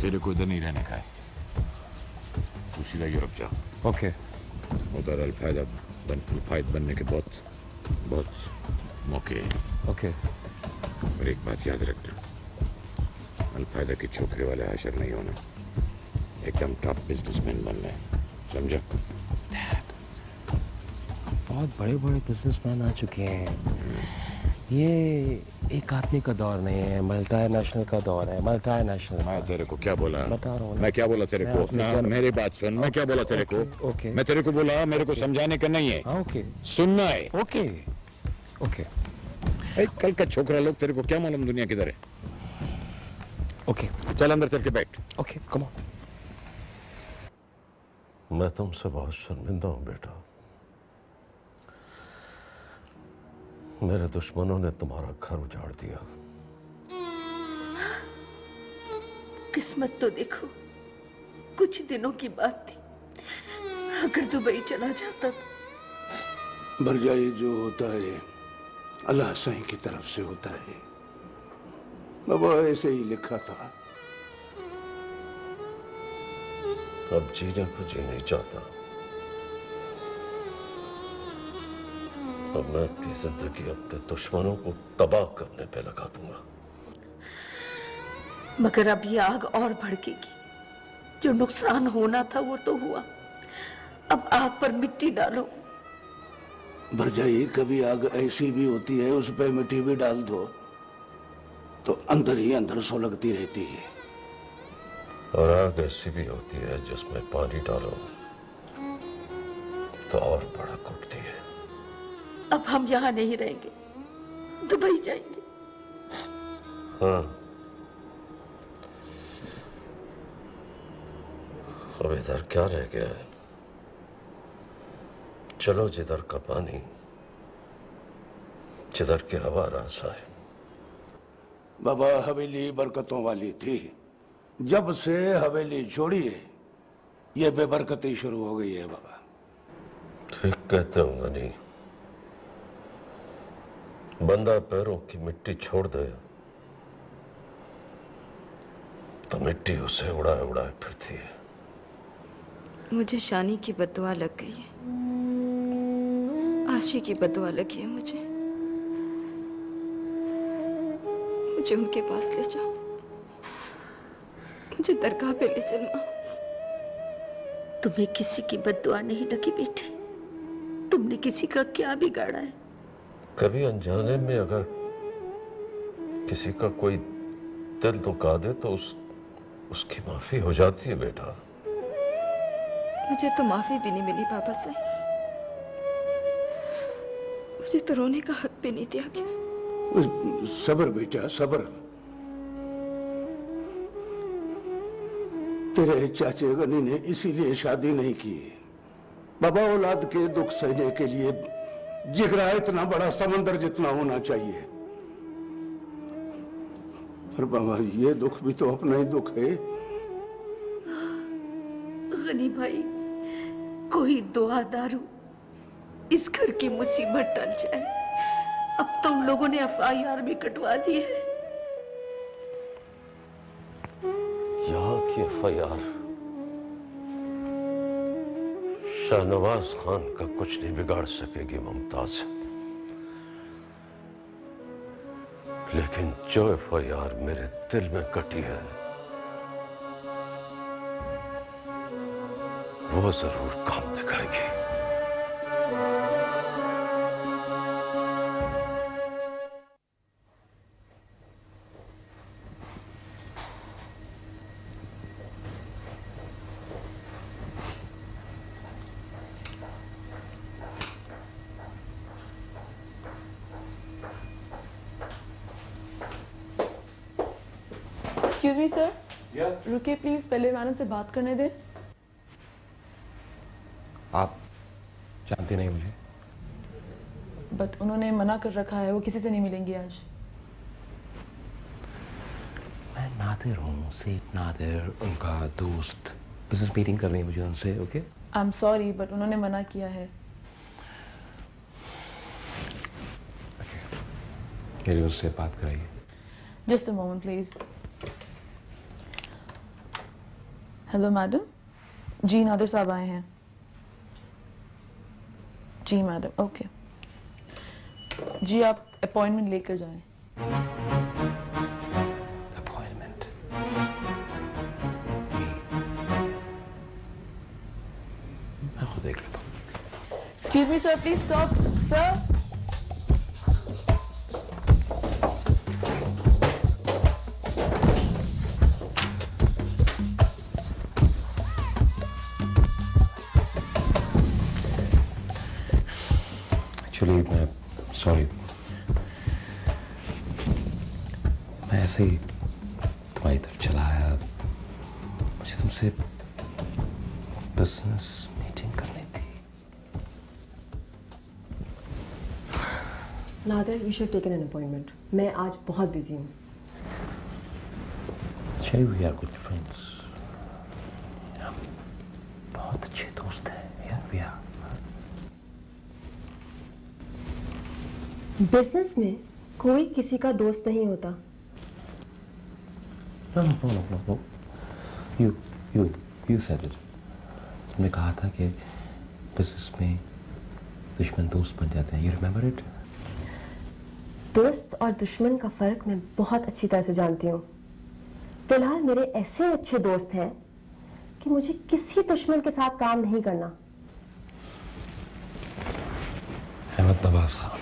तेरे को इधर नहीं रहने का है। तू सीधा यूरोप जा। ओके उधर अल्फायदा बन अल्फायद बनने के बहुत बहुत मौके हैं। ओके और एक बात याद रखना अल्फायदा के छोकरे वाले आशर नहीं होना। एकदम टॉप बिजनेसमैन बनना है समझा? बहुत बड़े बड़े बिजनेसमैन आ चुके हैं। ये एक आदमी का दौर नहीं है मल्टा नेशनल का दौर है मल्टा नेशनल मैं तेरे को क्या बोला? बता रहा हूँ मैं क्या बोला तेरे को? ना कह मेरी बात सुन मैं क्या बोला तेरे को? ओके मैं तेरे को बोला मेरे को समझाने का नहीं है। हाँ ओके। सुनना है। Okay okay. कल का छोकरा लोग तेरे को क्या मालूम दुनिया किधर है? ओके चल अंदर चल के बैठ। ओके कम ऑन मैं तुमसे बहुत शर्मिंदा हूँ बेटा। मेरे दुश्मनों ने तुम्हारा घर उजाड़ दिया। किस्मत तो देखो कुछ दिनों की बात थी। अगर दुबई चला जाता तो। भरजाई जो होता है अल्लाह साईं की तरफ़ से होता है। बाबा ऐसे ही लिखा था। अब जीने को जी नहीं चाहता। अब मैं अपनी ज़िंदगी अपने दुश्मनों को तबाह करने पे लगा दूँगा। मगर अब ये आग और भड़केगी। जो नुकसान होना था वो तो हुआ। अब आग पर मिट्टी डालो। भर भरजाई कभी आग ऐसी भी होती है उस पर मिट्टी भी डाल दो। तो अंदर ही अंदर सुलगती रहती है। और आग ऐसी भी होती है जिसमें पानी डालो तो और बड़ा कुटती है। अब हम यहाँ नहीं रहेंगे दुबई जाएँगे। हाँ। अब इधर क्या रह गया है? चलो जिधर का पानी जिधर की हवा रासा है बाबा हवेली बरकतों वाली थी। जब से हवेली छोड़ी है ये बेबरकती शुरू हो गई है बाबा। ठीक कहते हो गनी बंदा पैरों की मिट्टी छोड़ दे तो मिट्टी उसे उड़ाए उड़ाए फिरती है। मुझे शानी की बदुआ लग गई है। आशी की बदुआ लगी है मुझे। मुझे उनके पास ले जाओ। मुझे दरगाह पे ले चलना। तुम्हें किसी की बददुआ नहीं लगी बेटी। तुमने किसी का क्या बिगाड़ा है? कभी अनजाने में अगर किसी का कोई दिल दुखा दे तो उस उसकी माफ़ी हो जाती है बेटा। मुझे तो माफ़ी भी नहीं मिली पापा से। मुझे तो रोने का हक भी नहीं दिया गया। सबर बेटा, सबर। तेरे चाचे गनी ने इसीलिए शादी नहीं की। बाबा औलाद के दुख सहने के लिए जिगरा इतना बड़ा समंदर जितना होना चाहिए। पर बाबा, ये दुख भी तो अपना ही दुख है। गनी भाई, कोई दुआ दारू इस घर की मुसीबत टल जाए। अब तुम लोगों ने एफ़ आई आर भी कटवा दी है। यहाँ की F I R Shahnawaz Khan का कुछ नहीं बिगाड़ सकेगी मुमताज़। लेकिन जो एफ़ आई आर मेरे दिल में कटी है, वो ज़रूर काम दिखाएगी। पहले मैडम से बात करने दें। आप जानते नहीं मुझे। बट उन्होंने मना कर रखा है वो किसी से नहीं मिलेंगी आज। मैं नादिर हूँ सेठ नादिर उनका दोस्त। बिज़नेस मीटिंग करनी है मुझे उनसे okay I am sorry but उन्होंने मना किया है। मेरी उससे बात कराइए। Just a moment please hello madam ji Nadir साहब आए हैं जी मैडम ओके जी आप अपॉइंटमेंट लेकर जाएँ अपॉइंटमेंट मैं खुद देख लेता हूँ excuse me sir please stop sir you should taken an appointment मैं आज बहुत बिज़ी हूँ Sherry, we are good friends. हम बहुत अच्छे दोस्त हैं यार we are. बिज़नेस में कोई किसी का दोस्त नहीं होता No, no, no, no, no. You, you, you said it. तुमने कहा था कि बिज़नेस में दुश्मन दोस्त बन जाते हैं यू रिमेम्बर इट दोस्त और दुश्मन का फ़र्क मैं बहुत अच्छी तरह से जानती हूँ। फ़िलहाल मेरे ऐसे अच्छे दोस्त हैं कि मुझे किसी दुश्मन के साथ काम नहीं करना। अहमद नवाज़ खान।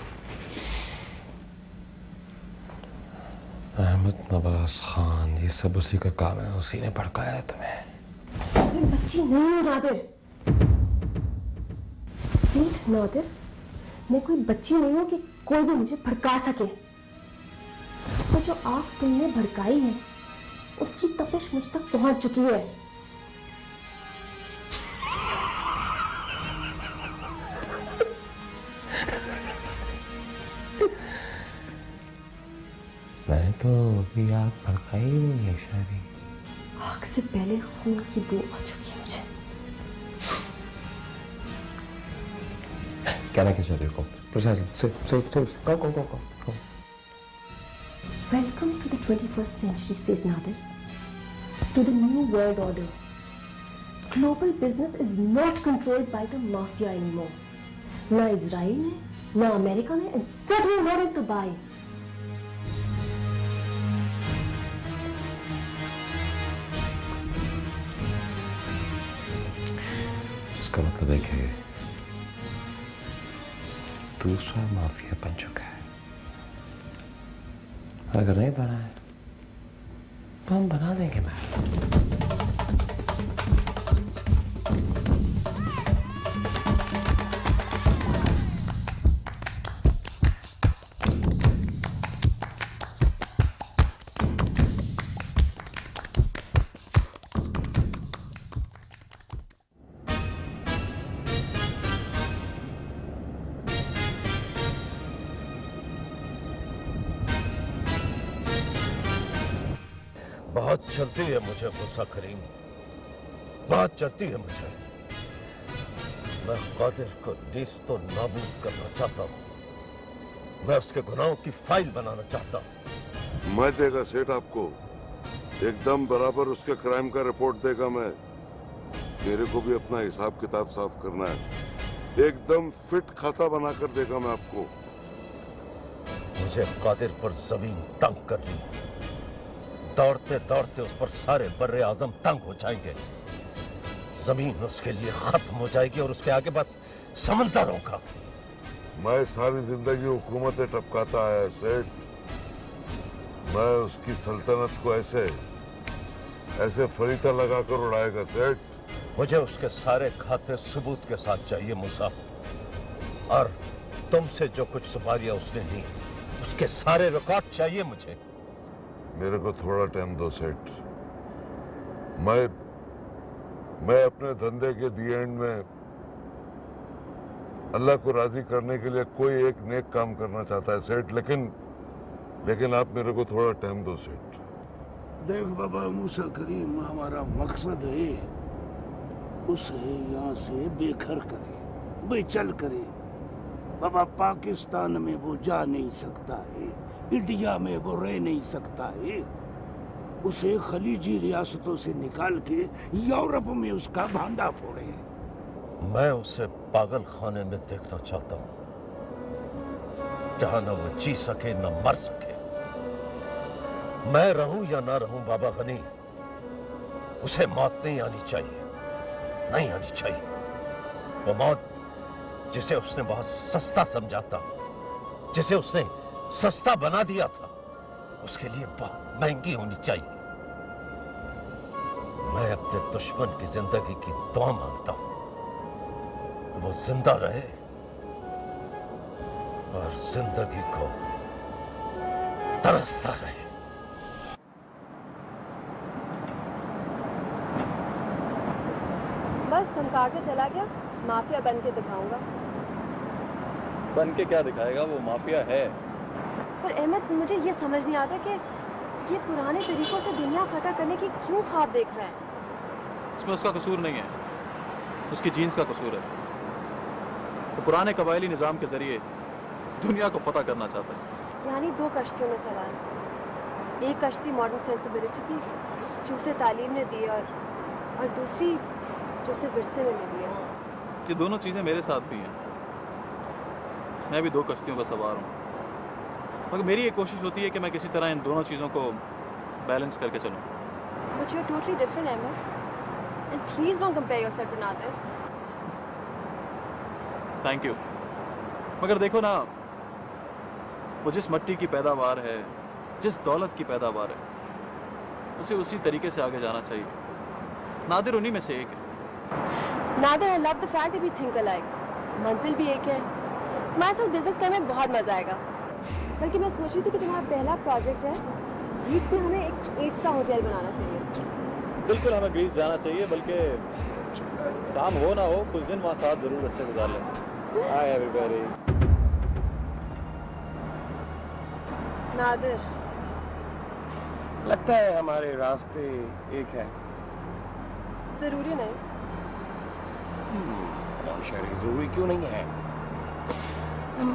अहमद नवाज़ खान ये सब उसी का काम है उसी ने भड़काया है तुम्हें। बच्ची नहीं हूँ नादिर। नादिर मैं कोई बच्ची नहीं हूँ कि कोई भी मुझे भड़का सके। वो जो आग तुमने भड़काई है उसकी तपिश मुझ तक पहुँच चुकी है। मैंने तो अभी आग भड़काई ही नहीं है शादी आग से पहले खून की बू आ चुकी है मुझे। क्या ना क्या चाहते हो प्रशासन से से से go go go go go Welcome to the 21st century, Said Nadir. To the new world order. Global business is not controlled by the mafia anymore. ना इसराइल में, ना अमेरिका में, and certainly not in Dubai. इसका मतलब है कि दूसरा माफिया बन चुका है। अगर नहीं बना है तो हम बना देंगे महल चलती है मुझे। मैं कादिर को नीस तो नाबूद करना चाहता हूँ। मैं उसके गुनाहों की फ़ाइल बनाना चाहता हूँ। मैं देगा सेठ आपको। एकदम बराबर उसके क्राइम का रिपोर्ट देगा मैं। मेरे को भी अपना हिसाब किताब साफ़ करना है। एकदम फिट खाता बनाकर देगा मैं आपको। मुझे कादिर पर ज़मीन तंग कर रही है। दौड़ते दौड़ते उस पर सारे बर्रे आज़म तंग हो जाएँगे। ज़मीन उसके लिए खत्म हो जाएगी और उसके आगे बस समंदर होगा। मैं सारी ज़िंदगी हुकूमतें टपकाता है सेठ। मैं उसकी सल्तनत को ऐसे ऐसे फरीता लगाकर उड़ाएगा सेठ। मुझे उसके सारे खाते सबूत के साथ चाहिए मूसा और तुमसे जो कुछ सुपारियाँ उसने ली उसके सारे रिकॉर्ड चाहिए मुझे। मेरे को थोड़ा टाइम दो सेठ। मैं मैं अपने धंधे के दी एंड में अल्लाह को राज़ी करने के लिए कोई एक नेक काम करना चाहता है, सेठ, लेकिन लेकिन आप मेरे को थोड़ा टाइम दो, सेठ। देख बाबा, मूसा करीम, हमारा मकसद है उसे यहाँ से बेघर करे, बेचल करे। बाबा, पाकिस्तान में वो जा नहीं सकता है, इंडिया में वो रह नहीं सकता है। उसे खलीजी रियासतों से निकाल के यूरोप में उसका भांडा फोड़े। मैं उसे पागल खाने में देखना चाहता हूँ। जहाँ न वो जी सके, न मर सके। मैं रहूँ या ना रहूँ, बाबा गनी, उसे मौत नहीं आनी चाहिए। नहीं आनी चाहिए। वो मौत जिसे उसने बहुत सस्ता समझा था, जिसे उसने सस्ता बना दिया था, उसके लिए बहुत महँगी होनी चाहिए। मैं अपने दुश्मन की ज़िंदगी की दुआ माँगता हूँ। वो ज़िंदा रहे और ज़िंदगी को तरसता रहे। बस धमका के चला गया? माफिया बन के दिखाऊँगा। बन के क्या दिखाएगा? वो माफिया है। पर अहमद मुझे ये समझ नहीं आता कि ये पुराने तरीकों से दुनिया फतह करने की क्यों ख्वाब देख रहा है? इसमें उसका कसूर नहीं है। उसकी जीन्स का कसूर है। वो पुराने कबायली निज़ाम के ज़रिए दुनिया को पता करना चाहता है। यानी दो कश्तियों में सवाल। एक कश्ती मॉडर्न सेंसिबिलिटी की जो उसे तालीम ने दी और और दूसरी जो उसे विरसे में मिली है। ये दोनों चीज़ें मेरे साथ भी हैं। मैं भी दो कश्तियों का सवार हूँ। मगर मेरी ये कोशिश होती है कि मैं किसी तरह इन दोनों चीज़ों को बैलेंस करके चलूँ। But you're totally different, Ahmed. And please don't compare yourself to Nadir. Thank you मगर देखो ना वो जिस मट्टी की पैदावार है जिस दौलत की पैदावार है उसे उसी तरीके से आगे जाना चाहिए। नादिर उन्हीं में से एक है। Nadir I love the fact that we think alike मंजिल भी एक है। तुम्हारे साथ बिज़नेस करने में बहुत मज़ा आएगा। बल्कि मैं सोच रही थी कि जो हमारा पहला प्रोजेक्ट है इसमें हमें एक एट स्टार होटल बनाना चाहिए। बिल्कुल हमें ग्रीस जाना चाहिए बल्कि काम हो ना हो कुछ दिन वहाँ साथ ज़रूर अच्छे गुजार लें। Hi everybody Nadir. लगता है हमारे रास्ते एक है। ज़रूरी नहीं। शहरी ज़रूरी क्यों नहीं है? हम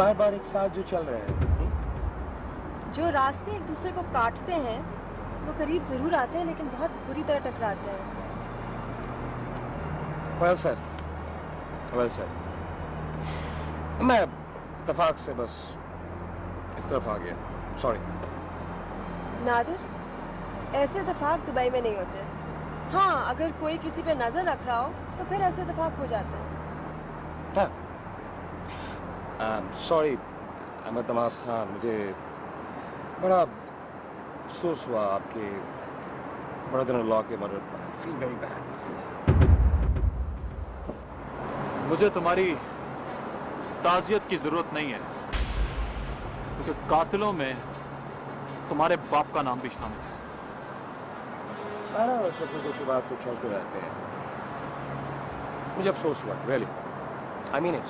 बार बार एक साथ जो चल रहे हैं जो? रास्ते एक दूसरे को काटते हैं वो करीब ज़रूर आते हैं लेकिन बहुत बुरी तरह टकराते हैं। वेल सर वेल सर मैं इतफाक से बस इस तरफ़ आ गया। सॉरी नादिर ऐसे इतफाक दुबई में नहीं होते। हाँ अगर कोई किसी पे नज़र रख रहा हो तो फिर ऐसे इतफाक हो जाते हैं। सॉरी अहमद नवाज़ खान मुझे बड़ा अफसोस हुआ आपके ब्रदर लॉ के मर्डर पर। फील वेरी बैड मुझे तुम्हारी ताजियत की ज़रूरत नहीं है क्योंकि कातिलों में तुम्हारे बाप का नाम भी शामिल है। बारह वर्षों से कुछ बात तो चलते रहते हैं। मुझे अफसोस हुआ रियली आई मीन इट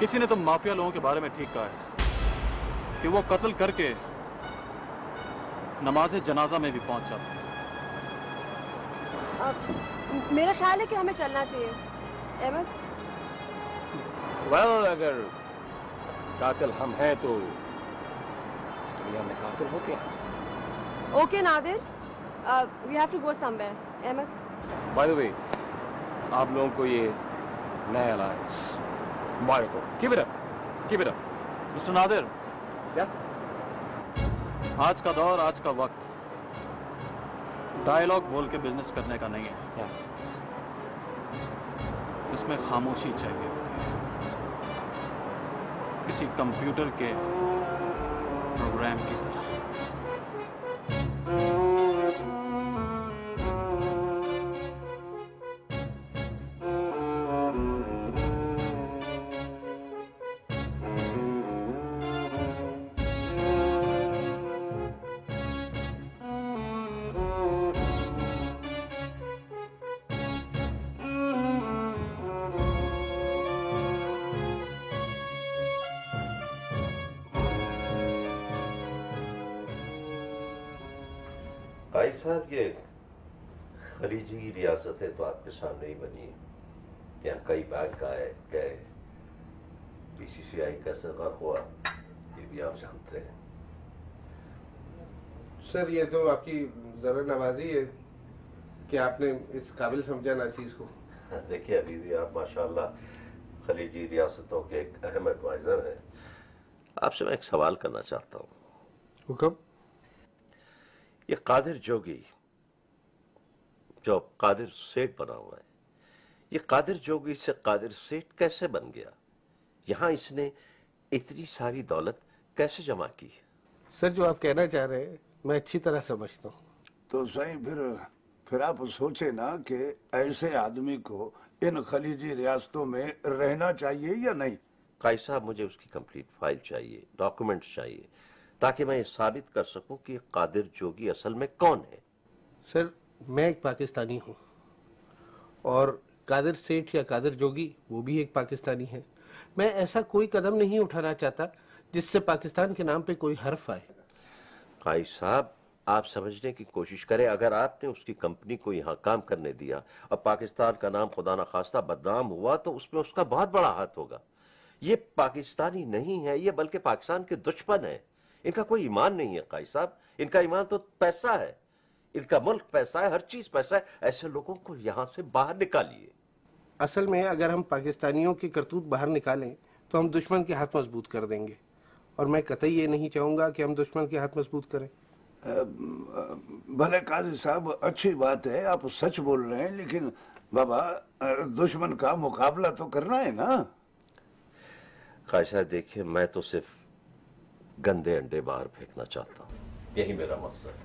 किसी ने तो माफिया लोगों के बारे में ठीक कहा है कि वो कत्ल करके नमाज़ जनाजा में भी पहुँच जाते हैं। मेरा ख्याल है कि हमें चलना चाहिए। अहमद? वेल अगर कातिल हम हैं तो दुनिया में कातिल होते हैं। Okay Nadir. We have to go somewhere Ahmed? By the way आप लोगों को ये नया अलायंस मुबारक Keep it up. Keep it up. Mr. Mister Nadir क्या आज का दौर आज का वक्त डायलॉग बोल के बिज़नेस करने का नहीं है इसमें खामोशी चाहिए किसी कंप्यूटर के प्रोग्राम की साहब ये खलीजी रियासतें तो आपके सामने ही बनी है। यहाँ कई बैंक आए गए बीसीसीआई कैसे गर्क हुआ ये भी आप जानते हैं। सर ये तो आपकी जरा नवाजी है कि आपने इस काबिल समझा ना चीज़ को। देखिए अभी भी आप माशाल्लाह खलीजी रियासतों के एक अहम एडवाइजर हैं। आपसे मैं एक सवाल करना चाहता हूँ। हुक्म? ये कादिर जोगी जो अब कादिर सेठ बना हुआ है ये कादिर जोगी से कादिर सेठ कैसे बन गया? यहाँ इसने इतनी सारी दौलत कैसे जमा की? सर जो आप कहना चाह रहे हैं मैं अच्छी तरह समझता हूँ। तो सही फिर फिर आप सोचे ना कि ऐसे आदमी को इन खलीजी रियासतों में रहना चाहिए या नहीं? काई साहब मुझे उसकी कंप्लीट फ़ाइल चाहिए डॉक्यूमेंट्स चाहिए। ताकि मैं ये साबित कर सकूँ कि कादिर जोगी असल में कौन है। सर मैं एक पाकिस्तानी हूँ और कादिर सेठ या कादिर जोगी वो भी एक पाकिस्तानी है। मैं ऐसा कोई कदम नहीं उठाना चाहता जिससे पाकिस्तान के नाम पे कोई हर्फ आए। काई साहब आप समझने की कोशिश करें अगर आपने उसकी कंपनी को यहाँ काम करने दिया और पाकिस्तान का नाम खुदा न खास्ता बदनाम हुआ तो उसमें उसका बहुत बड़ा हाथ होगा। ये पाकिस्तानी नहीं है ये बल्कि पाकिस्तान के दुश्मन है। इनका कोई ईमान नहीं है काई साहब। इनका ईमान तो पैसा है। इनका मुल्क पैसा है हर चीज़ पैसा है। ऐसे लोगों को यहाँ से बाहर निकालिए। असल में अगर हम पाकिस्तानियों की करतूत बाहर निकालें तो हम दुश्मन के हाथ मज़बूत कर देंगे। और मैं कतई ये नहीं चाहूँगा कि हम दुश्मन के हाथ मज़बूत करें। भले काजी साहब अच्छी बात है आप सच बोल रहे हैं लेकिन बाबा दुश्मन का मुकाबला तो करना है ना। साहब देखिए मैं तो सिर्फ़ गंदे अंडे बाहर फेंकना चाहता हूँ। यही मेरा मकसद है।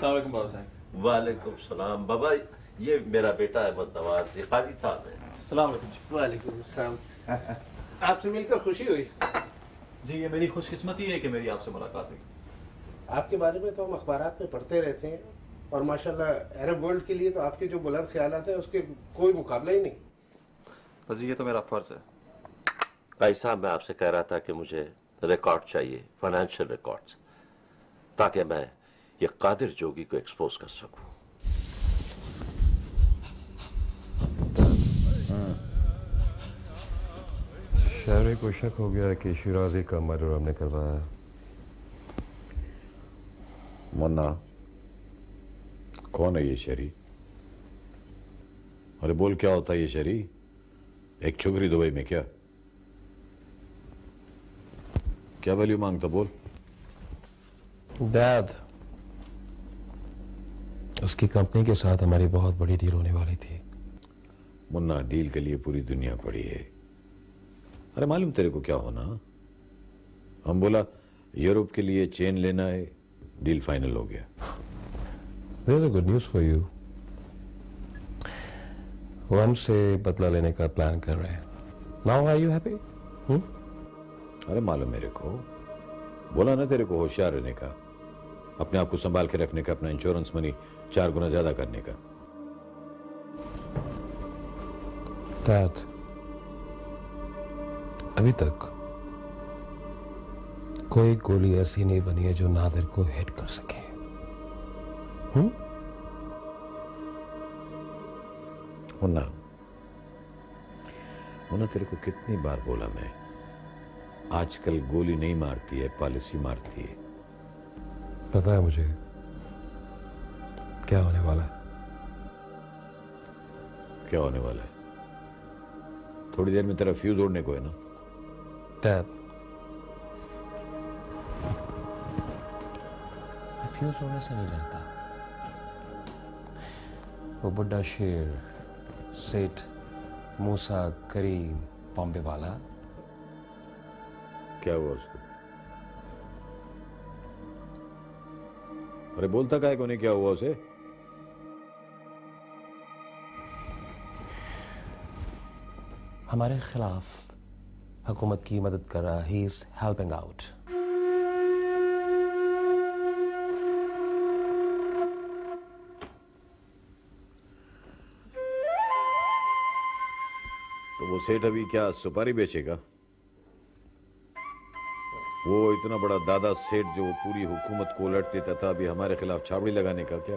बाबा वालेकुम सलाम। बाबा ये मेरा बेटा अहमद नवाज़ ये काजी साहब है। वालेकुम सलाम। आपसे मिलकर खुशी हुई? जी ये मेरी खुशकिस्मती है कि मेरी आपसे मुलाकात हुई। आपके बारे में तो हम अखबार में पढ़ते रहते हैं और माशाल्लाह अरब वर्ल्ड के लिए तो आपके जो बुलंद ख्याल हैं उसके कोई मुकाबला ही नहीं। बस ये तो मेरा फ़र्ज़ है। भाई साहब मैं आपसे कह रहा था कि मुझे रिकॉर्ड चाहिए फाइनेंशियल रिकॉर्ड्स ताकि मैं ये कादिर जोगी को एक्सपोज कर सकूँ शहरे को शक हो गया कि शिराजी का मर्डर हमने करवाया मुन्ना कौन है ये शरी अरे बोल क्या होता है ये शरी एक छोकरी दुबई में क्या क्या वैल्यू माँगता बोल? डैड उसकी कंपनी के साथ हमारी बहुत बड़ी डील होने वाली थी। मुन्ना डील के लिए पूरी दुनिया पड़ी है। अरे मालूम तेरे को क्या होना? हम बोला यूरोप के लिए चेन लेना है डील फाइनल हो गया. Good news for you. वो हमसे बदला लेने का प्लान कर रहे हैं। नाउ आर यू हैप्पी अरे मालूम मेरे को। बोला ना तेरे को होशियार रहने का अपने आप को संभाल के रखने का अपना इंश्योरेंस मनी चार गुना ज़्यादा करने का। डैड अभी तक कोई गोली ऐसी नहीं बनी है जो नादिर को हिट कर सके। हम्म मुन्ना मुन्ना तेरे को कितनी बार बोला मैं? आजकल गोली नहीं मारती है पॉलिसी मारती है। पता है मुझे क्या होने वाला है। क्या होने वाला है? थोड़ी देर में तेरा फ्यूज ओढ़ने को है ना? डैड फ्यूज होने से नहीं रहता वो बुढ़ा शेर सेठ मूसा करीम बॉम्बे वाला। क्या हुआ उसको? अरे बोलता काय को नहीं क्या हुआ उसे? हमारे खिलाफ हुकूमत की मदद कर रहा ही। इज़ हेल्पिंग आउट तो वो सेठ अभी क्या सुपारी बेचेगा? वो इतना बड़ा दादा सेठ जो पूरी हुकूमत को उलट देता था अभी हमारे खिलाफ छाबड़ी लगाने का क्या?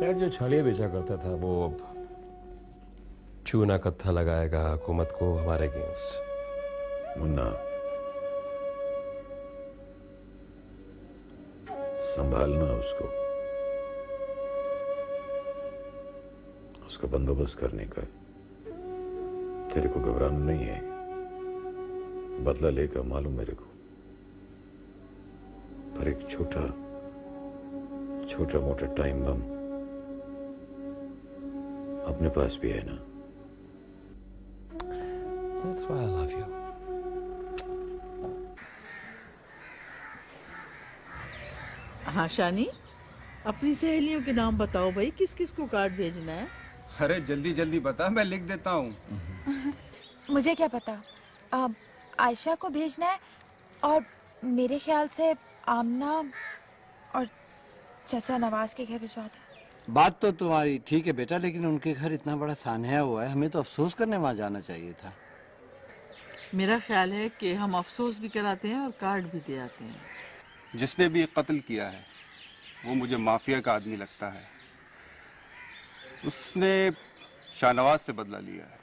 डैड जो छलिया बेचा करता था वो अब चूना कत्था लगाएगा हुकूमत को हमारे अगेंस्ट। मुन्ना संभालना उसको। उसका बंदोबस्त करने का है। तेरे को घबराना नहीं है। बदला लेगा मालूम मेरे को। पर एक छोटा छोटा मोटा टाइम बम अपने पास भी है ना। That's why I love you. हाँ शानी अपनी सहेलियों के नाम बताओ भाई किस किस को कार्ड भेजना है? अरे जल्दी जल्दी बता मैं लिख देता हूँ। मुझे क्या पता? अब आयशा को भेजना है और मेरे ख्याल से आमना और चाचा नवाज़ के घर भिजवा दे। बात तो तुम्हारी ठीक है बेटा लेकिन उनके घर इतना बड़ा सान्या हुआ है हमें तो अफसोस करने वहाँ जाना चाहिए था। मेरा ख्याल है कि हम अफसोस भी कराते हैं और कार्ड भी दे आते हैं। जिसने भी कत्ल किया है वो मुझे माफिया का आदमी लगता है। उसने शाहनवाज से बदला लिया है।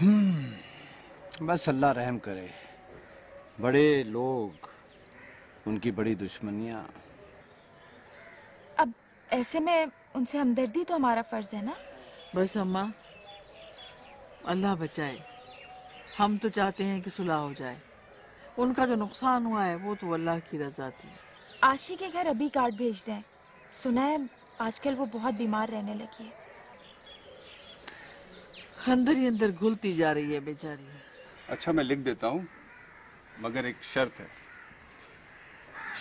हम्म, बस अल्लाह रहम करे। बड़े लोग उनकी बड़ी दुश्मनियाँ। अब ऐसे में उनसे हमदर्दी तो हमारा फ़र्ज़ है ना? बस अम्मा अल्लाह बचाए। हम तो चाहते हैं कि सुलह हो जाए। उनका जो नुकसान हुआ है वो तो अल्लाह की रजा थी। आशी के घर अभी कार्ड भेज दें। सुना है आजकल वो बहुत बीमार रहने लगी है। अंदर ही अंदर घुलती जा रही है बेचारी। अच्छा मैं लिख देता हूँ मगर एक शर्त है।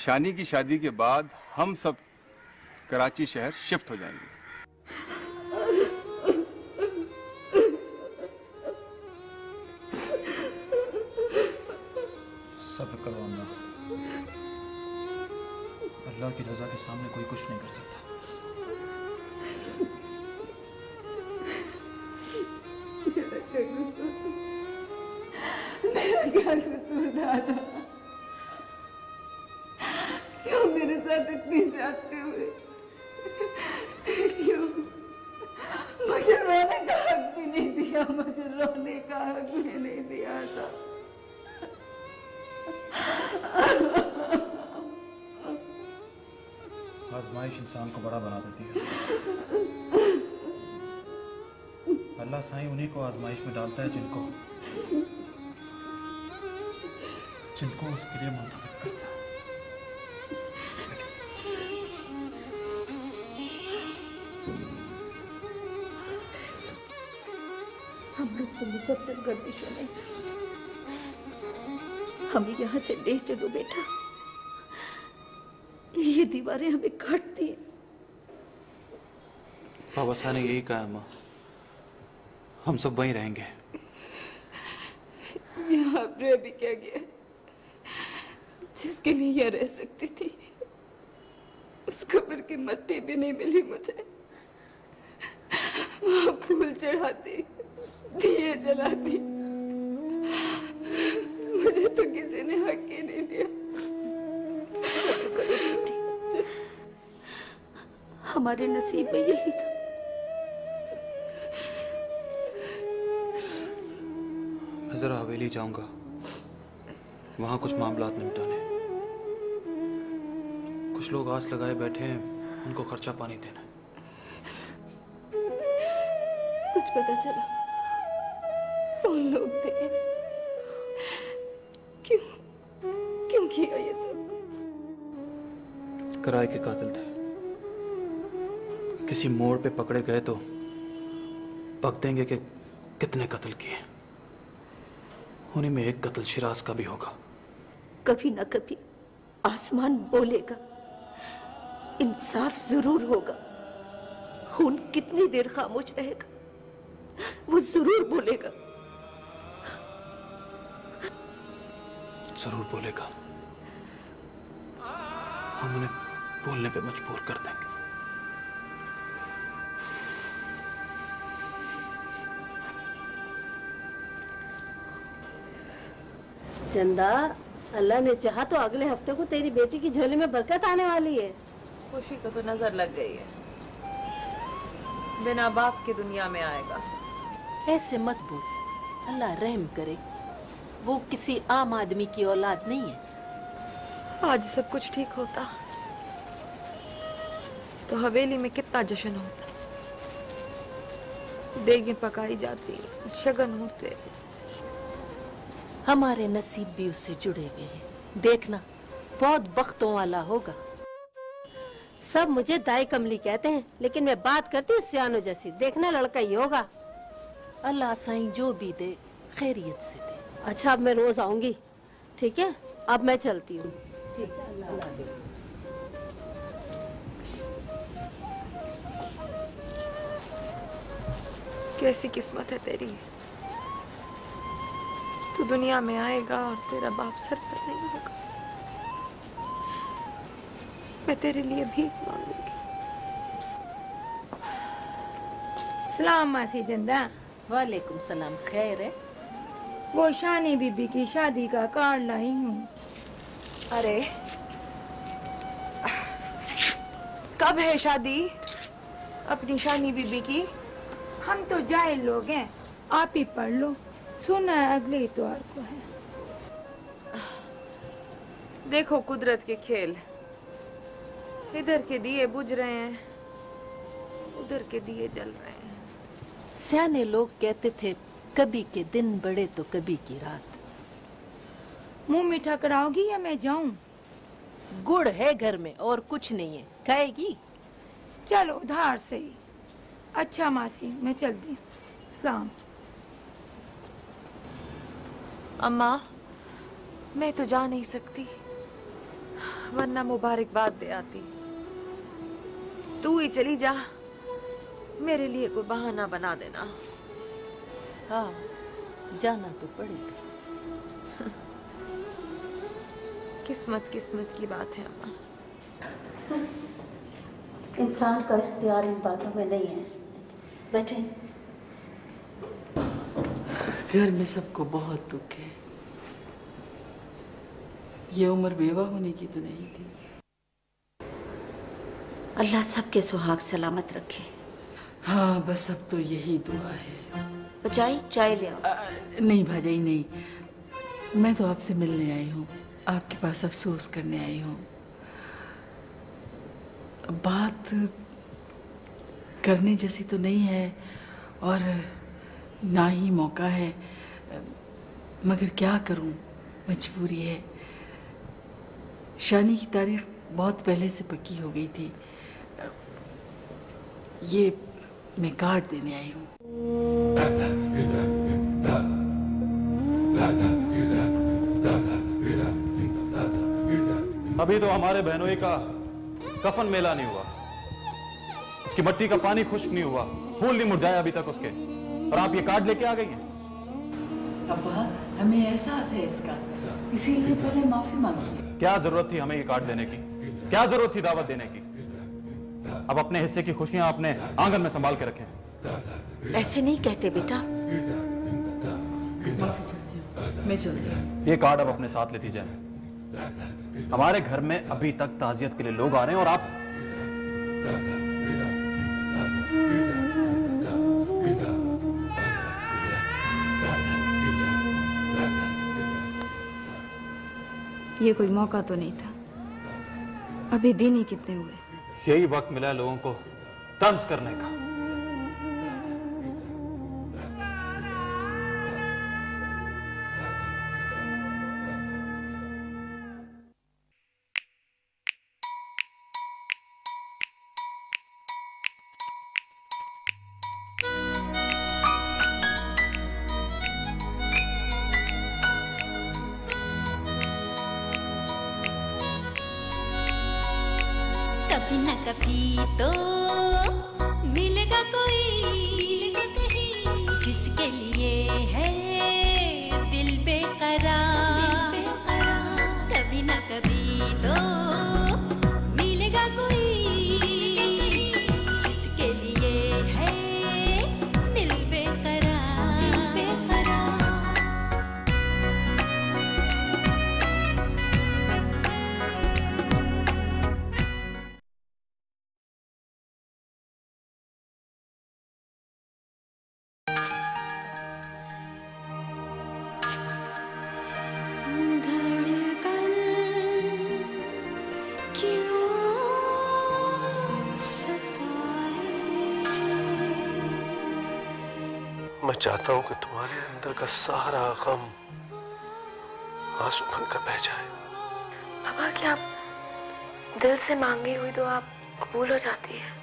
शानी की शादी के बाद हम सब कराची शहर शिफ्ट हो जाएँगे। सब्र करो अम्मा अल्लाह की रजा के सामने कोई कुछ नहीं कर सकता। मेरा क्या कसूर दादा क्यों मेरे साथ इतनी जाते हुए? क्यों? मुझे रोने का हक भी नहीं दिया, मुझे रोने का हक भी नहीं दिया था। आजमाइश इंसान को बड़ा बना देती है। अल्लाह साईं उन्हीं को आजमाइश में डालता है जिनको जिनको उसके लिए मुंतखब करता है। हम लोग तो मुसलसल गर्दिशों में हमें यहाँ से ले चलो बेटा। ये दीवारें हमें काटती हैं। बाबा साहब ने यही कहा अम्मा हम सब वहीं रहेंगे। यहाँ रह भी क्या गया जिसके लिए यह रह सकती थी उस कब्र की मट्टी भी नहीं मिली मुझे। वहाँ फूल चढ़ाती दिए जलाती। मुझे तो किसी ने हक ही नहीं दिया। हमारे नसीब में यही था। जरा हवेली जाऊँगा। वहाँ कुछ मामला निपटाने कुछ लोग आस लगाए बैठे हैं उनको खर्चा पानी देना। कुछ पता चला कौन लोग थे क्यों क्यों किया ये सब कुछ? किराए के कातिल थे। किसी मोड़ पे पकड़े गए तो पक देंगे कि कितने कत्ल किए उन्हीं में एक कत्ल शिराज का भी होगा। कभी ना कभी आसमान बोलेगा। इंसाफ ज़रूर होगा। खून कितनी देर खामोश रहेगा। वो ज़रूर बोलेगा। ज़रूर बोलेगा। हम उन्हें बोलने पे मजबूर कर देंगे। चंदा अल्लाह ने चाहा तो अगले हफ़्ते को तेरी बेटी की झोली में बरकत आने वाली है। खुशी को तो नज़र लग गई है। बिना बाप की दुनिया में आएगा। ऐसे मत बोल। अल्लाह रहम करे। वो किसी आम आदमी की औलाद नहीं है। आज सब कुछ ठीक होता। तो हवेली में कितना जश्न होता। देगे पकाई जाती शगन होते। हमारे नसीब भी उससे जुड़े हुए हैं। देखना, बहुत बख्तों वाला होगा। सब मुझे दाई कमली कहते हैं, लेकिन मैं बात करती हूँ सियानो जैसी। देखना, लड़का ही होगा। अल्लाह साईं जो भी दे, खैरियत से दे। अच्छा अब मैं रोज आऊँगी। ठीक है? अब मैं चलती हूँ। कैसी किस्मत है तेरी? तू दुनिया में आएगा और तेरा बाप सर पर नहीं होगा। मैं तेरे लिए भीख मांगूँगी। सलाम मासी ज़िंदा। वालेकुम सलाम खैर है? वो शानी बीबी की शादी का कार्ड लाई हूँ। अरे कब है शादी? अपनी शानी बीबी की? हम तो जाए लोग हैं आप ही पढ़ लो। सुना है अगले इतवार को है। देखो कुदरत के खेल। इधर के दिए बुझ रहे हैं उधर के दिए जल रहे हैं। सियाने लोग कहते थे कभी के दिन बड़े तो कभी की रात। मुँह मीठा कराओगी या मैं जाऊँ? गुड़ है घर में और कुछ नहीं है। खाएगी? चलो उधार से। ही अच्छा मासी मैं चलती हूँ। सलाम। अम्मा मैं तो जा नहीं सकती वरना मुबारकबाद दे आती। तू ही चली जा मेरे लिए कोई बहाना बना देना। हाँ जाना तो पड़ेगा। किस्मत किस्मत की बात है अम्मा। बस इंसान का इख्तियार इन बातों में नहीं है। बैठे। घर में सबको बहुत दुख है। ये उम्र बेवा होने की तो नहीं थी। अल्लाह सबके सुहाग सलामत रखे। हाँ बस अब तो यही दुआ है। बचाई चाय ले आओ। नहीं भाजाई नहीं। मैं तो आपसे मिलने आई हूँ। आपके पास अफसोस करने आई हूँ। बात करने जैसी तो नहीं है और ना ही मौका है। मगर क्या करूँ? मजबूरी है। शानी की तारीख बहुत पहले से पक्की हो गई थी। ये मैं कार्ड देने आई हूँ। अभी तो हमारे बहनोई का कफन मेला नहीं हुआ। उसकी मट्टी का पानी खुश्क नहीं हुआ। फूल नहीं मुरझाया अभी तक उसके। और आप ये कार्ड लेके आ गई हैं? अब्बा हमें एहसास है इसका। इसीलिए पहले माफ़ी मांगी क्या ज़रूरत थी हमें ये कार्ड देने की? क्या ज़रूरत थी दावत देने की? अब अपने हिस्से की खुशियाँ अपने आँगन में संभाल के रखें। ऐसे नहीं कहते बेटा। मैं चलती ये कार्ड अब अपने साथ लेती जाए। हमारे घर में अभी तक ताजियत के लिए लोग आ रहे हैं और आप ये कोई मौका तो नहीं था। अभी दिन ही कितने हुए। यही वक्त मिला लोगों को तंज करने का। चाहता हूँ कि तुम्हारे अंदर का सारा गम आँसू बनकर बह जाए। पापा क्या आप दिल से मांगी हुई तो आप कबूल हो जाती है?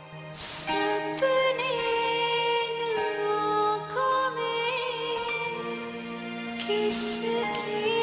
किसके